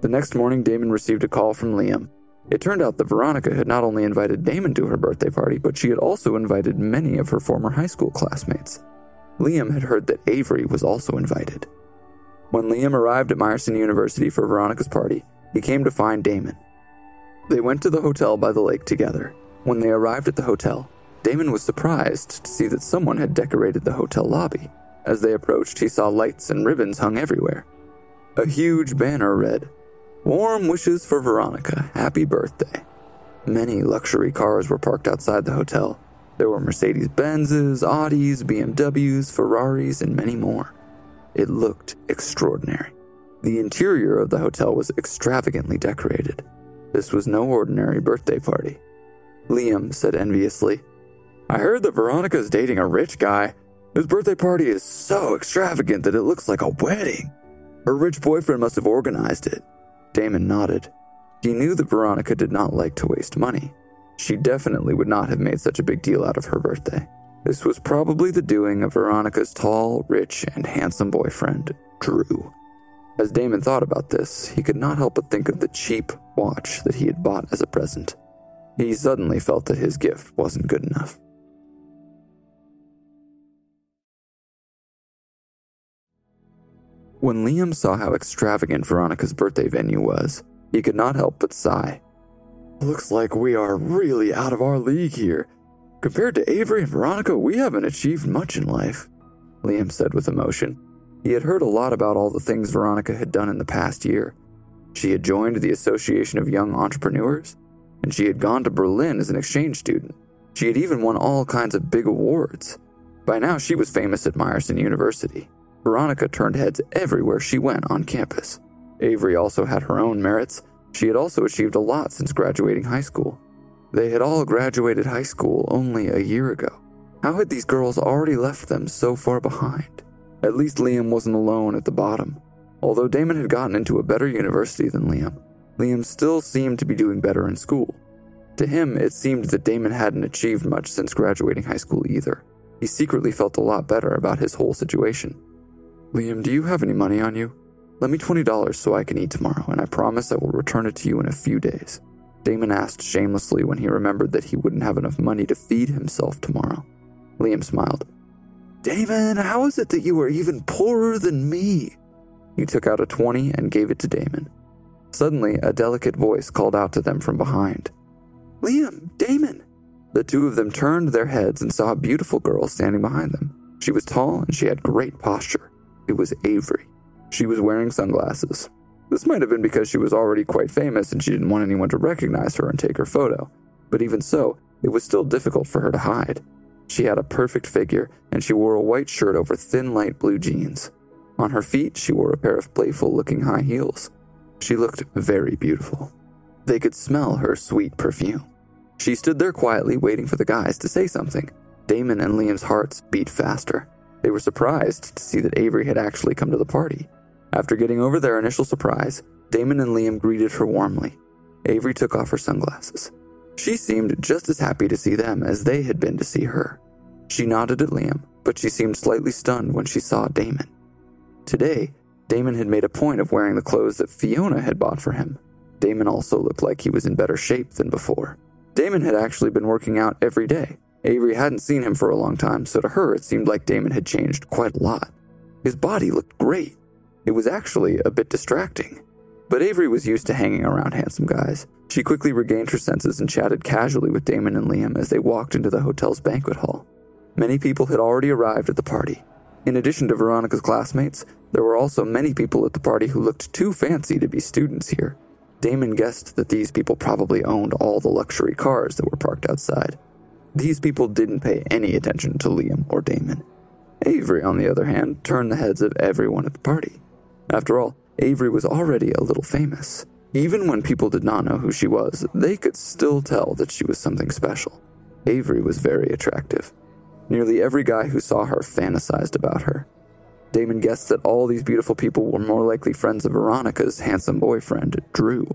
The next morning, Damon received a call from Liam. It turned out that Veronica had not only invited Damon to her birthday party, but she had also invited many of her former high school classmates. Liam had heard that Avery was also invited. When Liam arrived at Meyerson University for Veronica's party, he came to find Damon. They went to the hotel by the lake together. When they arrived at the hotel, Damon was surprised to see that someone had decorated the hotel lobby. As they approached, he saw lights and ribbons hung everywhere. A huge banner read, Warm wishes for Veronica. Happy birthday. Many luxury cars were parked outside the hotel. There were Mercedes Benzes, Audis, BMWs, Ferraris, and many more. It looked extraordinary. The interior of the hotel was extravagantly decorated. This was no ordinary birthday party. Liam said enviously, I heard that Veronica is dating a rich guy. His birthday party is so extravagant that it looks like a wedding. Her rich boyfriend must have organized it. Damon nodded. He knew that Veronica did not like to waste money. She definitely would not have made such a big deal out of her birthday. This was probably the doing of Veronica's tall, rich, and handsome boyfriend, Drew. As Damon thought about this, he could not help but think of the cheap watch that he had bought as a present. He suddenly felt that his gift wasn't good enough. When Liam saw how extravagant Veronica's birthday venue was, he could not help but sigh. Looks like we are really out of our league here. Compared to Avery and Veronica, we haven't achieved much in life, Liam said with emotion. He had heard a lot about all the things Veronica had done in the past year. She had joined the Association of Young Entrepreneurs, and she had gone to Berlin as an exchange student. She had even won all kinds of big awards. By now, she was famous at Meyerson University. Veronica turned heads everywhere she went on campus. Avery also had her own merits. She had also achieved a lot since graduating high school. They had all graduated high school only a year ago. How had these girls already left them so far behind? At least Liam wasn't alone at the bottom. Although Damon had gotten into a better university than Liam, Liam still seemed to be doing better in school. To him, it seemed that Damon hadn't achieved much since graduating high school either. He secretly felt a lot better about his whole situation. Liam, do you have any money on you? Let me $20 so I can eat tomorrow, and I promise I will return it to you in a few days. Damon asked shamelessly when he remembered that he wouldn't have enough money to feed himself tomorrow. Liam smiled. Damon, how is it that you are even poorer than me? He took out a 20 and gave it to Damon. Suddenly, a delicate voice called out to them from behind Liam, Damon! The two of them turned their heads and saw a beautiful girl standing behind them. She was tall and she had great posture. It was Avery. She was wearing sunglasses. This might have been because she was already quite famous and she didn't want anyone to recognize her and take her photo. But even so, it was still difficult for her to hide. She had a perfect figure, and she wore a white shirt over thin light blue jeans. On her feet, she wore a pair of playful looking high heels. She looked very beautiful. They could smell her sweet perfume. She stood there quietly, waiting for the guys to say something. Damon and Liam's hearts beat faster. They were surprised to see that Avery had actually come to the party. After getting over their initial surprise, Damon and Liam greeted her warmly. Avery took off her sunglasses. She seemed just as happy to see them as they had been to see her. She nodded at Liam, but she seemed slightly stunned when she saw Damon. Today, Damon had made a point of wearing the clothes that Fiona had bought for him. Damon also looked like he was in better shape than before. Damon had actually been working out every day. Avery hadn't seen him for a long time, so to her it seemed like Damon had changed quite a lot. His body looked great. It was actually a bit distracting. But Avery was used to hanging around handsome guys. She quickly regained her senses and chatted casually with Damon and Liam as they walked into the hotel's banquet hall. Many people had already arrived at the party. In addition to Veronica's classmates, there were also many people at the party who looked too fancy to be students here. Damon guessed that these people probably owned all the luxury cars that were parked outside. These people didn't pay any attention to Liam or Damon. Avery, on the other hand, turned the heads of everyone at the party. After all, Avery was already a little famous. Even when people did not know who she was, they could still tell that she was something special. Avery was very attractive. Nearly every guy who saw her fantasized about her. Damon guessed that all these beautiful people were more likely friends of Veronica's handsome boyfriend, Drew.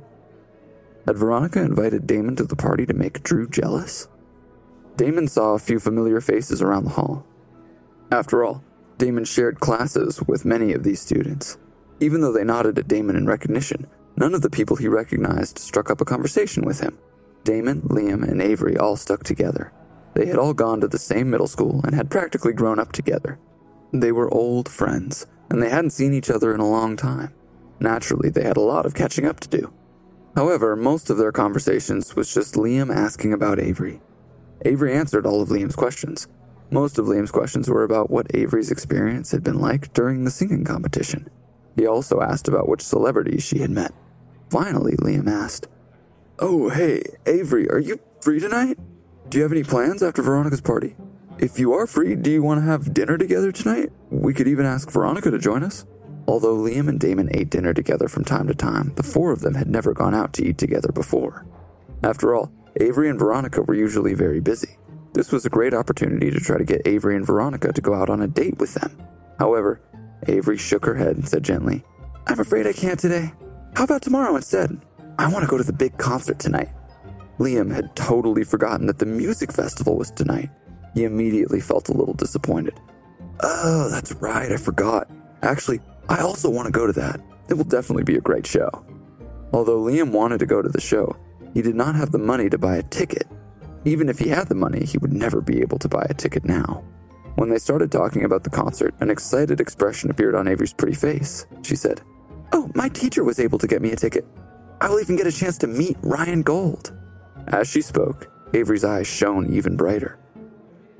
Had Veronica invited Damon to the party to make Drew jealous? Damon saw a few familiar faces around the hall. After all, Damon shared classes with many of these students. Even though they nodded at Damon in recognition, none of the people he recognized struck up a conversation with him. Damon, Liam, and Avery all stuck together. They had all gone to the same middle school and had practically grown up together. They were old friends, and they hadn't seen each other in a long time. Naturally, they had a lot of catching up to do. However, most of their conversations was just Liam asking about Avery. Avery answered all of Liam's questions. Most of Liam's questions were about what Avery's experience had been like during the singing competition. He also asked about which celebrities she had met. Finally, Liam asked, Oh, hey, Avery, are you free tonight? Do you have any plans after Veronica's party? If you are free, do you want to have dinner together tonight? We could even ask Veronica to join us. Although Liam and Damon ate dinner together from time to time, the four of them had never gone out to eat together before. After all, Avery and Veronica were usually very busy. This was a great opportunity to try to get Avery and Veronica to go out on a date with them. However, Avery shook her head and said gently, I'm afraid I can't today. How about tomorrow instead? I want to go to the big concert tonight. Liam had totally forgotten that the music festival was tonight. He immediately felt a little disappointed. Oh, that's right, I forgot. Actually, I also want to go to that. It will definitely be a great show. Although Liam wanted to go to the show, he did not have the money to buy a ticket. Even if he had the money, he would never be able to buy a ticket now. When they started talking about the concert, an excited expression appeared on Avery's pretty face. She said, Oh, my teacher was able to get me a ticket. I will even get a chance to meet Ryan Gold. As she spoke, Avery's eyes shone even brighter.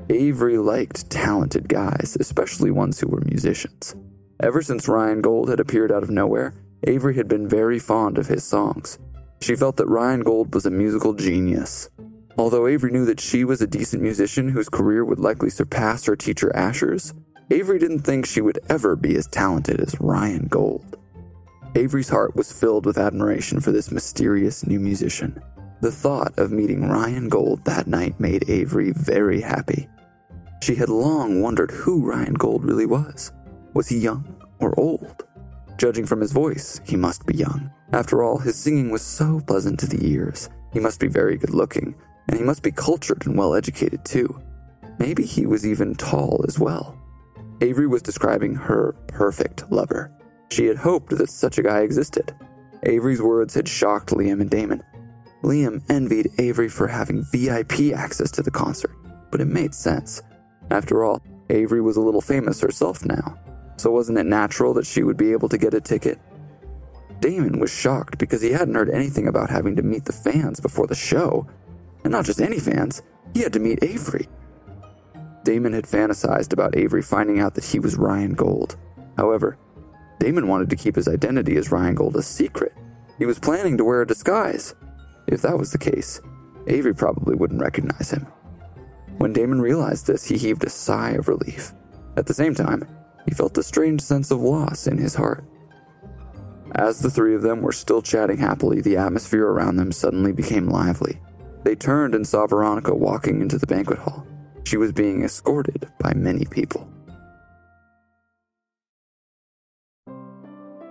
Avery liked talented guys, especially ones who were musicians. Ever since Ryan Gold had appeared out of nowhere, Avery had been very fond of his songs. She felt that Ryan Gold was a musical genius. Although Avery knew that she was a decent musician whose career would likely surpass her teacher Asher's, Avery didn't think she would ever be as talented as Ryan Gold. Avery's heart was filled with admiration for this mysterious new musician. The thought of meeting Ryan Gold that night made Avery very happy. She had long wondered who Ryan Gold really was. Was he young or old? Judging from his voice, he must be young. After all, his singing was so pleasant to the ears. He must be very good looking, and he must be cultured and well educated too. Maybe he was even tall as well. Avery was describing her perfect lover. She had hoped that such a guy existed. Avery's words had shocked Liam and Damon. Liam envied Avery for having VIP access to the concert, but it made sense. After all, Avery was a little famous herself now, so wasn't it natural that she would be able to get a ticket? Damon was shocked because he hadn't heard anything about having to meet the fans before the show. And not just any fans, he had to meet Avery. Damon had fantasized about Avery finding out that he was Ryan Gold. However, Damon wanted to keep his identity as Ryan Gold a secret. He was planning to wear a disguise. If that was the case, Avery probably wouldn't recognize him. When Damon realized this, he heaved a sigh of relief. At the same time, he felt a strange sense of loss in his heart. As the three of them were still chatting happily, the atmosphere around them suddenly became lively. They turned and saw Veronica walking into the banquet hall. She was being escorted by many people.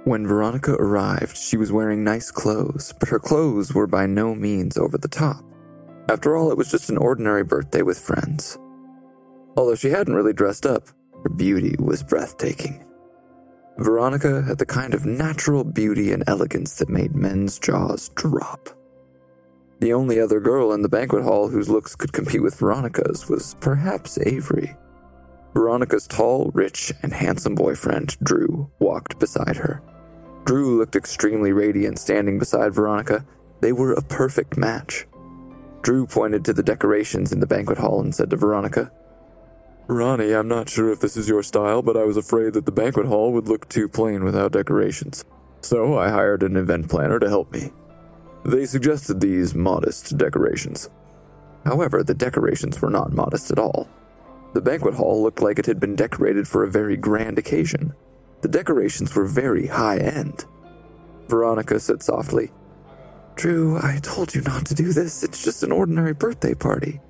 When Veronica arrived, she was wearing nice clothes, but her clothes were by no means over the top. After all, it was just an ordinary birthday with friends. Although she hadn't really dressed up, her beauty was breathtaking. Veronica had the kind of natural beauty and elegance that made men's jaws drop. The only other girl in the banquet hall whose looks could compete with Veronica's was perhaps Avery. Veronica's tall, rich, and handsome boyfriend, Drew, walked beside her. Drew looked extremely radiant standing beside Veronica. They were a perfect match. Drew pointed to the decorations in the banquet hall and said to Veronica, Ronnie, I'm not sure if this is your style, but I was afraid that the banquet hall would look too plain without decorations. So I hired an event planner to help me. They suggested these modest decorations. However, the decorations were not modest at all. The banquet hall looked like it had been decorated for a very grand occasion. The decorations were very high end. Veronica said softly, Drew, I told you not to do this. It's just an ordinary birthday party.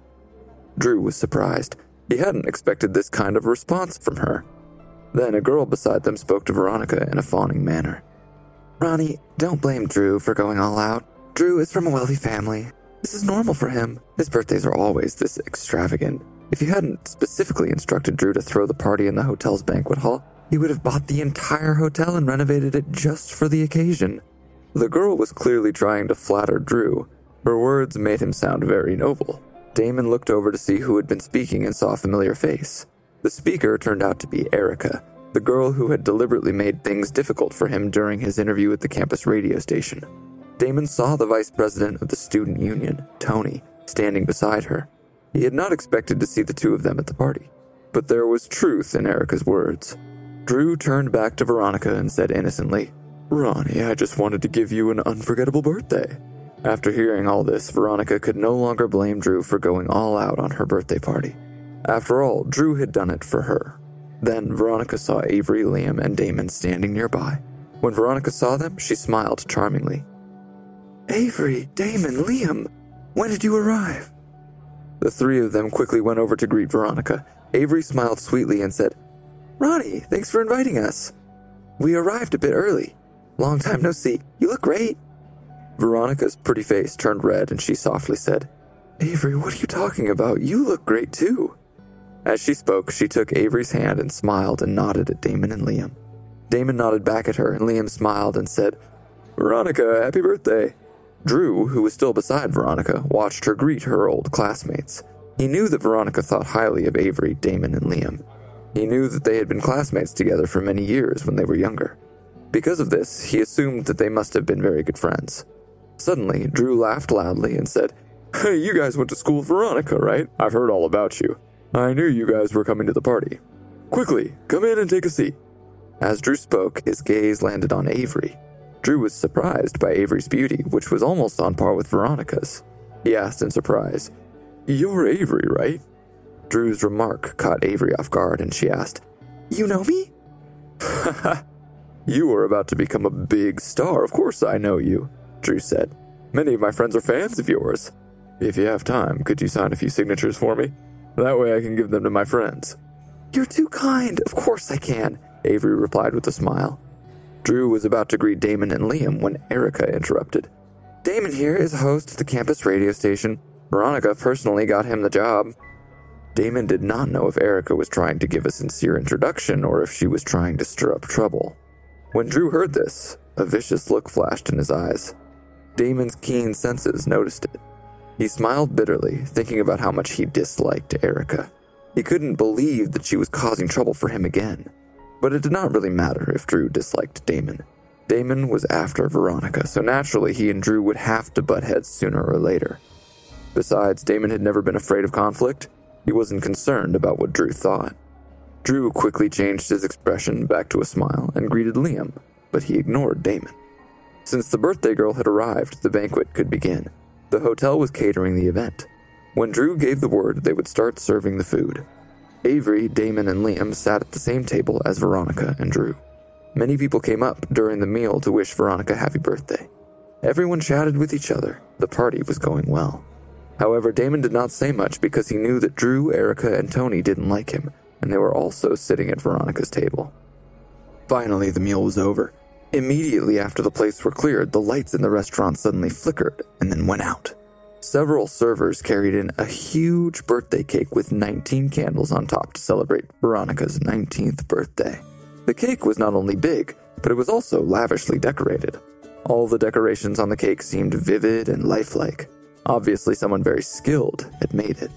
Drew was surprised. He hadn't expected this kind of response from her. Then a girl beside them spoke to Veronica in a fawning manner. Ronnie, don't blame Drew for going all out. Drew is from a wealthy family. This is normal for him. His birthdays are always this extravagant. If you hadn't specifically instructed Drew to throw the party in the hotel's banquet hall, he would have bought the entire hotel and renovated it just for the occasion. The girl was clearly trying to flatter Drew. Her words made him sound very noble. Damon looked over to see who had been speaking and saw a familiar face. The speaker turned out to be Erica, the girl who had deliberately made things difficult for him during his interview at the campus radio station. Damon saw the vice president of the student union, Tony, standing beside her. He had not expected to see the two of them at the party, but there was truth in Erica's words. Drew turned back to Veronica and said innocently, Ronnie, I just wanted to give you an unforgettable birthday. After hearing all this, Veronica could no longer blame Drew for going all out on her birthday party. After all, Drew had done it for her. Then Veronica saw Avery, Liam, and Damon standing nearby. When Veronica saw them, she smiled charmingly. Avery, Damon, Liam, when did you arrive? The three of them quickly went over to greet Veronica. Avery smiled sweetly and said, Ronnie, thanks for inviting us. We arrived a bit early. Long time no see. You look great. Veronica's pretty face turned red and she softly said, Avery, what are you talking about? You look great too. As she spoke, she took Avery's hand and smiled and nodded at Damon and Liam. Damon nodded back at her, and Liam smiled and said, Veronica, happy birthday. Drew, who was still beside Veronica, watched her greet her old classmates. He knew that Veronica thought highly of Avery, Damon, and Liam. He knew that they had been classmates together for many years when they were younger. Because of this, he assumed that they must have been very good friends. Suddenly, Drew laughed loudly and said, Hey, you guys went to school with Veronica, right? I've heard all about you. I knew you guys were coming to the party. Quickly, come in and take a seat. As Drew spoke, his gaze landed on Avery. Drew was surprised by Avery's beauty, which was almost on par with Veronica's. He asked in surprise, You're Avery, right? Drew's remark caught Avery off guard, and she asked, You know me? you are about to become a big star. Of course I know you, Drew said. Many of my friends are fans of yours. If you have time, could you sign a few signatures for me? That way I can give them to my friends. You're too kind. Of course I can, Avery replied with a smile. Drew was about to greet Damon and Liam when Erica interrupted. Damon here is host of the campus radio station. Veronica personally got him the job. Damon did not know if Erica was trying to give a sincere introduction or if she was trying to stir up trouble. When Drew heard this, a vicious look flashed in his eyes. Damon's keen senses noticed it. He smiled bitterly, thinking about how much he disliked Erica. He couldn't believe that she was causing trouble for him again. But it did not really matter if Drew disliked Damon. Damon was after Veronica, so naturally he and Drew would have to butt heads sooner or later. Besides, Damon had never been afraid of conflict. He wasn't concerned about what Drew thought. Drew quickly changed his expression back to a smile and greeted Liam, but he ignored Damon. Since the birthday girl had arrived, the banquet could begin. The hotel was catering the event. When Drew gave the word, they would start serving the food. Avery, Damon, and Liam sat at the same table as Veronica and Drew. Many people came up during the meal to wish Veronica happy birthday. Everyone chatted with each other. The party was going well. However, Damon did not say much because he knew that Drew, Erica, and Tony didn't like him, and they were also sitting at Veronica's table. Finally, the meal was over. Immediately after the plates were cleared, the lights in the restaurant suddenly flickered and then went out. Several servers carried in a huge birthday cake with 19 candles on top to celebrate Veronica's 19th birthday. The cake was not only big, but it was also lavishly decorated. All the decorations on the cake seemed vivid and lifelike. Obviously, someone very skilled had made it.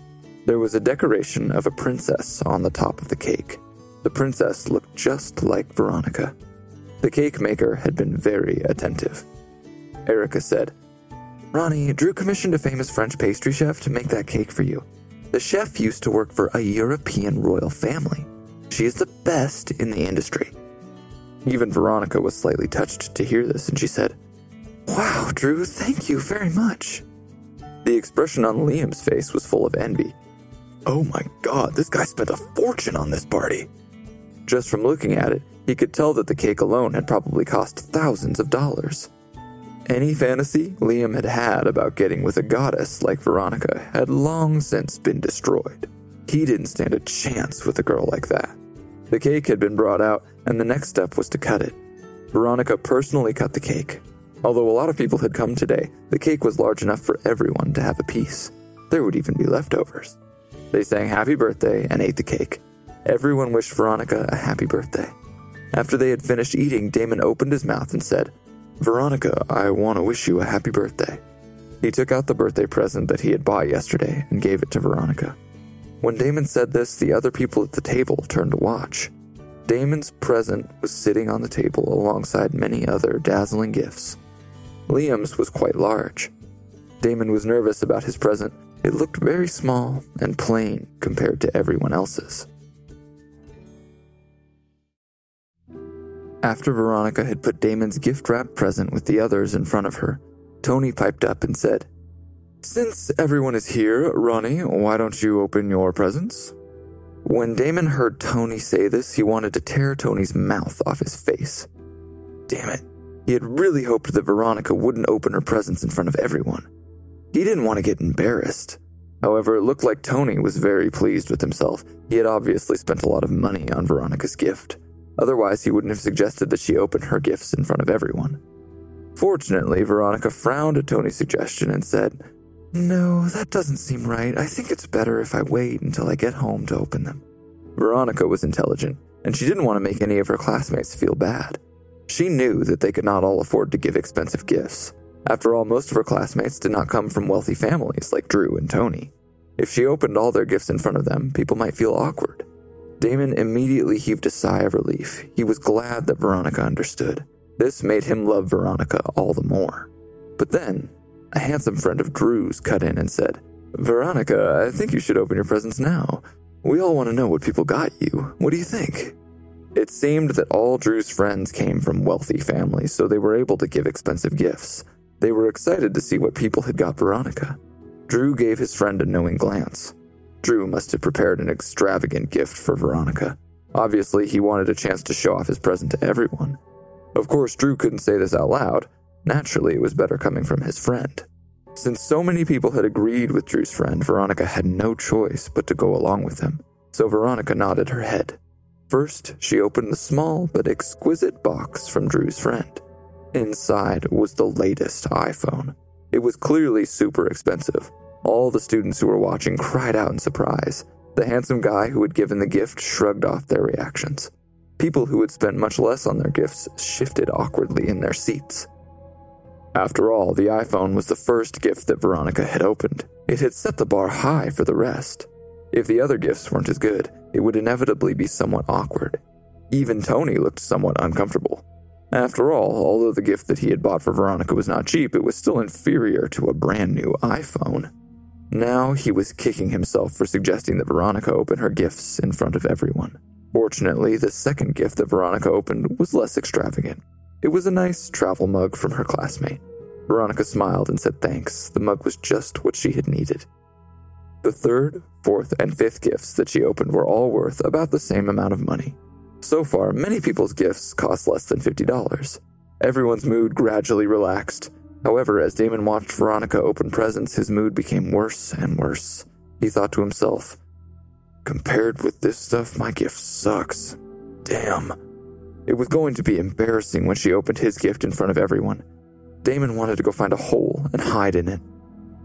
There was a decoration of a princess on the top of the cake. The princess looked just like Veronica. The cake maker had been very attentive. Erica said, Ronnie, Drew commissioned a famous French pastry chef to make that cake for you. The chef used to work for a European royal family. She is the best in the industry. Even Veronica was slightly touched to hear this, and she said, Wow, Drew, thank you very much. The expression on Liam's face was full of envy. Oh my god, this guy spent a fortune on this party. Just from looking at it, he could tell that the cake alone had probably cost thousands of dollars. Any fantasy Liam had had about getting with a goddess like Veronica had long since been destroyed. He didn't stand a chance with a girl like that. The cake had been brought out, and the next step was to cut it. Veronica personally cut the cake. Although a lot of people had come today, the cake was large enough for everyone to have a piece. There would even be leftovers. They sang happy birthday and ate the cake. Everyone wished Veronica a happy birthday. After they had finished eating, Damon opened his mouth and said, Veronica, I want to wish you a happy birthday. He took out the birthday present that he had bought yesterday and gave it to Veronica. When Damon said this, the other people at the table turned to watch. Damon's present was sitting on the table alongside many other dazzling gifts. Liam's was quite large. Damon was nervous about his present. It looked very small and plain compared to everyone else's. After Veronica had put Damon's gift wrapped present with the others in front of her, Tony piped up and said, Since everyone is here, Ronnie, why don't you open your presents? When Damon heard Tony say this, he wanted to tear Tony's mouth off his face. Damn it. He had really hoped that Veronica wouldn't open her presents in front of everyone. He didn't want to get embarrassed. However, it looked like Tony was very pleased with himself. He had obviously spent a lot of money on Veronica's gift. Otherwise, he wouldn't have suggested that she open her gifts in front of everyone. Fortunately, Veronica frowned at Tony's suggestion and said, No, that doesn't seem right. I think it's better if I wait until I get home to open them. Veronica was intelligent, and she didn't want to make any of her classmates feel bad. She knew that they could not all afford to give expensive gifts. After all, most of her classmates did not come from wealthy families like Drew and Tony. If she opened all their gifts in front of them, people might feel awkward. Damon immediately heaved a sigh of relief. He was glad that Veronica understood. This made him love Veronica all the more. But then, a handsome friend of Drew's cut in and said, Veronica, I think you should open your presents now. We all want to know what people got you. What do you think? It seemed that all Drew's friends came from wealthy families, so they were able to give expensive gifts. They were excited to see what people had got Veronica. Drew gave his friend a knowing glance. Drew must have prepared an extravagant gift for Veronica. Obviously, he wanted a chance to show off his present to everyone. Of course, Drew couldn't say this out loud. Naturally, it was better coming from his friend. Since so many people had agreed with Drew's friend, Veronica had no choice but to go along with him. So Veronica nodded her head. First, she opened the small but exquisite box from Drew's friend. Inside was the latest iPhone. It was clearly super expensive, all the students who were watching cried out in surprise. The handsome guy who had given the gift shrugged off their reactions. People who had spent much less on their gifts shifted awkwardly in their seats. After all, the iPhone was the first gift that Veronica had opened. It had set the bar high for the rest. If the other gifts weren't as good, it would inevitably be somewhat awkward. Even Tony looked somewhat uncomfortable. After all, although the gift that he had bought for Veronica was not cheap, it was still inferior to a brand new iPhone. Now he was kicking himself for suggesting that Veronica open her gifts in front of everyone. Fortunately, the second gift that Veronica opened was less extravagant. It was a nice travel mug from her classmate. Veronica smiled and said thanks. The mug was just what she had needed. The third, fourth, and fifth gifts that she opened were all worth about the same amount of money. So far, many people's gifts cost less than $50. Everyone's mood gradually relaxed. However, as Damon watched Veronica open presents, his mood became worse and worse. He thought to himself, Compared with this stuff, my gift sucks. Damn. It was going to be embarrassing when she opened his gift in front of everyone. Damon wanted to go find a hole and hide in it.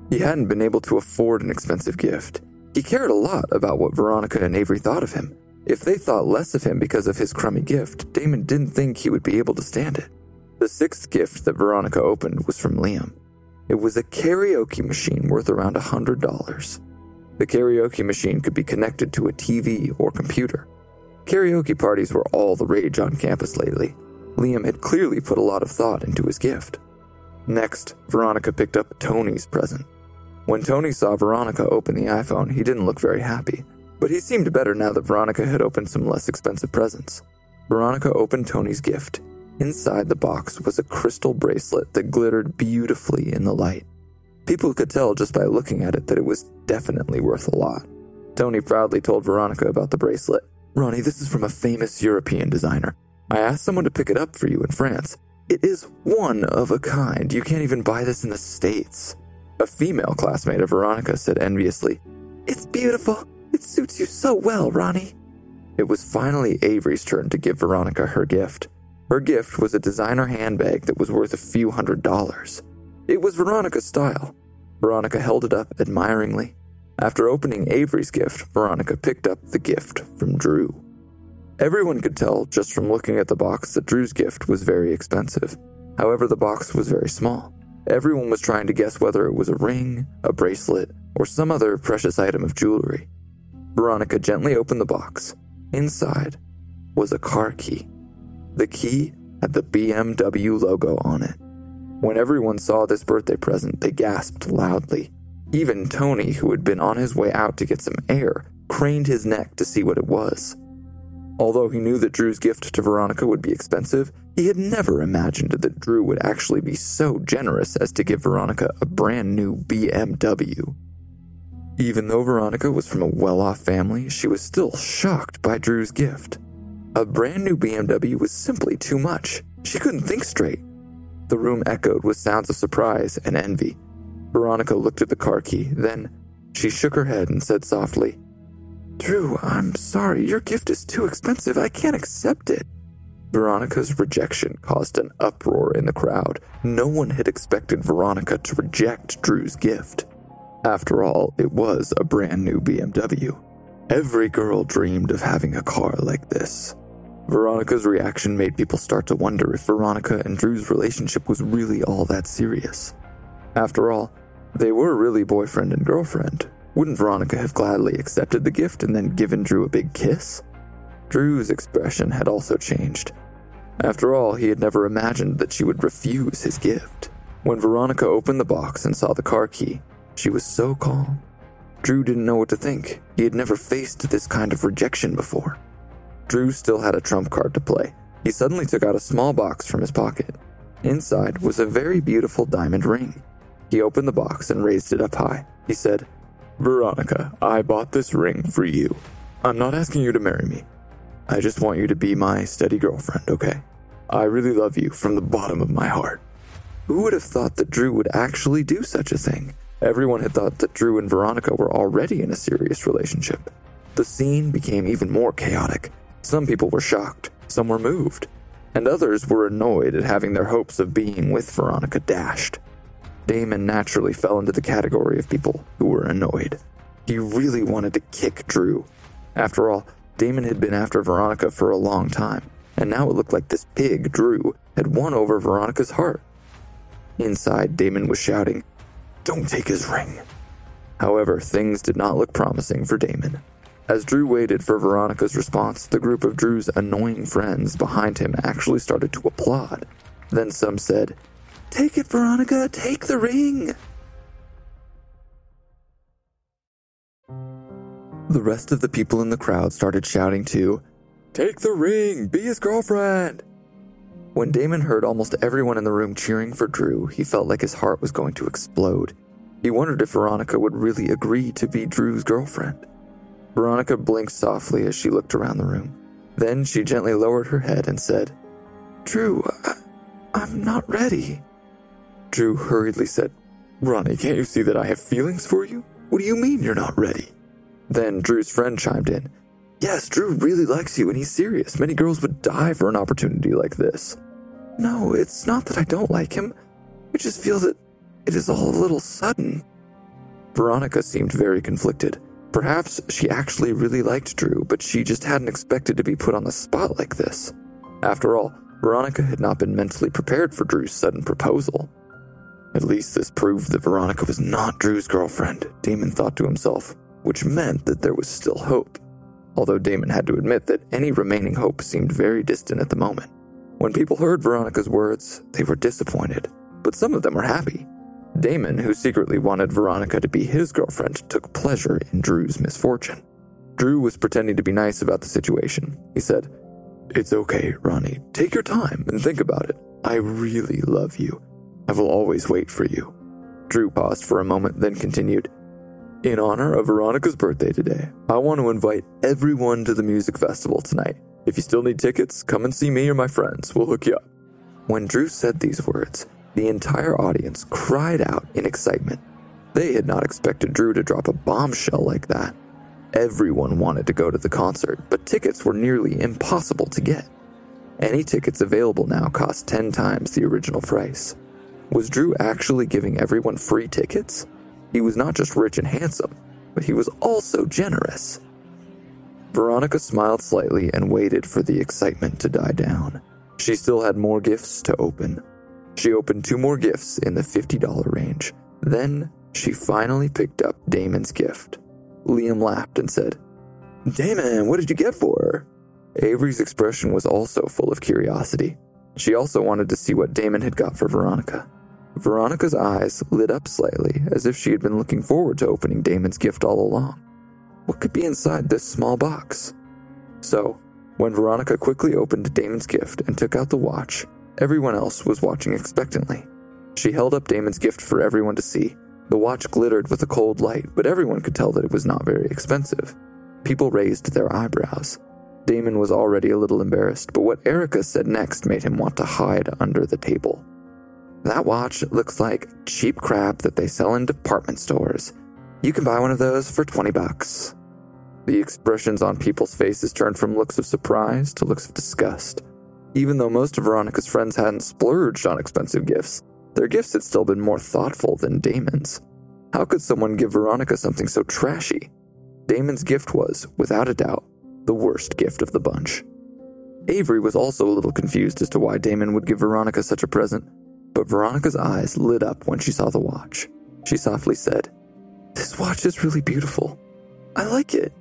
He hadn't been able to afford an expensive gift. He cared a lot about what Veronica and Avery thought of him. If they thought less of him because of his crummy gift, Damon didn't think he would be able to stand it. The sixth gift that Veronica opened was from Liam. It was a karaoke machine worth around a $100. The karaoke machine could be connected to a TV or computer. Karaoke parties were all the rage on campus lately. Liam had clearly put a lot of thought into his gift. Next, Veronica picked up Tony's present. When Tony saw Veronica open the iPhone, he didn't look very happy, but he seemed better now that Veronica had opened some less expensive presents. Veronica opened Tony's gift. Inside the box was a crystal bracelet that glittered beautifully in the light. People could tell just by looking at it that it was definitely worth a lot. Tony proudly told Veronica about the bracelet. Ronnie, this is from a famous European designer. I asked someone to pick it up for you in France. It is one of a kind. You can't even buy this in the States. A female classmate of Veronica said enviously, It's beautiful. It suits you so well, Ronnie. It was finally Avery's turn to give Veronica her gift. Her gift was a designer handbag that was worth a few hundred dollars. It was Veronica's style. Veronica held it up admiringly. After opening Avery's gift, Veronica picked up the gift from Drew. Everyone could tell just from looking at the box that Drew's gift was very expensive. However, the box was very small. Everyone was trying to guess whether it was a ring, a bracelet, or some other precious item of jewelry. Veronica gently opened the box. Inside was a car key. The key had the BMW logo on it. When everyone saw this birthday present, they gasped loudly. Even Tony, who had been on his way out to get some air, craned his neck to see what it was. Although he knew that Drew's gift to Veronica would be expensive, he had never imagined that Drew would actually be so generous as to give Veronica a brand new BMW. Even though Veronica was from a well off family, she was still shocked by Drew's gift. A brand new BMW was simply too much. She couldn't think straight. The room echoed with sounds of surprise and envy. Veronica looked at the car key, then she shook her head and said softly, Drew, I'm sorry, your gift is too expensive. I can't accept it. Veronica's rejection caused an uproar in the crowd. No one had expected Veronica to reject Drew's gift. After all, it was a brand new BMW. Every girl dreamed of having a car like this. Veronica's reaction made people start to wonder if Veronica and Drew's relationship was really all that serious. After all, they were really boyfriend and girlfriend, wouldn't Veronica have gladly accepted the gift and then given Drew a big kiss? Drew's expression had also changed. After all, he had never imagined that she would refuse his gift. When Veronica opened the box and saw the car key, she was so calm. Drew didn't know what to think. He had never faced this kind of rejection before. Drew still had a trump card to play. He suddenly took out a small box from his pocket. Inside was a very beautiful diamond ring. He opened the box and raised it up high. He said, Veronica, I bought this ring for you. I'm not asking you to marry me. I just want you to be my steady girlfriend, okay? I really love you from the bottom of my heart. Who would have thought that Drew would actually do such a thing? Everyone had thought that Drew and Veronica were already in a serious relationship. The scene became even more chaotic. Some people were shocked, some were moved, and others were annoyed at having their hopes of being with Veronica dashed. Damon naturally fell into the category of people who were annoyed. He really wanted to kick Drew. After all, Damon had been after Veronica for a long time, and now it looked like this pig, Drew, had won over Veronica's heart. Inside, Damon was shouting, Don't take his ring. However, things did not look promising for Damon. As Drew waited for Veronica's response, the group of Drew's annoying friends behind him actually started to applaud. Then some said, Take it, Veronica, take the ring. The rest of the people in the crowd started shouting too, Take the ring, be his girlfriend. When Damon heard almost everyone in the room cheering for Drew, he felt like his heart was going to explode. He wondered if Veronica would really agree to be Drew's girlfriend. Veronica blinked softly as she looked around the room. Then she gently lowered her head and said, Drew, I, am not ready. Drew hurriedly said, Ronnie, can't you see that I have feelings for you? What do you mean you're not ready? Then Drew's friend chimed in, Yes, Drew really likes you and he's serious. Many girls would die for an opportunity like this. No, it's not that I don't like him. I just feel that it is all a little sudden. Veronica seemed very conflicted. Perhaps she actually really liked Drew, but she just hadn't expected to be put on the spot like this. After all, Veronica had not been mentally prepared for Drew's sudden proposal. At least this proved that Veronica was not Drew's girlfriend, Damon thought to himself, which meant that there was still hope. Although Damon had to admit that any remaining hope seemed very distant at the moment. When people heard Veronica's words, they were disappointed, but some of them were happy. Damon, who secretly wanted Veronica to be his girlfriend, took pleasure in Drew's misfortune. Drew was pretending to be nice about the situation. He said, It's okay, Ronnie. Take your time and think about it. I really love you. I will always wait for you. Drew paused for a moment, then continued, In honor of Veronica's birthday today, I want to invite everyone to the music festival tonight. If you still need tickets, come and see me or my friends. We'll hook you up. When Drew said these words, the entire audience cried out in excitement. They had not expected Drew to drop a bombshell like that. Everyone wanted to go to the concert, but tickets were nearly impossible to get. Any tickets available now cost 10 times the original price. Was Drew actually giving everyone free tickets? He was not just rich and handsome, but he was also generous. Veronica smiled slightly and waited for the excitement to die down. She still had more gifts to open, she opened two more gifts in the $50 range. Then she finally picked up Damon's gift. Liam laughed and said, Damon, what did you get for her? Avery's expression was also full of curiosity. She also wanted to see what Damon had got for Veronica. Veronica's eyes lit up slightly, as if she had been looking forward to opening Damon's gift all along. What could be inside this small box? So, when Veronica quickly opened Damon's gift and took out the watch, Everyone else was watching expectantly. She held up Damon's gift for everyone to see. The watch glittered with a cold light, but everyone could tell that it was not very expensive. People raised their eyebrows. Damon was already a little embarrassed, but what Erica said next made him want to hide under the table. That watch looks like cheap crap that they sell in department stores. You can buy one of those for 20 bucks. The expressions on people's faces turned from looks of surprise to looks of disgust. Even though most of Veronica's friends hadn't splurged on expensive gifts, their gifts had still been more thoughtful than Damon's. How could someone give Veronica something so trashy? Damon's gift was, without a doubt, the worst gift of the bunch. Avery was also a little confused as to why Damon would give Veronica such a present, but Veronica's eyes lit up when she saw the watch. She softly said, This watch is really beautiful. I like it.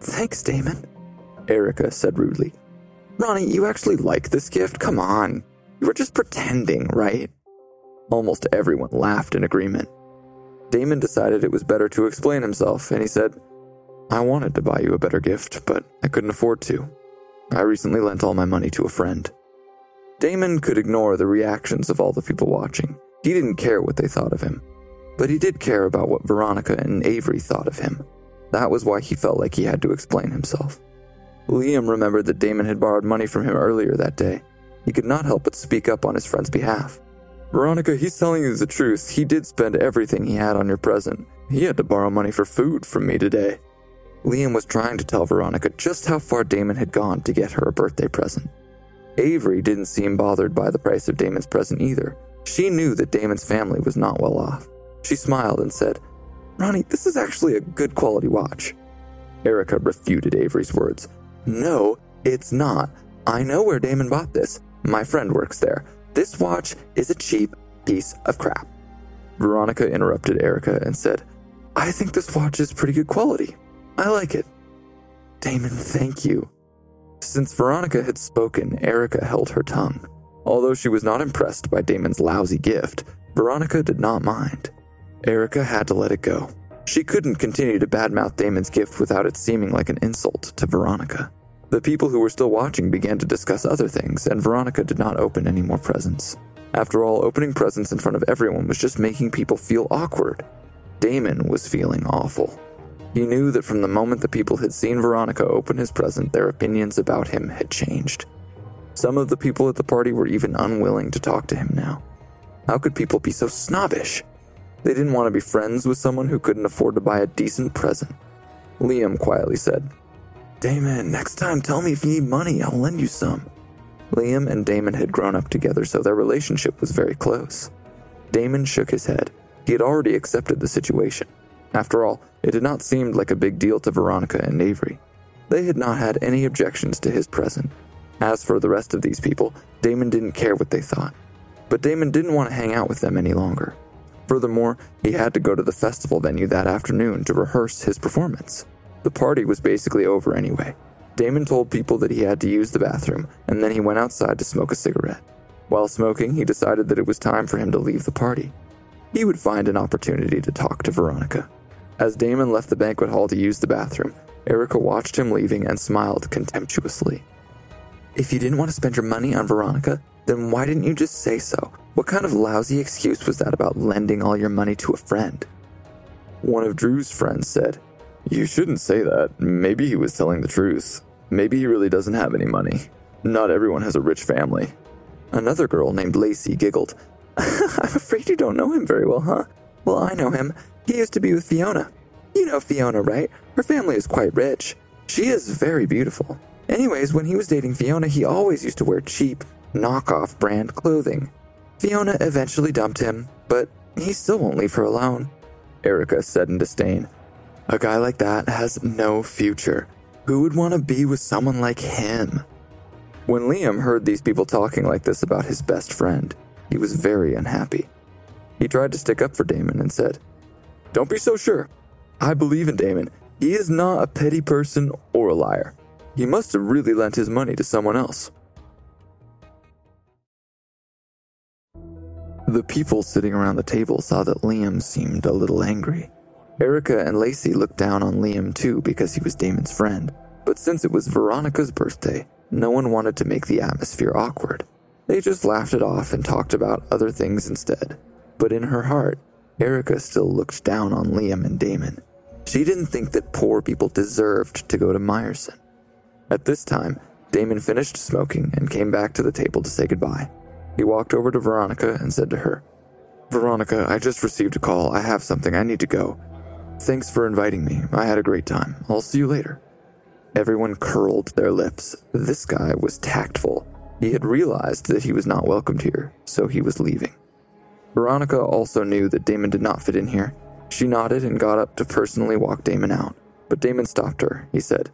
Thanks, Damon. Erica said rudely, Ronnie, you actually like this gift? Come on. You were just pretending, right? Almost everyone laughed in agreement. Damon decided it was better to explain himself, and he said, I wanted to buy you a better gift, but I couldn't afford to. I recently lent all my money to a friend. Damon could ignore the reactions of all the people watching. He didn't care what they thought of him. But he did care about what Veronica and Avery thought of him. That was why he felt like he had to explain himself. Liam remembered that Damon had borrowed money from him earlier that day. He could not help but speak up on his friend's behalf. Veronica, he's telling you the truth. He did spend everything he had on your present. He had to borrow money for food from me today. Liam was trying to tell Veronica just how far Damon had gone to get her a birthday present. Avery didn't seem bothered by the price of Damon's present either. She knew that Damon's family was not well off. She smiled and said, Ronnie, this is actually a good quality watch. Erica refuted Avery's words. No, it's not. I know where Damon bought this. My friend works there. This watch is a cheap, piece of crap. Veronica interrupted Erica and said, I think this watch is pretty good quality. I like it. Damon, thank you. Since Veronica had spoken, Erica held her tongue. Although she was not impressed by Damon's lousy gift, Veronica did not mind. Erica had to let it go. She couldn't continue to badmouth Damon's gift without it seeming like an insult to Veronica. The people who were still watching began to discuss other things, and Veronica did not open any more presents. After all, opening presents in front of everyone was just making people feel awkward. Damon was feeling awful. He knew that from the moment the people had seen Veronica open his present, their opinions about him had changed. Some of the people at the party were even unwilling to talk to him now. How could people be so snobbish? They didn't want to be friends with someone who couldn't afford to buy a decent present. Liam quietly said, Damon, next time tell me if you need money, I'll lend you some. Liam and Damon had grown up together, so their relationship was very close. Damon shook his head. He had already accepted the situation. After all, it had not seemed like a big deal to Veronica and Avery. They had not had any objections to his present. As for the rest of these people, Damon didn't care what they thought. But Damon didn't want to hang out with them any longer. Furthermore, he had to go to the festival venue that afternoon to rehearse his performance. The party was basically over anyway. Damon told people that he had to use the bathroom, and then he went outside to smoke a cigarette. While smoking, he decided that it was time for him to leave the party. He would find an opportunity to talk to Veronica. As Damon left the banquet hall to use the bathroom, Erica watched him leaving and smiled contemptuously. If you didn't want to spend your money on Veronica, then why didn't you just say so? What kind of lousy excuse was that about lending all your money to a friend? One of Drew's friends said, You shouldn't say that. Maybe he was telling the truth. Maybe he really doesn't have any money. Not everyone has a rich family. Another girl named Lacey giggled. I'm afraid you don't know him very well, huh? Well, I know him. He used to be with Fiona. You know Fiona, right? Her family is quite rich. She is very beautiful. Anyways, when he was dating Fiona, he always used to wear cheap, knockoff brand clothing. Fiona eventually dumped him, but he still won't leave her alone. Erica said in disdain. A guy like that has no future. Who would want to be with someone like him? When Liam heard these people talking like this about his best friend, he was very unhappy. He tried to stick up for Damon and said, Don't be so sure. I believe in Damon. He is not a petty person or a liar. He must have really lent his money to someone else. The people sitting around the table saw that Liam seemed a little angry. Erica and Lacey looked down on Liam too because he was Damon's friend, but since it was Veronica's birthday, no one wanted to make the atmosphere awkward. They just laughed it off and talked about other things instead. But in her heart, Erica still looked down on Liam and Damon. She didn't think that poor people deserved to go to Meyerson. At this time, Damon finished smoking and came back to the table to say goodbye. He walked over to Veronica and said to her, Veronica, I just received a call. I have something. I need to go. Thanks for inviting me. I had a great time. I'll see you later. Everyone curled their lips. This guy was tactful. He had realized that he was not welcomed here, so he was leaving. Veronica also knew that Damon did not fit in here. She nodded and got up to personally walk Damon out. But Damon stopped her. He said,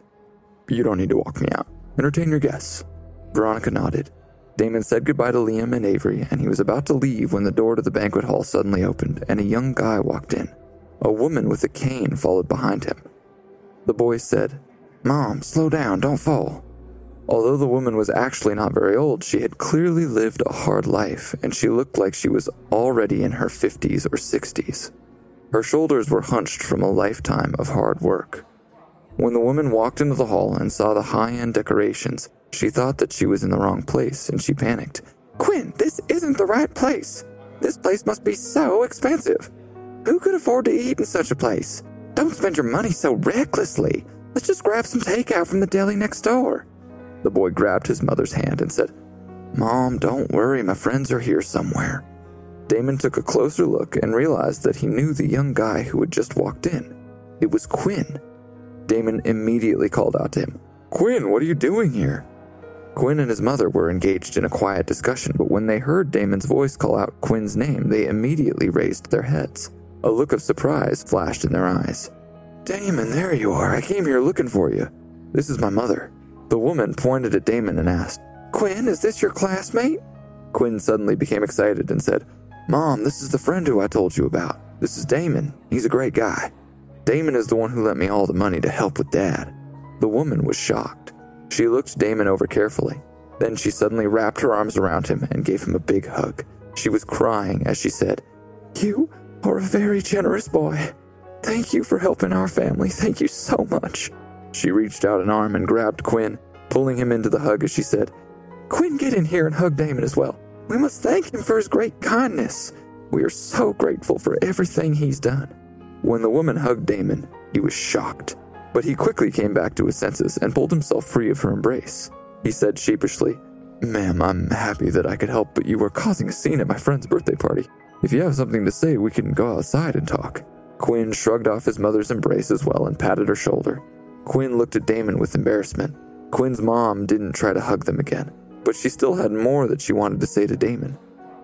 You don't need to walk me out. Entertain your guests. Veronica nodded. Damon said goodbye to Liam and Avery, and he was about to leave when the door to the banquet hall suddenly opened and a young guy walked in. A woman with a cane followed behind him. The boy said, Mom, slow down, don't fall. Although the woman was actually not very old, she had clearly lived a hard life, and she looked like she was already in her 50s or 60s. Her shoulders were hunched from a lifetime of hard work. When the woman walked into the hall and saw the high end decorations, she thought that she was in the wrong place and she panicked. Quinn, this isn't the right place. This place must be so expensive. Who could afford to eat in such a place? Don't spend your money so recklessly. Let's just grab some takeout from the deli next door. The boy grabbed his mother's hand and said, Mom, don't worry, my friends are here somewhere. Damon took a closer look and realized that he knew the young guy who had just walked in. It was Quinn. Damon immediately called out to him, Quinn, what are you doing here? Quinn and his mother were engaged in a quiet discussion, but when they heard Damon's voice call out Quinn's name, they immediately raised their heads. A look of surprise flashed in their eyes. Damon, there you are. I came here looking for you. This is my mother. The woman pointed at Damon and asked, Quinn, is this your classmate? Quinn suddenly became excited and said, Mom, this is the friend who I told you about. This is Damon. He's a great guy. Damon is the one who lent me all the money to help with Dad. The woman was shocked. She looked Damon over carefully. Then she suddenly wrapped her arms around him and gave him a big hug. She was crying as she said, You are a very generous boy. Thank you for helping our family. Thank you so much. She reached out an arm and grabbed Quinn, pulling him into the hug as she said, Quinn, get in here and hug Damon as well. We must thank him for his great kindness. We are so grateful for everything he's done. When the woman hugged Damon, he was shocked, but he quickly came back to his senses and pulled himself free of her embrace. He said sheepishly, Ma'am, I'm happy that I could help, but you were causing a scene at my friend's birthday party. If you have something to say, we can go outside and talk. Quinn shrugged off his mother's embrace as well and patted her shoulder. Quinn looked at Damon with embarrassment. Quinn's mom didn't try to hug them again, but she still had more that she wanted to say to Damon.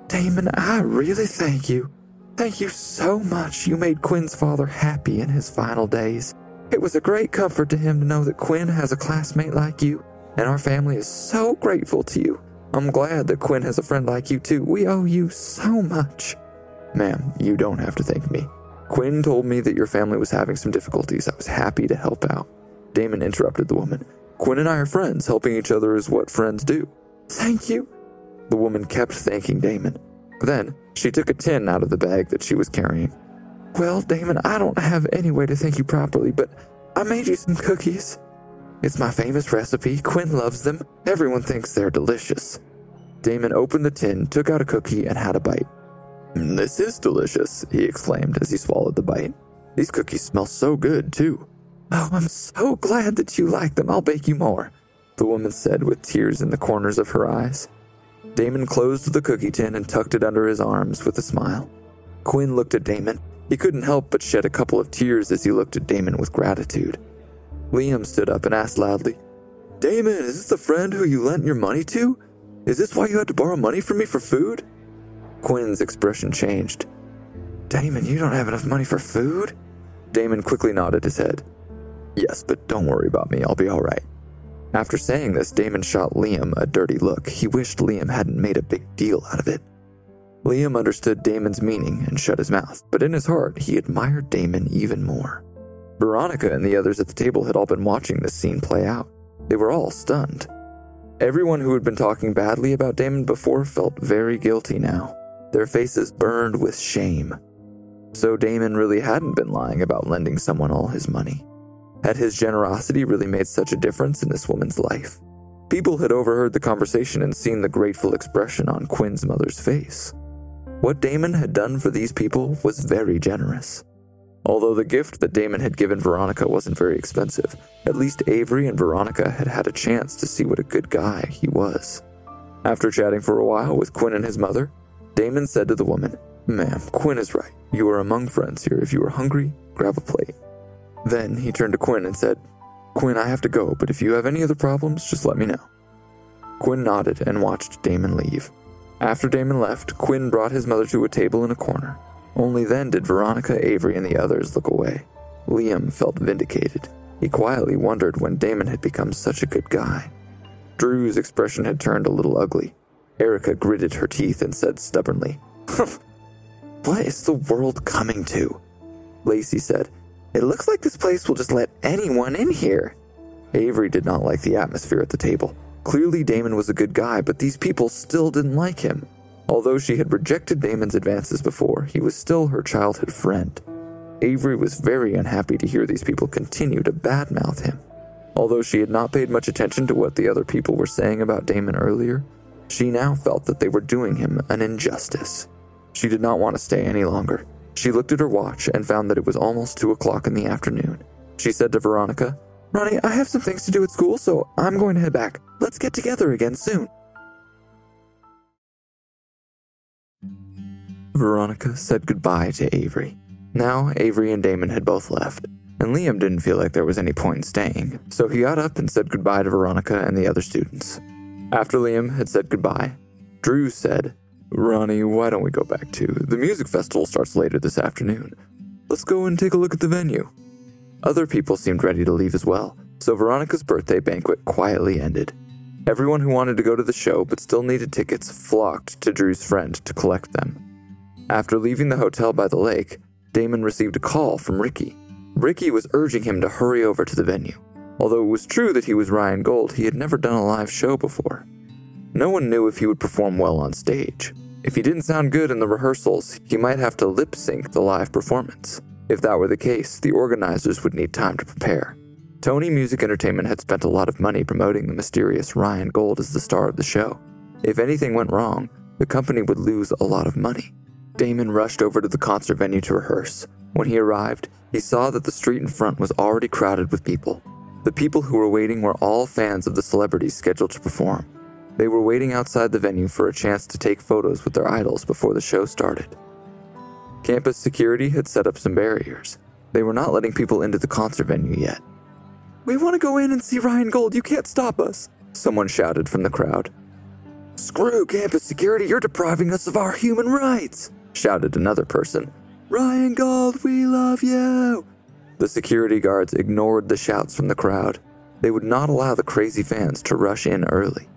Damon, I really thank you. Thank you so much. You made Quinn's father happy in his final days. It was a great comfort to him to know that Quinn has a classmate like you, and our family is so grateful to you. I'm glad that Quinn has a friend like you too. We owe you so much. Ma'am, you don't have to thank me. Quinn told me that your family was having some difficulties. I was happy to help out. Damon interrupted the woman. Quinn and I are friends. Helping each other is what friends do. Thank you. The woman kept thanking Damon. Then she took a tin out of the bag that she was carrying. Well, Damon, I don't have any way to thank you properly, but I made you some cookies. It's my famous recipe. Quinn loves them. Everyone thinks they're delicious. Damon opened the tin, took out a cookie, and had a bite. This is delicious, he exclaimed as he swallowed the bite. These cookies smell so good, too. Oh, I'm so glad that you like them. I'll bake you more, the woman said with tears in the corners of her eyes. Damon closed the cookie tin and tucked it under his arms with a smile. Quinn looked at Damon. He couldn't help but shed a couple of tears as he looked at Damon with gratitude. Liam stood up and asked loudly, Damon, is this the friend who you lent your money to? Is this why you had to borrow money from me for food? Quinn's expression changed. Damon, you don't have enough money for food? Damon quickly nodded his head. Yes, but don't worry about me, I'll be alright. After saying this, Damon shot Liam a dirty look. He wished Liam hadn't made a big deal out of it. Liam understood Damon's meaning and shut his mouth, but in his heart, he admired Damon even more. Veronica and the others at the table had all been watching this scene play out. They were all stunned. Everyone who had been talking badly about Damon before felt very guilty now. Their faces burned with shame. So Damon really hadn't been lying about lending someone all his money. Had his generosity really made such a difference in this woman's life? People had overheard the conversation and seen the grateful expression on Quinn's mother's face. What Damon had done for these people was very generous. Although the gift that Damon had given Veronica wasn't very expensive, at least Avery and Veronica had had a chance to see what a good guy he was. After chatting for a while with Quinn and his mother, Damon said to the woman, Ma'am, Quinn is right. You are among friends here. If you are hungry, grab a plate. Then he turned to Quinn and said, Quinn, I have to go, but if you have any other problems, just let me know. Quinn nodded and watched Damon leave. After Damon left, Quinn brought his mother to a table in a corner. Only then did Veronica, Avery, and the others look away. Liam felt vindicated. He quietly wondered when Damon had become such a good guy. Drew's expression had turned a little ugly. Erica gritted her teeth and said stubbornly, What is the world coming to? Lacey said, It looks like this place will just let anyone in here. Avery did not like the atmosphere at the table. Clearly, Damon was a good guy, but these people still didn't like him. Although she had rejected Damon's advances before, he was still her childhood friend. Avery was very unhappy to hear these people continue to badmouth him. Although she had not paid much attention to what the other people were saying about Damon earlier, she now felt that they were doing him an injustice. She did not want to stay any longer. She looked at her watch and found that it was almost two o'clock in the afternoon. She said to Veronica, Ronnie, I have some things to do at school, so I'm going to head back. Let's get together again soon. Veronica said goodbye to Avery. Now, Avery and Damon had both left, and Liam didn't feel like there was any point in staying, so he got up and said goodbye to Veronica and the other students. After Liam had said goodbye, Drew said, Ronnie, why don't we go back to? The music festival starts later this afternoon. Let's go and take a look at the venue. Other people seemed ready to leave as well, so Veronica's birthday banquet quietly ended. Everyone who wanted to go to the show but still needed tickets flocked to Drew's friend to collect them. After leaving the hotel by the lake, Damon received a call from Ricky. Ricky was urging him to hurry over to the venue. Although it was true that he was Ryan Gold, he had never done a live show before. No one knew if he would perform well on stage. If he didn't sound good in the rehearsals, he might have to lip sync the live performance. If that were the case, the organizers would need time to prepare. Tony Music Entertainment had spent a lot of money promoting the mysterious Ryan Gold as the star of the show. If anything went wrong, the company would lose a lot of money. Damon rushed over to the concert venue to rehearse. When he arrived, he saw that the street in front was already crowded with people. The people who were waiting were all fans of the celebrities scheduled to perform. They were waiting outside the venue for a chance to take photos with their idols before the show started. Campus security had set up some barriers. They were not letting people into the concert venue yet. We want to go in and see Ryan Gold. You can't stop us, someone shouted from the crowd. Screw campus security, you're depriving us of our human rights, shouted another person. Ryan Gold, we love you. The security guards ignored the shouts from the crowd. They would not allow the crazy fans to rush in early.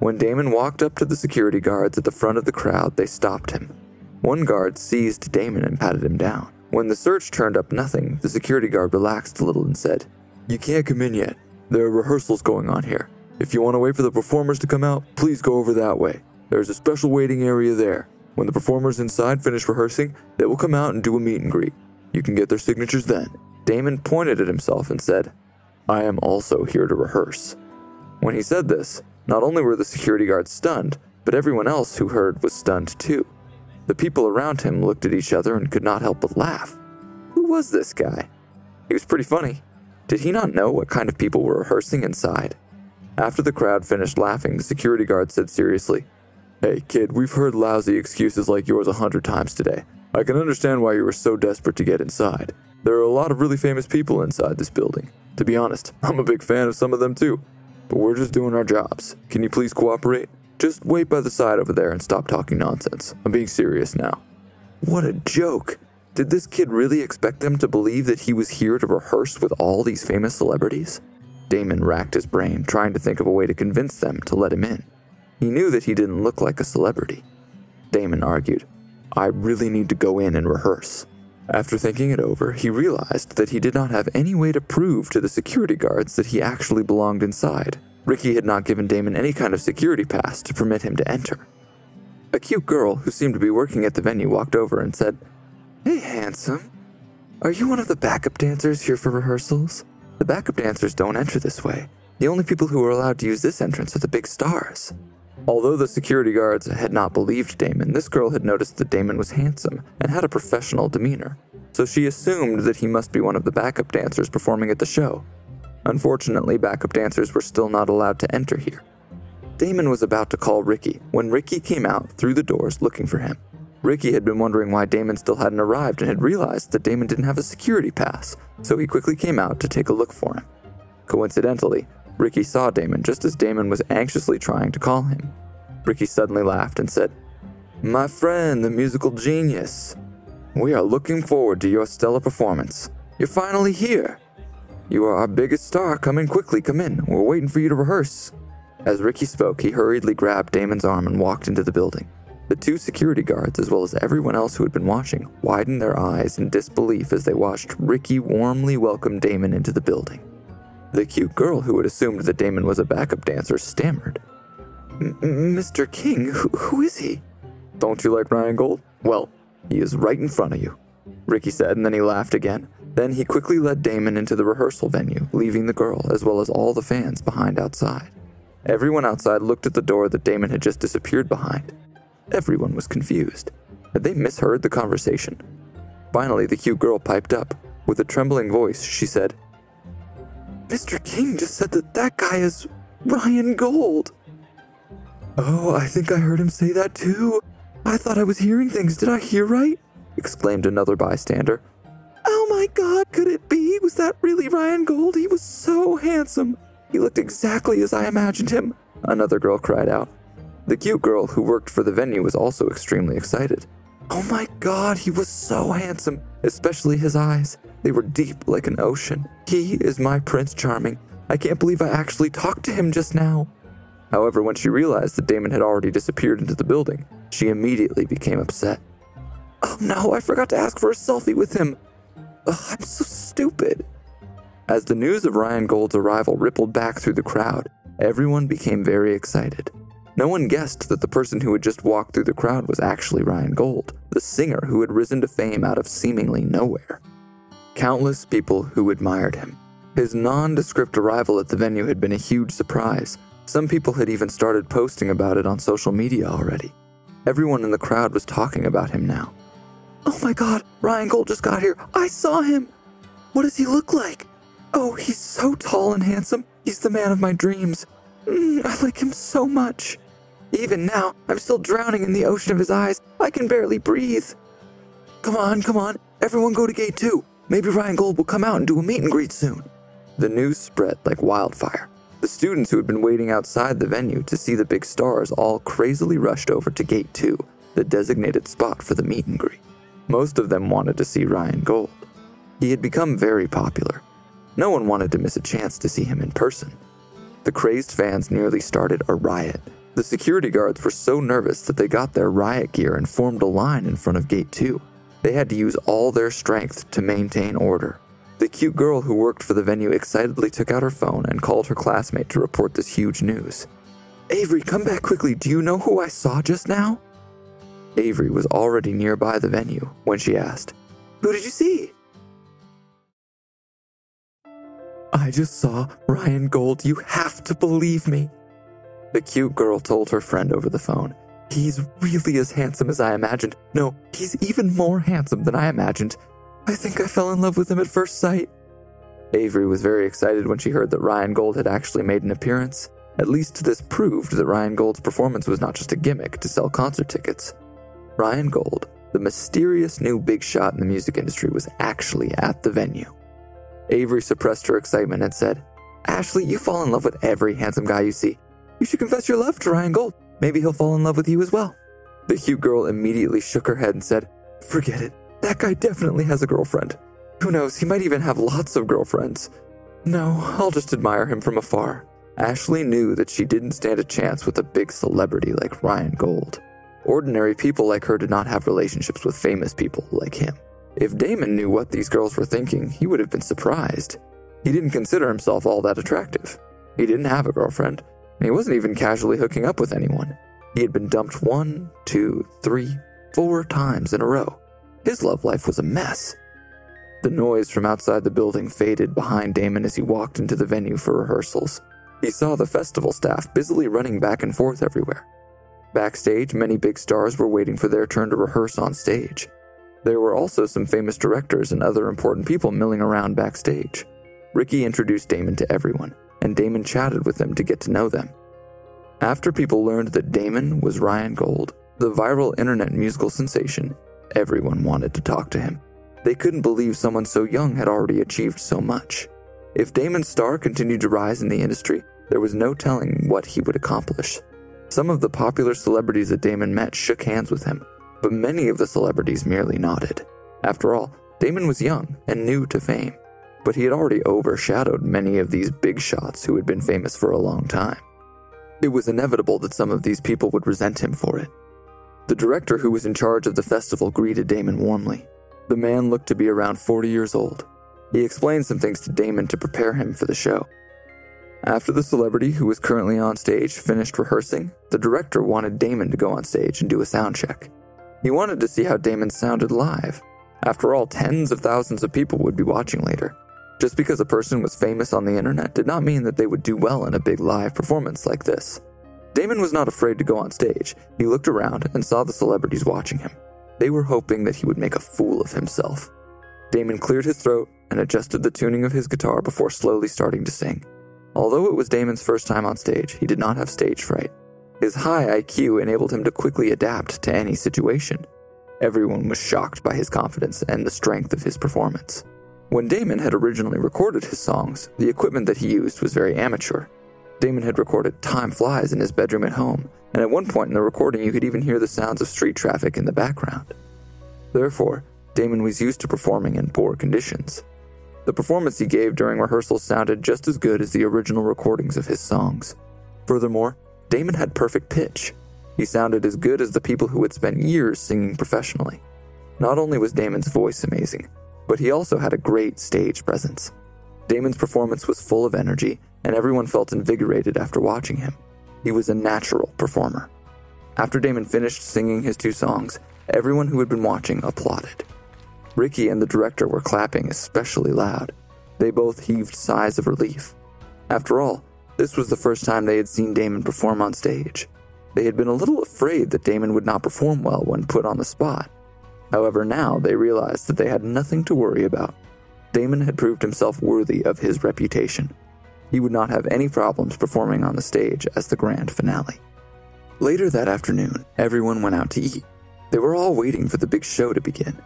When Damon walked up to the security guards at the front of the crowd, they stopped him. One guard seized Damon and patted him down. When the search turned up nothing, the security guard relaxed a little and said, You can't come in yet. There are rehearsals going on here. If you want to wait for the performers to come out, please go over that way. There's a special waiting area there. When the performers inside finish rehearsing, they will come out and do a meet and greet. You can get their signatures then. Damon pointed at himself and said, I am also here to rehearse. When he said this, not only were the security guards stunned, but everyone else who heard was stunned too. The people around him looked at each other and could not help but laugh. Who was this guy? He was pretty funny. Did he not know what kind of people were rehearsing inside? After the crowd finished laughing, the security guard said seriously, Hey, kid, we've heard lousy excuses like yours a hundred times today. I can understand why you were so desperate to get inside. There are a lot of really famous people inside this building. To be honest, I'm a big fan of some of them too. But we're just doing our jobs. Can you please cooperate? Just wait by the side over there and stop talking nonsense. I'm being serious now. What a joke. Did this kid really expect them to believe that he was here to rehearse with all these famous celebrities? Damon racked his brain, trying to think of a way to convince them to let him in. He knew that he didn't look like a celebrity. Damon argued, I really need to go in and rehearse. After thinking it over, he realized that he did not have any way to prove to the security guards that he actually belonged inside. Ricky had not given Damon any kind of security pass to permit him to enter. A cute girl who seemed to be working at the venue walked over and said, Hey, handsome. Are you one of the backup dancers here for rehearsals? The backup dancers don't enter this way. The only people who are allowed to use this entrance are the big stars. Although the security guards had not believed Damon, this girl had noticed that Damon was handsome and had a professional demeanor, so she assumed that he must be one of the backup dancers performing at the show. Unfortunately, backup dancers were still not allowed to enter here. Damon was about to call Ricky when Ricky came out through the doors looking for him. Ricky had been wondering why Damon still hadn't arrived and had realized that Damon didn't have a security pass, so he quickly came out to take a look for him. Coincidentally, Ricky saw Damon just as Damon was anxiously trying to call him. Ricky suddenly laughed and said, My friend, the musical genius, we are looking forward to your stellar performance. You're finally here. You are our biggest star. Come in quickly, come in. We're waiting for you to rehearse. As Ricky spoke, he hurriedly grabbed Damon's arm and walked into the building. The two security guards, as well as everyone else who had been watching, widened their eyes in disbelief as they watched Ricky warmly welcome Damon into the building. The cute girl who had assumed that Damon was a backup dancer stammered. Mr. King, who, is he? Don't you like Ryan Gold? Well, he is right in front of you, Ricky said, and then he laughed again. Then he quickly led Damon into the rehearsal venue, leaving the girl, as well as all the fans, behind outside. Everyone outside looked at the door that Damon had just disappeared behind. Everyone was confused. Had they misheard the conversation? Finally, the cute girl piped up. With a trembling voice, she said, Mr. King just said that that guy is Ryan Gold. Oh, I think I heard him say that too. I thought I was hearing things. Did I hear right? exclaimed another bystander. Oh my god, could it be? Was that really Ryan Gold? He was so handsome. He looked exactly as I imagined him, another girl cried out. The cute girl who worked for the venue was also extremely excited. Oh my god, he was so handsome, especially his eyes. They were deep like an ocean. He is my Prince Charming. I can't believe I actually talked to him just now. However, when she realized that Damon had already disappeared into the building, she immediately became upset. Oh no, I forgot to ask for a selfie with him. Ugh, I'm so stupid. As the news of Ryan Gold's arrival rippled back through the crowd, everyone became very excited. No one guessed that the person who had just walked through the crowd was actually Ryan Gold, the singer who had risen to fame out of seemingly nowhere. Countless people who admired him. His nondescript arrival at the venue had been a huge surprise. Some people had even started posting about it on social media already. Everyone in the crowd was talking about him now. Oh my god, Ryan Gold just got here. I saw him. What does he look like? Oh, he's so tall and handsome. He's the man of my dreams. Mm, I like him so much. Even now, I'm still drowning in the ocean of his eyes. I can barely breathe. Come on, come on. Everyone go to gate two. Maybe Ryan Gold will come out and do a meet and greet soon. The news spread like wildfire. The students who had been waiting outside the venue to see the big stars all crazily rushed over to gate two, the designated spot for the meet and greet. Most of them wanted to see Ryan Gold. He had become very popular, no one wanted to miss a chance to see him in person. The crazed fans nearly started a riot. The security guards were so nervous that they got their riot gear and formed a line in front of Gate 2. They had to use all their strength to maintain order. The cute girl who worked for the venue excitedly took out her phone and called her classmate to report this huge news. Avery, come back quickly. Do you know who I saw just now? Avery was already nearby the venue when she asked, Who did you see? I just saw Ryan Gold. You have to believe me. The cute girl told her friend over the phone. He's really as handsome as I imagined. No, he's even more handsome than I imagined. I think I fell in love with him at first sight. Avery was very excited when she heard that Ryan Gold had actually made an appearance. At least this proved that Ryan Gold's performance was not just a gimmick to sell concert tickets. Ryan Gold, the mysterious new big shot in the music industry, was actually at the venue. Avery suppressed her excitement and said, Ashley, you fall in love with every handsome guy you see. You should confess your love to Ryan Gold. Maybe he'll fall in love with you as well. The cute girl immediately shook her head and said, Forget it. That guy definitely has a girlfriend. Who knows, he might even have lots of girlfriends. No, I'll just admire him from afar. Ashley knew that she didn't stand a chance with a big celebrity like Ryan Gold. Ordinary people like her did not have relationships with famous people like him. If Damon knew what these girls were thinking, he would have been surprised. He didn't consider himself all that attractive. He didn't have a girlfriend, he wasn't even casually hooking up with anyone. He had been dumped one, two, three, four times in a row. His love life was a mess. The noise from outside the building faded behind Damon as he walked into the venue for rehearsals. He saw the festival staff busily running back and forth everywhere. Backstage, many big stars were waiting for their turn to rehearse on stage. There were also some famous directors and other important people milling around backstage. Ricky introduced Damon to everyone, and Damon chatted with them to get to know them. After people learned that Damon was Ryan Gold, the viral internet musical sensation, everyone wanted to talk to him. They couldn't believe someone so young had already achieved so much. If Damon's star continued to rise in the industry, there was no telling what he would accomplish. Some of the popular celebrities that Damon met shook hands with him, but many of the celebrities merely nodded. After all, Damon was young and new to fame, but he had already overshadowed many of these big shots who had been famous for a long time. It was inevitable that some of these people would resent him for it. The director who was in charge of the festival greeted Damon warmly. The man looked to be around 40 years old. He explained some things to Damon to prepare him for the show. After the celebrity who was currently on stage finished rehearsing, the director wanted Damon to go on stage and do a sound check. He wanted to see how Damon sounded live. After all, tens of thousands of people would be watching later. Just because a person was famous on the internet did not mean that they would do well in a big live performance like this. Damon was not afraid to go on stage. He looked around and saw the celebrities watching him. They were hoping that he would make a fool of himself. Damon cleared his throat and adjusted the tuning of his guitar before slowly starting to sing. Although it was Damon's first time on stage, he did not have stage fright. His high IQ enabled him to quickly adapt to any situation. Everyone was shocked by his confidence and the strength of his performance. When Damon had originally recorded his songs, the equipment that he used was very amateur. Damon had recorded Time Flies in his bedroom at home, and at one point in the recording, you could even hear the sounds of street traffic in the background. Therefore, Damon was used to performing in poor conditions. The performance he gave during rehearsals sounded just as good as the original recordings of his songs. Furthermore, Damon had perfect pitch. He sounded as good as the people who had spent years singing professionally. Not only was Damon's voice amazing, but he also had a great stage presence. Damon's performance was full of energy, and everyone felt invigorated after watching him. He was a natural performer. After Damon finished singing his two songs, everyone who had been watching applauded. Ricky and the director were clapping especially loud. They both heaved sighs of relief. After all, this was the first time they had seen Damon perform on stage. They had been a little afraid that Damon would not perform well when put on the spot. However, now they realized that they had nothing to worry about. Damon had proved himself worthy of his reputation. He would not have any problems performing on the stage as the grand finale. Later that afternoon, everyone went out to eat. They were all waiting for the big show to begin.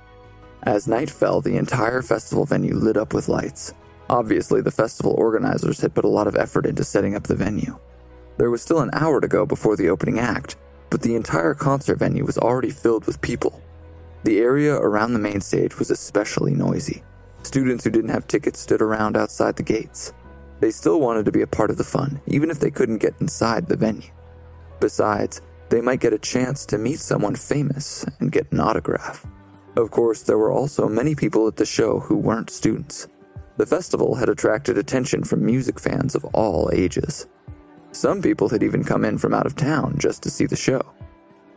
As night fell, the entire festival venue lit up with lights. Obviously, the festival organizers had put a lot of effort into setting up the venue. There was still an hour to go before the opening act, but the entire concert venue was already filled with people. The area around the main stage was especially noisy. Students who didn't have tickets stood around outside the gates. They still wanted to be a part of the fun, even if they couldn't get inside the venue. Besides, they might get a chance to meet someone famous and get an autograph. Of course, there were also many people at the show who weren't students. The festival had attracted attention from music fans of all ages. Some people had even come in from out of town just to see the show.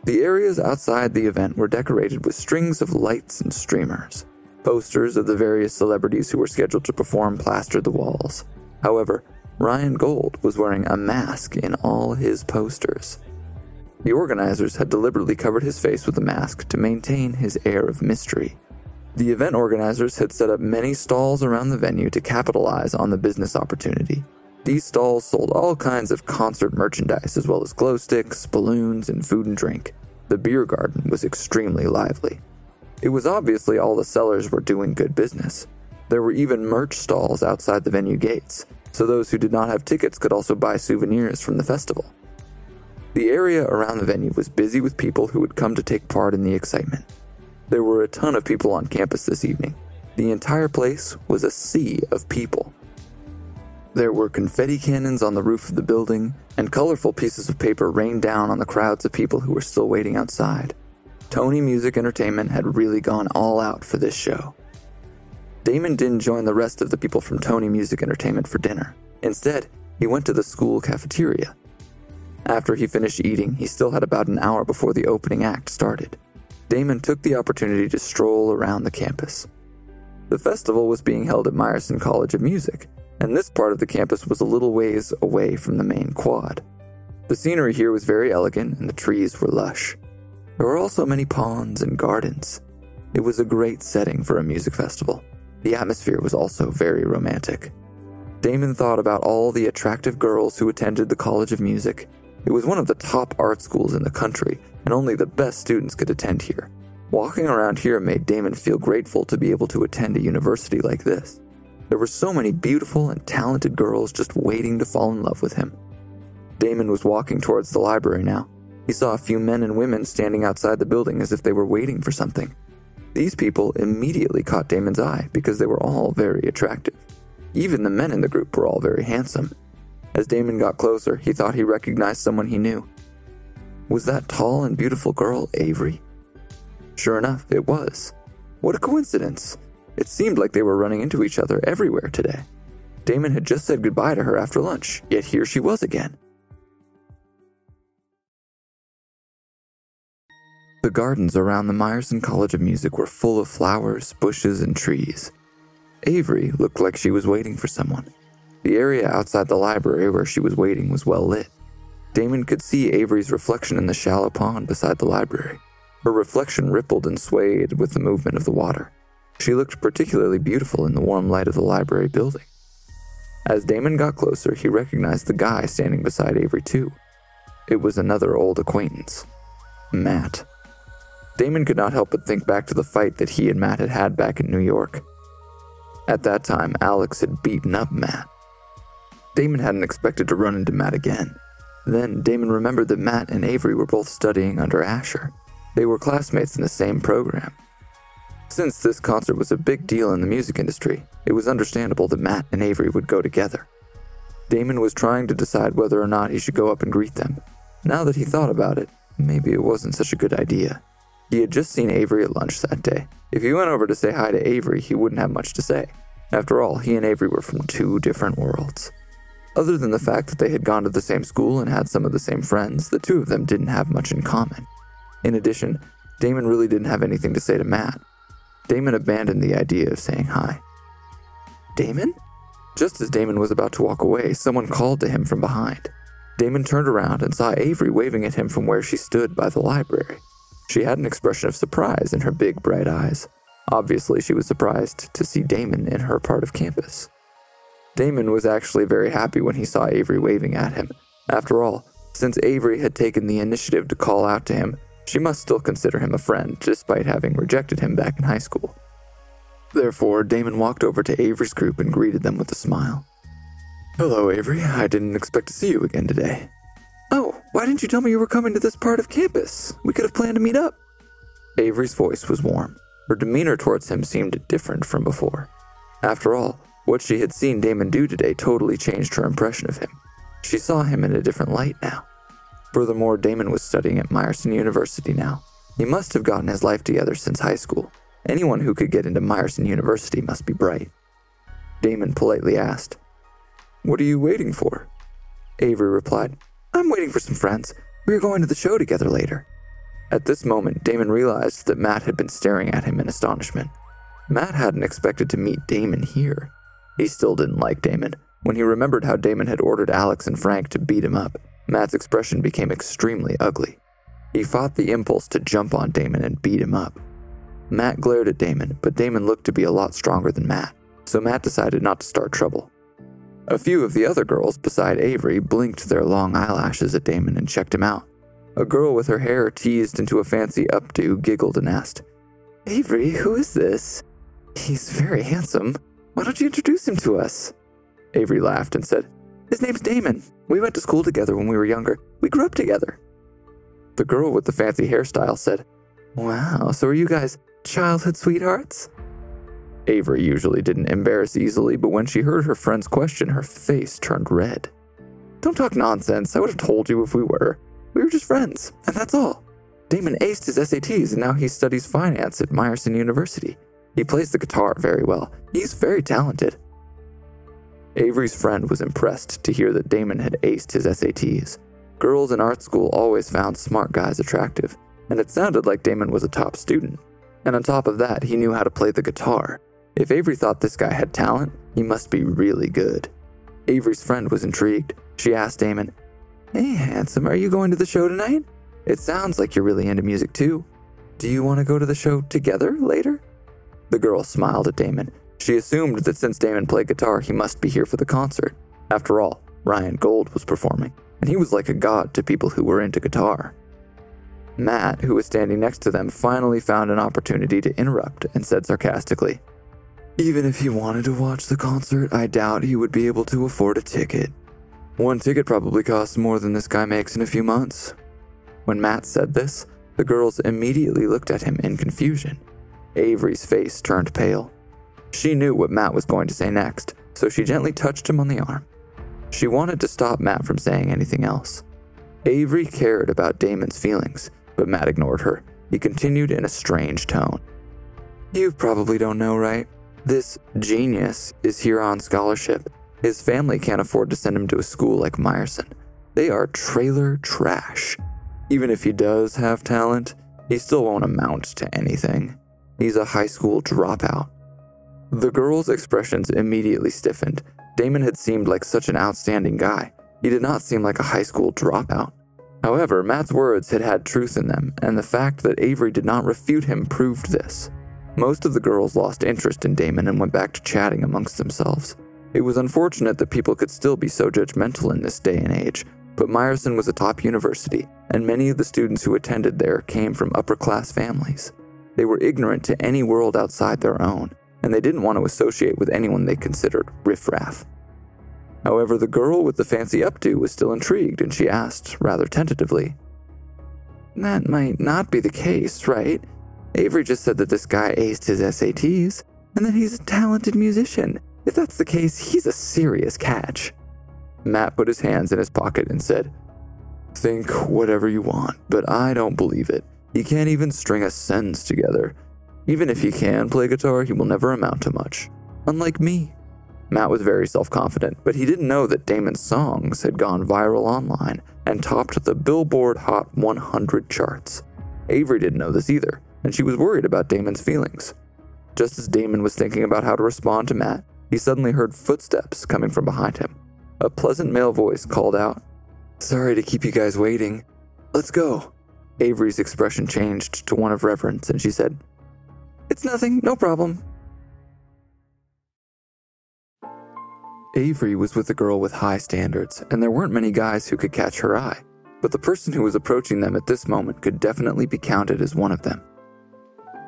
The areas outside the event were decorated with strings of lights and streamers. Posters of the various celebrities who were scheduled to perform plastered the walls. However, Ryan Gold was wearing a mask in all his posters. The organizers had deliberately covered his face with a mask to maintain his air of mystery. The event organizers had set up many stalls around the venue to capitalize on the business opportunity. These stalls sold all kinds of concert merchandise, as well as glow sticks, balloons, and food and drink. The beer garden was extremely lively. It was obviously all the sellers were doing good business. There were even merch stalls outside the venue gates, so those who did not have tickets could also buy souvenirs from the festival. The area around the venue was busy with people who had come to take part in the excitement. There were a ton of people on campus this evening. The entire place was a sea of people. There were confetti cannons on the roof of the building, and colorful pieces of paper rained down on the crowds of people who were still waiting outside. Tony Music Entertainment had really gone all out for this show. Damon didn't join the rest of the people from Tony Music Entertainment for dinner. Instead, he went to the school cafeteria. After he finished eating, he still had about an hour before the opening act started. Damon took the opportunity to stroll around the campus. The festival was being held at Meyerson College of Music, and this part of the campus was a little ways away from the main quad. The scenery here was very elegant and the trees were lush. There were also many ponds and gardens. It was a great setting for a music festival. The atmosphere was also very romantic. Damon thought about all the attractive girls who attended the College of Music. It was one of the top art schools in the country, and only the best students could attend here. Walking around here made Damon feel grateful to be able to attend a university like this. There were so many beautiful and talented girls just waiting to fall in love with him. Damon was walking towards the library now. He saw a few men and women standing outside the building as if they were waiting for something. These people immediately caught Damon's eye because they were all very attractive. Even the men in the group were all very handsome. As Damon got closer, he thought he recognized someone he knew. Was that tall and beautiful girl Avery? Sure enough, it was. What a coincidence! It seemed like they were running into each other everywhere today. Damon had just said goodbye to her after lunch, yet here she was again. The gardens around the Meyerson College of Music were full of flowers, bushes, and trees. Avery looked like she was waiting for someone. The area outside the library where she was waiting was well lit. Damon could see Avery's reflection in the shallow pond beside the library. Her reflection rippled and swayed with the movement of the water. She looked particularly beautiful in the warm light of the library building. As Damon got closer, he recognized the guy standing beside Avery, too. It was another old acquaintance, Matt. Damon could not help but think back to the fight that he and Matt had had back in New York. At that time, Alex had beaten up Matt. Damon hadn't expected to run into Matt again. Then Damon remembered that Matt and Avery were both studying under Asher. They were classmates in the same program. Since this concert was a big deal in the music industry, it was understandable that Matt and Avery would go together. Damon was trying to decide whether or not he should go up and greet them. Now that he thought about it, maybe it wasn't such a good idea. He had just seen Avery at lunch that day. If he went over to say hi to Avery, he wouldn't have much to say. After all, he and Avery were from two different worlds. Other than the fact that they had gone to the same school and had some of the same friends, the two of them didn't have much in common. In addition, Damon really didn't have anything to say to Matt. Damon abandoned the idea of saying hi. Damon? Just as Damon was about to walk away, someone called to him from behind. Damon turned around and saw Avery waving at him from where she stood by the library. She had an expression of surprise in her big, bright eyes. Obviously, she was surprised to see Damon in her part of campus. Damon was actually very happy when he saw Avery waving at him. After all, since Avery had taken the initiative to call out to him, she must still consider him a friend, despite having rejected him back in high school. Therefore, Damon walked over to Avery's group and greeted them with a smile. Hello, Avery. I didn't expect to see you again today. Oh, why didn't you tell me you were coming to this part of campus? We could have planned to meet up. Avery's voice was warm. Her demeanor towards him seemed different from before. After all, what she had seen Damon do today totally changed her impression of him. She saw him in a different light now. Furthermore, Damon was studying at Meyerson University now. He must have gotten his life together since high school. Anyone who could get into Meyerson University must be bright. Damon politely asked, What are you waiting for? Avery replied, I'm waiting for some friends. We are going to the show together later. At this moment, Damon realized that Matt had been staring at him in astonishment. Matt hadn't expected to meet Damon here. He still didn't like Damon. When he remembered how Damon had ordered Alex and Frank to beat him up, Matt's expression became extremely ugly. He fought the impulse to jump on Damon and beat him up. Matt glared at Damon, but Damon looked to be a lot stronger than Matt, so Matt decided not to start trouble. A few of the other girls beside Avery blinked their long eyelashes at Damon and checked him out. A girl with her hair teased into a fancy updo giggled and asked, Avery, who is this? He's very handsome. Why don't you introduce him to us? Avery laughed and said, His name's Damon. We went to school together when we were younger. We grew up together. The girl with the fancy hairstyle said, Wow, so are you guys childhood sweethearts? Avery usually didn't embarrass easily, but when she heard her friend's question, her face turned red. Don't talk nonsense. I would have told you if we were. We were just friends, and that's all. Damon aced his SATs, and now he studies finance at Meyerson University. He plays the guitar very well. He's very talented. Avery's friend was impressed to hear that Damon had aced his SATs. Girls in art school always found smart guys attractive, and it sounded like Damon was a top student. And on top of that, he knew how to play the guitar. If Avery thought this guy had talent, he must be really good. Avery's friend was intrigued. She asked Damon, Hey, handsome, are you going to the show tonight? It sounds like you're really into music too. Do you want to go to the show together later? The girl smiled at Damon. She assumed that since Damon played guitar, he must be here for the concert. After all, Ryan Gold was performing, and he was like a god to people who were into guitar. Matt, who was standing next to them, finally found an opportunity to interrupt and said sarcastically, Even if he wanted to watch the concert, I doubt he would be able to afford a ticket. One ticket probably costs more than this guy makes in a few months. When Matt said this, the girls immediately looked at him in confusion. Avery's face turned pale. She knew what Matt was going to say next, so she gently touched him on the arm. She wanted to stop Matt from saying anything else. Avery cared about Damon's feelings, but Matt ignored her. He continued in a strange tone. You probably don't know, right? This genius is here on scholarship. His family can't afford to send him to a school like Meyerson. They are trailer trash. Even if he does have talent, he still won't amount to anything. He's a high school dropout. The girl's expressions immediately stiffened. Damon had seemed like such an outstanding guy. He did not seem like a high school dropout. However, Matt's words had had truth in them, and the fact that Avery did not refute him proved this. Most of the girls lost interest in Damon and went back to chatting amongst themselves. It was unfortunate that people could still be so judgmental in this day and age, but Meyerson was a top university, and many of the students who attended there came from upper class families. They were ignorant to any world outside their own, and they didn't want to associate with anyone they considered riffraff. However, the girl with the fancy updo was still intrigued, and she asked, rather tentatively, That might not be the case, right? Avery just said that this guy aced his SATs, and that he's a talented musician. If that's the case, he's a serious catch. Matt put his hands in his pocket and said, Think whatever you want, but I don't believe it. He can't even string a sentence together. Even if he can play guitar, he will never amount to much. Unlike me. Matt was very self confident, but he didn't know that Damon's songs had gone viral online and topped the Billboard Hot 100 charts. Avery didn't know this either, and she was worried about Damon's feelings. Just as Damon was thinking about how to respond to Matt, he suddenly heard footsteps coming from behind him. A pleasant male voice called out, Sorry to keep you guys waiting. Let's go. Avery's expression changed to one of reverence, and she said, It's nothing, no problem. Avery was with a girl with high standards, and there weren't many guys who could catch her eye, but the person who was approaching them at this moment could definitely be counted as one of them.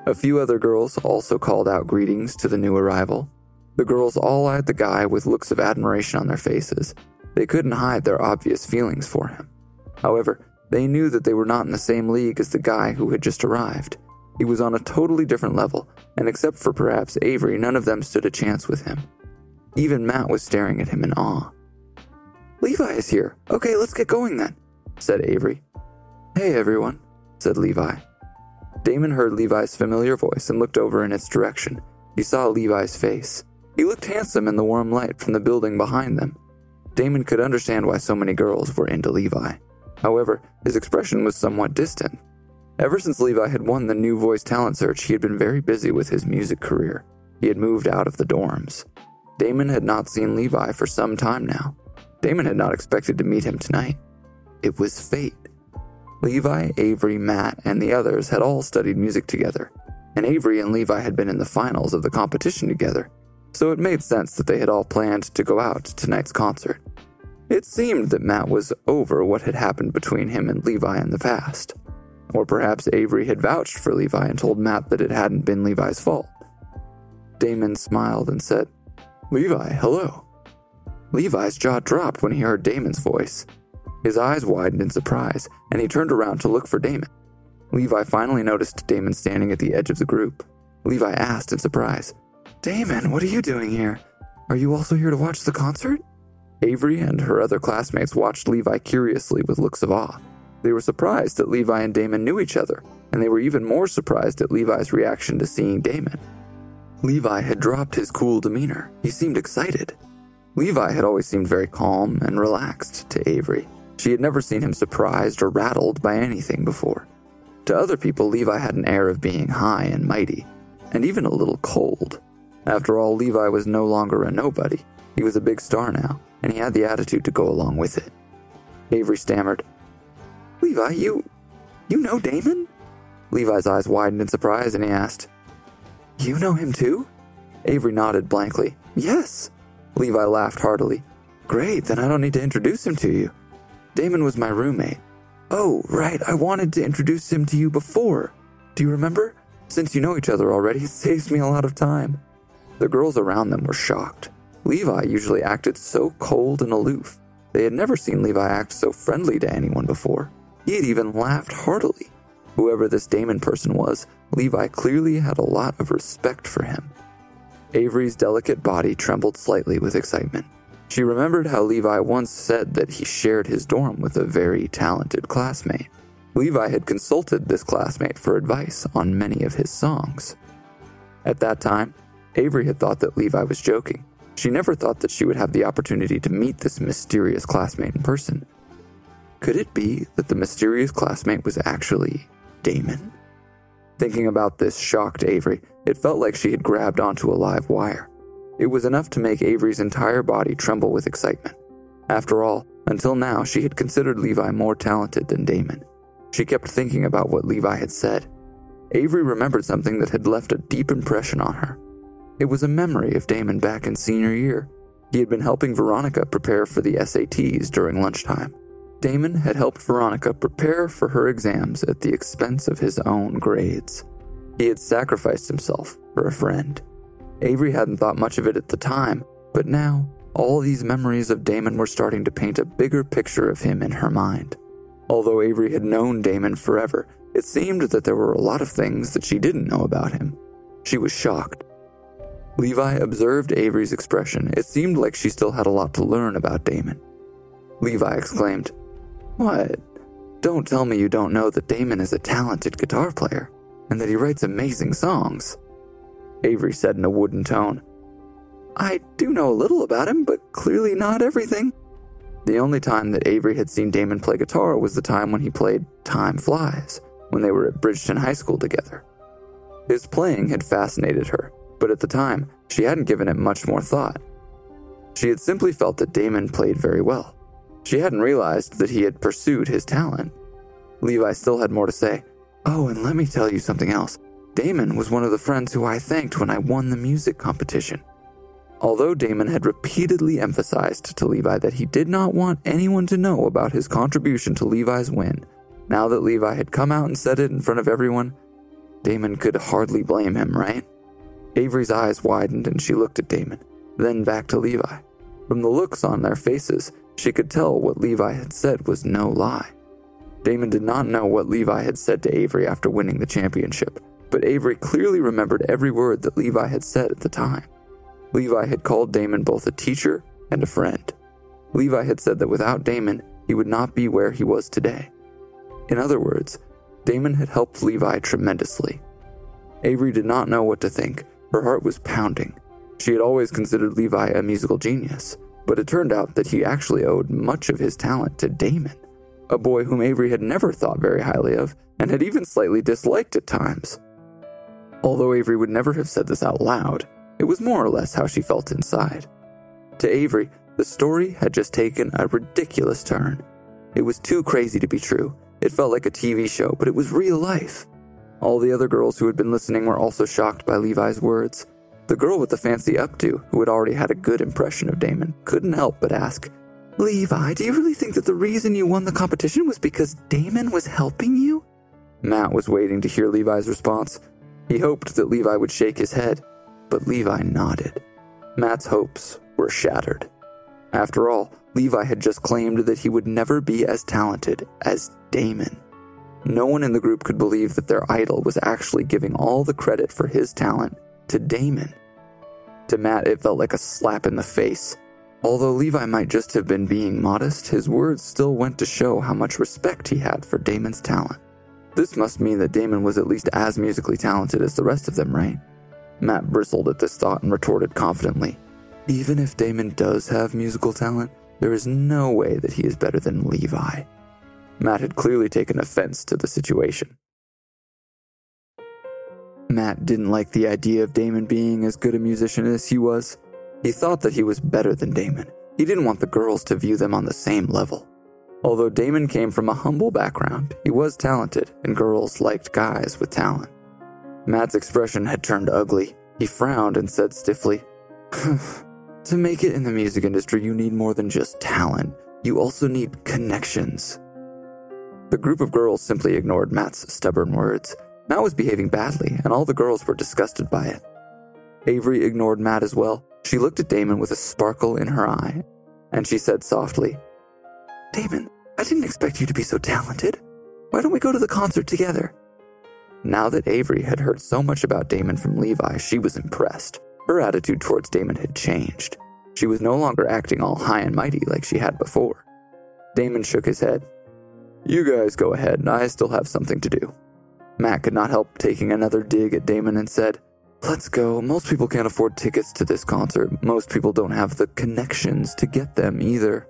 A few other girls also called out greetings to the new arrival. The girls all eyed the guy with looks of admiration on their faces. They couldn't hide their obvious feelings for him. However, they knew that they were not in the same league as the guy who had just arrived. He was on a totally different level, and except for perhaps Avery, none of them stood a chance with him. Even Matt was staring at him in awe. Levi is here. Okay, let's get going then, said Avery. Hey everyone, said Levi. Damon heard Levi's familiar voice and looked over in its direction. He saw Levi's face. He looked handsome in the warm light from the building behind them. Damon could understand why so many girls were into Levi. However, his expression was somewhat distant. Ever since Levi had won the New Voice Talent Search, he had been very busy with his music career. He had moved out of the dorms. Damon had not seen Levi for some time now. Damon had not expected to meet him tonight. It was fate. Levi, Avery, Matt, and the others had all studied music together, and Avery and Levi had been in the finals of the competition together, so it made sense that they had all planned to go out to tonight's concert. It seemed that Matt was over what had happened between him and Levi in the past. Or perhaps Avery had vouched for Levi and told Matt that it hadn't been Levi's fault. Damon smiled and said, Levi, hello. Levi's jaw dropped when he heard Damon's voice. His eyes widened in surprise, and he turned around to look for Damon. Levi finally noticed Damon standing at the edge of the group. Levi asked in surprise, Damon, what are you doing here? Are you also here to watch the concert? Avery and her other classmates watched Levi curiously with looks of awe. They were surprised that Levi and Damon knew each other, and they were even more surprised at Levi's reaction to seeing Damon. Levi had dropped his cool demeanor. He seemed excited. Levi had always seemed very calm and relaxed to Avery. She had never seen him surprised or rattled by anything before. To other people, Levi had an air of being high and mighty, and even a little cold. After all, Levi was no longer a nobody. He was a big star now, and he had the attitude to go along with it. Avery stammered, Levi, you. you know Damon? Levi's eyes widened in surprise, and he asked, you know him too? Avery nodded blankly. Yes. Levi laughed heartily. Great, then I don't need to introduce him to you. Damon was my roommate. Oh, right, I wanted to introduce him to you before. Do you remember? Since you know each other already, it saves me a lot of time. The girls around them were shocked. Levi usually acted so cold and aloof. They had never seen Levi act so friendly to anyone before. He had even laughed heartily. Whoever this Damon person was, Levi clearly had a lot of respect for him. Avery's delicate body trembled slightly with excitement. She remembered how Levi once said that he shared his dorm with a very talented classmate. Levi had consulted this classmate for advice on many of his songs. At that time, Avery had thought that Levi was joking. She never thought that she would have the opportunity to meet this mysterious classmate in person. Could it be that the mysterious classmate was actually Damon? Thinking about this shocked Avery. It felt like she had grabbed onto a live wire. It was enough to make Avery's entire body tremble with excitement. After all, until now, she had considered Levi more talented than Damon. She kept thinking about what Levi had said. Avery remembered something that had left a deep impression on her. It was a memory of Damon back in senior year. He had been helping Veronica prepare for the SATs during lunchtime. Damon had helped Veronica prepare for her exams at the expense of his own grades. He had sacrificed himself for a friend. Avery hadn't thought much of it at the time, but now all these memories of Damon were starting to paint a bigger picture of him in her mind. Although Avery had known Damon forever, it seemed that there were a lot of things that she didn't know about him. She was shocked. Levi observed Avery's expression. It seemed like she still had a lot to learn about Damon. Levi exclaimed, what? Don't tell me you don't know that Damon is a talented guitar player and that he writes amazing songs. Avery said in a wooden tone. I do know a little about him, but clearly not everything. The only time that Avery had seen Damon play guitar was the time when he played Time Flies, when they were at Bridgeton High School together. His playing had fascinated her, but at the time, she hadn't given it much more thought. She had simply felt that Damon played very well. She hadn't realized that he had pursued his talent. Levi still had more to say. Oh, and let me tell you something else. Damon was one of the friends who I thanked when I won the music competition. Although Damon had repeatedly emphasized to Levi that he did not want anyone to know about his contribution to Levi's win, now that Levi had come out and said it in front of everyone, Damon could hardly blame him, right? Avery's eyes widened and she looked at Damon, then back to Levi. From the looks on their faces, she could tell what Levi had said was no lie. Damon did not know what Levi had said to Avery after winning the championship, but Avery clearly remembered every word that Levi had said at the time. Levi had called Damon both a teacher and a friend. Levi had said that without Damon, he would not be where he was today. In other words, Damon had helped Levi tremendously. Avery did not know what to think. Her heart was pounding. She had always considered Levi a musical genius, but it turned out that he actually owed much of his talent to Damon, a boy whom Avery had never thought very highly of and had even slightly disliked at times. Although Avery would never have said this out loud, it was more or less how she felt inside. To Avery, the story had just taken a ridiculous turn. It was too crazy to be true. It felt like a TV show, but it was real life. All the other girls who had been listening were also shocked by Levi's words. The girl with the fancy updo, who had already had a good impression of Damon, couldn't help but ask, Levi, do you really think that the reason you won the competition was because Damon was helping you? Matt was waiting to hear Levi's response. He hoped that Levi would shake his head, but Levi nodded. Matt's hopes were shattered. After all, Levi had just claimed that he would never be as talented as Damon. No one in the group could believe that their idol was actually giving all the credit for his talent to Damon. To Matt, it felt like a slap in the face. Although Levi might just have been being modest, his words still went to show how much respect he had for Damon's talent. This must mean that Damon was at least as musically talented as the rest of them, right? Matt bristled at this thought and retorted confidently Even if Damon does have musical talent, there is no way that he is better than Levi. Matt had clearly taken offense to the situation. Matt didn't like the idea of Damon being as good a musician as he was. He thought that he was better than Damon. He didn't want the girls to view them on the same level. Although Damon came from a humble background, he was talented, and girls liked guys with talent. Matt's expression had turned ugly. He frowned and said stiffly, To make it in the music industry, you need more than just talent. You also need connections. The group of girls simply ignored Matt's stubborn words. Matt was behaving badly, and all the girls were disgusted by it. Avery ignored Matt as well. She looked at Damon with a sparkle in her eye, and she said softly, Damon, I didn't expect you to be so talented. Why don't we go to the concert together? Now that Avery had heard so much about Damon from Levi, she was impressed. Her attitude towards Damon had changed. She was no longer acting all high and mighty like she had before. Damon shook his head. You guys go ahead, and I still have something to do. Matt could not help taking another dig at Damon and said, Let's go. Most people can't afford tickets to this concert. Most people don't have the connections to get them either.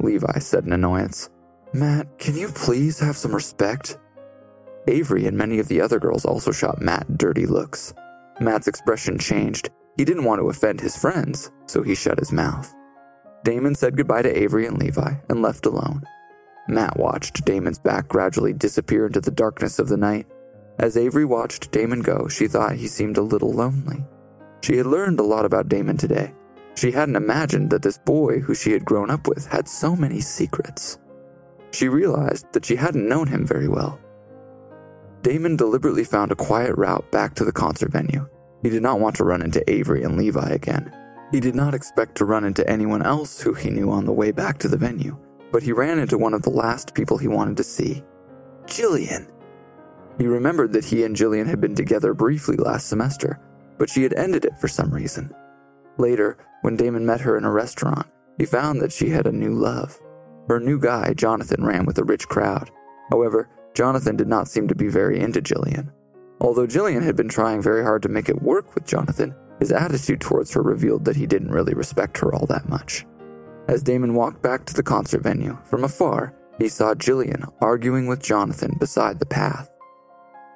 Levi said in annoyance. Matt, can you please have some respect? Avery and many of the other girls also shot Matt dirty looks. Matt's expression changed. He didn't want to offend his friends, so he shut his mouth. Damon said goodbye to Avery and Levi and left alone. Matt watched Damon's back gradually disappear into the darkness of the night. As Avery watched Damon go, she thought he seemed a little lonely. She had learned a lot about Damon today. She hadn't imagined that this boy who she had grown up with had so many secrets. She realized that she hadn't known him very well. Damon deliberately found a quiet route back to the concert venue. He did not want to run into Avery and Levi again. He did not expect to run into anyone else who he knew on the way back to the venue, but he ran into one of the last people he wanted to see Jillian. He remembered that he and Jillian had been together briefly last semester, but she had ended it for some reason. Later, when Damon met her in a restaurant, he found that she had a new love. Her new guy, Jonathan, ran with a rich crowd. However, Jonathan did not seem to be very into Jillian. Although Jillian had been trying very hard to make it work with Jonathan, his attitude towards her revealed that he didn't really respect her all that much. As Damon walked back to the concert venue, from afar, he saw Jillian arguing with Jonathan beside the path.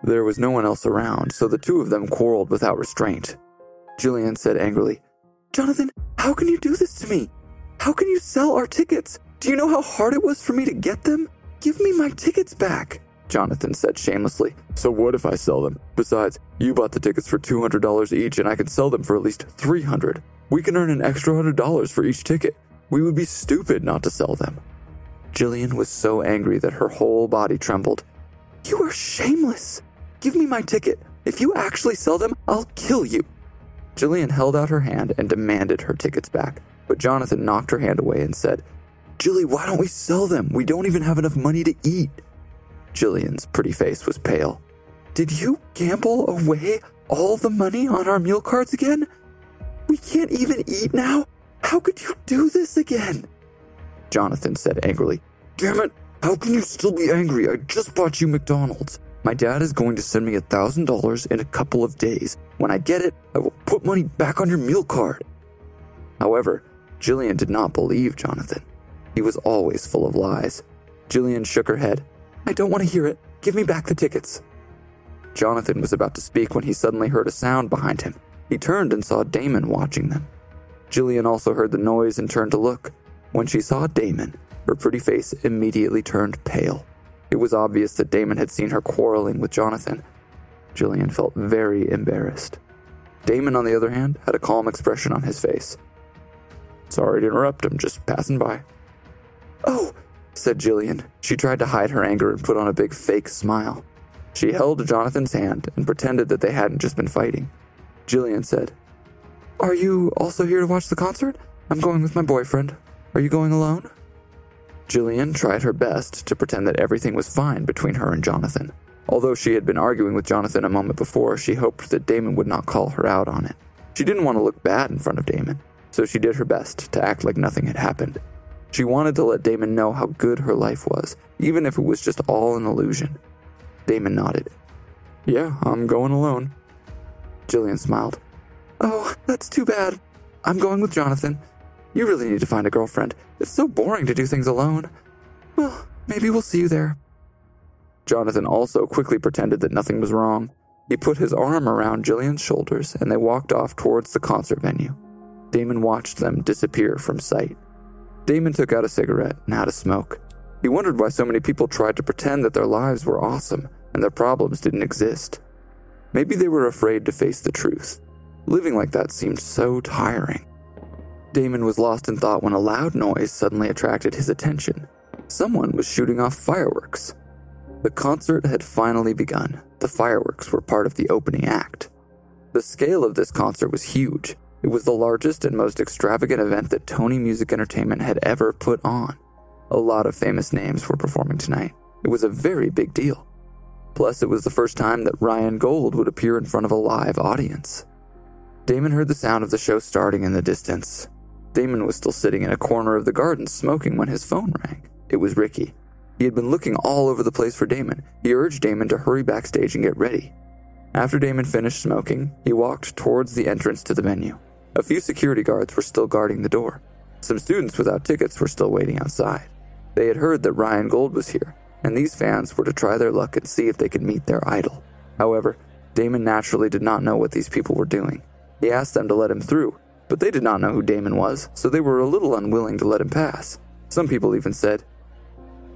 There was no one else around, so the two of them quarreled without restraint. Jillian said angrily, Jonathan, how can you do this to me? How can you sell our tickets? Do you know how hard it was for me to get them? Give me my tickets back, Jonathan said shamelessly. So what if I sell them? Besides, you bought the tickets for $200 each and I can sell them for at least 300. We can earn an extra $100 for each ticket. We would be stupid not to sell them. Jillian was so angry that her whole body trembled. You are shameless. Give me my ticket. If you actually sell them, I'll kill you. Jillian held out her hand and demanded her tickets back, but Jonathan knocked her hand away and said, Jilly, why don't we sell them? We don't even have enough money to eat. Jillian's pretty face was pale. Did you gamble away all the money on our meal cards again? We can't even eat now? How could you do this again? Jonathan said angrily. Damn it, how can you still be angry? I just bought you McDonald's. My dad is going to send me a $1,000 in a couple of days. When I get it, I will put money back on your meal card. However, Jillian did not believe Jonathan. He was always full of lies. Jillian shook her head. I don't want to hear it. Give me back the tickets. Jonathan was about to speak when he suddenly heard a sound behind him. He turned and saw Damon watching them. Jillian also heard the noise and turned to look. When she saw Damon, her pretty face immediately turned pale. It was obvious that Damon had seen her quarreling with Jonathan. Jillian felt very embarrassed. Damon, on the other hand, had a calm expression on his face. Sorry to interrupt, I'm just passing by. Oh, said Jillian. She tried to hide her anger and put on a big fake smile. She held Jonathan's hand and pretended that they hadn't just been fighting. Jillian said, Are you also here to watch the concert? I'm going with my boyfriend. Are you going alone? Jillian tried her best to pretend that everything was fine between her and Jonathan. Although she had been arguing with Jonathan a moment before, she hoped that Damon would not call her out on it. She didn't want to look bad in front of Damon, so she did her best to act like nothing had happened. She wanted to let Damon know how good her life was, even if it was just all an illusion. Damon nodded. Yeah, I'm going alone. Jillian smiled. Oh, that's too bad. I'm going with Jonathan. You really need to find a girlfriend. It's so boring to do things alone. Well, maybe we'll see you there. Jonathan also quickly pretended that nothing was wrong. He put his arm around Jillian's shoulders and they walked off towards the concert venue. Damon watched them disappear from sight. Damon took out a cigarette and had a smoke. He wondered why so many people tried to pretend that their lives were awesome and their problems didn't exist. Maybe they were afraid to face the truth. Living like that seemed so tiring. Damon was lost in thought when a loud noise suddenly attracted his attention. Someone was shooting off fireworks. The concert had finally begun. The fireworks were part of the opening act. The scale of this concert was huge. It was the largest and most extravagant event that Tony Music Entertainment had ever put on. A lot of famous names were performing tonight. It was a very big deal. Plus, it was the first time that Ryan Gold would appear in front of a live audience. Damon heard the sound of the show starting in the distance. Damon was still sitting in a corner of the garden smoking when his phone rang. It was Ricky. He had been looking all over the place for Damon. He urged Damon to hurry backstage and get ready. After Damon finished smoking, he walked towards the entrance to the venue. A few security guards were still guarding the door. Some students without tickets were still waiting outside. They had heard that Ryan Gold was here, and these fans were to try their luck and see if they could meet their idol. However, Damon naturally did not know what these people were doing. He asked them to let him through, but they did not know who Damon was, so they were a little unwilling to let him pass. Some people even said,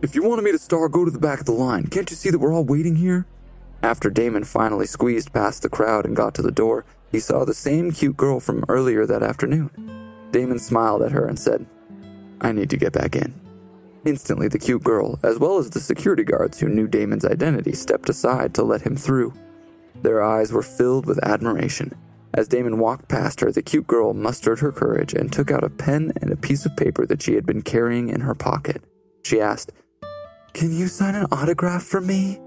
If you want to meet a star, go to the back of the line. Can't you see that we're all waiting here? After Damon finally squeezed past the crowd and got to the door, he saw the same cute girl from earlier that afternoon. Damon smiled at her and said, I need to get back in. Instantly, the cute girl, as well as the security guards who knew Damon's identity, stepped aside to let him through. Their eyes were filled with admiration. As Damon walked past her, the cute girl mustered her courage and took out a pen and a piece of paper that she had been carrying in her pocket. She asked, Can you sign an autograph for me?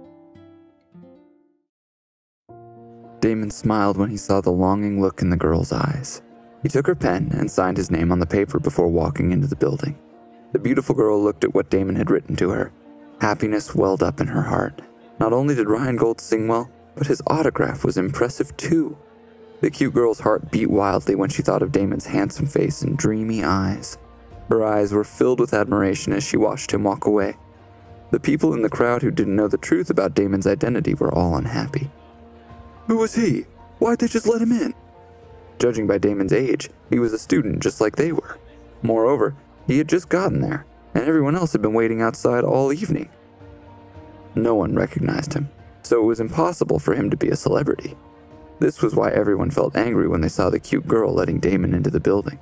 Damon smiled when he saw the longing look in the girl's eyes. He took her pen and signed his name on the paper before walking into the building. The beautiful girl looked at what Damon had written to her. Happiness welled up in her heart. Not only did Ryan Gold sing well, but his autograph was impressive too. The cute girl's heart beat wildly when she thought of Damon's handsome face and dreamy eyes. Her eyes were filled with admiration as she watched him walk away. The people in the crowd who didn't know the truth about Damon's identity were all unhappy. Who was he? Why'd they just let him in? Judging by Damon's age, he was a student just like they were. Moreover, he had just gotten there, and everyone else had been waiting outside all evening. No one recognized him, so it was impossible for him to be a celebrity. This was why everyone felt angry when they saw the cute girl letting Damon into the building.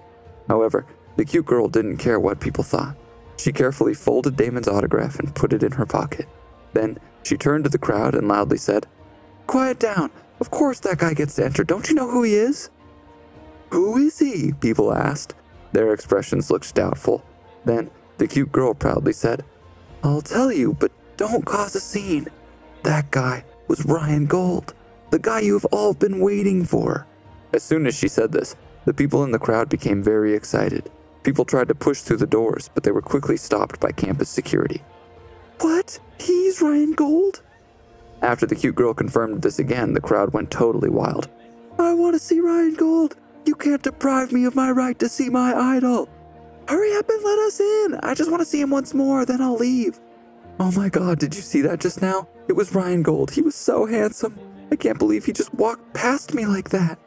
However, the cute girl didn't care what people thought. She carefully folded Damon's autograph and put it in her pocket. Then she turned to the crowd and loudly said, Quiet down. Of course that guy gets to enter. Don't you know who he is? Who is he? People asked. Their expressions looked doubtful. Then the cute girl proudly said, I'll tell you, but don't cause a scene. That guy was Ryan Gold, the guy you have all been waiting for. As soon as she said this, the people in the crowd became very excited. People tried to push through the doors, but they were quickly stopped by campus security. What? He's Ryan Gold? After the cute girl confirmed this again, the crowd went totally wild. I want to see Ryan Gold. You can't deprive me of my right to see my idol. Hurry up and let us in. I just want to see him once more, then I'll leave. Oh my god, did you see that just now? It was Ryan Gold. He was so handsome. I can't believe he just walked past me like that.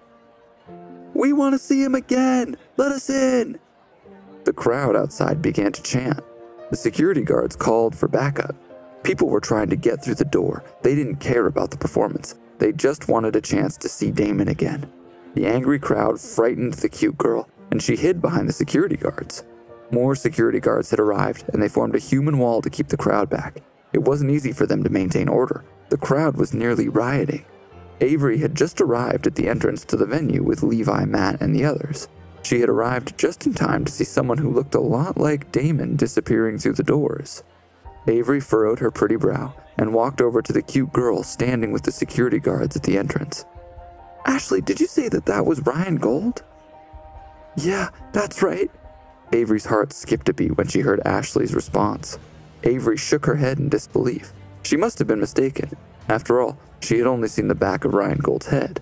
We want to see him again. Let us in. The crowd outside began to chant. The security guards called for backup. People were trying to get through the door. They didn't care about the performance. They just wanted a chance to see Damon again. The angry crowd frightened the cute girl, and she hid behind the security guards. More security guards had arrived, and they formed a human wall to keep the crowd back. It wasn't easy for them to maintain order. The crowd was nearly rioting. Avery had just arrived at the entrance to the venue with Levi, Matt, and the others. She had arrived just in time to see someone who looked a lot like Damon disappearing through the doors. Avery furrowed her pretty brow and walked over to the cute girl standing with the security guards at the entrance. Ashley, did you say that that was Ryan Gold? Yeah, that's right. Avery's heart skipped a beat when she heard Ashley's response. Avery shook her head in disbelief. She must have been mistaken. After all, she had only seen the back of Ryan Gold's head.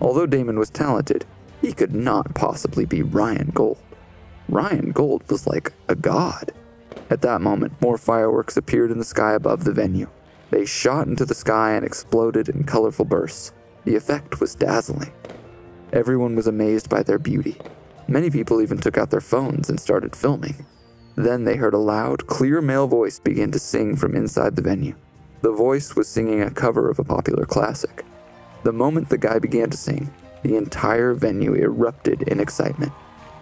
Although Damon was talented, he could not possibly be Ryan Gold. Ryan Gold was like a god. At that moment, more fireworks appeared in the sky above the venue. They shot into the sky and exploded in colorful bursts. The effect was dazzling. Everyone was amazed by their beauty. Many people even took out their phones and started filming. Then they heard a loud, clear male voice begin to sing from inside the venue. The voice was singing a cover of a popular classic. The moment the guy began to sing, the entire venue erupted in excitement.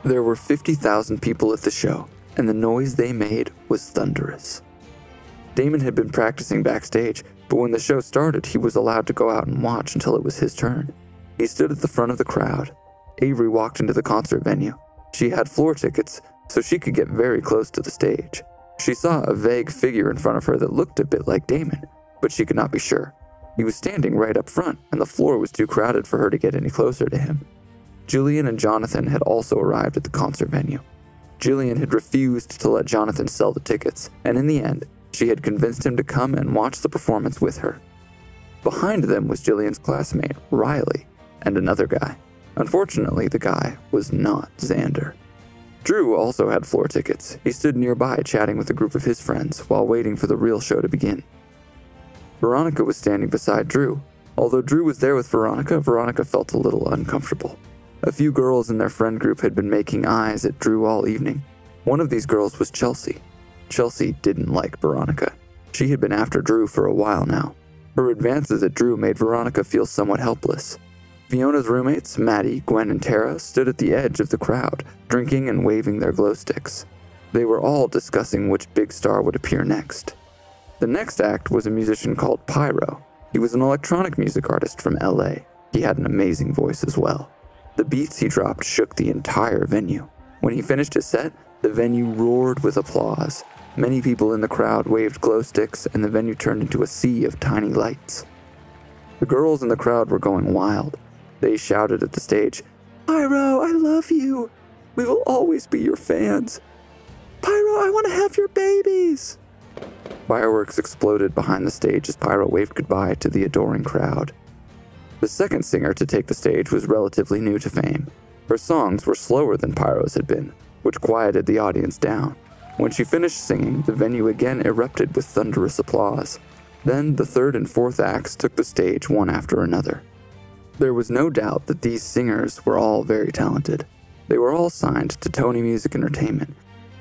There were 50,000 people at the show, and the noise they made was thunderous. Damon had been practicing backstage, but when the show started, he was allowed to go out and watch until it was his turn. He stood at the front of the crowd. Avery walked into the concert venue. She had floor tickets, so she could get very close to the stage. She saw a vague figure in front of her that looked a bit like Damon, but she could not be sure. He was standing right up front, and the floor was too crowded for her to get any closer to him. Jillian and Jonathan had also arrived at the concert venue. Jillian had refused to let Jonathan sell the tickets, and in the end, she had convinced him to come and watch the performance with her. Behind them was Jillian's classmate, Riley, and another guy. Unfortunately, the guy was not Xander. Drew also had floor tickets. He stood nearby chatting with a group of his friends while waiting for the real show to begin. Veronica was standing beside Drew. Although Drew was there with Veronica, Veronica felt a little uncomfortable. A few girls in their friend group had been making eyes at Drew all evening. One of these girls was Chelsea. Chelsea didn't like Veronica. She had been after Drew for a while now. Her advances at Drew made Veronica feel somewhat helpless. Fiona's roommates, Maddie, Gwen, and Tara, stood at the edge of the crowd, drinking and waving their glow sticks. They were all discussing which big star would appear next. The next act was a musician called Pyro. He was an electronic music artist from LA. He had an amazing voice as well. The beats he dropped shook the entire venue. When he finished his set, the venue roared with applause. Many people in the crowd waved glow sticks, and the venue turned into a sea of tiny lights. The girls in the crowd were going wild. They shouted at the stage, Pyro, I love you. We will always be your fans. Pyro, I want to have your babies! Fireworks exploded behind the stage as Pyro waved goodbye to the adoring crowd. The second singer to take the stage was relatively new to fame. Her songs were slower than Pyro's had been, which quieted the audience down. When she finished singing, the venue again erupted with thunderous applause. Then the third and fourth acts took the stage one after another. There was no doubt that these singers were all very talented. They were all signed to Tony Music Entertainment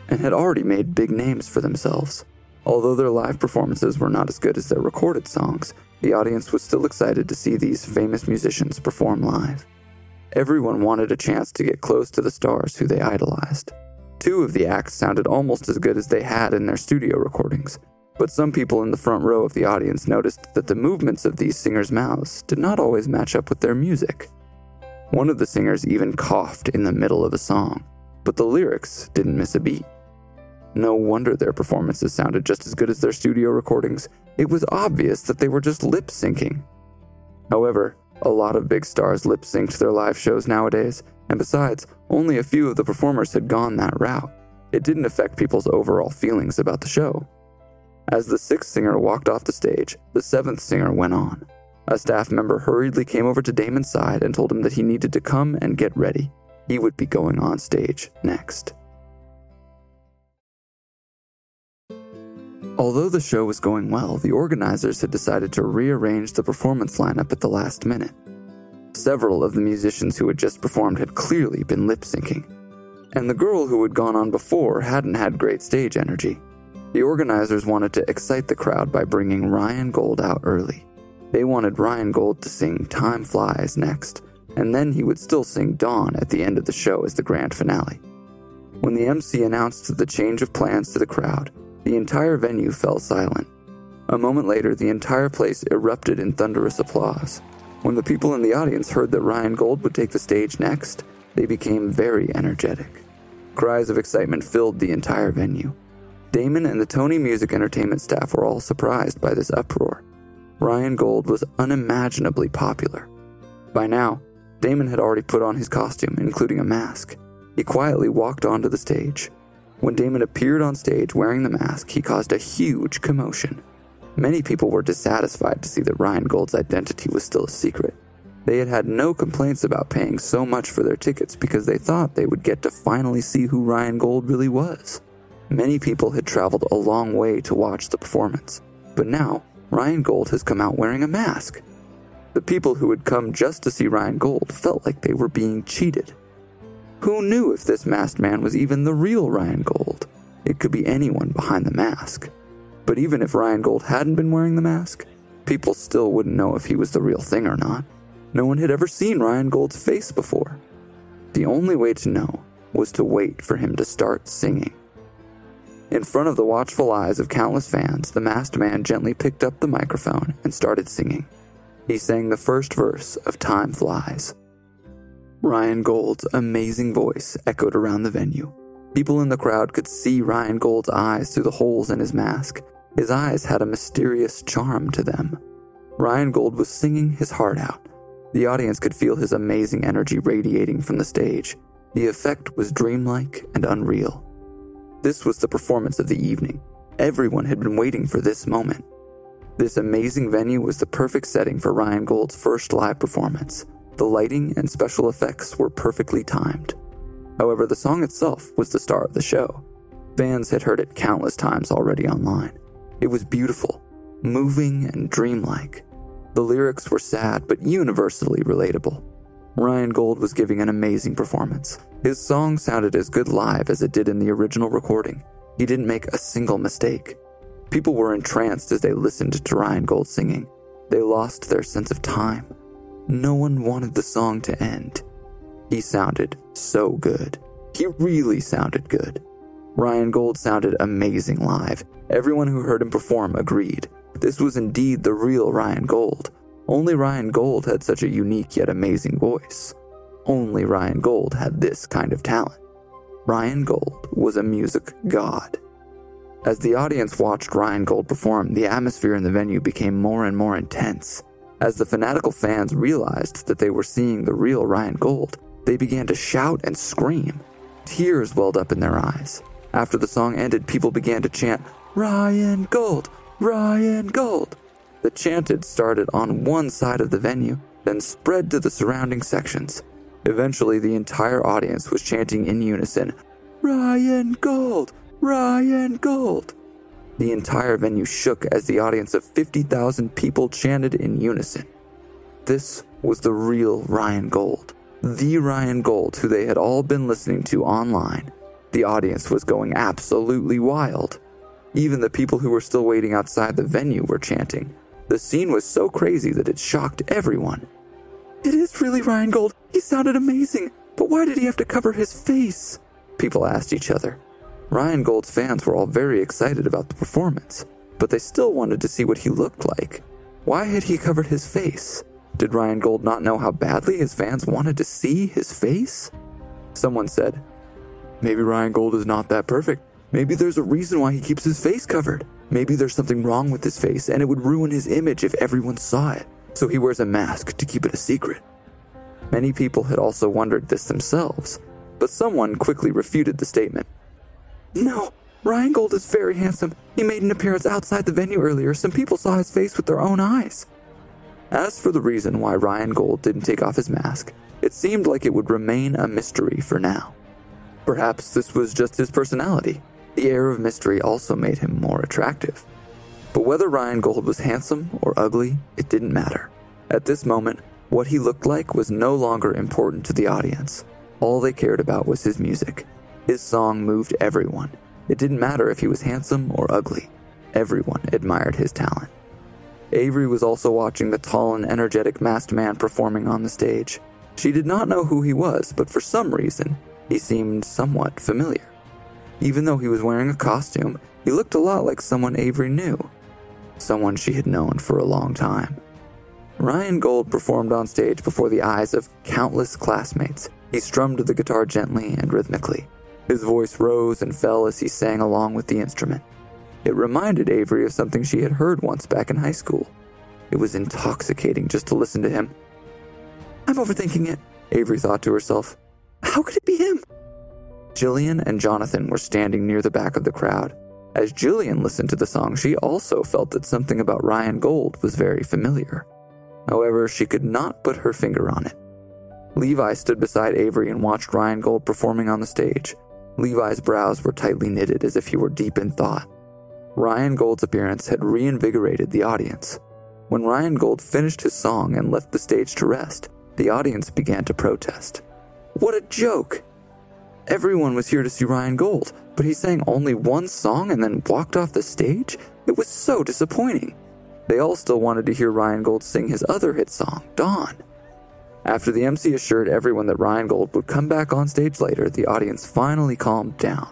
and had already made big names for themselves. Although their live performances were not as good as their recorded songs, the audience was still excited to see these famous musicians perform live. Everyone wanted a chance to get close to the stars who they idolized. Two of the acts sounded almost as good as they had in their studio recordings, but some people in the front row of the audience noticed that the movements of these singers' mouths did not always match up with their music. One of the singers even coughed in the middle of a song, but the lyrics didn't miss a beat. No wonder their performances sounded just as good as their studio recordings. It was obvious that they were just lip syncing. However, a lot of big stars lip synced their live shows nowadays, and besides, only a few of the performers had gone that route. It didn't affect people's overall feelings about the show. As the sixth singer walked off the stage, the seventh singer went on. A staff member hurriedly came over to Damon's side and told him that he needed to come and get ready. He would be going on stage next. Although the show was going well, the organizers had decided to rearrange the performance lineup at the last minute. Several of the musicians who had just performed had clearly been lip syncing, and the girl who had gone on before hadn't had great stage energy. The organizers wanted to excite the crowd by bringing Ryan Gold out early. They wanted Ryan Gold to sing Time Flies next, and then he would still sing Dawn at the end of the show as the grand finale. When the MC announced the change of plans to the crowd, the entire venue fell silent. A moment later, the entire place erupted in thunderous applause. When the people in the audience heard that Ryan Gold would take the stage next, they became very energetic. Cries of excitement filled the entire venue. Damon and the Tony Music Entertainment staff were all surprised by this uproar. Ryan Gold was unimaginably popular. By now, Damon had already put on his costume, including a mask. He quietly walked onto the stage. When Damon appeared on stage wearing the mask, he caused a huge commotion. Many people were dissatisfied to see that Ryan Gold's identity was still a secret. They had had no complaints about paying so much for their tickets because they thought they would get to finally see who Ryan Gold really was. Many people had traveled a long way to watch the performance, but now Ryan Gold has come out wearing a mask. The people who had come just to see Ryan Gold felt like they were being cheated. Who knew if this masked man was even the real Ryan Gold? It could be anyone behind the mask. But even if Ryan Gold hadn't been wearing the mask, people still wouldn't know if he was the real thing or not. No one had ever seen Ryan Gold's face before. The only way to know was to wait for him to start singing. In front of the watchful eyes of countless fans, the masked man gently picked up the microphone and started singing. He sang the first verse of Time Flies. Ryan Gold's amazing voice echoed around the venue. People in the crowd could see Ryan Gold's eyes through the holes in his mask. His eyes had a mysterious charm to them. Ryan Gold was singing his heart out. The audience could feel his amazing energy radiating from the stage. The effect was dreamlike and unreal. This was the performance of the evening. Everyone had been waiting for this moment. This amazing venue was the perfect setting for Ryan Gold's first live performance. The lighting and special effects were perfectly timed. However, the song itself was the star of the show. Fans had heard it countless times already online. It was beautiful, moving, and dreamlike. The lyrics were sad but universally relatable. Ryan Gold was giving an amazing performance. His song sounded as good live as it did in the original recording. He didn't make a single mistake. People were entranced as they listened to Ryan Gold singing. They lost their sense of time. No one wanted the song to end. He sounded so good. He really sounded good. Ryan Gold sounded amazing live. Everyone who heard him perform agreed. This was indeed the real Ryan Gold. Only Ryan Gold had such a unique yet amazing voice. Only Ryan Gold had this kind of talent. Ryan Gold was a music god. As the audience watched Ryan Gold perform, the atmosphere in the venue became more and more intense. As the fanatical fans realized that they were seeing the real Ryan Gold, they began to shout and scream. Tears welled up in their eyes. After the song ended, people began to chant, Ryan Gold! Ryan Gold! The chanted started on one side of the venue, then spread to the surrounding sections. Eventually, the entire audience was chanting in unison, Ryan Gold! Ryan Gold! The entire venue shook as the audience of 50,000 people chanted in unison. This was the real Ryan Gold, the Ryan Gold who they had all been listening to online. The audience was going absolutely wild. Even the people who were still waiting outside the venue were chanting. The scene was so crazy that it shocked everyone. It is really Ryan Gold. He sounded amazing. But why did he have to cover his face? People asked each other. Ryan Gold's fans were all very excited about the performance, but they still wanted to see what he looked like. Why had he covered his face? Did Ryan Gold not know how badly his fans wanted to see his face? Someone said, Maybe Ryan Gold is not that perfect. Maybe there's a reason why he keeps his face covered. Maybe there's something wrong with his face and it would ruin his image if everyone saw it, so he wears a mask to keep it a secret. Many people had also wondered this themselves, but someone quickly refuted the statement. No, Ryan Gold is very handsome. He made an appearance outside the venue earlier. Some people saw his face with their own eyes. As for the reason why Ryan Gold didn't take off his mask, it seemed like it would remain a mystery for now. Perhaps this was just his personality. The air of mystery also made him more attractive. But whether Ryan Gold was handsome or ugly, it didn't matter. At this moment, what he looked like was no longer important to the audience. All they cared about was his music. His song moved everyone. It didn't matter if he was handsome or ugly. Everyone admired his talent. Avery was also watching the tall and energetic masked man performing on the stage. She did not know who he was, but for some reason, he seemed somewhat familiar. Even though he was wearing a costume, he looked a lot like someone Avery knew, someone she had known for a long time. Ryan Gold performed on stage before the eyes of countless classmates. He strummed the guitar gently and rhythmically. His voice rose and fell as he sang along with the instrument. It reminded Avery of something she had heard once back in high school. It was intoxicating just to listen to him. I'm overthinking it, Avery thought to herself. How could it be him? Jillian and Jonathan were standing near the back of the crowd. As Jillian listened to the song, she also felt that something about Ryan Gold was very familiar. However, she could not put her finger on it. Levi stood beside Avery and watched Ryan Gold performing on the stage. Levi's brows were tightly knitted as if he were deep in thought. Ryan Gold's appearance had reinvigorated the audience. When Ryan Gold finished his song and left the stage to rest, the audience began to protest. What a joke! Everyone was here to see Ryan Gold, but he sang only one song and then walked off the stage? It was so disappointing. They all still wanted to hear Ryan Gold sing his other hit song, Dawn. After the MC assured everyone that Ryan Gold would come back on stage later, the audience finally calmed down.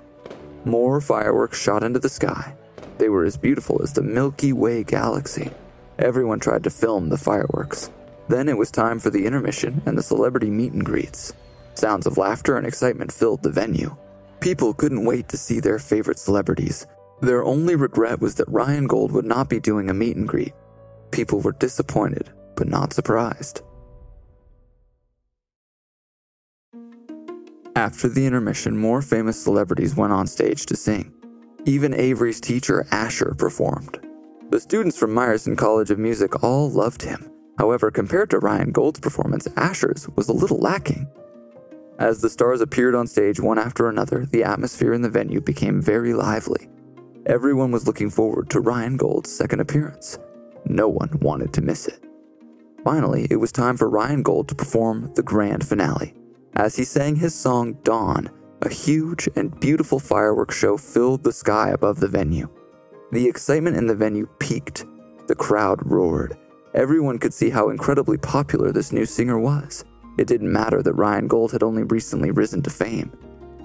More fireworks shot into the sky. They were as beautiful as the Milky Way galaxy. Everyone tried to film the fireworks. Then it was time for the intermission and the celebrity meet and greets. Sounds of laughter and excitement filled the venue. People couldn't wait to see their favorite celebrities. Their only regret was that Ryan Gold would not be doing a meet and greet. People were disappointed, but not surprised. After the intermission, more famous celebrities went on stage to sing. Even Avery's teacher, Asher, performed. The students from Meyerson College of Music all loved him. However, compared to Ryan Gold's performance, Asher's was a little lacking. As the stars appeared on stage one after another, the atmosphere in the venue became very lively. Everyone was looking forward to Ryan Gold's second appearance. No one wanted to miss it. Finally, it was time for Ryan Gold to perform the grand finale. As he sang his song Dawn, a huge and beautiful fireworks show filled the sky above the venue. The excitement in the venue peaked. The crowd roared. Everyone could see how incredibly popular this new singer was. It didn't matter that Ryan Gold had only recently risen to fame.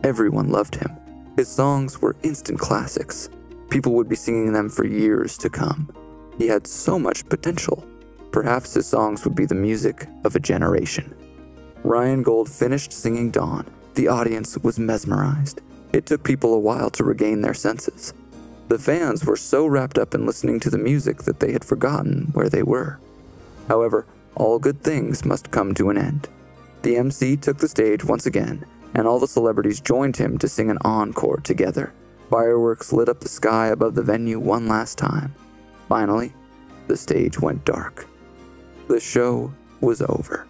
Everyone loved him. His songs were instant classics. People would be singing them for years to come. He had so much potential. Perhaps his songs would be the music of a generation. Ryan Gold finished singing Dawn. The audience was mesmerized. It took people a while to regain their senses. The fans were so wrapped up in listening to the music that they had forgotten where they were. However, all good things must come to an end. The MC took the stage once again, and all the celebrities joined him to sing an encore together. Fireworks lit up the sky above the venue one last time. Finally, the stage went dark. The show was over.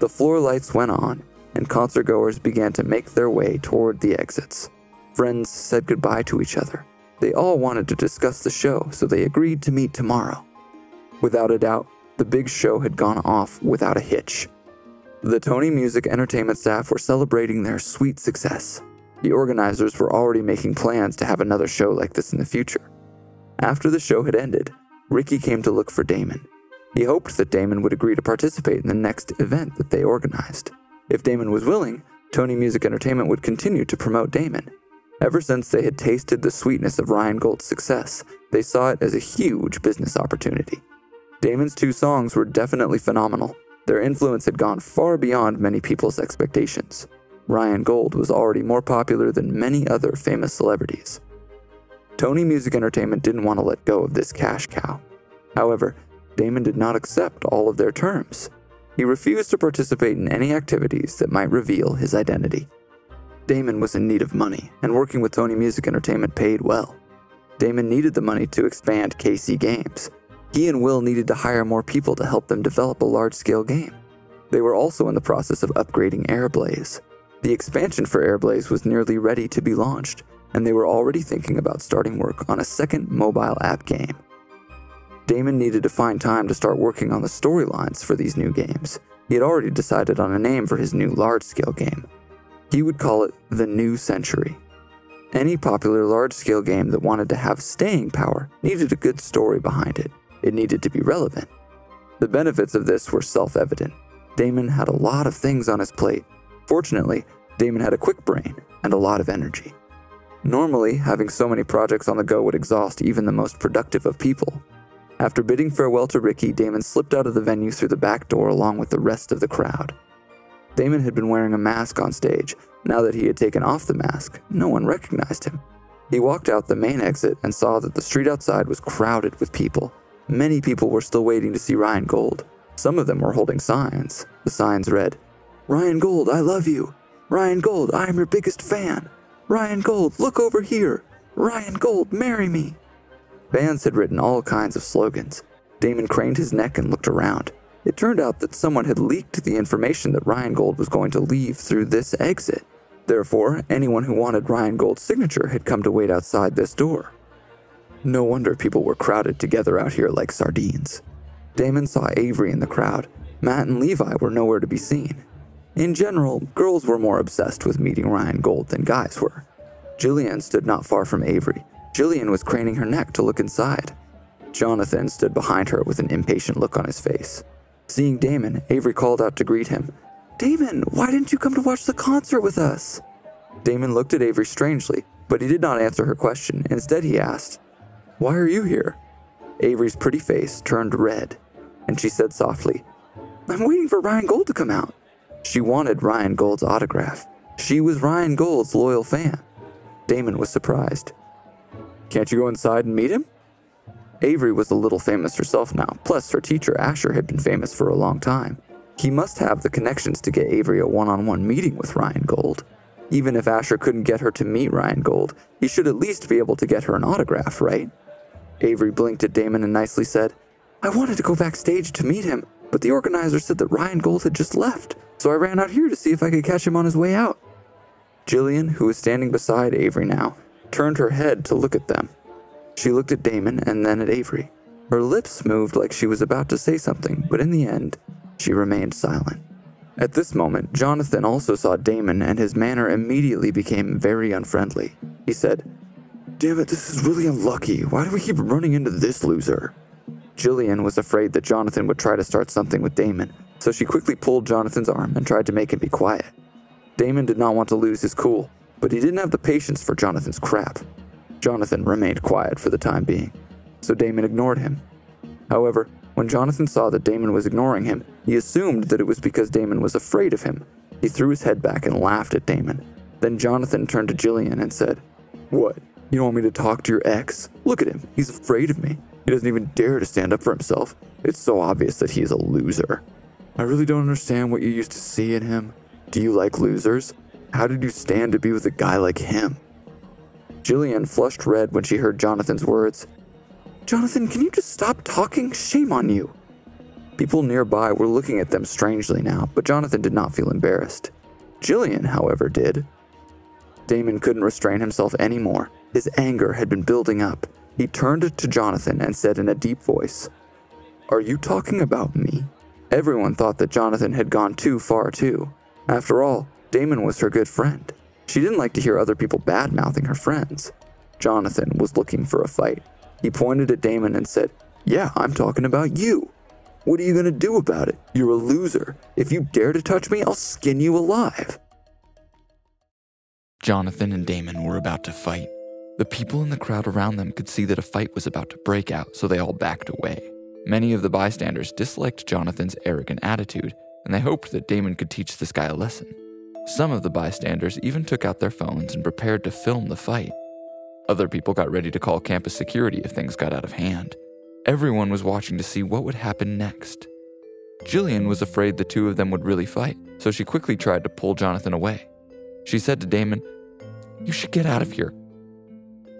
The floor lights went on, and concertgoers began to make their way toward the exits. Friends said goodbye to each other. They all wanted to discuss the show, so they agreed to meet tomorrow. Without a doubt, the big show had gone off without a hitch. The Tony Music Entertainment staff were celebrating their sweet success. The organizers were already making plans to have another show like this in the future. After the show had ended, Ricky came to look for Damon. He hoped that Damon would agree to participate in the next event that they organized. If Damon was willing, Tony Music Entertainment would continue to promote Damon. Ever since they had tasted the sweetness of Ryan Gold's success, they saw it as a huge business opportunity. Damon's two songs were definitely phenomenal. Their influence had gone far beyond many people's expectations. Ryan Gold was already more popular than many other famous celebrities. Tony Music Entertainment didn't want to let go of this cash cow. However, Damon did not accept all of their terms. He refused to participate in any activities that might reveal his identity. Damon was in need of money, and working with Tony Music Entertainment paid well. Damon needed the money to expand KC Games. He and Will needed to hire more people to help them develop a large scale game. They were also in the process of upgrading Airblaze. The expansion for Airblaze was nearly ready to be launched, and they were already thinking about starting work on a second mobile app game. Damon needed to find time to start working on the storylines for these new games. He had already decided on a name for his new large scale game. He would call it The New Century. Any popular large scale game that wanted to have staying power needed a good story behind it. It needed to be relevant. The benefits of this were self evident. Damon had a lot of things on his plate. Fortunately, Damon had a quick brain and a lot of energy. Normally, having so many projects on the go would exhaust even the most productive of people. After bidding farewell to Ricky, Damon slipped out of the venue through the back door along with the rest of the crowd. Damon had been wearing a mask on stage. Now that he had taken off the mask, no one recognized him. He walked out the main exit and saw that the street outside was crowded with people. Many people were still waiting to see Ryan Gold. Some of them were holding signs. The signs read, Ryan Gold, I love you. Ryan Gold, I am your biggest fan. Ryan Gold, look over here. Ryan Gold, marry me. Fans had written all kinds of slogans. Damon craned his neck and looked around. It turned out that someone had leaked the information that Ryan Gold was going to leave through this exit. Therefore, anyone who wanted Ryan Gold's signature had come to wait outside this door. No wonder people were crowded together out here like sardines. Damon saw Avery in the crowd. Matt and Levi were nowhere to be seen. In general, girls were more obsessed with meeting Ryan Gold than guys were. Jillian stood not far from Avery, Jillian was craning her neck to look inside. Jonathan stood behind her with an impatient look on his face. Seeing Damon, Avery called out to greet him. Damon, why didn't you come to watch the concert with us? Damon looked at Avery strangely, but he did not answer her question. Instead, he asked, Why are you here? Avery's pretty face turned red, and she said softly, I'm waiting for Ryan Gold to come out. She wanted Ryan Gold's autograph. She was Ryan Gold's loyal fan. Damon was surprised. Can't you go inside and meet him? Avery was a little famous herself now, plus her teacher Asher had been famous for a long time. He must have the connections to get Avery a one on one meeting with Ryan Gold. Even if Asher couldn't get her to meet Ryan Gold, he should at least be able to get her an autograph, right? Avery blinked at Damon and nicely said, I wanted to go backstage to meet him, but the organizer said that Ryan Gold had just left, so I ran out here to see if I could catch him on his way out. Jillian, who was standing beside Avery now, turned her head to look at them. She looked at Damon and then at Avery. Her lips moved like she was about to say something, but in the end, she remained silent. At this moment, Jonathan also saw Damon and his manner immediately became very unfriendly. He said, Damn it, this is really unlucky. Why do we keep running into this loser? Jillian was afraid that Jonathan would try to start something with Damon, so she quickly pulled Jonathan's arm and tried to make him be quiet. Damon did not want to lose his cool, but he didn't have the patience for Jonathan's crap. Jonathan remained quiet for the time being, so Damon ignored him. However, when Jonathan saw that Damon was ignoring him, he assumed that it was because Damon was afraid of him. He threw his head back and laughed at Damon. Then Jonathan turned to Jillian and said, What? You don't want me to talk to your ex? Look at him. He's afraid of me. He doesn't even dare to stand up for himself. It's so obvious that he's a loser. I really don't understand what you used to see in him. Do you like losers? How did you stand to be with a guy like him? Jillian flushed red when she heard Jonathan's words. Jonathan, can you just stop talking? Shame on you. People nearby were looking at them strangely now, but Jonathan did not feel embarrassed. Jillian, however, did. Damon couldn't restrain himself anymore. His anger had been building up. He turned to Jonathan and said in a deep voice, Are you talking about me? Everyone thought that Jonathan had gone too far, too. After all, Damon was her good friend. She didn't like to hear other people bad mouthing her friends. Jonathan was looking for a fight. He pointed at Damon and said, Yeah, I'm talking about you. What are you going to do about it? You're a loser. If you dare to touch me, I'll skin you alive. Jonathan and Damon were about to fight. The people in the crowd around them could see that a fight was about to break out, so they all backed away. Many of the bystanders disliked Jonathan's arrogant attitude, and they hoped that Damon could teach this guy a lesson. Some of the bystanders even took out their phones and prepared to film the fight. Other people got ready to call campus security if things got out of hand. Everyone was watching to see what would happen next. Jillian was afraid the two of them would really fight, so she quickly tried to pull Jonathan away. She said to Damon, You should get out of here.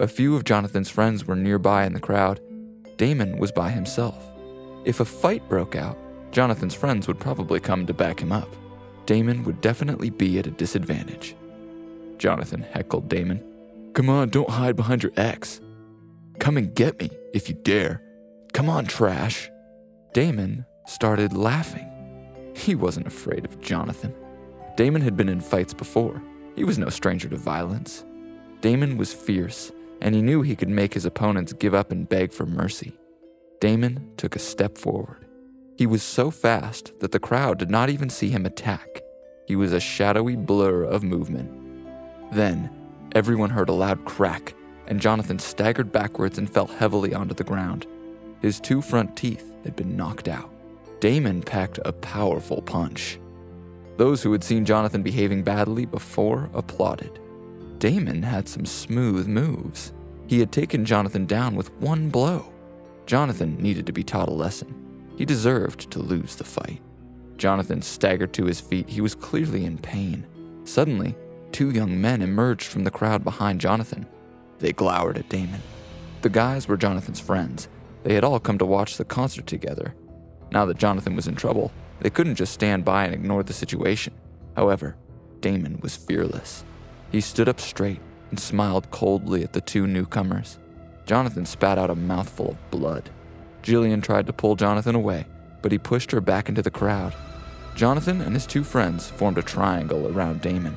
A few of Jonathan's friends were nearby in the crowd. Damon was by himself. If a fight broke out, Jonathan's friends would probably come to back him up. Damon would definitely be at a disadvantage. Jonathan heckled Damon. Come on, don't hide behind your ex. Come and get me, if you dare. Come on, trash. Damon started laughing. He wasn't afraid of Jonathan. Damon had been in fights before. He was no stranger to violence. Damon was fierce, and he knew he could make his opponents give up and beg for mercy. Damon took a step forward. He was so fast that the crowd did not even see him attack. He was a shadowy blur of movement. Then, everyone heard a loud crack, and Jonathan staggered backwards and fell heavily onto the ground. His two front teeth had been knocked out. Damon packed a powerful punch. Those who had seen Jonathan behaving badly before applauded. Damon had some smooth moves. He had taken Jonathan down with one blow. Jonathan needed to be taught a lesson. He deserved to lose the fight. Jonathan staggered to his feet. He was clearly in pain. Suddenly, two young men emerged from the crowd behind Jonathan. They glowered at Damon. The guys were Jonathan's friends. They had all come to watch the concert together. Now that Jonathan was in trouble, they couldn't just stand by and ignore the situation. However, Damon was fearless. He stood up straight and smiled coldly at the two newcomers. Jonathan spat out a mouthful of blood. Jillian tried to pull Jonathan away, but he pushed her back into the crowd. Jonathan and his two friends formed a triangle around Damon.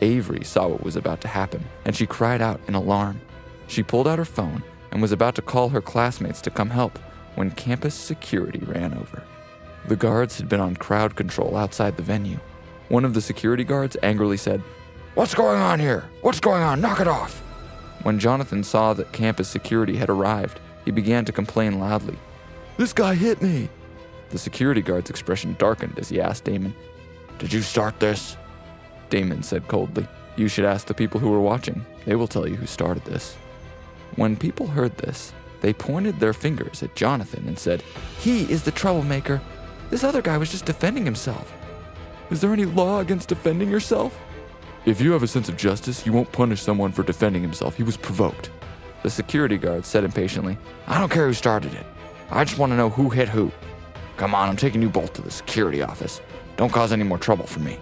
Avery saw what was about to happen, and she cried out in alarm. She pulled out her phone and was about to call her classmates to come help when campus security ran over. The guards had been on crowd control outside the venue. One of the security guards angrily said, What's going on here? What's going on? Knock it off! When Jonathan saw that campus security had arrived, he began to complain loudly. This guy hit me! The security guard's expression darkened as he asked Damon, Did you start this? Damon said coldly, You should ask the people who were watching. They will tell you who started this. When people heard this, they pointed their fingers at Jonathan and said, He is the troublemaker. This other guy was just defending himself. Is there any law against defending yourself? If you have a sense of justice, you won't punish someone for defending himself. He was provoked. The security guard said impatiently, I don't care who started it. I just want to know who hit who. Come on, I'm taking you both to the security office. Don't cause any more trouble for me.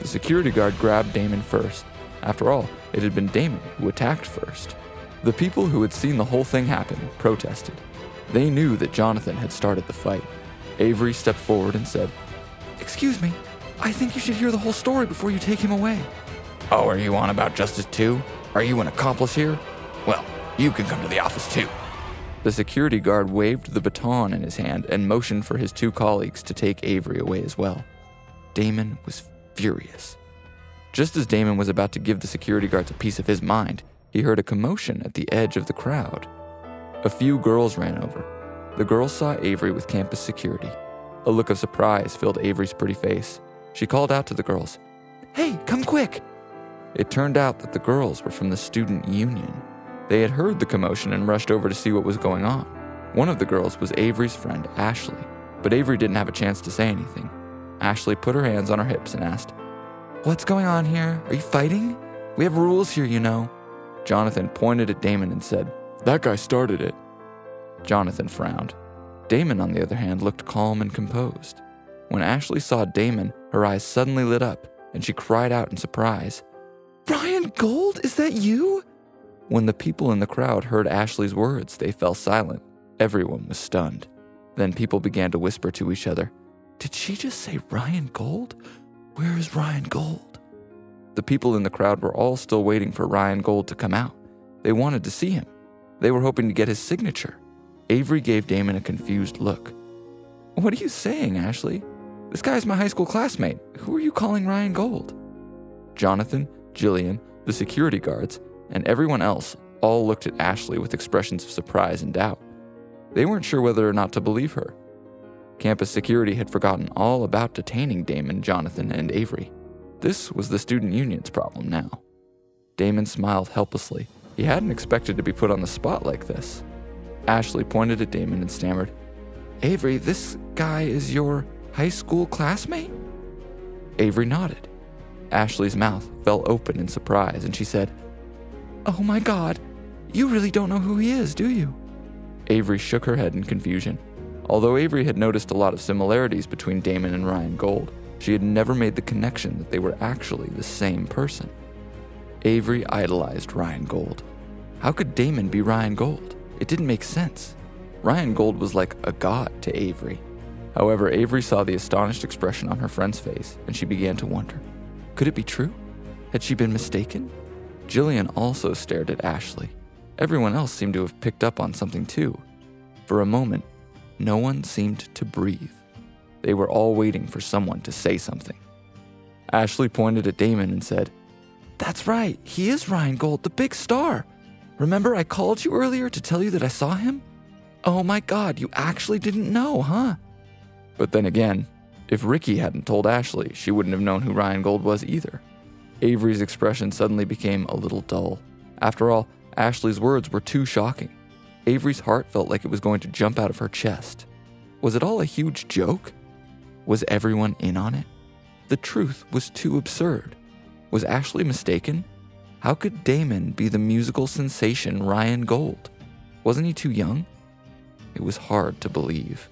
The security guard grabbed Damon first. After all, it had been Damon who attacked first. The people who had seen the whole thing happen protested. They knew that Jonathan had started the fight. Avery stepped forward and said, Excuse me, I think you should hear the whole story before you take him away. Oh, are you on about justice too? Are you an accomplice here? Well, you can come to the office too. The security guard waved the baton in his hand and motioned for his two colleagues to take Avery away as well. Damon was furious. Just as Damon was about to give the security guards a piece of his mind, he heard a commotion at the edge of the crowd. A few girls ran over. The girls saw Avery with campus security. A look of surprise filled Avery's pretty face. She called out to the girls, Hey, come quick! It turned out that the girls were from the student union. They had heard the commotion and rushed over to see what was going on. One of the girls was Avery's friend, Ashley, but Avery didn't have a chance to say anything. Ashley put her hands on her hips and asked, What's going on here? Are you fighting? We have rules here, you know. Jonathan pointed at Damon and said, That guy started it. Jonathan frowned. Damon, on the other hand, looked calm and composed. When Ashley saw Damon, her eyes suddenly lit up, and she cried out in surprise, Ryan Gold, is that you? When the people in the crowd heard Ashley's words, they fell silent. Everyone was stunned. Then people began to whisper to each other, Did she just say Ryan Gold? Where is Ryan Gold? The people in the crowd were all still waiting for Ryan Gold to come out. They wanted to see him. They were hoping to get his signature. Avery gave Damon a confused look. What are you saying, Ashley? This guy's my high school classmate. Who are you calling Ryan Gold? Jonathan, Jillian, the security guards, and everyone else all looked at Ashley with expressions of surprise and doubt. They weren't sure whether or not to believe her. Campus security had forgotten all about detaining Damon, Jonathan, and Avery. This was the student union's problem now. Damon smiled helplessly. He hadn't expected to be put on the spot like this. Ashley pointed at Damon and stammered, Avery, this guy is your high school classmate? Avery nodded. Ashley's mouth fell open in surprise, and she said, Oh my god, you really don't know who he is, do you? Avery shook her head in confusion. Although Avery had noticed a lot of similarities between Damon and Ryan Gold, she had never made the connection that they were actually the same person. Avery idolized Ryan Gold. How could Damon be Ryan Gold? It didn't make sense. Ryan Gold was like a god to Avery. However, Avery saw the astonished expression on her friend's face, and she began to wonder could it be true? Had she been mistaken? Jillian also stared at Ashley. Everyone else seemed to have picked up on something too. For a moment, no one seemed to breathe. They were all waiting for someone to say something. Ashley pointed at Damon and said, That's right, he is Ryan Gold, the big star. Remember, I called you earlier to tell you that I saw him? Oh my god, you actually didn't know, huh? But then again, if Ricky hadn't told Ashley, she wouldn't have known who Ryan Gold was either. Avery's expression suddenly became a little dull. After all, Ashley's words were too shocking. Avery's heart felt like it was going to jump out of her chest. Was it all a huge joke? Was everyone in on it? The truth was too absurd. Was Ashley mistaken? How could Damon be the musical sensation Ryan Gold? Wasn't he too young? It was hard to believe.